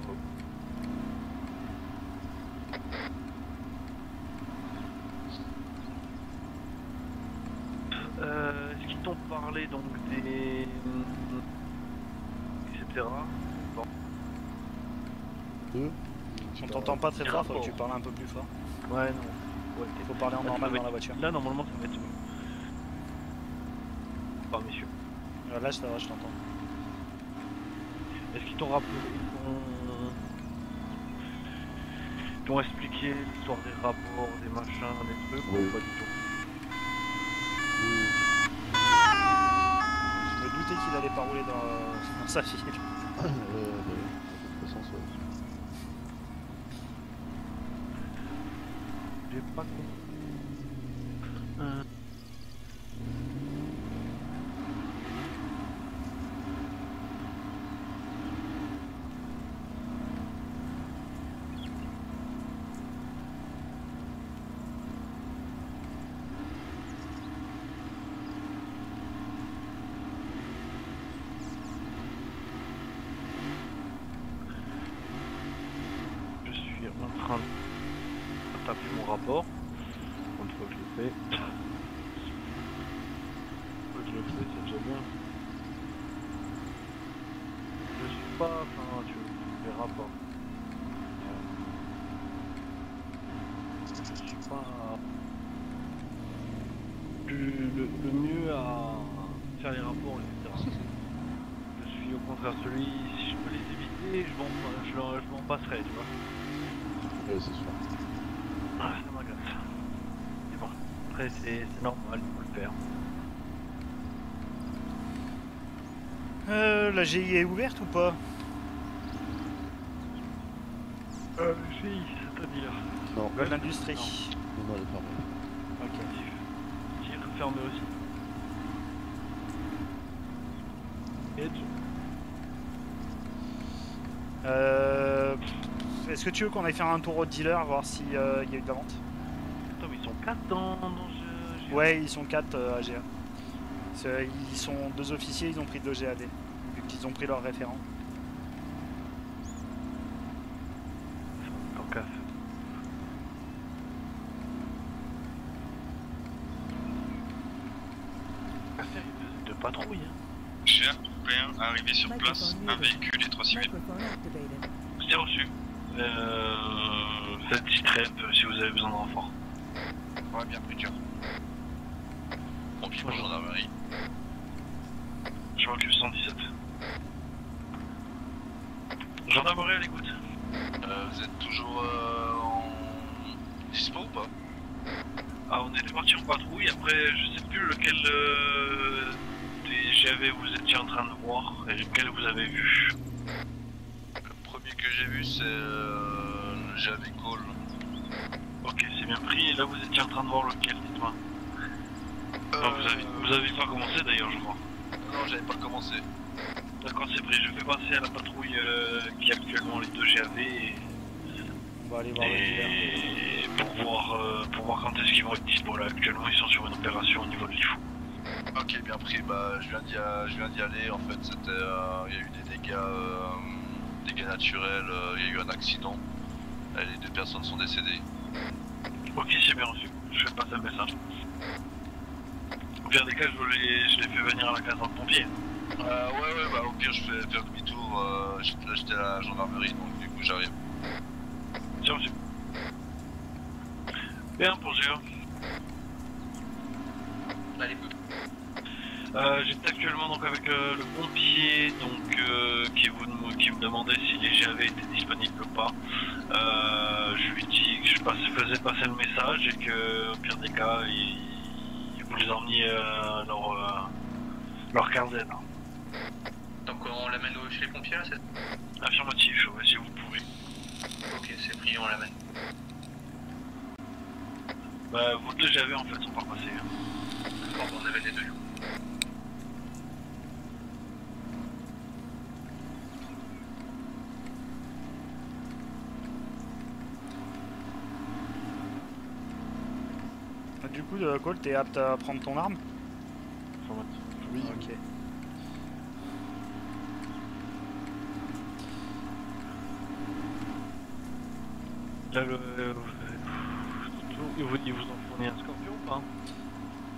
Euh, Est-ce qu'ils t'ont parlé donc des... etc. Bon. Deux. On t'entend pas très fort, faut que rapports. tu parles un peu plus fort. Ouais, non. Ouais, Faut parler en normal dans la voiture. Là, normalement, ça va être mieux. Par messieurs. Euh, Là, ça va, je t'entends. Est-ce qu'ils t'ont rappelé, ils t'ont... expliqué l'histoire des rapports, des machins, des trucs Oui. ou pas du tout Je me doutais qu'il allait pas rouler dans, dans sa file. Euh, ouais, de toute façon, ça- J'ai pas compris. c'est normal, il le faire. Euh, la GI est ouverte ou pas? Euh, GI, c'est-à-dire Non. Euh, l'industrie. Non, elle est fermée. Ok. J'ai refermé aussi. Edge Euh... Est-ce que tu veux qu'on aille faire un tour au dealer, voir s'il euh, y a eu de la vente? 4 dans, dans Ouais, ils sont 4 à GA. Ils sont deux officiers, ils ont pris deux GAV, vu qu'ils ont pris leur référent. Tant qu'à de patrouille. Hein. GR, P1, arrivé sur place, un véhicule et trois civils. C'est reçu. Euh, faites discrète euh, si vous avez besoin de renfort. Ouais, bien pris, Joe. Pompier pour gendarmerie. Je m'occupe 117. Gendarmerie à l'écoute. Euh, vous êtes toujours euh, en dispo ou pas Ah, on était parti en patrouille. Après, je sais plus lequel euh, des GAV vous étiez en train de voir et lequel vous avez vu. Le premier que j'ai vu, c'est euh, j'avais call. Ok, c'est bien pris. Et là, vous étiez en train de voir lequel, dites-moi. Ah, vous, avez, vous avez pas commencé d'ailleurs, je crois. Non, j'avais pas commencé. D'accord, c'est pris. Je fais passer à la patrouille euh, qui a actuellement les deux GAV et, On va aller voir le et pour voir euh, pour voir quand est-ce qu'ils vont être dispo. Là, actuellement, ils sont sur une opération au niveau de l'IFO. Ok, bien pris. Bah, je viens d'y a- je viens d'y aller. En fait, c'était, euh, il y a eu des dégâts, euh, dégâts naturels. euh, Il y a eu un accident. Et les deux personnes sont décédées. Ok, c'est bien reçu. Je fais passer un message. Au pire des cas, je, les, je les fais venir à la caserne pompier. Euh, ouais, ouais, bah au pire, je fais faire demi-tour. Euh, j'étais à la gendarmerie, donc du coup, j'arrive. Bien pour Géo. Allez, Euh, J'étais actuellement donc avec euh, le pompier donc euh, qui, vous, qui me demandait si les GAV étaient disponibles ou pas. Euh, je lui dis que je passe- faisais passer le message et que au pire des cas, il, il vous les emmeniez leur, leur quinzaine. donc on l'amène chez les pompiers là c'est... Affirmatif, ouais, si vous pouvez. Ok, c'est pris, on l'amène. Bah, vos deux GAV en fait sont pas passés. hein. D'accord, on avait les deux. Du coup, euh, Cole, t'es apte à prendre ton arme? Oui. Ok. Là, le, euh, ils, vous, ils vous ont fourni un scorpion ou pas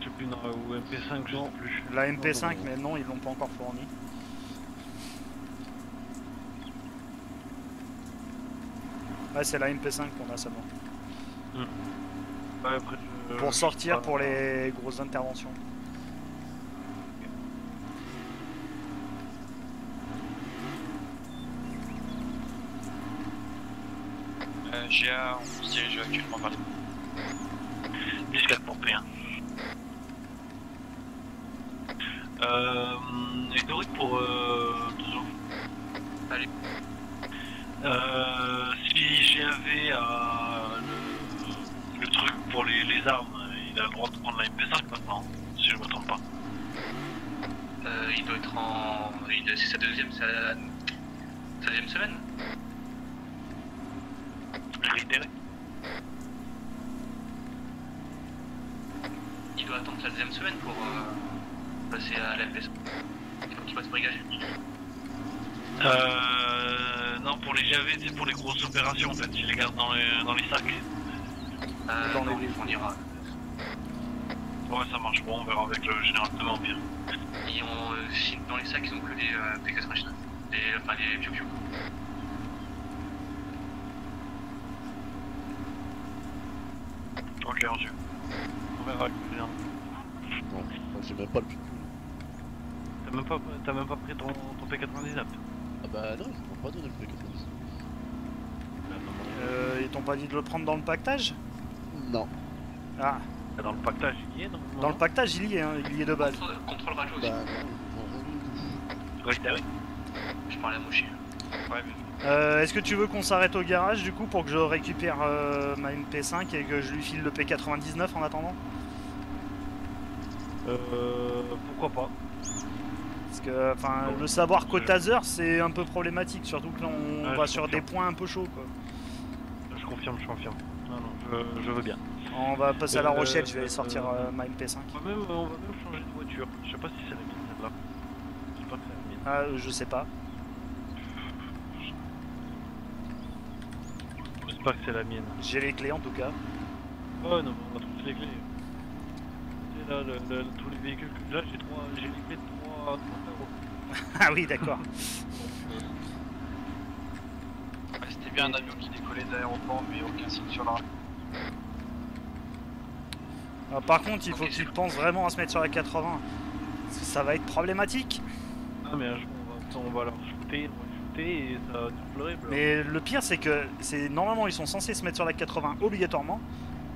Je sais plus, non, ou MP5, je sais plus. La MP5, mais non, ils l'ont pas encore fourni. Ouais, c'est la MP5 qu'on a seulement. Ouais, après, je- Pour sortir pour les grosses interventions. GA, on se dirige actuellement vers les 10 pour P1. Euh, et pour euh. Allez. Euh, si GAV a le, truc pour les, les armes, il a le droit de prendre la MP5 maintenant, si je me trompe pas. Euh, il doit être en... C'est sa deuxième, sa deuxième semaine Réitéré. Il doit attendre sa deuxième semaine pour euh, passer à la MP5. Il faut qu'il passe brigadier. Euh, non, pour les GAV, c'est pour les grosses opérations en fait, ils les gardent dans les, dans les sacs. Euh, Dans non, les- fournira. Ouais, ça marche, bon, on verra avec le général demain au pire. Ils ont, euh, si- dans les sacs, ils ont que des euh, P99. Des, enfin, les piou Ok, reçu. On verra avec le général. Non, j'ai même pas le. T'as même, pas- t'as même pas pris ton, ton P99 Ah bah non, ils m'ont pas donné le P90. Euh, ils t'ont pas dit de le prendre dans le pactage? Non. Ah, Dans le pactage, il y est non dans le pactage, il y est, hein, il y est de base. Contrôle radio aussi. Bah non, tout. Réitéré Je parle à Mouchi. Ouais, mais... Euh, Est-ce que tu veux qu'on s'arrête au garage du coup pour que je récupère euh, ma MP5 et que je lui file le P99 en attendant? Euh, pourquoi pas Parce que, enfin, le savoir qu'au taser c'est un peu problématique, surtout que là on Ouais, va je sur confirme. des points un peu chauds quoi. confirme, je confirme. Non, non, je, je veux bien. On va passer à La Euh, Rochelle, je vais aller sortir euh, euh, ma MP5. On va, même, on va même changer de voiture. Je sais pas si c'est la mienne celle-là. J'espère que c'est la mienne. Ah, euh, je sais pas. J'espère que c'est la mienne. J'ai les clés en tout cas. Oh non, mais on va trouver les clés. Sais, là, le- le- tous les véhicules que là, j'ai trois, j'ai les clés de 3, euros. ah oui, d'accord. C'était bien un avion qui décollait de l'aéroport, mais aucun signe sur la Ah, par contre, il faut qu'ils pensent vraiment à se mettre sur la 80. Parce que ça va être problématique. Ah, mais un jour, on va, on va leur shooter, et ça. Mais le pire, c'est que c'est normalement ils sont censés se mettre sur la 80 obligatoirement.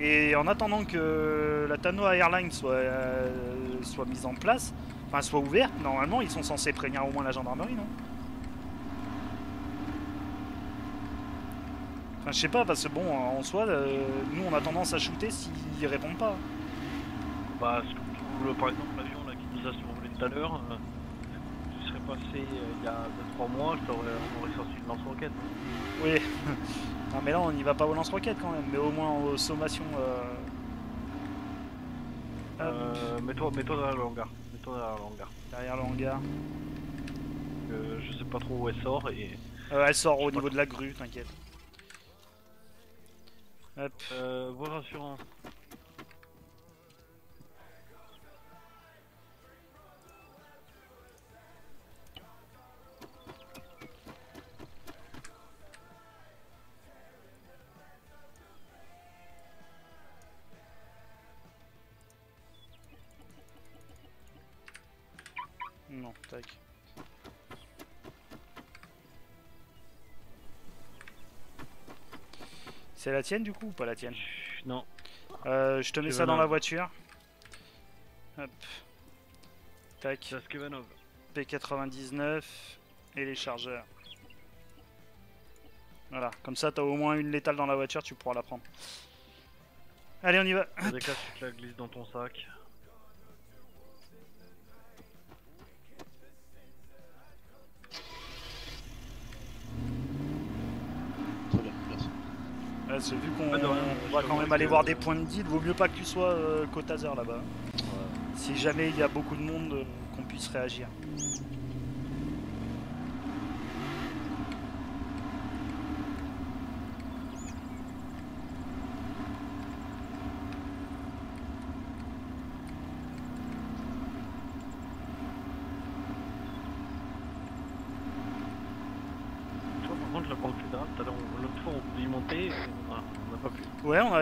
Et en attendant que la Tanoa Airlines soit, euh, soit mise en place, enfin soit ouverte, normalement ils sont censés prévenir au moins la gendarmerie, non? Enfin, je sais pas, parce que bon, en soi, euh, nous on a tendance à shooter s'ils répondent pas. Bah, le- par exemple, l'avion là qui nous a survolé tout à l'heure, euh, passé euh, il y a 2-3 mois, je t'aurais, sorti une lance-roquette. Oui. non, mais là on n'y va pas au lance-roquettes quand même, mais au moins aux sommations. euh, Euh, mets-toi, mets-toi derrière le hangar. Mets-toi derrière le hangar. Derrière le hangar. Euh, je sais pas trop où elle sort et. Euh, elle sort au niveau de la grue, t'inquiète. Hop. Euh, voie rassurant. Non, tac. C'est la tienne du coup ou pas la tienne? Non. Euh, je te mets ça dans la voiture. Hop. Tac. C'est Stevanov. P99 et les chargeurs. Voilà, comme ça t'as au moins une létale dans la voiture, tu pourras la prendre. Allez, on y va. Dans des cas, tu te la glisses dans ton sac. Ouais, c'est vu qu'on va quand même aller voir des points de deal, vaut mieux pas que tu sois euh, côte là-bas. Si jamais il y a beaucoup de monde, euh, qu'on puisse réagir. Toi, par contre, la banque fédérale, tout à l'heure, on- l'autre fois, on voulait y monter et on a- on n'a pas pu.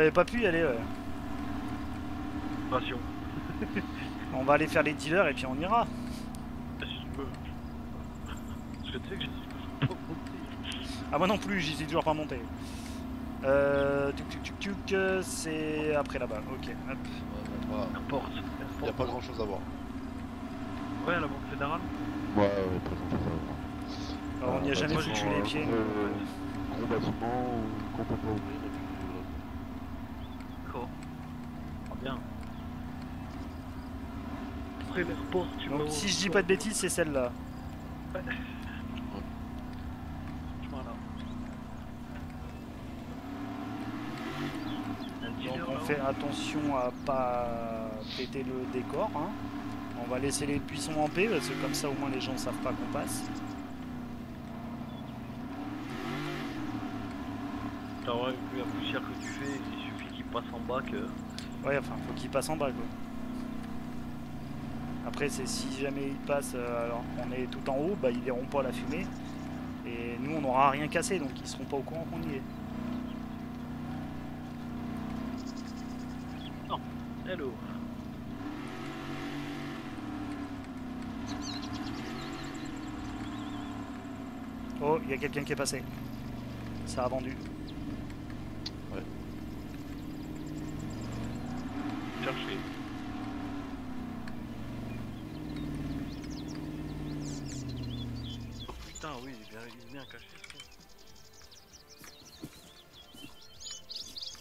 Ouais, on n'avait pas pu y aller. ouais. Ration. On va aller faire les dealers et puis on ira. Si tu veux. Parce que tu sais que j'ai pas monté. Ah moi non plus, j'y suis toujours pas monté. Euh, tuc tuc tuc tuc, euh, c'est après là-bas. Ok. Hop. N'importe. Il a pas grand chose à voir. Ouais, la banque fédérale. Ouais, ouais, pas grand chose à voir. Alors, on n'y a jamais foutu les pieds. Gros, gros bâtiment qu'on peut pas ouvrir et puis. euh, D'accord. Ah, bien. Après l'airport, tu Donc si je dis pas de bêtises, c'est celle-là. Donc on fait attention à pas péter le décor. hein. On va laisser les buissons en paix parce que comme ça au moins les gens savent pas qu'on passe. T'as vrai, vu la poussière que tu fais, il suffit qu'il passe en bas que. Ouais, enfin faut qu'ils passent en bas quoi. Après c'est si jamais ils passent euh, alors qu'on est tout en haut, bah ils verront pas la fumée. Et nous on n'aura rien cassé donc ils seront pas au courant qu'on y est. Non. Hello. Oh, il y a quelqu'un qui est passé. Ça a vendu. Ouais. Chercher. Oh putain, oui, il est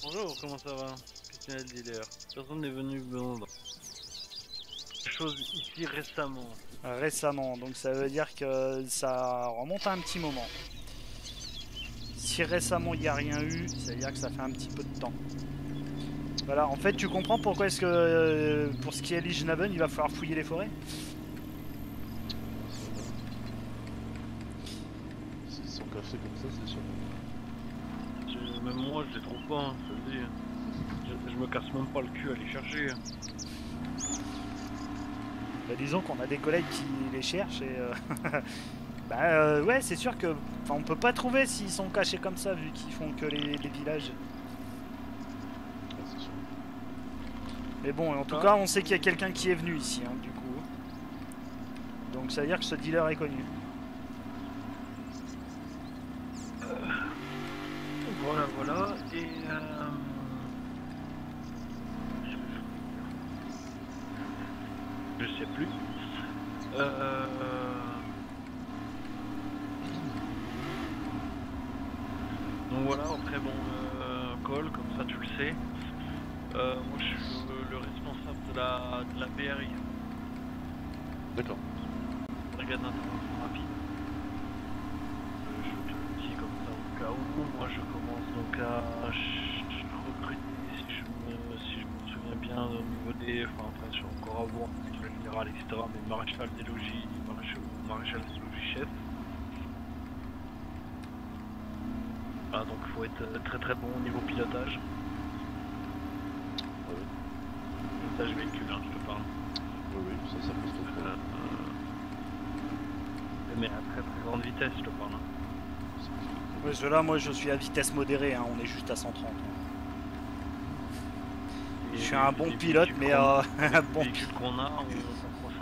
Bonjour, comment ça va? Dealer. Personne n'est venu me. Chose ici récemment. Récemment, donc ça veut dire que ça remonte à un petit moment. Si récemment il n'y a rien eu, ça veut dire que ça fait un petit peu de temps. Voilà, en fait, tu comprends pourquoi est-ce que euh, pour ce qui est Ligenaven, il va falloir fouiller les forêts? Cachés comme ça, c'est sûr. Je- Même moi, je les trouve pas, hein, je te le dis. Je, je me casse même pas le cul à les chercher. hein. Bah, disons qu'on a des collègues qui les cherchent et. euh, bah euh, ouais, c'est sûr que. Enfin, on peut pas trouver s'ils sont cachés comme ça vu qu'ils font que les, les villages. Mais bon, en tout cas, on sait qu'il y a quelqu'un qui est venu ici, hein, du coup. Donc ça veut dire que ce dealer est connu. Voilà, voilà, et... Euh... Je sais plus. Euh... Donc voilà, après bon, euh, Cole, comme ça tu le sais. Euh, moi je suis le, le responsable de la, de la BRI. D'accord. Brigade d'intervention rapide. Euh, je te le dis où. Moi je commence donc à recruter, si je me, si je me souviens bien, au niveau des. Enfin après je suis encore à voir, le général, etc. Mais maréchal des logis, maréchal, maréchal des logis chef. Voilà, donc il faut être euh, très très bon au niveau pilotage. Pilotage véhicule, hein, je te parle. Oui, oui, ça, ça pose tout Euh, mais à très très grande vitesse, je te parle. hein. Parce que là, moi, je suis à vitesse modérée, hein, on est juste à 130. hein. Je suis un bon pilote, mais euh, un bon véhicule qu'on a, on s'approche.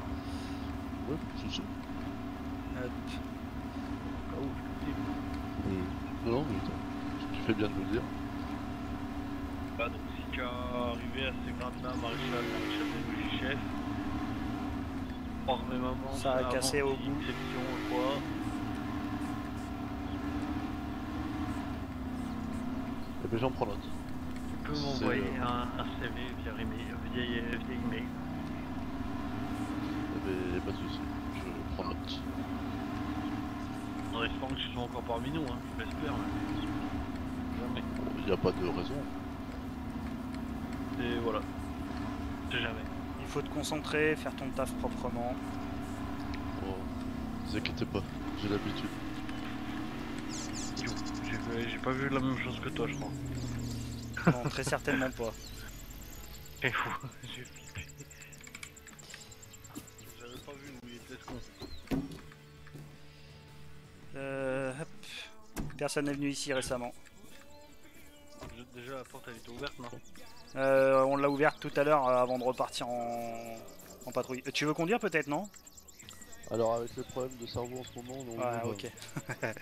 Ouais, c'est ça. Hop. Non, non, mais tu fais bien de le dire. Bah, donc si tu as arrivé à ces grades-là, maréchal, maréchal des chef, hors mes moments, Ça a cassé au bout. Exception, quoi. Ben j'en prends note. Tu peux m'envoyer un, un CV via email, via, via email. Eh ben y'a pas de soucis, je prends note. En espérant que tu sois encore parmi nous, hein, je l'espère. mais Jamais. Bon, y a pas de raison. Et voilà. C'est jamais. Il faut te concentrer, faire ton taf proprement. Oh, vous inquiétez pas, j'ai l'habitude. J'ai fait- J'ai pas vu la même chose que toi, je crois. Non, très certainement pas. C'est fou, j'ai flippé. J'avais pas vu où il était ce con. Euh, hop. Personne n'est venu ici récemment. Déjà la porte elle était ouverte, non? Euh, on l'a ouverte tout à l'heure euh, avant de repartir en, en patrouille. Euh, Tu veux conduire peut-être, non? Alors avec les problèmes de cerveau en ce moment, on Ouais, ouvre, ok.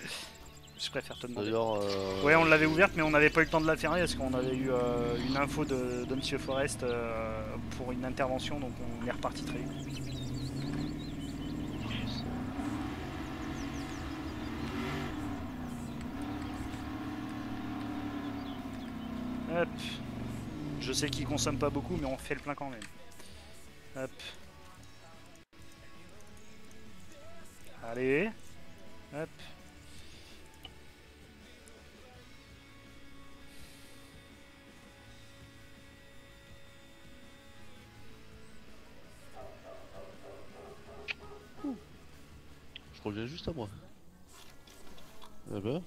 Je préfère te demander. D'ailleurs, euh, Ouais, on l'avait ouverte, mais on n'avait pas eu le temps de la fermer parce qu'on avait eu euh, une info de, de Monsieur Forest euh, pour une intervention, donc on est reparti très vite. Hop. Je sais qu'il consomme pas beaucoup, mais on fait le plein quand même. Hop. Allez. Hop. Je reviens juste à moi. Eh ben.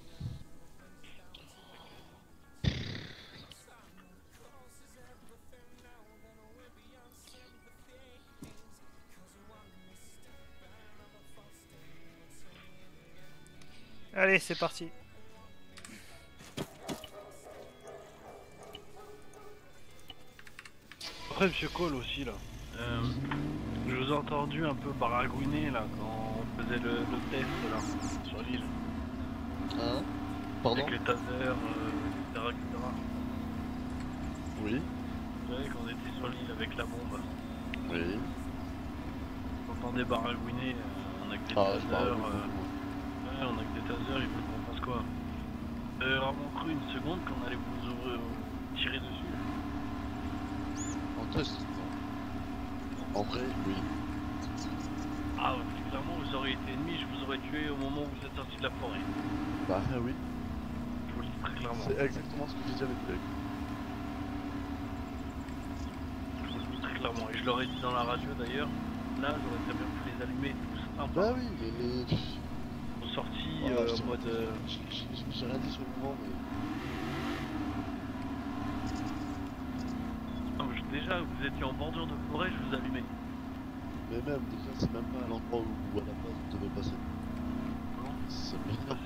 Allez, c'est parti. Après, monsieur Cole aussi, là. Euh, je vous ai entendu un peu baragouiner, là, quand faisait le, le test, là, sur l'île. Hein Pardon Avec les tasers, euh, etc., etc. Oui. Vous savez, quand on était sur l'île avec la bombe, Oui. on entendait baragouiner, euh, on a que des Ah, tasers, euh, ouais, on a que des tasers, ils veulent qu'on fasse quoi? J'avais vraiment cru une seconde qu'on allait vous ouvrir- tirer dessus. En test En vrai, oui. Ah, ouais, vous auriez été ennemi, je vous aurais tué au moment où vous êtes sorti de la forêt. Bah oui. Très clairement. C'est exactement ce que j'ai dit à mes collègues. Je vous le dis très clairement. Et je leur ai dit dans la radio d'ailleurs. Là, j'aurais très bien pu les allumer tous Bah oui, mais. mais... Ils sont sortis euh, je en mode. euh, J'ai rien dit sur le moment, mais. non, mais je- déjà, vous étiez en bordure de forêt, je vous allumais. Mais même, déjà, c'est même pas à l'endroit où, à la base on devait passer. C'est bien.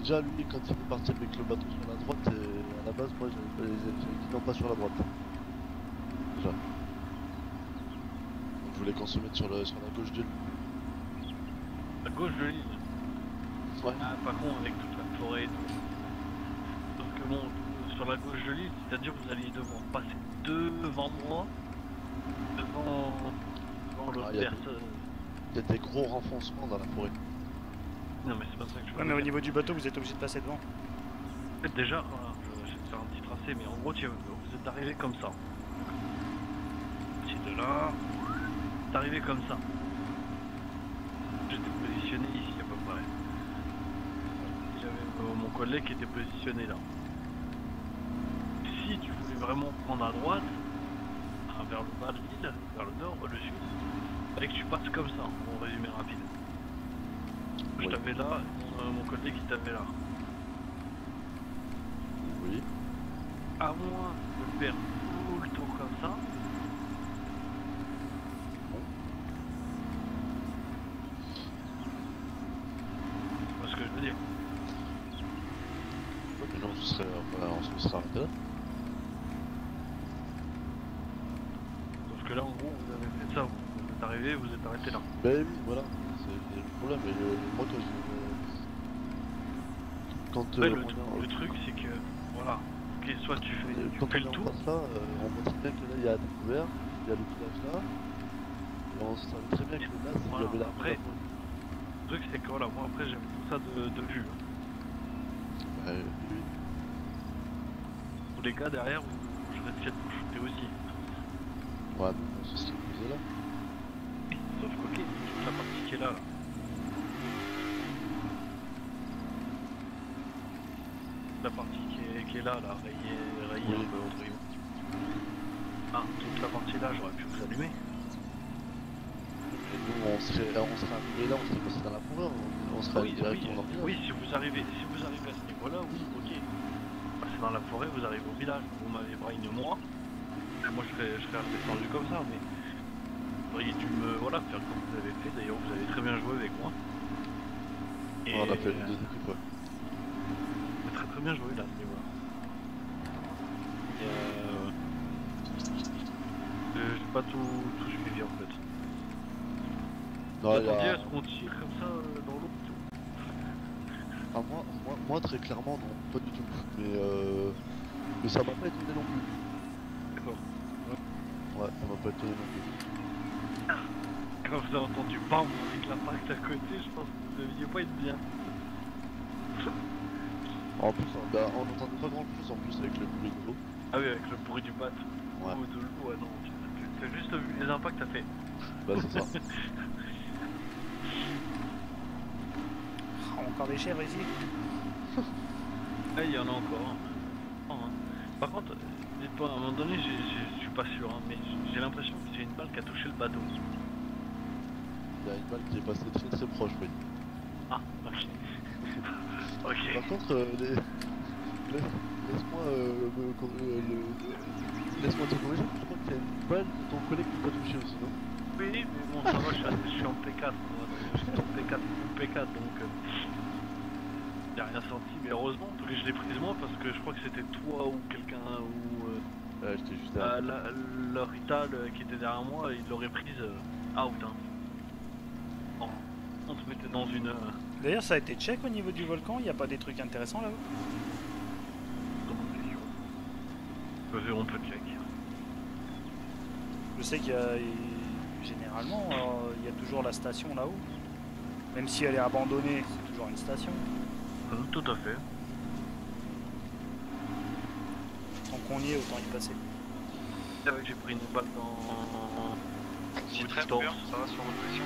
Déjà, lui, quand il est parti avec le bateau sur la droite, et à la base, moi j'avais j'avais dit non, pas sur la droite. Déjà. Donc, je voulais qu'on se mette sur, le, sur la gauche de lui. À gauche de l'île. Ouais. Ah, pas con avec toute la forêt et tout. Sauf que bon, sur la gauche de l'île, c'est-à-dire que vous alliez devoir passer devant moi, devant, devant l'autre Ah, personne. Il y a des gros renfoncements dans la forêt. Non, mais c'est pas ça que je veux Ouais, mais au niveau du bateau, vous êtes obligé de passer devant. Fait, déjà, voilà, je vais faire un petit tracé, mais en gros, tu- vous êtes arrivé comme ça. Petit de là, c'est arrivé comme ça. J'étais positionné ici à peu près. J'avais euh, mon collègue qui était positionné là. Si tu voulais vraiment prendre à droite, ah, vers le bas de l'île, vers le nord, le sud, que tu passes comme ça, en résumé rapide. Je t'avais là, mon, euh, mon collègue il t'avait là. Oui. À moins de faire tout le tour comme ça. Tu vois ce que je veux dire Ouais, mais non, on se serait, voilà, on se serait arrêté là. Sauf que là, en gros, vous avez fait ça. Vous êtes arrivé, vous êtes arrêté là. Ben oui, voilà, c'est le problème. Et le, moi, quand je. Quand. Après, euh, le, on le truc, c'est que, voilà, ok, soit tu fais, tu quand fais on le tour, là, euh, on voit bien que là, il y a découvert, il y a le village là. Et on savait très bien que là, il y Voilà, avait la après, le truc, c'est que, voilà, moi, après, j'aime tout ça de, de vue. Ouais, oui. Tous les gars derrière, vous, je risquais de vous shooter aussi. Ouais, mais c'est qu'il faisait là. Sauf que, ok, toute la partie qui est là, là. La partie qui est, qui est là, là, rayée, rayée un peu au rayon. Ah, toute la partie là, j'aurais pu vous allumer. Nous, on serait, on serait arrivé là, on serait passé dans la forêt, on, on serait Oui, oui, oui, si vous arrivez, si vous arrivez à ce niveau-là, oui, ok. Passez dans la forêt, vous arrivez au village. Vous m'avez brain moi. Moi, je serais, je serais redescendu comme ça, mais auriez dû me, voilà, faire comme vous avez fait. D'ailleurs, vous avez très bien joué avec moi. Ouais, on a fait les deux équipes, ouais. Vous avez très très bien joué là, ce niveau-là. Euh... euh, J'ai pas tout, tout suivi en fait. Non, Vous il y a- attendiez à ce qu'on tire comme ça euh, dans l'eau. Ah, moi, moi, moi, très clairement, non, pas du tout. Mais, euh, mais ça m'a pas étonné non plus. D'accord. Ouais, ça m'a pas étonné non plus. Avez entendu BAM avec l'impact à côté, je pense que vous deviez pas être bien. En plus, on, bah, on entendait pas grand chose en plus avec le bruit de l'eau. Ah oui, avec le bruit du. Ouais. Ou de l'eau, ouais, non. T'as juste vu les impacts que t'as fait. Bah, c'est ça. Ah, Encore des chèvres ici Ah, il y en a encore. hein. Oh, hein. Par contre, euh, dites-moi, à un moment donné, je suis pas sûr, hein, mais j'ai- j'ai l'impression que c'est une balle qui a touché le bateau. Il y a une balle qui est passée très très proche, oui. Ah, ok. ok. Par contre, euh, les... la- laisse-moi euh, le- laisse-moi te corriger, je crois qu'il y a une balle de ton collègue qui t'a touché aussi, non? Oui, mais bon, ça va, je suis, à- en P4. moi, donc Je suis en P4, P4, donc. euh, J'ai rien senti, mais heureusement, en tout cas, je l'ai prise moi parce que je crois que c'était toi ou quelqu'un ou. euh, Ouais, j'étais juste euh, la, le Rital euh, qui était derrière moi, il l'aurait prise euh, out. Hein. On dans une. euh, D'ailleurs, ça a été check au niveau du volcan, il n'y a pas des trucs intéressants là-haut euh, on peut check. Je sais qu'il y a. Généralement, euh, il y a toujours la station là-haut. Même si elle est abandonnée, c'est toujours une station. Hum, tout à fait. Tant qu'on y est, autant y passer. C'est vrai que j'ai pris une balle dans. Au très bien, ça va sur votre position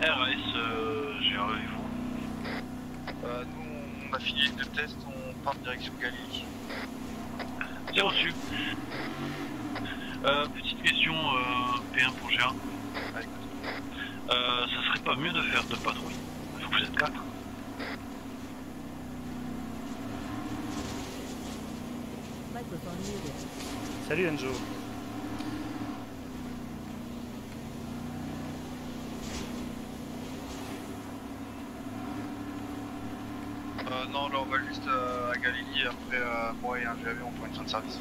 RS, euh, j'ai un vous. Euh, nous, on a fini les deux tests, on part direction Galilée. C'est reçu. Euh, petite question euh, P1 pour Gérard. Euh, ça serait pas mieux de faire deux patrouilles Faut que vous êtes quatre? Salut Enzo. Euh, non, là on va juste euh, à Galilée, après euh, moi et un GAV on prend une fin de service.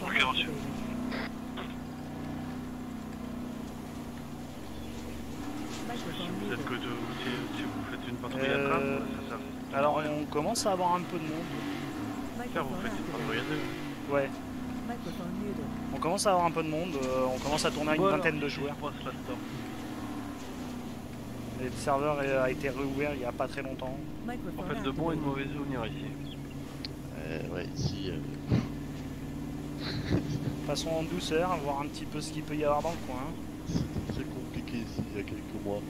Ok, reçu. Microphone Vous êtes que deux, si, si vous faites une patrouille à trappe, ça, ça Alors on commence à avoir un peu de monde. Faire, vous faites une patrouille à deux. Ouais, on commence à avoir un peu de monde. euh, on commence à tourner à une vingtaine de si joueurs. Et le serveur a été réouvert il y a pas très longtemps. En fait, de bons et de mauvais souvenirs ici. Euh, ouais, ici. euh, Passons en douceur, voir un petit peu ce qu'il peut y avoir dans le coin. C'était très compliqué ici il y a quelques mois.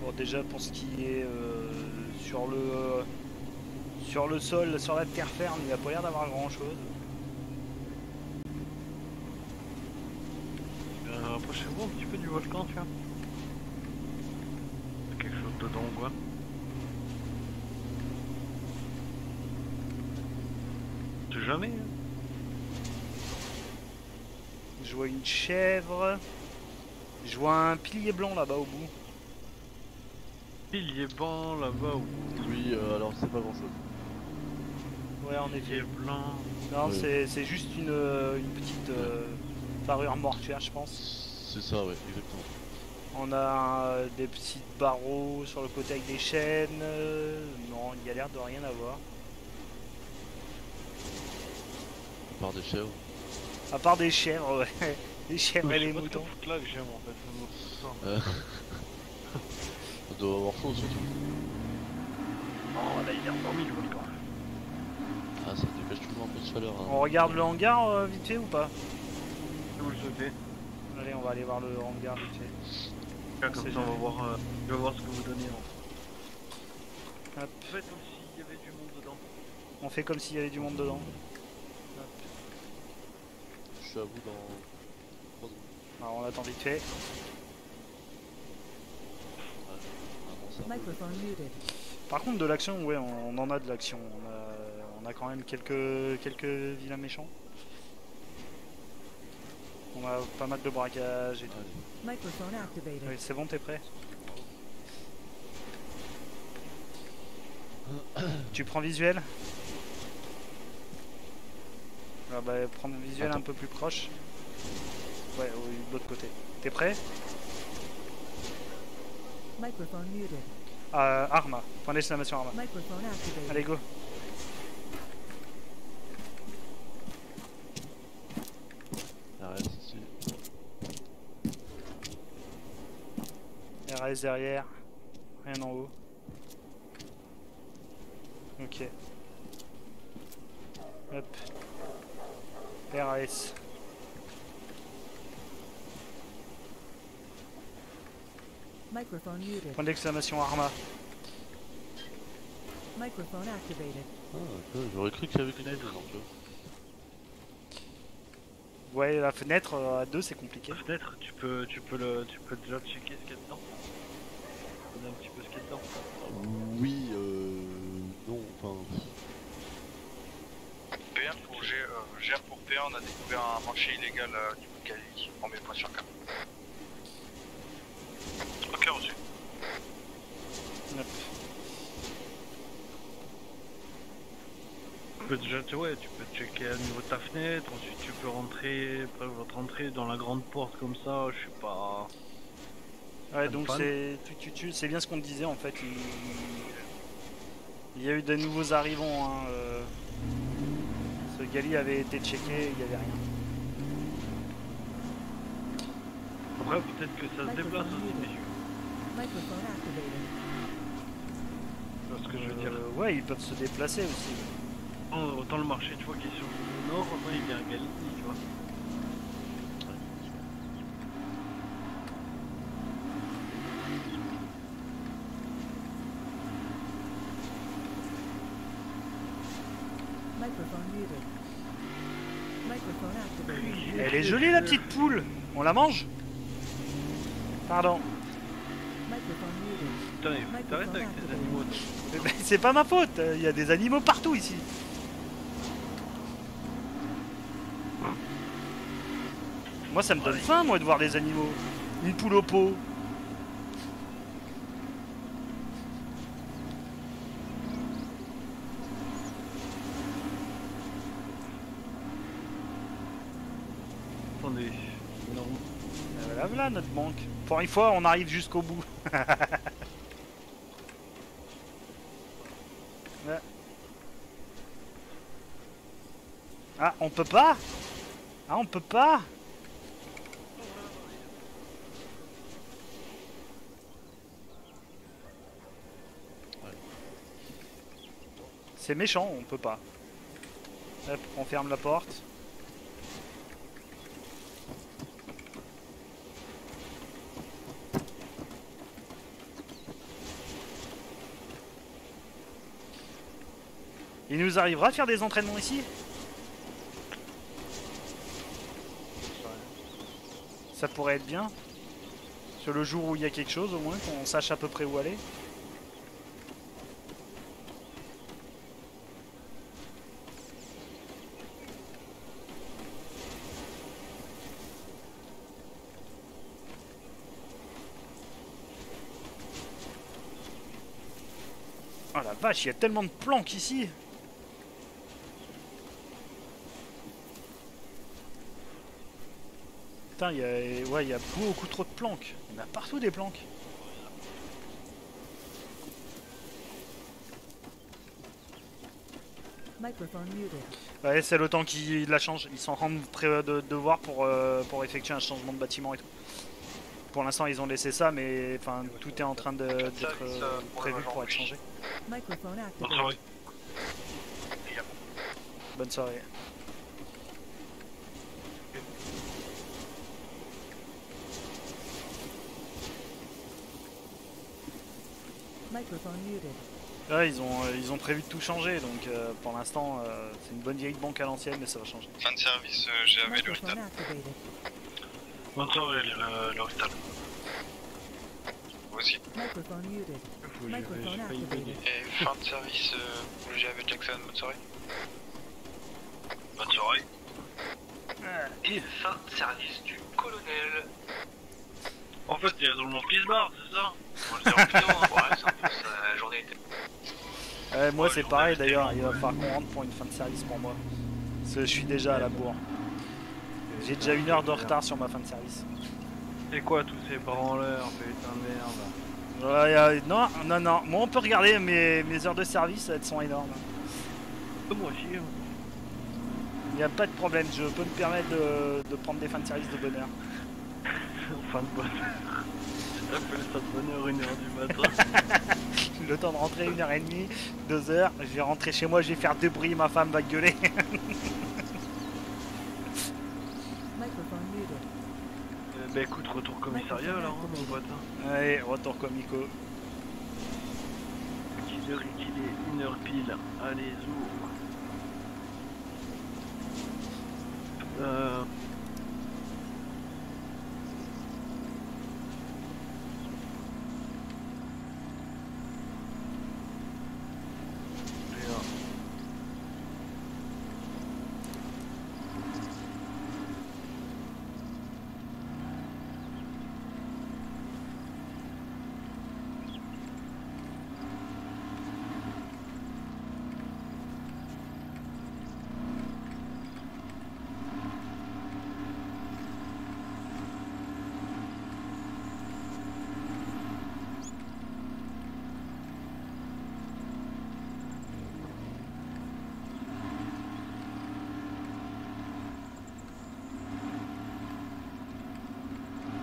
Bon déjà pour ce qui est euh, sur le euh, sur le sol, sur la terre ferme, il n'y a pas l'air d'avoir grand chose. Euh, Approchez-vous un petit peu du volcan, tu vois. Il y a quelque chose dedans ou quoi sait jamais. hein. Je vois une chèvre. Je vois un pilier blanc là-bas au bout. Pilier blanc là-bas ou Oui, euh, alors c'est pas grand chose. Ouais en effet. Blanc. Non Ouais. c'est- c'est juste une, euh, une petite euh, parure mortuaire je pense. C'est ça, ouais, exactement. On a euh, des petits barreaux sur le côté avec des chaînes. non, il y a l'air de rien avoir. À part des chèvres. À part des chèvres, ouais. Les chèvres et les moutons. foutre là que j'aime en fait. ça me fout ça. Euh... Ça doit avoir chaud surtout. Oh là il est endormi le volcan. Ah, ça dégage toujours un peu de chaleur. Hein. On regarde le hangar euh, vite fait ou pas? Vous le savez. Allez, on va aller voir le hangar vite fait. Comme ça on va voir, euh, je vais voir ce que vous donnez. En Hop. fait, comme s'il y avait du monde dedans. On fait comme s'il y avait du monde dedans. Je suis à vous dans 3 secondes. Alors on attend vite fait. Ah, non, ça Microphone muted. Par contre de l'action, ouais, on en a de l'action. On a, on a quand même quelques, quelques vilains méchants. On a pas mal de braquages et tout. Microphone activated. Oui, c'est bon, t'es prêt? Tu prends visuel? Ah bah prends le visuel un peu plus proche. Ouais, de l'autre côté. T'es prêt? Euh, Arma. Point d'exclamation Arma. Allez go. Ici. RS derrière. Rien en haut. Ok. Hop. RAS. Microphone muted. Point d'exclamation Arma. Microphone activated. Ah, ok, j'aurais cru qu'il y avait qu'une fenêtre donc. euh. Ouais, la fenêtre euh, à deux c'est compliqué. La fenêtre, tu peux, tu peux le, tu peux déjà checker ce qu'il y a dedans. Regarder un petit peu ce qu'il y a dedans. Oui, euh. Non, enfin. P1 pour G, euh, G1 pour P1, on a découvert un marché illégal euh, du bout de Galilée. On met le point sur cap. Ok, reçu. Hop. Tu peux déjà, tu- ouais, tu peux checker au niveau de ta fenêtre, ensuite tu peux rentrer, après votre entrée dans la grande porte comme ça, je sais pas. Ouais, donc c'est tu, tu, tu- c'est bien ce qu'on te disait en fait. Il, il y a eu de nouveaux arrivants. Hein, euh. Ce Gali avait été checké, il n'y avait rien. Après, peut-être que ça se déplace aussi, messieurs. Microphone activated. Tu vois ce que je veux dire Euh, ouais, ils peuvent se déplacer aussi. Autant le marché, tu vois, qui est sur le nord, autant il vient à Galicie, tu vois. Elle est jolie la petite poule. On la mange? Pardon. Putain, t'arrêtes avec tes animaux. ben, c'est pas ma faute. Il y a des animaux partout ici. Moi, ça me donne faim, moi, de voir des animaux. Une poule au pot. Attendez. Non. Euh, Voilà, voilà notre banque. Une fois, on arrive jusqu'au bout. Ouais. Ah, on peut pas? Ah, on peut pas? C'est méchant, on peut pas. Hop, on ferme la porte. Il nous arrivera de faire des entraînements ici Ça pourrait être bien. Sur le jour où il y a quelque chose, au moins, qu'on sache à peu près où aller. Oh la vache, il y a tellement de planques ici Putain, il y a, ouais, il y a beaucoup trop de planques. Il y en a partout des planques. Microphone muted. Ouais, c'est le temps qui la change. Ils sont en train de, pré- de, de voir pour, euh, pour effectuer un changement de bâtiment et tout. Pour l'instant, ils ont laissé ça, mais enfin, tout est en train d'être euh, prévu pour être changé. Bonne soirée. Bonne soirée. Ils ont, euh, ils ont prévu de tout changer, donc euh, pour l'instant, euh, c'est une bonne vieille banque à l'ancienne, mais ça va changer. Fin de service, euh, j'ai avec le activated. Bonne soirée, le- l'hôpital. Vous aussi. Et fin de service, euh, le GAV Jackson, bonne soirée. Bonne soirée. Et fin de service du colonel. En fait, il y a tout le monde qui se barre, c'est ça On le dit en client, hein. ouais, c'est un peu ça, la journée était. Moi, c'est pareil d'ailleurs, il va falloir qu'on rentre pour une fin de service pour moi. Parce que je suis déjà à la bourre. J'ai déjà une heure de retard sur ma fin de service. C'est quoi tous ces branleurs, putain de merde Ouais, euh, non, non, non. Moi, on peut regarder mes, mes heures de service, elles sont énormes. Moi aussi. hein. Il n'y a pas de problème, je peux me permettre de, de prendre des fins de service de bonne heure. Fin de bonne heure. J'appelle ça de bonne heure, une heure du matin. Le temps de rentrer une heure et demie, deux heures, je vais rentrer chez moi, je vais faire deux bruits, ma femme va gueuler. Euh, bah écoute, retour commissariat alors, hein, mon pote. Allez, retour comico. Quelle heure qu'il est Une heure pile. Allez, zou. Euh...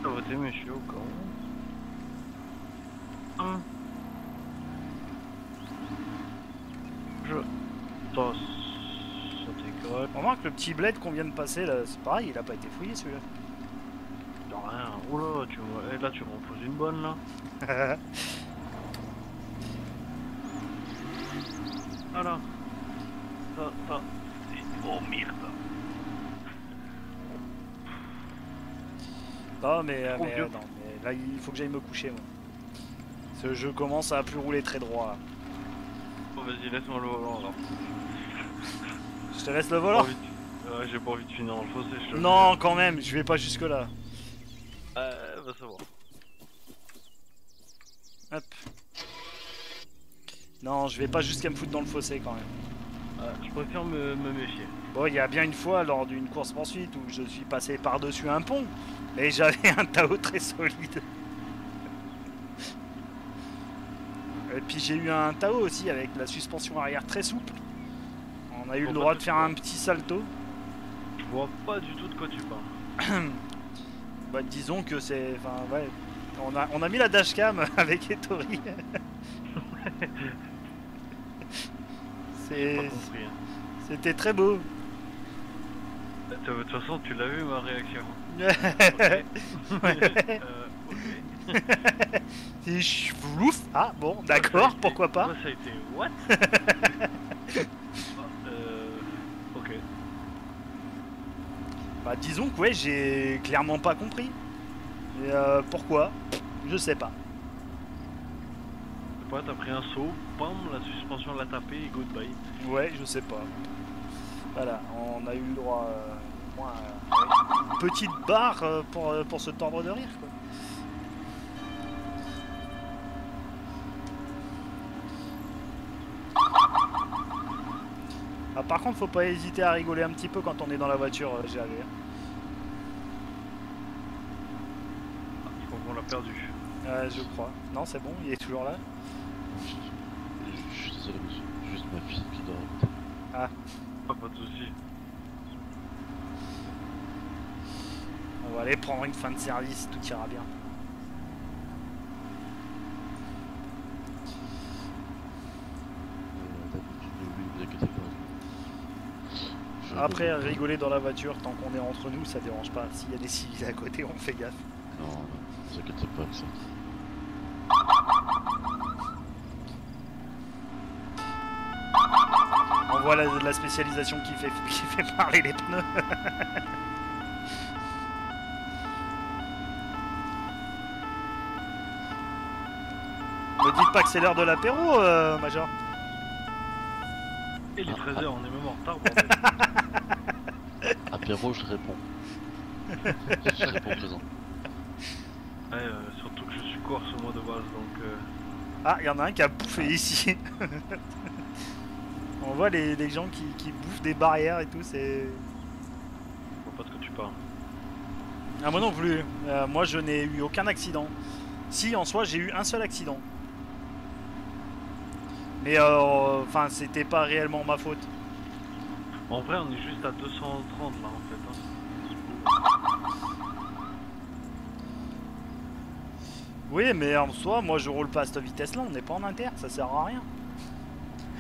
Bien. Au cas où. Hum. Je. Ça, ça décolle. Remarque le petit bled qu'on vient de passer là, c'est pareil, il a pas été fouillé celui-là. De rien. Oula, tu me... eh, là, tu me reposes une bonne là. Voilà. Ça, ça. c'est- Oh merde. Non mais, euh, mais, vieux. euh, non, mais là il faut que j'aille me coucher moi. Ce jeu commence à plus rouler très droit. Bon, vas-y, laisse-moi le volant alors. Je te laisse le volant Ouais, j'ai pas envie de finir dans le fossé, je te Non quand même, je vais pas jusque là. Euh, va savoir. Hop. Non, je vais pas jusqu'à me foutre dans le fossé quand même. Euh, je préfère me, me méfier. Bon, il y a bien une fois lors d'une course poursuite où je suis passé par-dessus un pont, mais j'avais un Tao très solide. Et puis j'ai eu un Tao aussi avec la suspension arrière très souple. On a eu Bon, le droit de faire un petit salto. Je vois pas du tout de quoi tu parles. Bah, disons que c'est. Enfin, ouais. On a, on a mis la dashcam avec Etori. C'est- hein. C'était très beau. Euh, De toute façon, tu l'as vu ma réaction. Ouais. Euh, ok. C'est chvlouf. Ah bon, d'accord, pourquoi pas. Moi, ça a été what Euh. Ok. Bah disons que ouais, j'ai clairement pas compris. Et, euh, pourquoi? Je sais pas. Pas, t'as pris un saut, bam, la suspension l'a tapé et goodbye. Ouais, je sais pas. Voilà, on a eu le droit euh, au moins, à une petite barre euh, pour, euh, pour se tordre de rire quoi. Ah, par contre, faut pas hésiter à rigoler un petit peu quand on est dans la voiture, euh, GAV. hein. Crois qu'on l'a perdu. Ouais, je crois. Non, c'est bon, il est toujours là. Je suis désolé, monsieur. Juste ma fille qui dort. Ah, Ah, pas de soucis. on va aller prendre une fin de service, tout ira bien. Euh, Après, rigoler dans la voiture tant qu'on est entre nous, ça dérange pas. S'il y a des civils à côté, on fait gaffe. Non, non, vous inquiétez pas avec ça. On voit la, la spécialisation qui fait, qui fait parler les pneus. Me dites pas que c'est l'heure de l'apéro, euh, Major. Et les 13h, on est même en retard. Apéro, je réponds. je réponds présent. Ouais, euh, surtout que je suis corse moi de base, donc. Euh... Ah, il y en a un qui a bouffé ici. On voit les, les gens qui, qui bouffent des barrières et tout, c'est... Je vois pas de quoi tu parles. Ah moi non plus. Euh, moi je n'ai eu aucun accident. Si en soi j'ai eu un seul accident. Mais euh, enfin c'était pas réellement ma faute. En vrai, on est juste à 230 là en fait. Hein. Oui mais en soi moi je roule pas à cette vitesse là, on n'est pas en inter, ça sert à rien.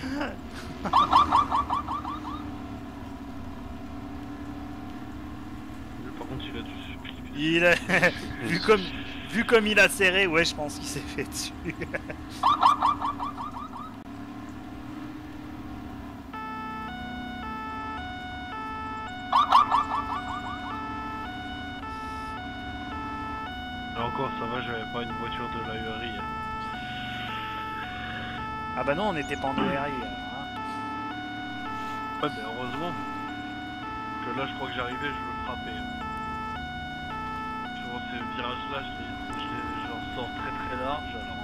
Par contre, il a du Il a... vu comme vu comme il a serré, ouais je pense qu'il s'est fait. Et encore, ça va, j'avais pas une voiture de la URI. hein. ah bah non on n'était pas en URI. Ouais, mais heureusement. Que là, je crois que j'arrivais, je le frappais. Souvent, ces virages-là, je les- je les- j'en sors très très large. Alors,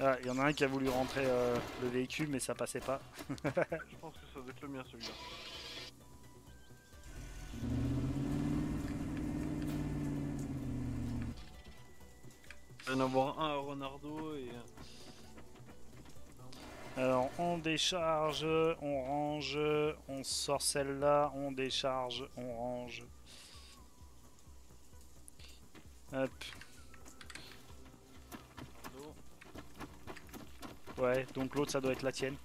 Ah, il y en a un qui a voulu rentrer euh, le véhicule mais ça passait pas. je pense que ça doit être le mien celui-là. Il va y en avoir un à Ronardo et. Alors, on décharge, on range, on sort celle-là, on décharge, on range. Hop. Ouais, donc l'autre ça doit être la tienne.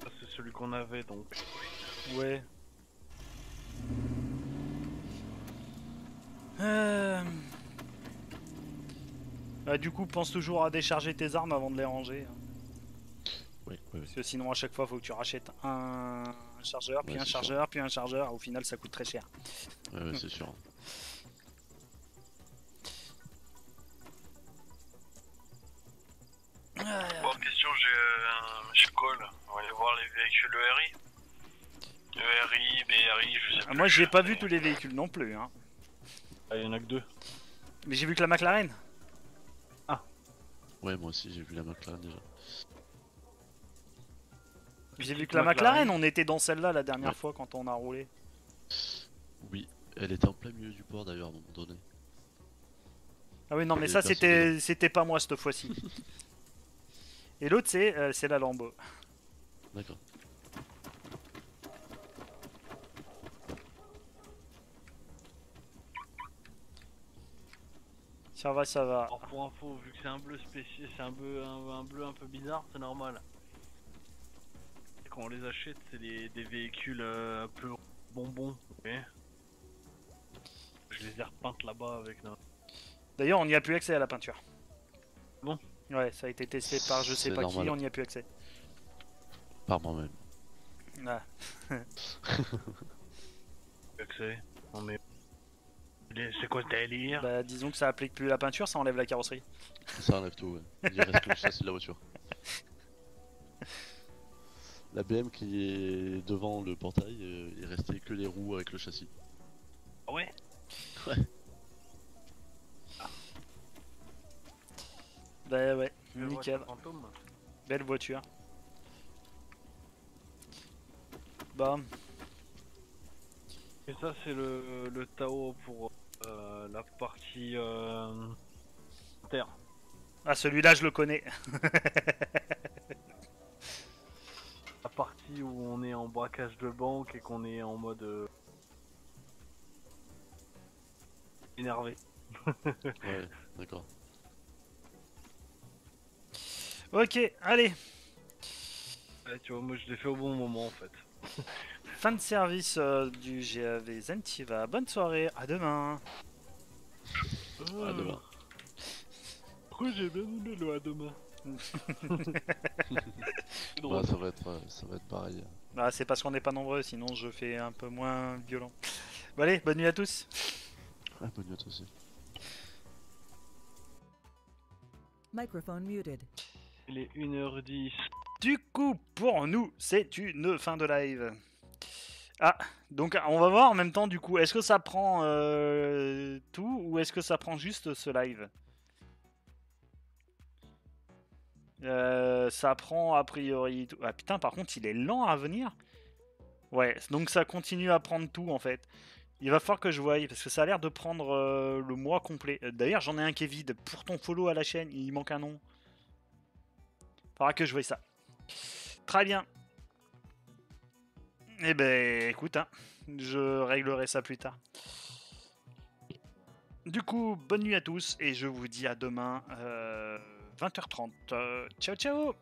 Ça, C'est celui qu'on avait donc. Ouais. Euh... Bah, du coup, pense toujours à décharger tes armes avant de les ranger. hein. Oui, oui, Parce que sinon, à chaque fois, faut que tu rachètes un chargeur, puis Ouais, un sûr. chargeur, puis un chargeur. Au final, ça coûte très cher. Ouais, ouais, c'est sûr. Bon, question, j'ai euh, Monsieur Cole. On va aller voir les véhicules ERI. ERI, BRI, je sais Ah, plus. Moi, j'ai pas vu tous les véhicules non plus. Hein. Ah, il y en a que deux. Mais j'ai vu que la McLaren. Ouais, moi aussi j'ai vu la McLaren déjà. J'ai vu que la McLaren. McLaren, on était dans celle-là la dernière Ouais. fois quand on a roulé. Oui, elle était en plein milieu du port d'ailleurs à un moment donné. Ah oui, non, mais ça, c'était c'était pas moi cette fois-ci. Et l'autre, c'est euh, c'est la Lambo. D'accord. Ça va, ça va. Alors pour info, vu que c'est un bleu spécial, c'est un bleu, un, un bleu un peu bizarre, c'est normal. Et quand on les achète, c'est des, des véhicules euh, un peu bonbons. ok Je les ai repeintes là-bas avec notre... D'ailleurs, on n'y a plus accès à la peinture. Bon. Ouais, ça a été testé par je sais pas qui, on n'y a plus accès. Par moi-même. Ah. accès. On est... C'est quoi ce délire Bah, disons que ça applique plus la peinture, ça enlève la carrosserie. Ça enlève tout, ouais. Il reste que le châssis de la voiture. La BM qui est devant le portail, euh, il restait que les roues avec le châssis. Ah ouais Ouais. Bah ouais, Je nickel. Belle voiture. Bah, Et ça, c'est le, le Tao pour euh, la partie euh, terre. ah celui-là je le connais. La partie où on est en braquage de banque et qu'on est en mode euh, énervé. Ouais, d'accord. ok, allez. Ouais, tu vois, moi je l'ai fait au bon moment en fait. Fin de service euh, du GAV Zentiva. Bonne soirée, à demain. À demain. Pourquoi j'ai bien aimé le à demain Ouais, ça va être, euh, ça va être pareil. Ah, c'est parce qu'on n'est pas nombreux, sinon je fais un peu moins violent. Bon allez, bonne nuit à tous. Ah, bonne nuit à toi aussi. Microphone muted. Il est 1h10. Du coup, pour nous, c'est une fin de live. Ah, donc on va voir en même temps du coup, est-ce que ça prend euh, tout ou est-ce que ça prend juste ce live? Euh, Ça prend a priori tout. Ah putain, par contre, il est lent à venir. Ouais, donc ça continue à prendre tout en fait. Il va falloir que je voie parce que ça a l'air de prendre euh, le mois complet. D'ailleurs, j'en ai un qui est vide. Pour ton follow à la chaîne, il manque un nom. Faudra que je voie ça. Très bien. Eh ben, écoute, hein, je réglerai ça plus tard. Du coup, bonne nuit à tous et je vous dis à demain, euh, 20h30. Euh, ciao, ciao